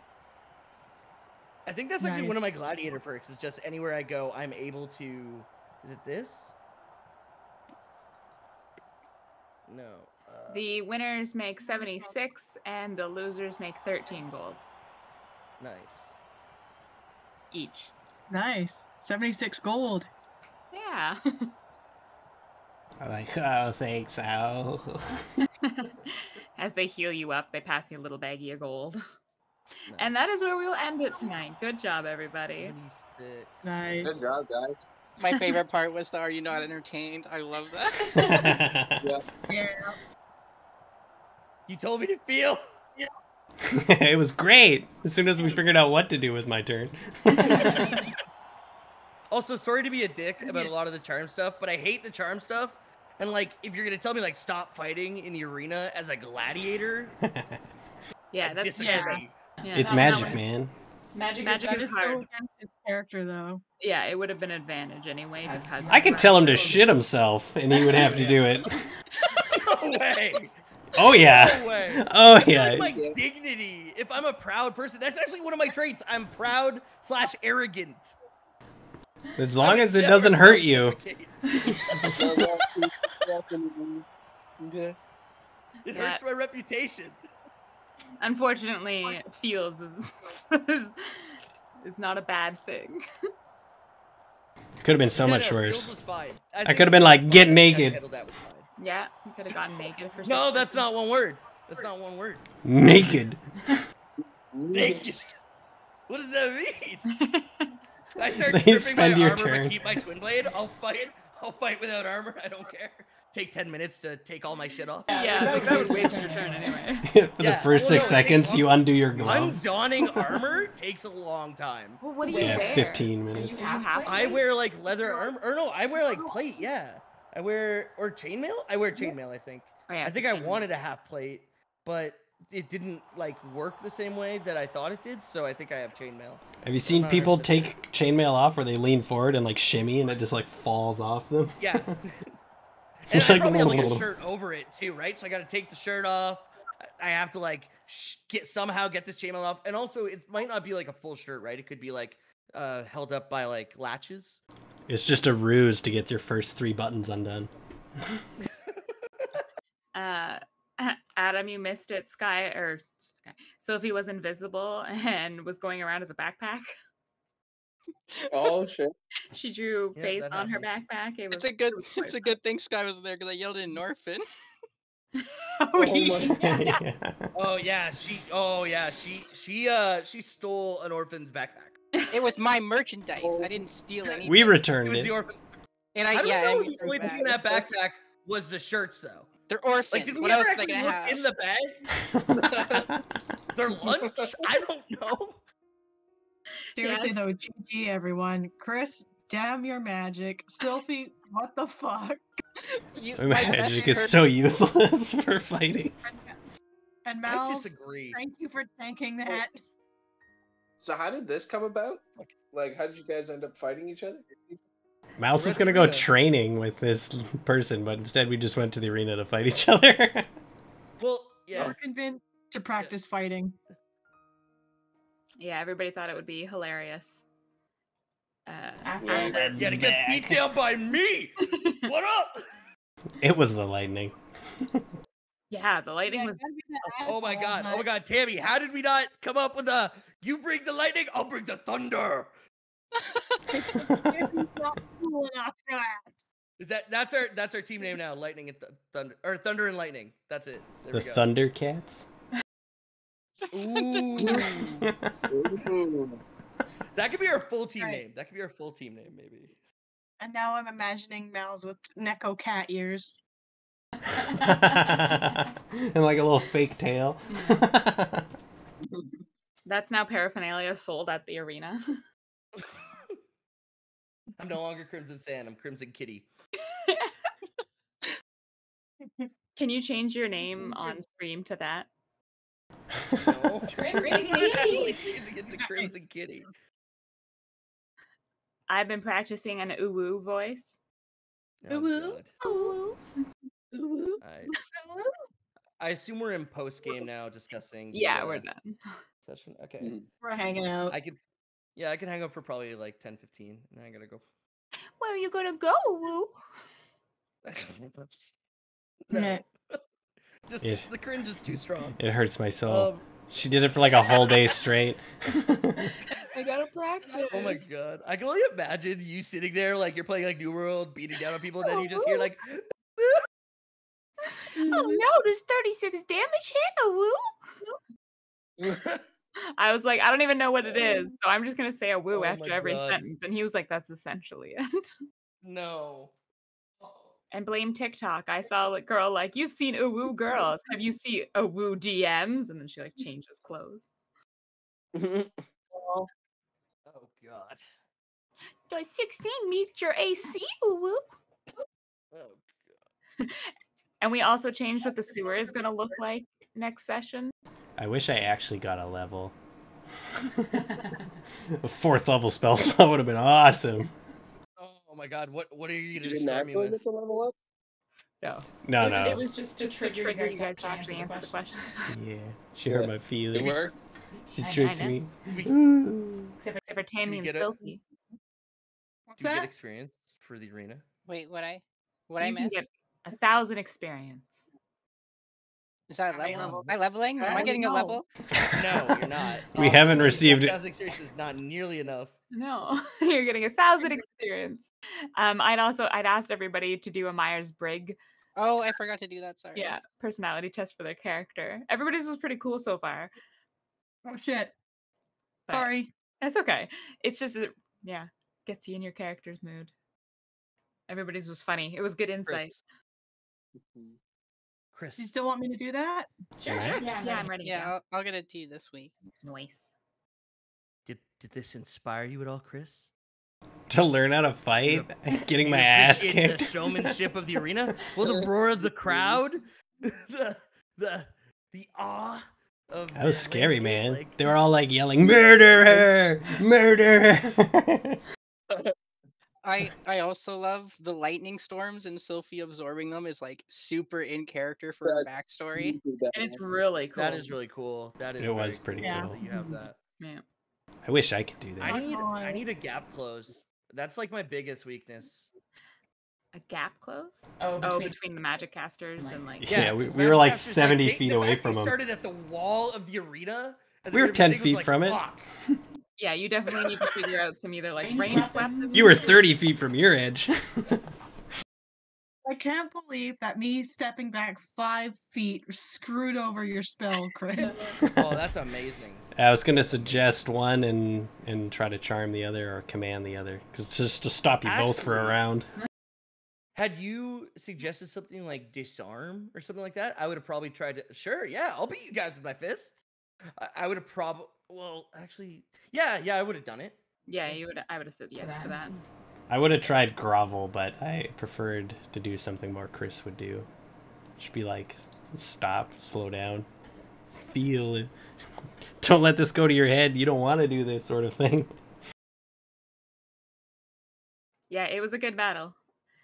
[SPEAKER 3] I think that's actually
[SPEAKER 5] Nice.
[SPEAKER 3] one of my gladiator perks. Is just anywhere I go, I'm able to. Is it this? No. Uh,
[SPEAKER 1] The winners make 76 and the losers make 13 gold
[SPEAKER 3] nice.
[SPEAKER 1] each.
[SPEAKER 5] Nice. 76 gold.
[SPEAKER 1] Yeah.
[SPEAKER 2] I'm like, oh, thanks, Al.
[SPEAKER 1] As they heal you up, they pass you a little baggie of gold. [LAUGHS] And that is where we'll end it tonight. Good job, everybody.
[SPEAKER 3] 76.
[SPEAKER 5] Nice.
[SPEAKER 6] Good job, guys.
[SPEAKER 4] My favorite [LAUGHS] part was the "Are you not entertained?" I love that. [LAUGHS]
[SPEAKER 5] Yeah.
[SPEAKER 3] You told me to feel. [LAUGHS]
[SPEAKER 2] it was great. As soon as we figured out what to do with my turn.
[SPEAKER 3] Also, sorry to be a dick about a lot of the charm stuff, but I hate the charm stuff. And like, if you're gonna tell me like stop fighting in the arena as a gladiator,
[SPEAKER 1] Yeah,
[SPEAKER 3] I
[SPEAKER 1] that's
[SPEAKER 3] disagree.
[SPEAKER 1] yeah. Yeah
[SPEAKER 2] it's
[SPEAKER 1] that- that
[SPEAKER 2] magic,
[SPEAKER 1] was-
[SPEAKER 2] man.
[SPEAKER 1] Magic,
[SPEAKER 5] Magic
[SPEAKER 1] magic
[SPEAKER 5] is
[SPEAKER 1] is
[SPEAKER 5] so against his character though.
[SPEAKER 1] Yeah, it would have been advantage anyway. Because
[SPEAKER 2] I could tell him to shit himself, and he would have to do it. [LAUGHS]
[SPEAKER 3] no way.
[SPEAKER 2] Oh yeah.
[SPEAKER 3] No way.
[SPEAKER 2] Oh yeah.
[SPEAKER 3] like my dignity. If I'm a proud person, that's actually one of my traits. I'm proud slash arrogant.
[SPEAKER 2] As long
[SPEAKER 3] would
[SPEAKER 2] as it doesn't hurt you.
[SPEAKER 6] Yeah. [LAUGHS]
[SPEAKER 3] It hurts my reputation.
[SPEAKER 1] Unfortunately, feels is, is is not a bad thing.
[SPEAKER 2] Could have been so much worse.
[SPEAKER 3] was.
[SPEAKER 2] I could have been like, "Get naked."
[SPEAKER 3] handled that was fine.
[SPEAKER 1] Yeah, you could have gotten naked for.
[SPEAKER 3] No, that's
[SPEAKER 1] seconds.
[SPEAKER 3] not one word. That's not one word.
[SPEAKER 2] Naked. [LAUGHS]
[SPEAKER 3] Naked. What does that mean? [LAUGHS] I start
[SPEAKER 2] They
[SPEAKER 3] stripping
[SPEAKER 2] spend
[SPEAKER 3] my
[SPEAKER 2] your
[SPEAKER 3] armor
[SPEAKER 2] turn.
[SPEAKER 3] but keep my twin blade. I'll fight. I'll fight without armor. I don't care. Take ten minutes to take all my shit off.
[SPEAKER 1] yeah, that would [LAUGHS] waste your turn anyway. [LAUGHS]
[SPEAKER 2] For the
[SPEAKER 3] Yeah,
[SPEAKER 2] first
[SPEAKER 3] well,
[SPEAKER 2] six
[SPEAKER 3] no, it
[SPEAKER 2] seconds, you undo your glove.
[SPEAKER 3] Undonning [LAUGHS] armor takes a long time.
[SPEAKER 1] Well, what do you
[SPEAKER 2] Yeah,
[SPEAKER 1] wear?
[SPEAKER 2] 15
[SPEAKER 1] Do
[SPEAKER 2] minutes.
[SPEAKER 1] You have
[SPEAKER 3] I wear like leather armor, or no, I wear like oh. plate. Yeah, I wear or chainmail. I wear chainmail. I think.
[SPEAKER 1] Oh, yeah,
[SPEAKER 3] I think
[SPEAKER 1] a
[SPEAKER 3] I
[SPEAKER 1] chainmail.
[SPEAKER 3] wanted a half plate, but it didn't like work the same way that I thought it did. So I think I have chainmail.
[SPEAKER 2] Have you seen people take chainmail off where they lean forward and like shimmy and it just like falls off them?
[SPEAKER 3] Yeah. And
[SPEAKER 2] It's
[SPEAKER 3] I
[SPEAKER 2] like
[SPEAKER 3] probably have like a
[SPEAKER 2] little- [LAUGHS]
[SPEAKER 3] shirt over it too, right? So I got to take the shirt off. I- I have to like sh- get somehow get this chainmail off, and also it might not be like a full shirt, right? It could be like uh held up by like latches.
[SPEAKER 2] It's just a ruse to get your first three buttons undone. [LAUGHS]
[SPEAKER 1] Uh, [LAUGHS] Adam, you missed it. Sky or Sky. Sophie was invisible and was going around as a backpack.
[SPEAKER 6] Oh shit. [LAUGHS]
[SPEAKER 1] She drew
[SPEAKER 3] Yeah,
[SPEAKER 1] face on her backpack. It was
[SPEAKER 4] It's a good.
[SPEAKER 1] it
[SPEAKER 4] It's a good thing Sky was there because I yelled in Norfin. [LAUGHS]
[SPEAKER 1] Oh,
[SPEAKER 6] Oh
[SPEAKER 1] yeah. [LAUGHS]
[SPEAKER 3] Oh yeah, she. Oh yeah, she. She. Uh, she stole an orphan's backpack.
[SPEAKER 4] It was my merchandise.
[SPEAKER 6] Oh.
[SPEAKER 4] I didn't steal anything.
[SPEAKER 2] We
[SPEAKER 3] It
[SPEAKER 2] returned
[SPEAKER 3] was
[SPEAKER 2] it.
[SPEAKER 3] the orphan's.
[SPEAKER 4] and I
[SPEAKER 3] How do
[SPEAKER 4] yeah,
[SPEAKER 3] know
[SPEAKER 4] and
[SPEAKER 3] the only thing in that backpack was the shirts though?
[SPEAKER 4] They're orphans.
[SPEAKER 3] Like, did we
[SPEAKER 4] what
[SPEAKER 3] ever
[SPEAKER 4] else are they
[SPEAKER 3] actually look
[SPEAKER 4] have?
[SPEAKER 3] in the bag? Their lunch? I don't know.
[SPEAKER 5] Seriously though, GG everyone. Chris, damn your magic. Sylphie, what the fuck?
[SPEAKER 4] You,
[SPEAKER 2] My
[SPEAKER 4] my
[SPEAKER 2] magic is so useless [LAUGHS] for fighting.
[SPEAKER 5] And
[SPEAKER 3] I
[SPEAKER 5] Mal's,
[SPEAKER 3] disagree.
[SPEAKER 5] thank you for tanking that.
[SPEAKER 6] So how did this come about? Like, how did you guys end up fighting each other?
[SPEAKER 2] Mouse was gonna go training with this person, but instead we just went to the arena to fight each [LAUGHS] other.
[SPEAKER 3] Well, yeah.
[SPEAKER 5] We're convinced to practice fighting.
[SPEAKER 1] Yeah, everybody thought it would be hilarious. Uh,
[SPEAKER 8] After
[SPEAKER 6] Well,
[SPEAKER 8] that,
[SPEAKER 3] Yeah, to get beat down by me. [LAUGHS] What up?
[SPEAKER 2] it was the lightning. [LAUGHS]
[SPEAKER 1] yeah, the lightning
[SPEAKER 5] Yeah,
[SPEAKER 1] was.
[SPEAKER 5] the
[SPEAKER 3] Oh my
[SPEAKER 5] asshole,
[SPEAKER 3] god. Oh my god, Tammy, how did we not come up with a you bring the lightning, I'll bring the thunder? [LAUGHS]
[SPEAKER 5] Tammy's not cool enough for that.
[SPEAKER 3] Is that that's our that's our team name now, Lightning and Th- Thunder or Thunder and Lightning. That's it. There
[SPEAKER 2] the
[SPEAKER 3] we go.
[SPEAKER 2] Thundercats.
[SPEAKER 3] Ooh.
[SPEAKER 6] Ooh. [LAUGHS]
[SPEAKER 3] that could be our full team
[SPEAKER 5] Right.
[SPEAKER 3] name. That could be our full team name, maybe.
[SPEAKER 5] And now I'm imagining Mal's with Neko cat ears. [LAUGHS]
[SPEAKER 2] and like a little fake tail. [LAUGHS]
[SPEAKER 1] That's now paraphernalia sold at the arena.
[SPEAKER 3] I'm no longer Crimson Sand, I'm Crimson Kitty.
[SPEAKER 1] Can you change your name on stream to that?
[SPEAKER 3] No.
[SPEAKER 8] Crimson
[SPEAKER 3] I'm actually
[SPEAKER 8] Kitty.
[SPEAKER 3] changing it to [LAUGHS] Crimson Kitty.
[SPEAKER 1] I've been practicing an uwu voice.
[SPEAKER 3] Oh,
[SPEAKER 5] Ooh.
[SPEAKER 3] God.
[SPEAKER 5] Ooh.
[SPEAKER 3] I, I assume we're in post game now discussing. the,
[SPEAKER 1] Yeah, we're
[SPEAKER 3] uh,
[SPEAKER 1] done.
[SPEAKER 3] Session. [LAUGHS] Okay.
[SPEAKER 6] Mm.
[SPEAKER 5] We're hanging out.
[SPEAKER 3] I could yeah, I can hang out for probably like 10, 15, and I gotta go.
[SPEAKER 1] Where are you gonna go, Woo? [LAUGHS]
[SPEAKER 3] no.
[SPEAKER 5] Yeah.
[SPEAKER 3] Just
[SPEAKER 2] Yeah.
[SPEAKER 3] the cringe is too strong.
[SPEAKER 2] it hurts my soul.
[SPEAKER 3] Um,
[SPEAKER 2] she did it for like a whole day straight. [LAUGHS]
[SPEAKER 1] I gotta practice.
[SPEAKER 3] oh my god. I can only imagine you sitting there like you're playing like New World, beating down on people, and then you just hear like [LAUGHS]
[SPEAKER 1] Oh no, does 36 damage hit a woo? [LAUGHS] I was like, I don't even know what it is, so I'm just gonna say a woo
[SPEAKER 3] Oh
[SPEAKER 1] after every
[SPEAKER 3] God.
[SPEAKER 1] sentence. And he was like, that's essentially it.
[SPEAKER 3] No.
[SPEAKER 1] And blame TikTok. I saw a girl like, you've seen a woo girls. Have you seen a woo DMs? And then she like [LAUGHS] changes clothes.
[SPEAKER 3] Oh oh, god.
[SPEAKER 1] Does 16 meet your AC, woo woo?
[SPEAKER 3] Oh god. [LAUGHS]
[SPEAKER 1] And we also changed what the sewer is gonna look like next session.
[SPEAKER 2] I wish I actually got a level. [LAUGHS] a fourth level spell slot would have been awesome.
[SPEAKER 3] Oh my god, what what are you
[SPEAKER 6] You
[SPEAKER 3] gonna
[SPEAKER 6] didn't
[SPEAKER 3] destroy me with?
[SPEAKER 6] get to level up?
[SPEAKER 1] No.
[SPEAKER 2] No,
[SPEAKER 8] it,
[SPEAKER 2] no.
[SPEAKER 8] It was just to
[SPEAKER 1] Just to
[SPEAKER 8] trigger,
[SPEAKER 1] trigger
[SPEAKER 8] you guys to actually answer the question. [LAUGHS]
[SPEAKER 2] Yeah, she hurt my feelings.
[SPEAKER 6] It worked.
[SPEAKER 2] She
[SPEAKER 1] I- I
[SPEAKER 2] tricked
[SPEAKER 1] know.
[SPEAKER 2] me.
[SPEAKER 3] We,
[SPEAKER 2] Ooh.
[SPEAKER 1] Except for, except for Tammy and
[SPEAKER 3] get.
[SPEAKER 5] What's
[SPEAKER 3] do we get
[SPEAKER 5] that?
[SPEAKER 3] experience for the arena?
[SPEAKER 4] Wait, what I what I
[SPEAKER 1] You can
[SPEAKER 4] missed?
[SPEAKER 1] a thousand experience.
[SPEAKER 4] Is that
[SPEAKER 5] High
[SPEAKER 4] level?
[SPEAKER 5] level.
[SPEAKER 4] Am I leveling? Am
[SPEAKER 5] I
[SPEAKER 4] I
[SPEAKER 5] don't
[SPEAKER 4] getting a level?
[SPEAKER 3] No, you're not. [LAUGHS]
[SPEAKER 2] We oh, haven't received it.
[SPEAKER 3] 1,000 experience is not nearly enough.
[SPEAKER 1] No, [LAUGHS] you're getting a thousand experience. Um, I'd also I'd asked everybody to do a Myers Briggs,
[SPEAKER 4] Oh, I forgot to do that. Sorry.
[SPEAKER 1] yeah, personality test for their character. Everybody's was pretty cool so far.
[SPEAKER 5] Oh shit.
[SPEAKER 1] But
[SPEAKER 5] Sorry.
[SPEAKER 1] That's okay. It's just it, yeah, gets you in your character's mood. Everybody's was funny. It was good insight.
[SPEAKER 3] Chris.
[SPEAKER 5] Do you still want me to do that?
[SPEAKER 8] Sure, sure. Yeah, I'm
[SPEAKER 1] Yeah,
[SPEAKER 8] ready.
[SPEAKER 1] I'm ready.
[SPEAKER 4] Yeah, I'll, I'll get it to you this week.
[SPEAKER 1] Noise.
[SPEAKER 3] Did did this inspire you at all, Chris?
[SPEAKER 2] To learn how to fight, getting my ass kicked.
[SPEAKER 3] The showmanship of the arena. [LAUGHS] Well, the roar of the mm-hmm. crowd, [LAUGHS] the the the awe of
[SPEAKER 2] That was
[SPEAKER 3] the
[SPEAKER 2] scary,
[SPEAKER 3] landscape,
[SPEAKER 2] man.
[SPEAKER 3] like-
[SPEAKER 2] They were all like yelling, "Murder her! Murder her!" [LAUGHS]
[SPEAKER 4] I I also love the lightning storms and Sophie absorbing them is like super in character for her backstory.
[SPEAKER 1] And it's really cool.
[SPEAKER 3] That is really cool. That is.
[SPEAKER 2] It was pretty
[SPEAKER 5] Yeah.
[SPEAKER 2] cool.
[SPEAKER 3] that You have that.
[SPEAKER 1] yeah.
[SPEAKER 2] I wish I could do that.
[SPEAKER 3] I need. I need a gap close. That's like my biggest weakness.
[SPEAKER 1] A gap close?
[SPEAKER 8] Oh,
[SPEAKER 1] Oh,
[SPEAKER 8] between,
[SPEAKER 1] between the magic casters and like
[SPEAKER 2] Yeah, we- we were, like,
[SPEAKER 3] Magic
[SPEAKER 2] 70
[SPEAKER 3] they-
[SPEAKER 2] feet
[SPEAKER 3] the
[SPEAKER 2] away from them.
[SPEAKER 3] Started at the wall of the arena.
[SPEAKER 2] We were 10 feet
[SPEAKER 3] like,
[SPEAKER 2] from it.
[SPEAKER 1] Yeah, you definitely need to figure out some either like
[SPEAKER 8] Ranged
[SPEAKER 1] ranged
[SPEAKER 8] weapons.
[SPEAKER 1] weapons.
[SPEAKER 2] You were 30 feet from your edge. [LAUGHS] [LAUGHS]
[SPEAKER 5] I I can't believe that me stepping back five feet screwed over your spell, Chris. [LAUGHS]
[SPEAKER 3] Oh, that's amazing.
[SPEAKER 2] I was gonna suggest one and and try to charm the other or command the other, 'cause just to stop you both for a round.
[SPEAKER 3] Had you suggested something like disarm or something like that, I would have probably tried to. Sure, yeah, I'll beat you guys with my fists. I, I would have probably. Well, actually, yeah, yeah, I would have done it.
[SPEAKER 1] Yeah, you would. I would have said yes to that.
[SPEAKER 2] I would have tried grovel, but I preferred to do something more Chris would do. Should be like stop, slow down, feel it. [LAUGHS] Don't let this go to your head. You don't want to do this sort of thing. [LAUGHS]
[SPEAKER 1] Yeah, it was a good battle.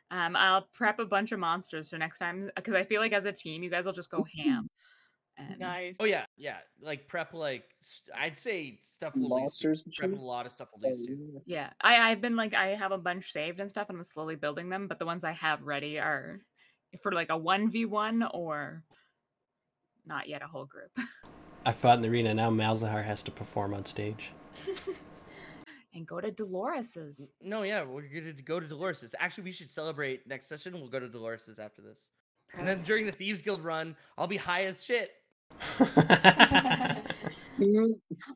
[SPEAKER 1] Um, I'll prep a bunch of monsters for next time because I feel like as a team, you guys will just go ham. And
[SPEAKER 5] nice.
[SPEAKER 3] Oh yeah, yeah. Like prep, like st- I'd say stuff. Louise.
[SPEAKER 6] Monsters and
[SPEAKER 3] Prep a lot of stuff. Louise oh, do.
[SPEAKER 1] yeah, I I've been like I have a bunch saved and stuff, and I'm slowly building them. But the ones I have ready are for like a one v one or not yet a whole group. [LAUGHS]
[SPEAKER 2] I fought in the arena. Now Malzahar has to perform on stage. [LAUGHS] [LAUGHS]
[SPEAKER 1] and go to Dolores's.
[SPEAKER 3] No, yeah, we're gonna go to Dolores's. Actually, we should celebrate next session. We'll go to Dolores's after this. And then during the Thieves Guild run, I'll be high as shit.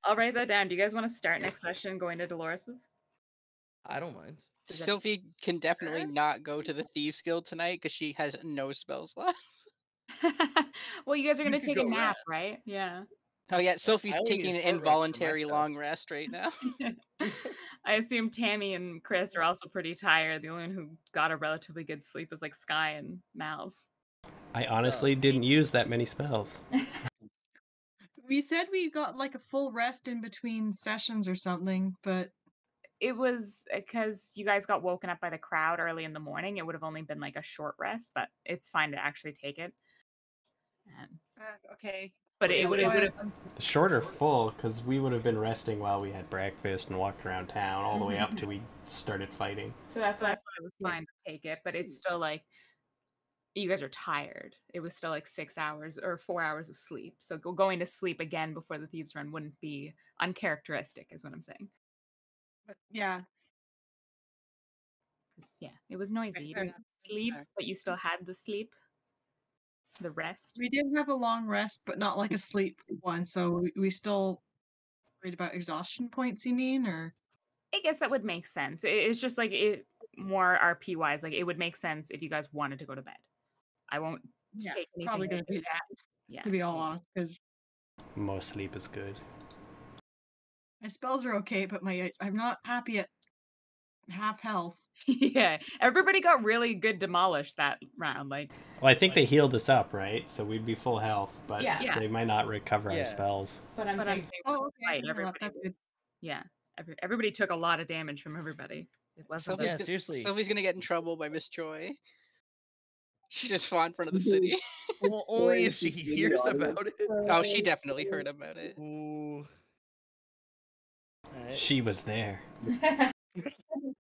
[SPEAKER 1] I'll write that down. Do you guys want to start next session going to Dolores's?
[SPEAKER 3] I don't mind.
[SPEAKER 1] Is that-
[SPEAKER 4] Sylphie can definitely
[SPEAKER 1] Sure.
[SPEAKER 4] not go to the Thieves Guild tonight because she has no spells left. [LAUGHS]
[SPEAKER 1] well, you guys are gonna take
[SPEAKER 3] go
[SPEAKER 1] a nap,
[SPEAKER 3] rest.
[SPEAKER 1] right? Yeah.
[SPEAKER 4] Oh yeah, Sophie's taking an
[SPEAKER 3] short rest
[SPEAKER 4] involuntary long rest right now. [LAUGHS]
[SPEAKER 1] I assume Tammy and Chris are also pretty tired. The only one who got a relatively good sleep is like Sky and Mal's.
[SPEAKER 2] I honestly didn't use that many spells. [LAUGHS]
[SPEAKER 5] We said we got like a full rest in between sessions or something, but
[SPEAKER 1] It was because you guys got woken up by the crowd early in the morning. It would have only been like a short rest, but it's fine to actually take it. Um,
[SPEAKER 5] uh, okay.
[SPEAKER 1] but it would have
[SPEAKER 5] why I'm
[SPEAKER 2] Short or full, because we would have been resting while we had breakfast and walked around town all the way up [LAUGHS] till we started fighting.
[SPEAKER 1] So that's why that's why it was fine to take it, but it's still like you guys are tired. It was still like six hours or four hours of sleep. So go- going to sleep again before the thieves run wouldn't be uncharacteristic, is what I'm saying.
[SPEAKER 5] but yeah.
[SPEAKER 1] yeah, it was noisy. You didn't sleep, but you still had the sleep, the rest.
[SPEAKER 5] We did have a long rest, but not like a sleep one. So we, we still worried about exhaustion points. You mean, or
[SPEAKER 1] I guess that would make sense. It's just like it more RP wise. Like it would make sense if you guys wanted to go to bed. I won't
[SPEAKER 5] Yeah,
[SPEAKER 1] say anything.
[SPEAKER 5] probably gonna do
[SPEAKER 1] it.
[SPEAKER 5] that.
[SPEAKER 1] Yeah.
[SPEAKER 5] To be all honest, because
[SPEAKER 2] Most sleep is good.
[SPEAKER 5] my spells are okay, but my uh, I'm not happy at half health. [LAUGHS]
[SPEAKER 1] yeah. Everybody got really good demolished that round. Like
[SPEAKER 2] Well, I think they healed us up, right? So we'd be full health, but
[SPEAKER 1] Yeah. Yeah.
[SPEAKER 2] they might not recover
[SPEAKER 3] Yeah.
[SPEAKER 2] our spells.
[SPEAKER 1] But I'm But saying I'm- they
[SPEAKER 5] Oh, okay.
[SPEAKER 1] right, everybody
[SPEAKER 5] that's good.
[SPEAKER 1] was- yeah. Every, everybody took a lot of damage from everybody. It wasn't
[SPEAKER 4] Sophie's
[SPEAKER 3] Yeah,
[SPEAKER 4] gonna,
[SPEAKER 3] seriously.
[SPEAKER 4] Sophie's gonna get in trouble by Miss Choi. She just fought in front of the city. [LAUGHS] [LAUGHS]
[SPEAKER 3] Well, only if she hears about it.
[SPEAKER 4] oh, she definitely heard about it.
[SPEAKER 3] Ooh. Alright.
[SPEAKER 2] She was there. [LAUGHS]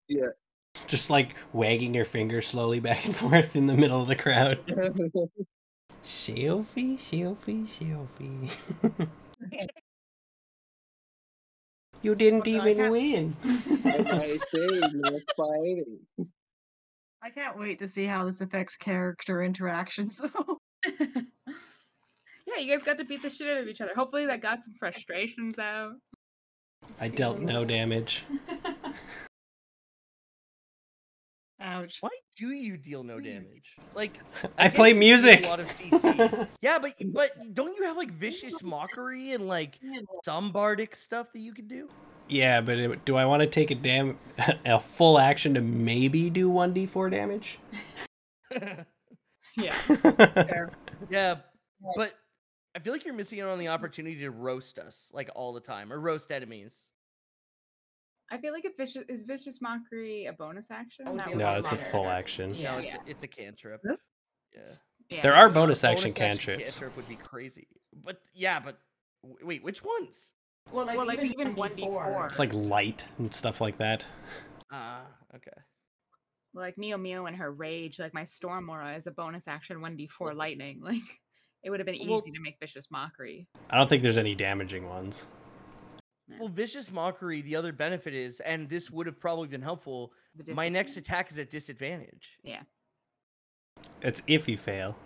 [SPEAKER 6] Yeah.
[SPEAKER 2] Just like wagging her finger slowly back and forth in the middle of the crowd. Sylphie, Sylphie, Sylphie. you oh, didn't
[SPEAKER 5] Oh, no,
[SPEAKER 2] even
[SPEAKER 5] can't-
[SPEAKER 2] win.
[SPEAKER 6] Like I say, no fighting.
[SPEAKER 5] I can't wait to see how this affects character interactions, [LAUGHS] though. [LAUGHS]
[SPEAKER 1] yeah, you guys got to beat the shit out of each other. Hopefully that got some frustrations out.
[SPEAKER 2] I dealt no damage.
[SPEAKER 5] Ouch.
[SPEAKER 3] Why do you deal no hmm. damage? Like [LAUGHS]
[SPEAKER 2] I
[SPEAKER 3] get
[SPEAKER 2] play music.
[SPEAKER 3] A lot of CC. yeah, but but don't you have like vicious mockery and like some bardic stuff that you could do?
[SPEAKER 2] Yeah, but it, do I want to take a dam [LAUGHS] a full action to maybe do 1d4 damage? [LAUGHS] [LAUGHS]
[SPEAKER 1] Yeah.
[SPEAKER 3] yeah, but I feel like you're missing out on the opportunity to roast us like all the time or roast enemies.
[SPEAKER 1] I feel like if vicious is vicious mockery a bonus action.
[SPEAKER 8] Oh, that would
[SPEAKER 1] That
[SPEAKER 8] be a
[SPEAKER 1] would
[SPEAKER 2] no, it's a full action.
[SPEAKER 1] Yeah.
[SPEAKER 3] no, it's a, it's a cantrip. Yeah.
[SPEAKER 1] yeah,
[SPEAKER 2] There are
[SPEAKER 1] so-
[SPEAKER 2] bonus action
[SPEAKER 3] Bonus
[SPEAKER 2] cantrips.
[SPEAKER 3] cantrip would be crazy. But yeah, but wait, which ones?
[SPEAKER 8] Well, like,
[SPEAKER 1] Well, like
[SPEAKER 8] even,
[SPEAKER 1] even 1d4.
[SPEAKER 2] It's like light and stuff like that.
[SPEAKER 3] Ah, okay.
[SPEAKER 1] like Mio Mio and her rage, like my storm aura is a bonus action 1d4 lightning. [LAUGHS] Like it would have been easy
[SPEAKER 3] Well-
[SPEAKER 1] to make vicious mockery.
[SPEAKER 2] I don't think there's any damaging ones.
[SPEAKER 1] Yeah.
[SPEAKER 3] Well, vicious mockery. The other benefit is, and this would have probably been helpful. My next attack is at disadvantage.
[SPEAKER 1] Yeah.
[SPEAKER 2] It's if you fail.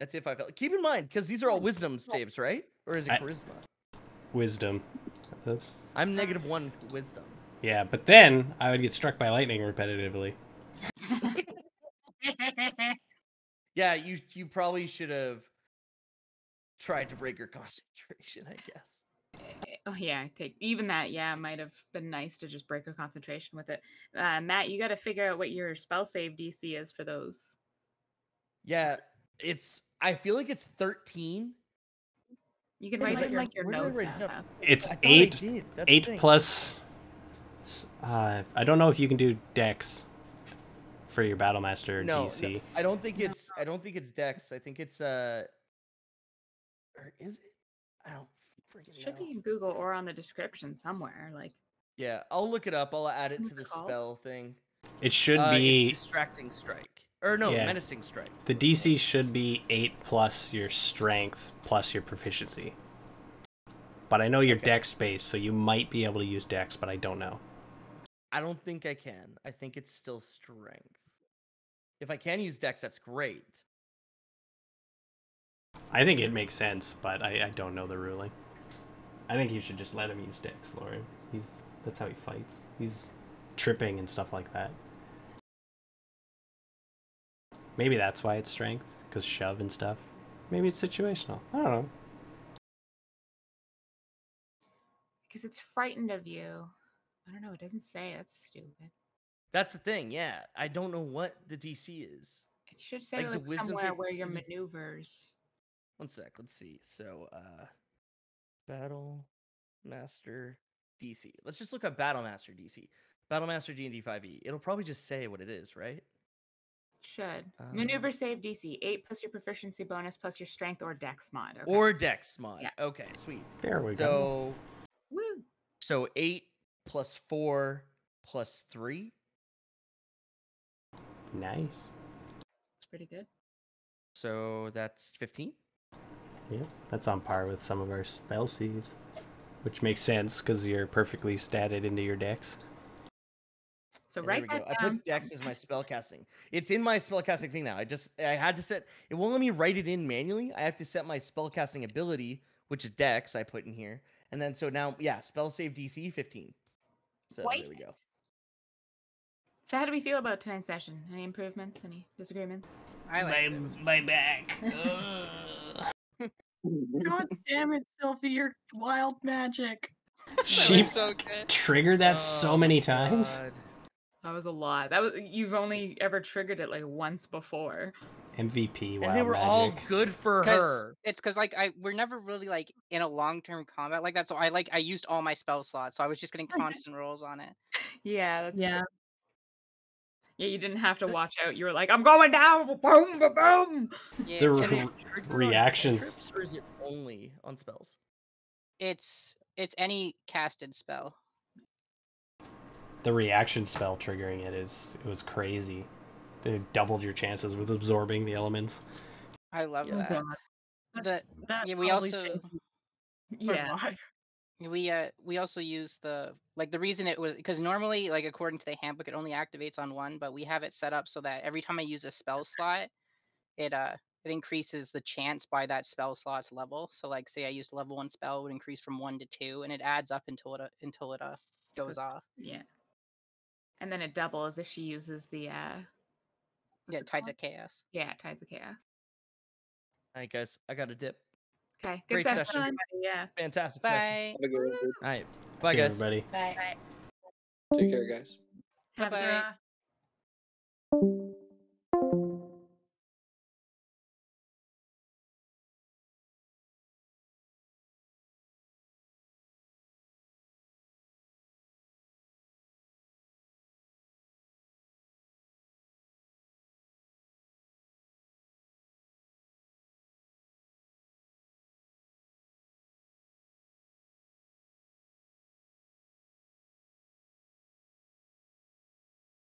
[SPEAKER 3] That's if I fail. Keep in mind, because these are all wisdom saves, right? Or is it
[SPEAKER 2] I-
[SPEAKER 3] charisma?
[SPEAKER 2] Wisdom. That's
[SPEAKER 3] I'm negative one wisdom.
[SPEAKER 2] yeah, but then I would get struck by lightning repetitively. [LAUGHS]
[SPEAKER 3] Yeah, you you probably should have tried to break your concentration, I guess.
[SPEAKER 1] Eh, Oh yeah, take even that. Yeah, might have been nice to just break her concentration with it. Uh, Matt, you got to figure out what your spell save DC is for those.
[SPEAKER 3] Yeah, it's. I feel like it's 13.
[SPEAKER 1] You can write
[SPEAKER 3] did
[SPEAKER 1] it in like your
[SPEAKER 3] where
[SPEAKER 1] notes
[SPEAKER 3] write
[SPEAKER 1] now.
[SPEAKER 2] It's
[SPEAKER 3] I thought I
[SPEAKER 2] eight
[SPEAKER 3] did, that's the
[SPEAKER 2] eight plus. Uh, I don't know if you can do Dex for your Battle Master
[SPEAKER 3] No, no,
[SPEAKER 2] DC.
[SPEAKER 3] I don't think it's. I don't think it's Dex. I think it's uh. Or is it? I don't freaking
[SPEAKER 1] Should
[SPEAKER 3] know.
[SPEAKER 1] be in Google or on the description somewhere. Like
[SPEAKER 3] Yeah, I'll look it up. I'll add it
[SPEAKER 1] What's
[SPEAKER 3] to the
[SPEAKER 1] called?
[SPEAKER 3] spell thing.
[SPEAKER 2] It should
[SPEAKER 3] Uh,
[SPEAKER 2] be
[SPEAKER 3] distracting strike. Or no,
[SPEAKER 2] Yeah.
[SPEAKER 3] menacing strike.
[SPEAKER 2] the DC should be eight plus your strength plus your proficiency. But I know your
[SPEAKER 3] Okay.
[SPEAKER 2] Dex base, so you might be able to use Dex, but I don't know.
[SPEAKER 3] I don't think I can. I think it's still strength. If I can use Dex, that's great.
[SPEAKER 2] I think it makes sense, but I, I don't know the ruling. I think you should just let him use Dex, Lauren. He's that's how he fights. He's tripping and stuff like that. Maybe that's why it's strength, because shove and stuff. Maybe it's situational. I don't know.
[SPEAKER 1] because it's frightened of you. I don't know. It doesn't say. That's stupid.
[SPEAKER 3] That's the thing. Yeah, I don't know what the DC is.
[SPEAKER 1] It should say
[SPEAKER 3] Like,
[SPEAKER 1] like somewhere
[SPEAKER 3] save-
[SPEAKER 1] where your maneuvers.
[SPEAKER 3] One sec. Let's see. So, uh, Battle Master DC. Let's just look up Battle Master DC. Battle Master D and D five E. It'll probably just say what it is, right?
[SPEAKER 1] Should
[SPEAKER 3] Um,
[SPEAKER 1] maneuver save DC eight plus your proficiency bonus plus your strength or Dex mod. Okay.
[SPEAKER 3] Or Dex mod.
[SPEAKER 1] Yeah.
[SPEAKER 3] Okay, sweet.
[SPEAKER 2] There we go.
[SPEAKER 3] So,
[SPEAKER 1] woo.
[SPEAKER 3] so eight plus four plus three.
[SPEAKER 2] Nice.
[SPEAKER 1] It's pretty good.
[SPEAKER 3] So that's fifteen.
[SPEAKER 2] Yeah, that's on par with some of our spell sieves, which makes sense because you're perfectly statted into your Dex.
[SPEAKER 1] So
[SPEAKER 3] And there
[SPEAKER 1] write
[SPEAKER 3] we go.
[SPEAKER 1] that
[SPEAKER 3] I put Dex as my spell casting. It's in my spell casting thing now. I just I had to set it won't let me write it in manually. I have to set my spell casting ability, which is Dex, I put in here. And then so now yeah, spell save DC 15. So there we go.
[SPEAKER 1] So how do we feel about tonight's session? Any improvements? Any disagreements?
[SPEAKER 4] I like it. It
[SPEAKER 2] my back. [LAUGHS]
[SPEAKER 5] God damn it, Sylphie, your wild magic.
[SPEAKER 4] That
[SPEAKER 2] she
[SPEAKER 4] so
[SPEAKER 2] triggered that so
[SPEAKER 3] Oh
[SPEAKER 2] many times.
[SPEAKER 3] God.
[SPEAKER 1] That was a lot. That was you've only ever triggered it like once before.
[SPEAKER 2] MVP.
[SPEAKER 3] And they were all
[SPEAKER 2] magic.
[SPEAKER 3] good for
[SPEAKER 4] 'Cause
[SPEAKER 3] her.
[SPEAKER 4] It's because like I we're never really like in a long term combat like that. So I like I used all my spell slots, so I was just getting [LAUGHS] constant rolls on it.
[SPEAKER 1] Yeah, that's
[SPEAKER 5] Yeah.
[SPEAKER 1] true. Yeah, you didn't have to watch out. You were like, I'm going down. Boom, boom, boom.
[SPEAKER 4] Yeah,
[SPEAKER 2] The
[SPEAKER 4] and
[SPEAKER 2] re-
[SPEAKER 4] it-
[SPEAKER 3] Trigger on
[SPEAKER 2] reactions.
[SPEAKER 3] cantrips, Or is it only on spells?
[SPEAKER 4] it's it's any casted spell.
[SPEAKER 2] The reaction spell triggering it is it was crazy. They doubled your chances with absorbing the elements.
[SPEAKER 4] I love
[SPEAKER 3] Yeah.
[SPEAKER 5] Oh,
[SPEAKER 4] that.
[SPEAKER 5] That's,
[SPEAKER 4] The-
[SPEAKER 5] that
[SPEAKER 4] yeah, we also-
[SPEAKER 5] saves you [LAUGHS] quite a
[SPEAKER 1] Yeah.
[SPEAKER 4] We uh we also use the like the reason it was because normally like according to the handbook it only activates on one, but we have it set up so that every time I use a spell slot, it uh it increases the chance by that spell slot's level. So like say I used a level one spell it would increase from one to two, and it adds up until it uh, until it uh goes
[SPEAKER 1] Goes-
[SPEAKER 4] off.
[SPEAKER 1] Yeah. And then it doubles if she uses the uh
[SPEAKER 4] Yeah,
[SPEAKER 1] it
[SPEAKER 4] tides
[SPEAKER 1] called?
[SPEAKER 4] of chaos.
[SPEAKER 1] Yeah, tides of chaos.
[SPEAKER 3] All right, guys, I got a dip.
[SPEAKER 1] Okay. Good
[SPEAKER 3] Great
[SPEAKER 1] session.
[SPEAKER 3] session.
[SPEAKER 1] everybody, Yeah.
[SPEAKER 3] Fantastic.
[SPEAKER 4] Bye.
[SPEAKER 6] Have a good one.
[SPEAKER 3] All right, bye
[SPEAKER 2] See
[SPEAKER 3] guys.
[SPEAKER 2] everybody.
[SPEAKER 1] Bye.
[SPEAKER 6] Take care, guys.
[SPEAKER 1] Have
[SPEAKER 4] Bye-bye.
[SPEAKER 1] good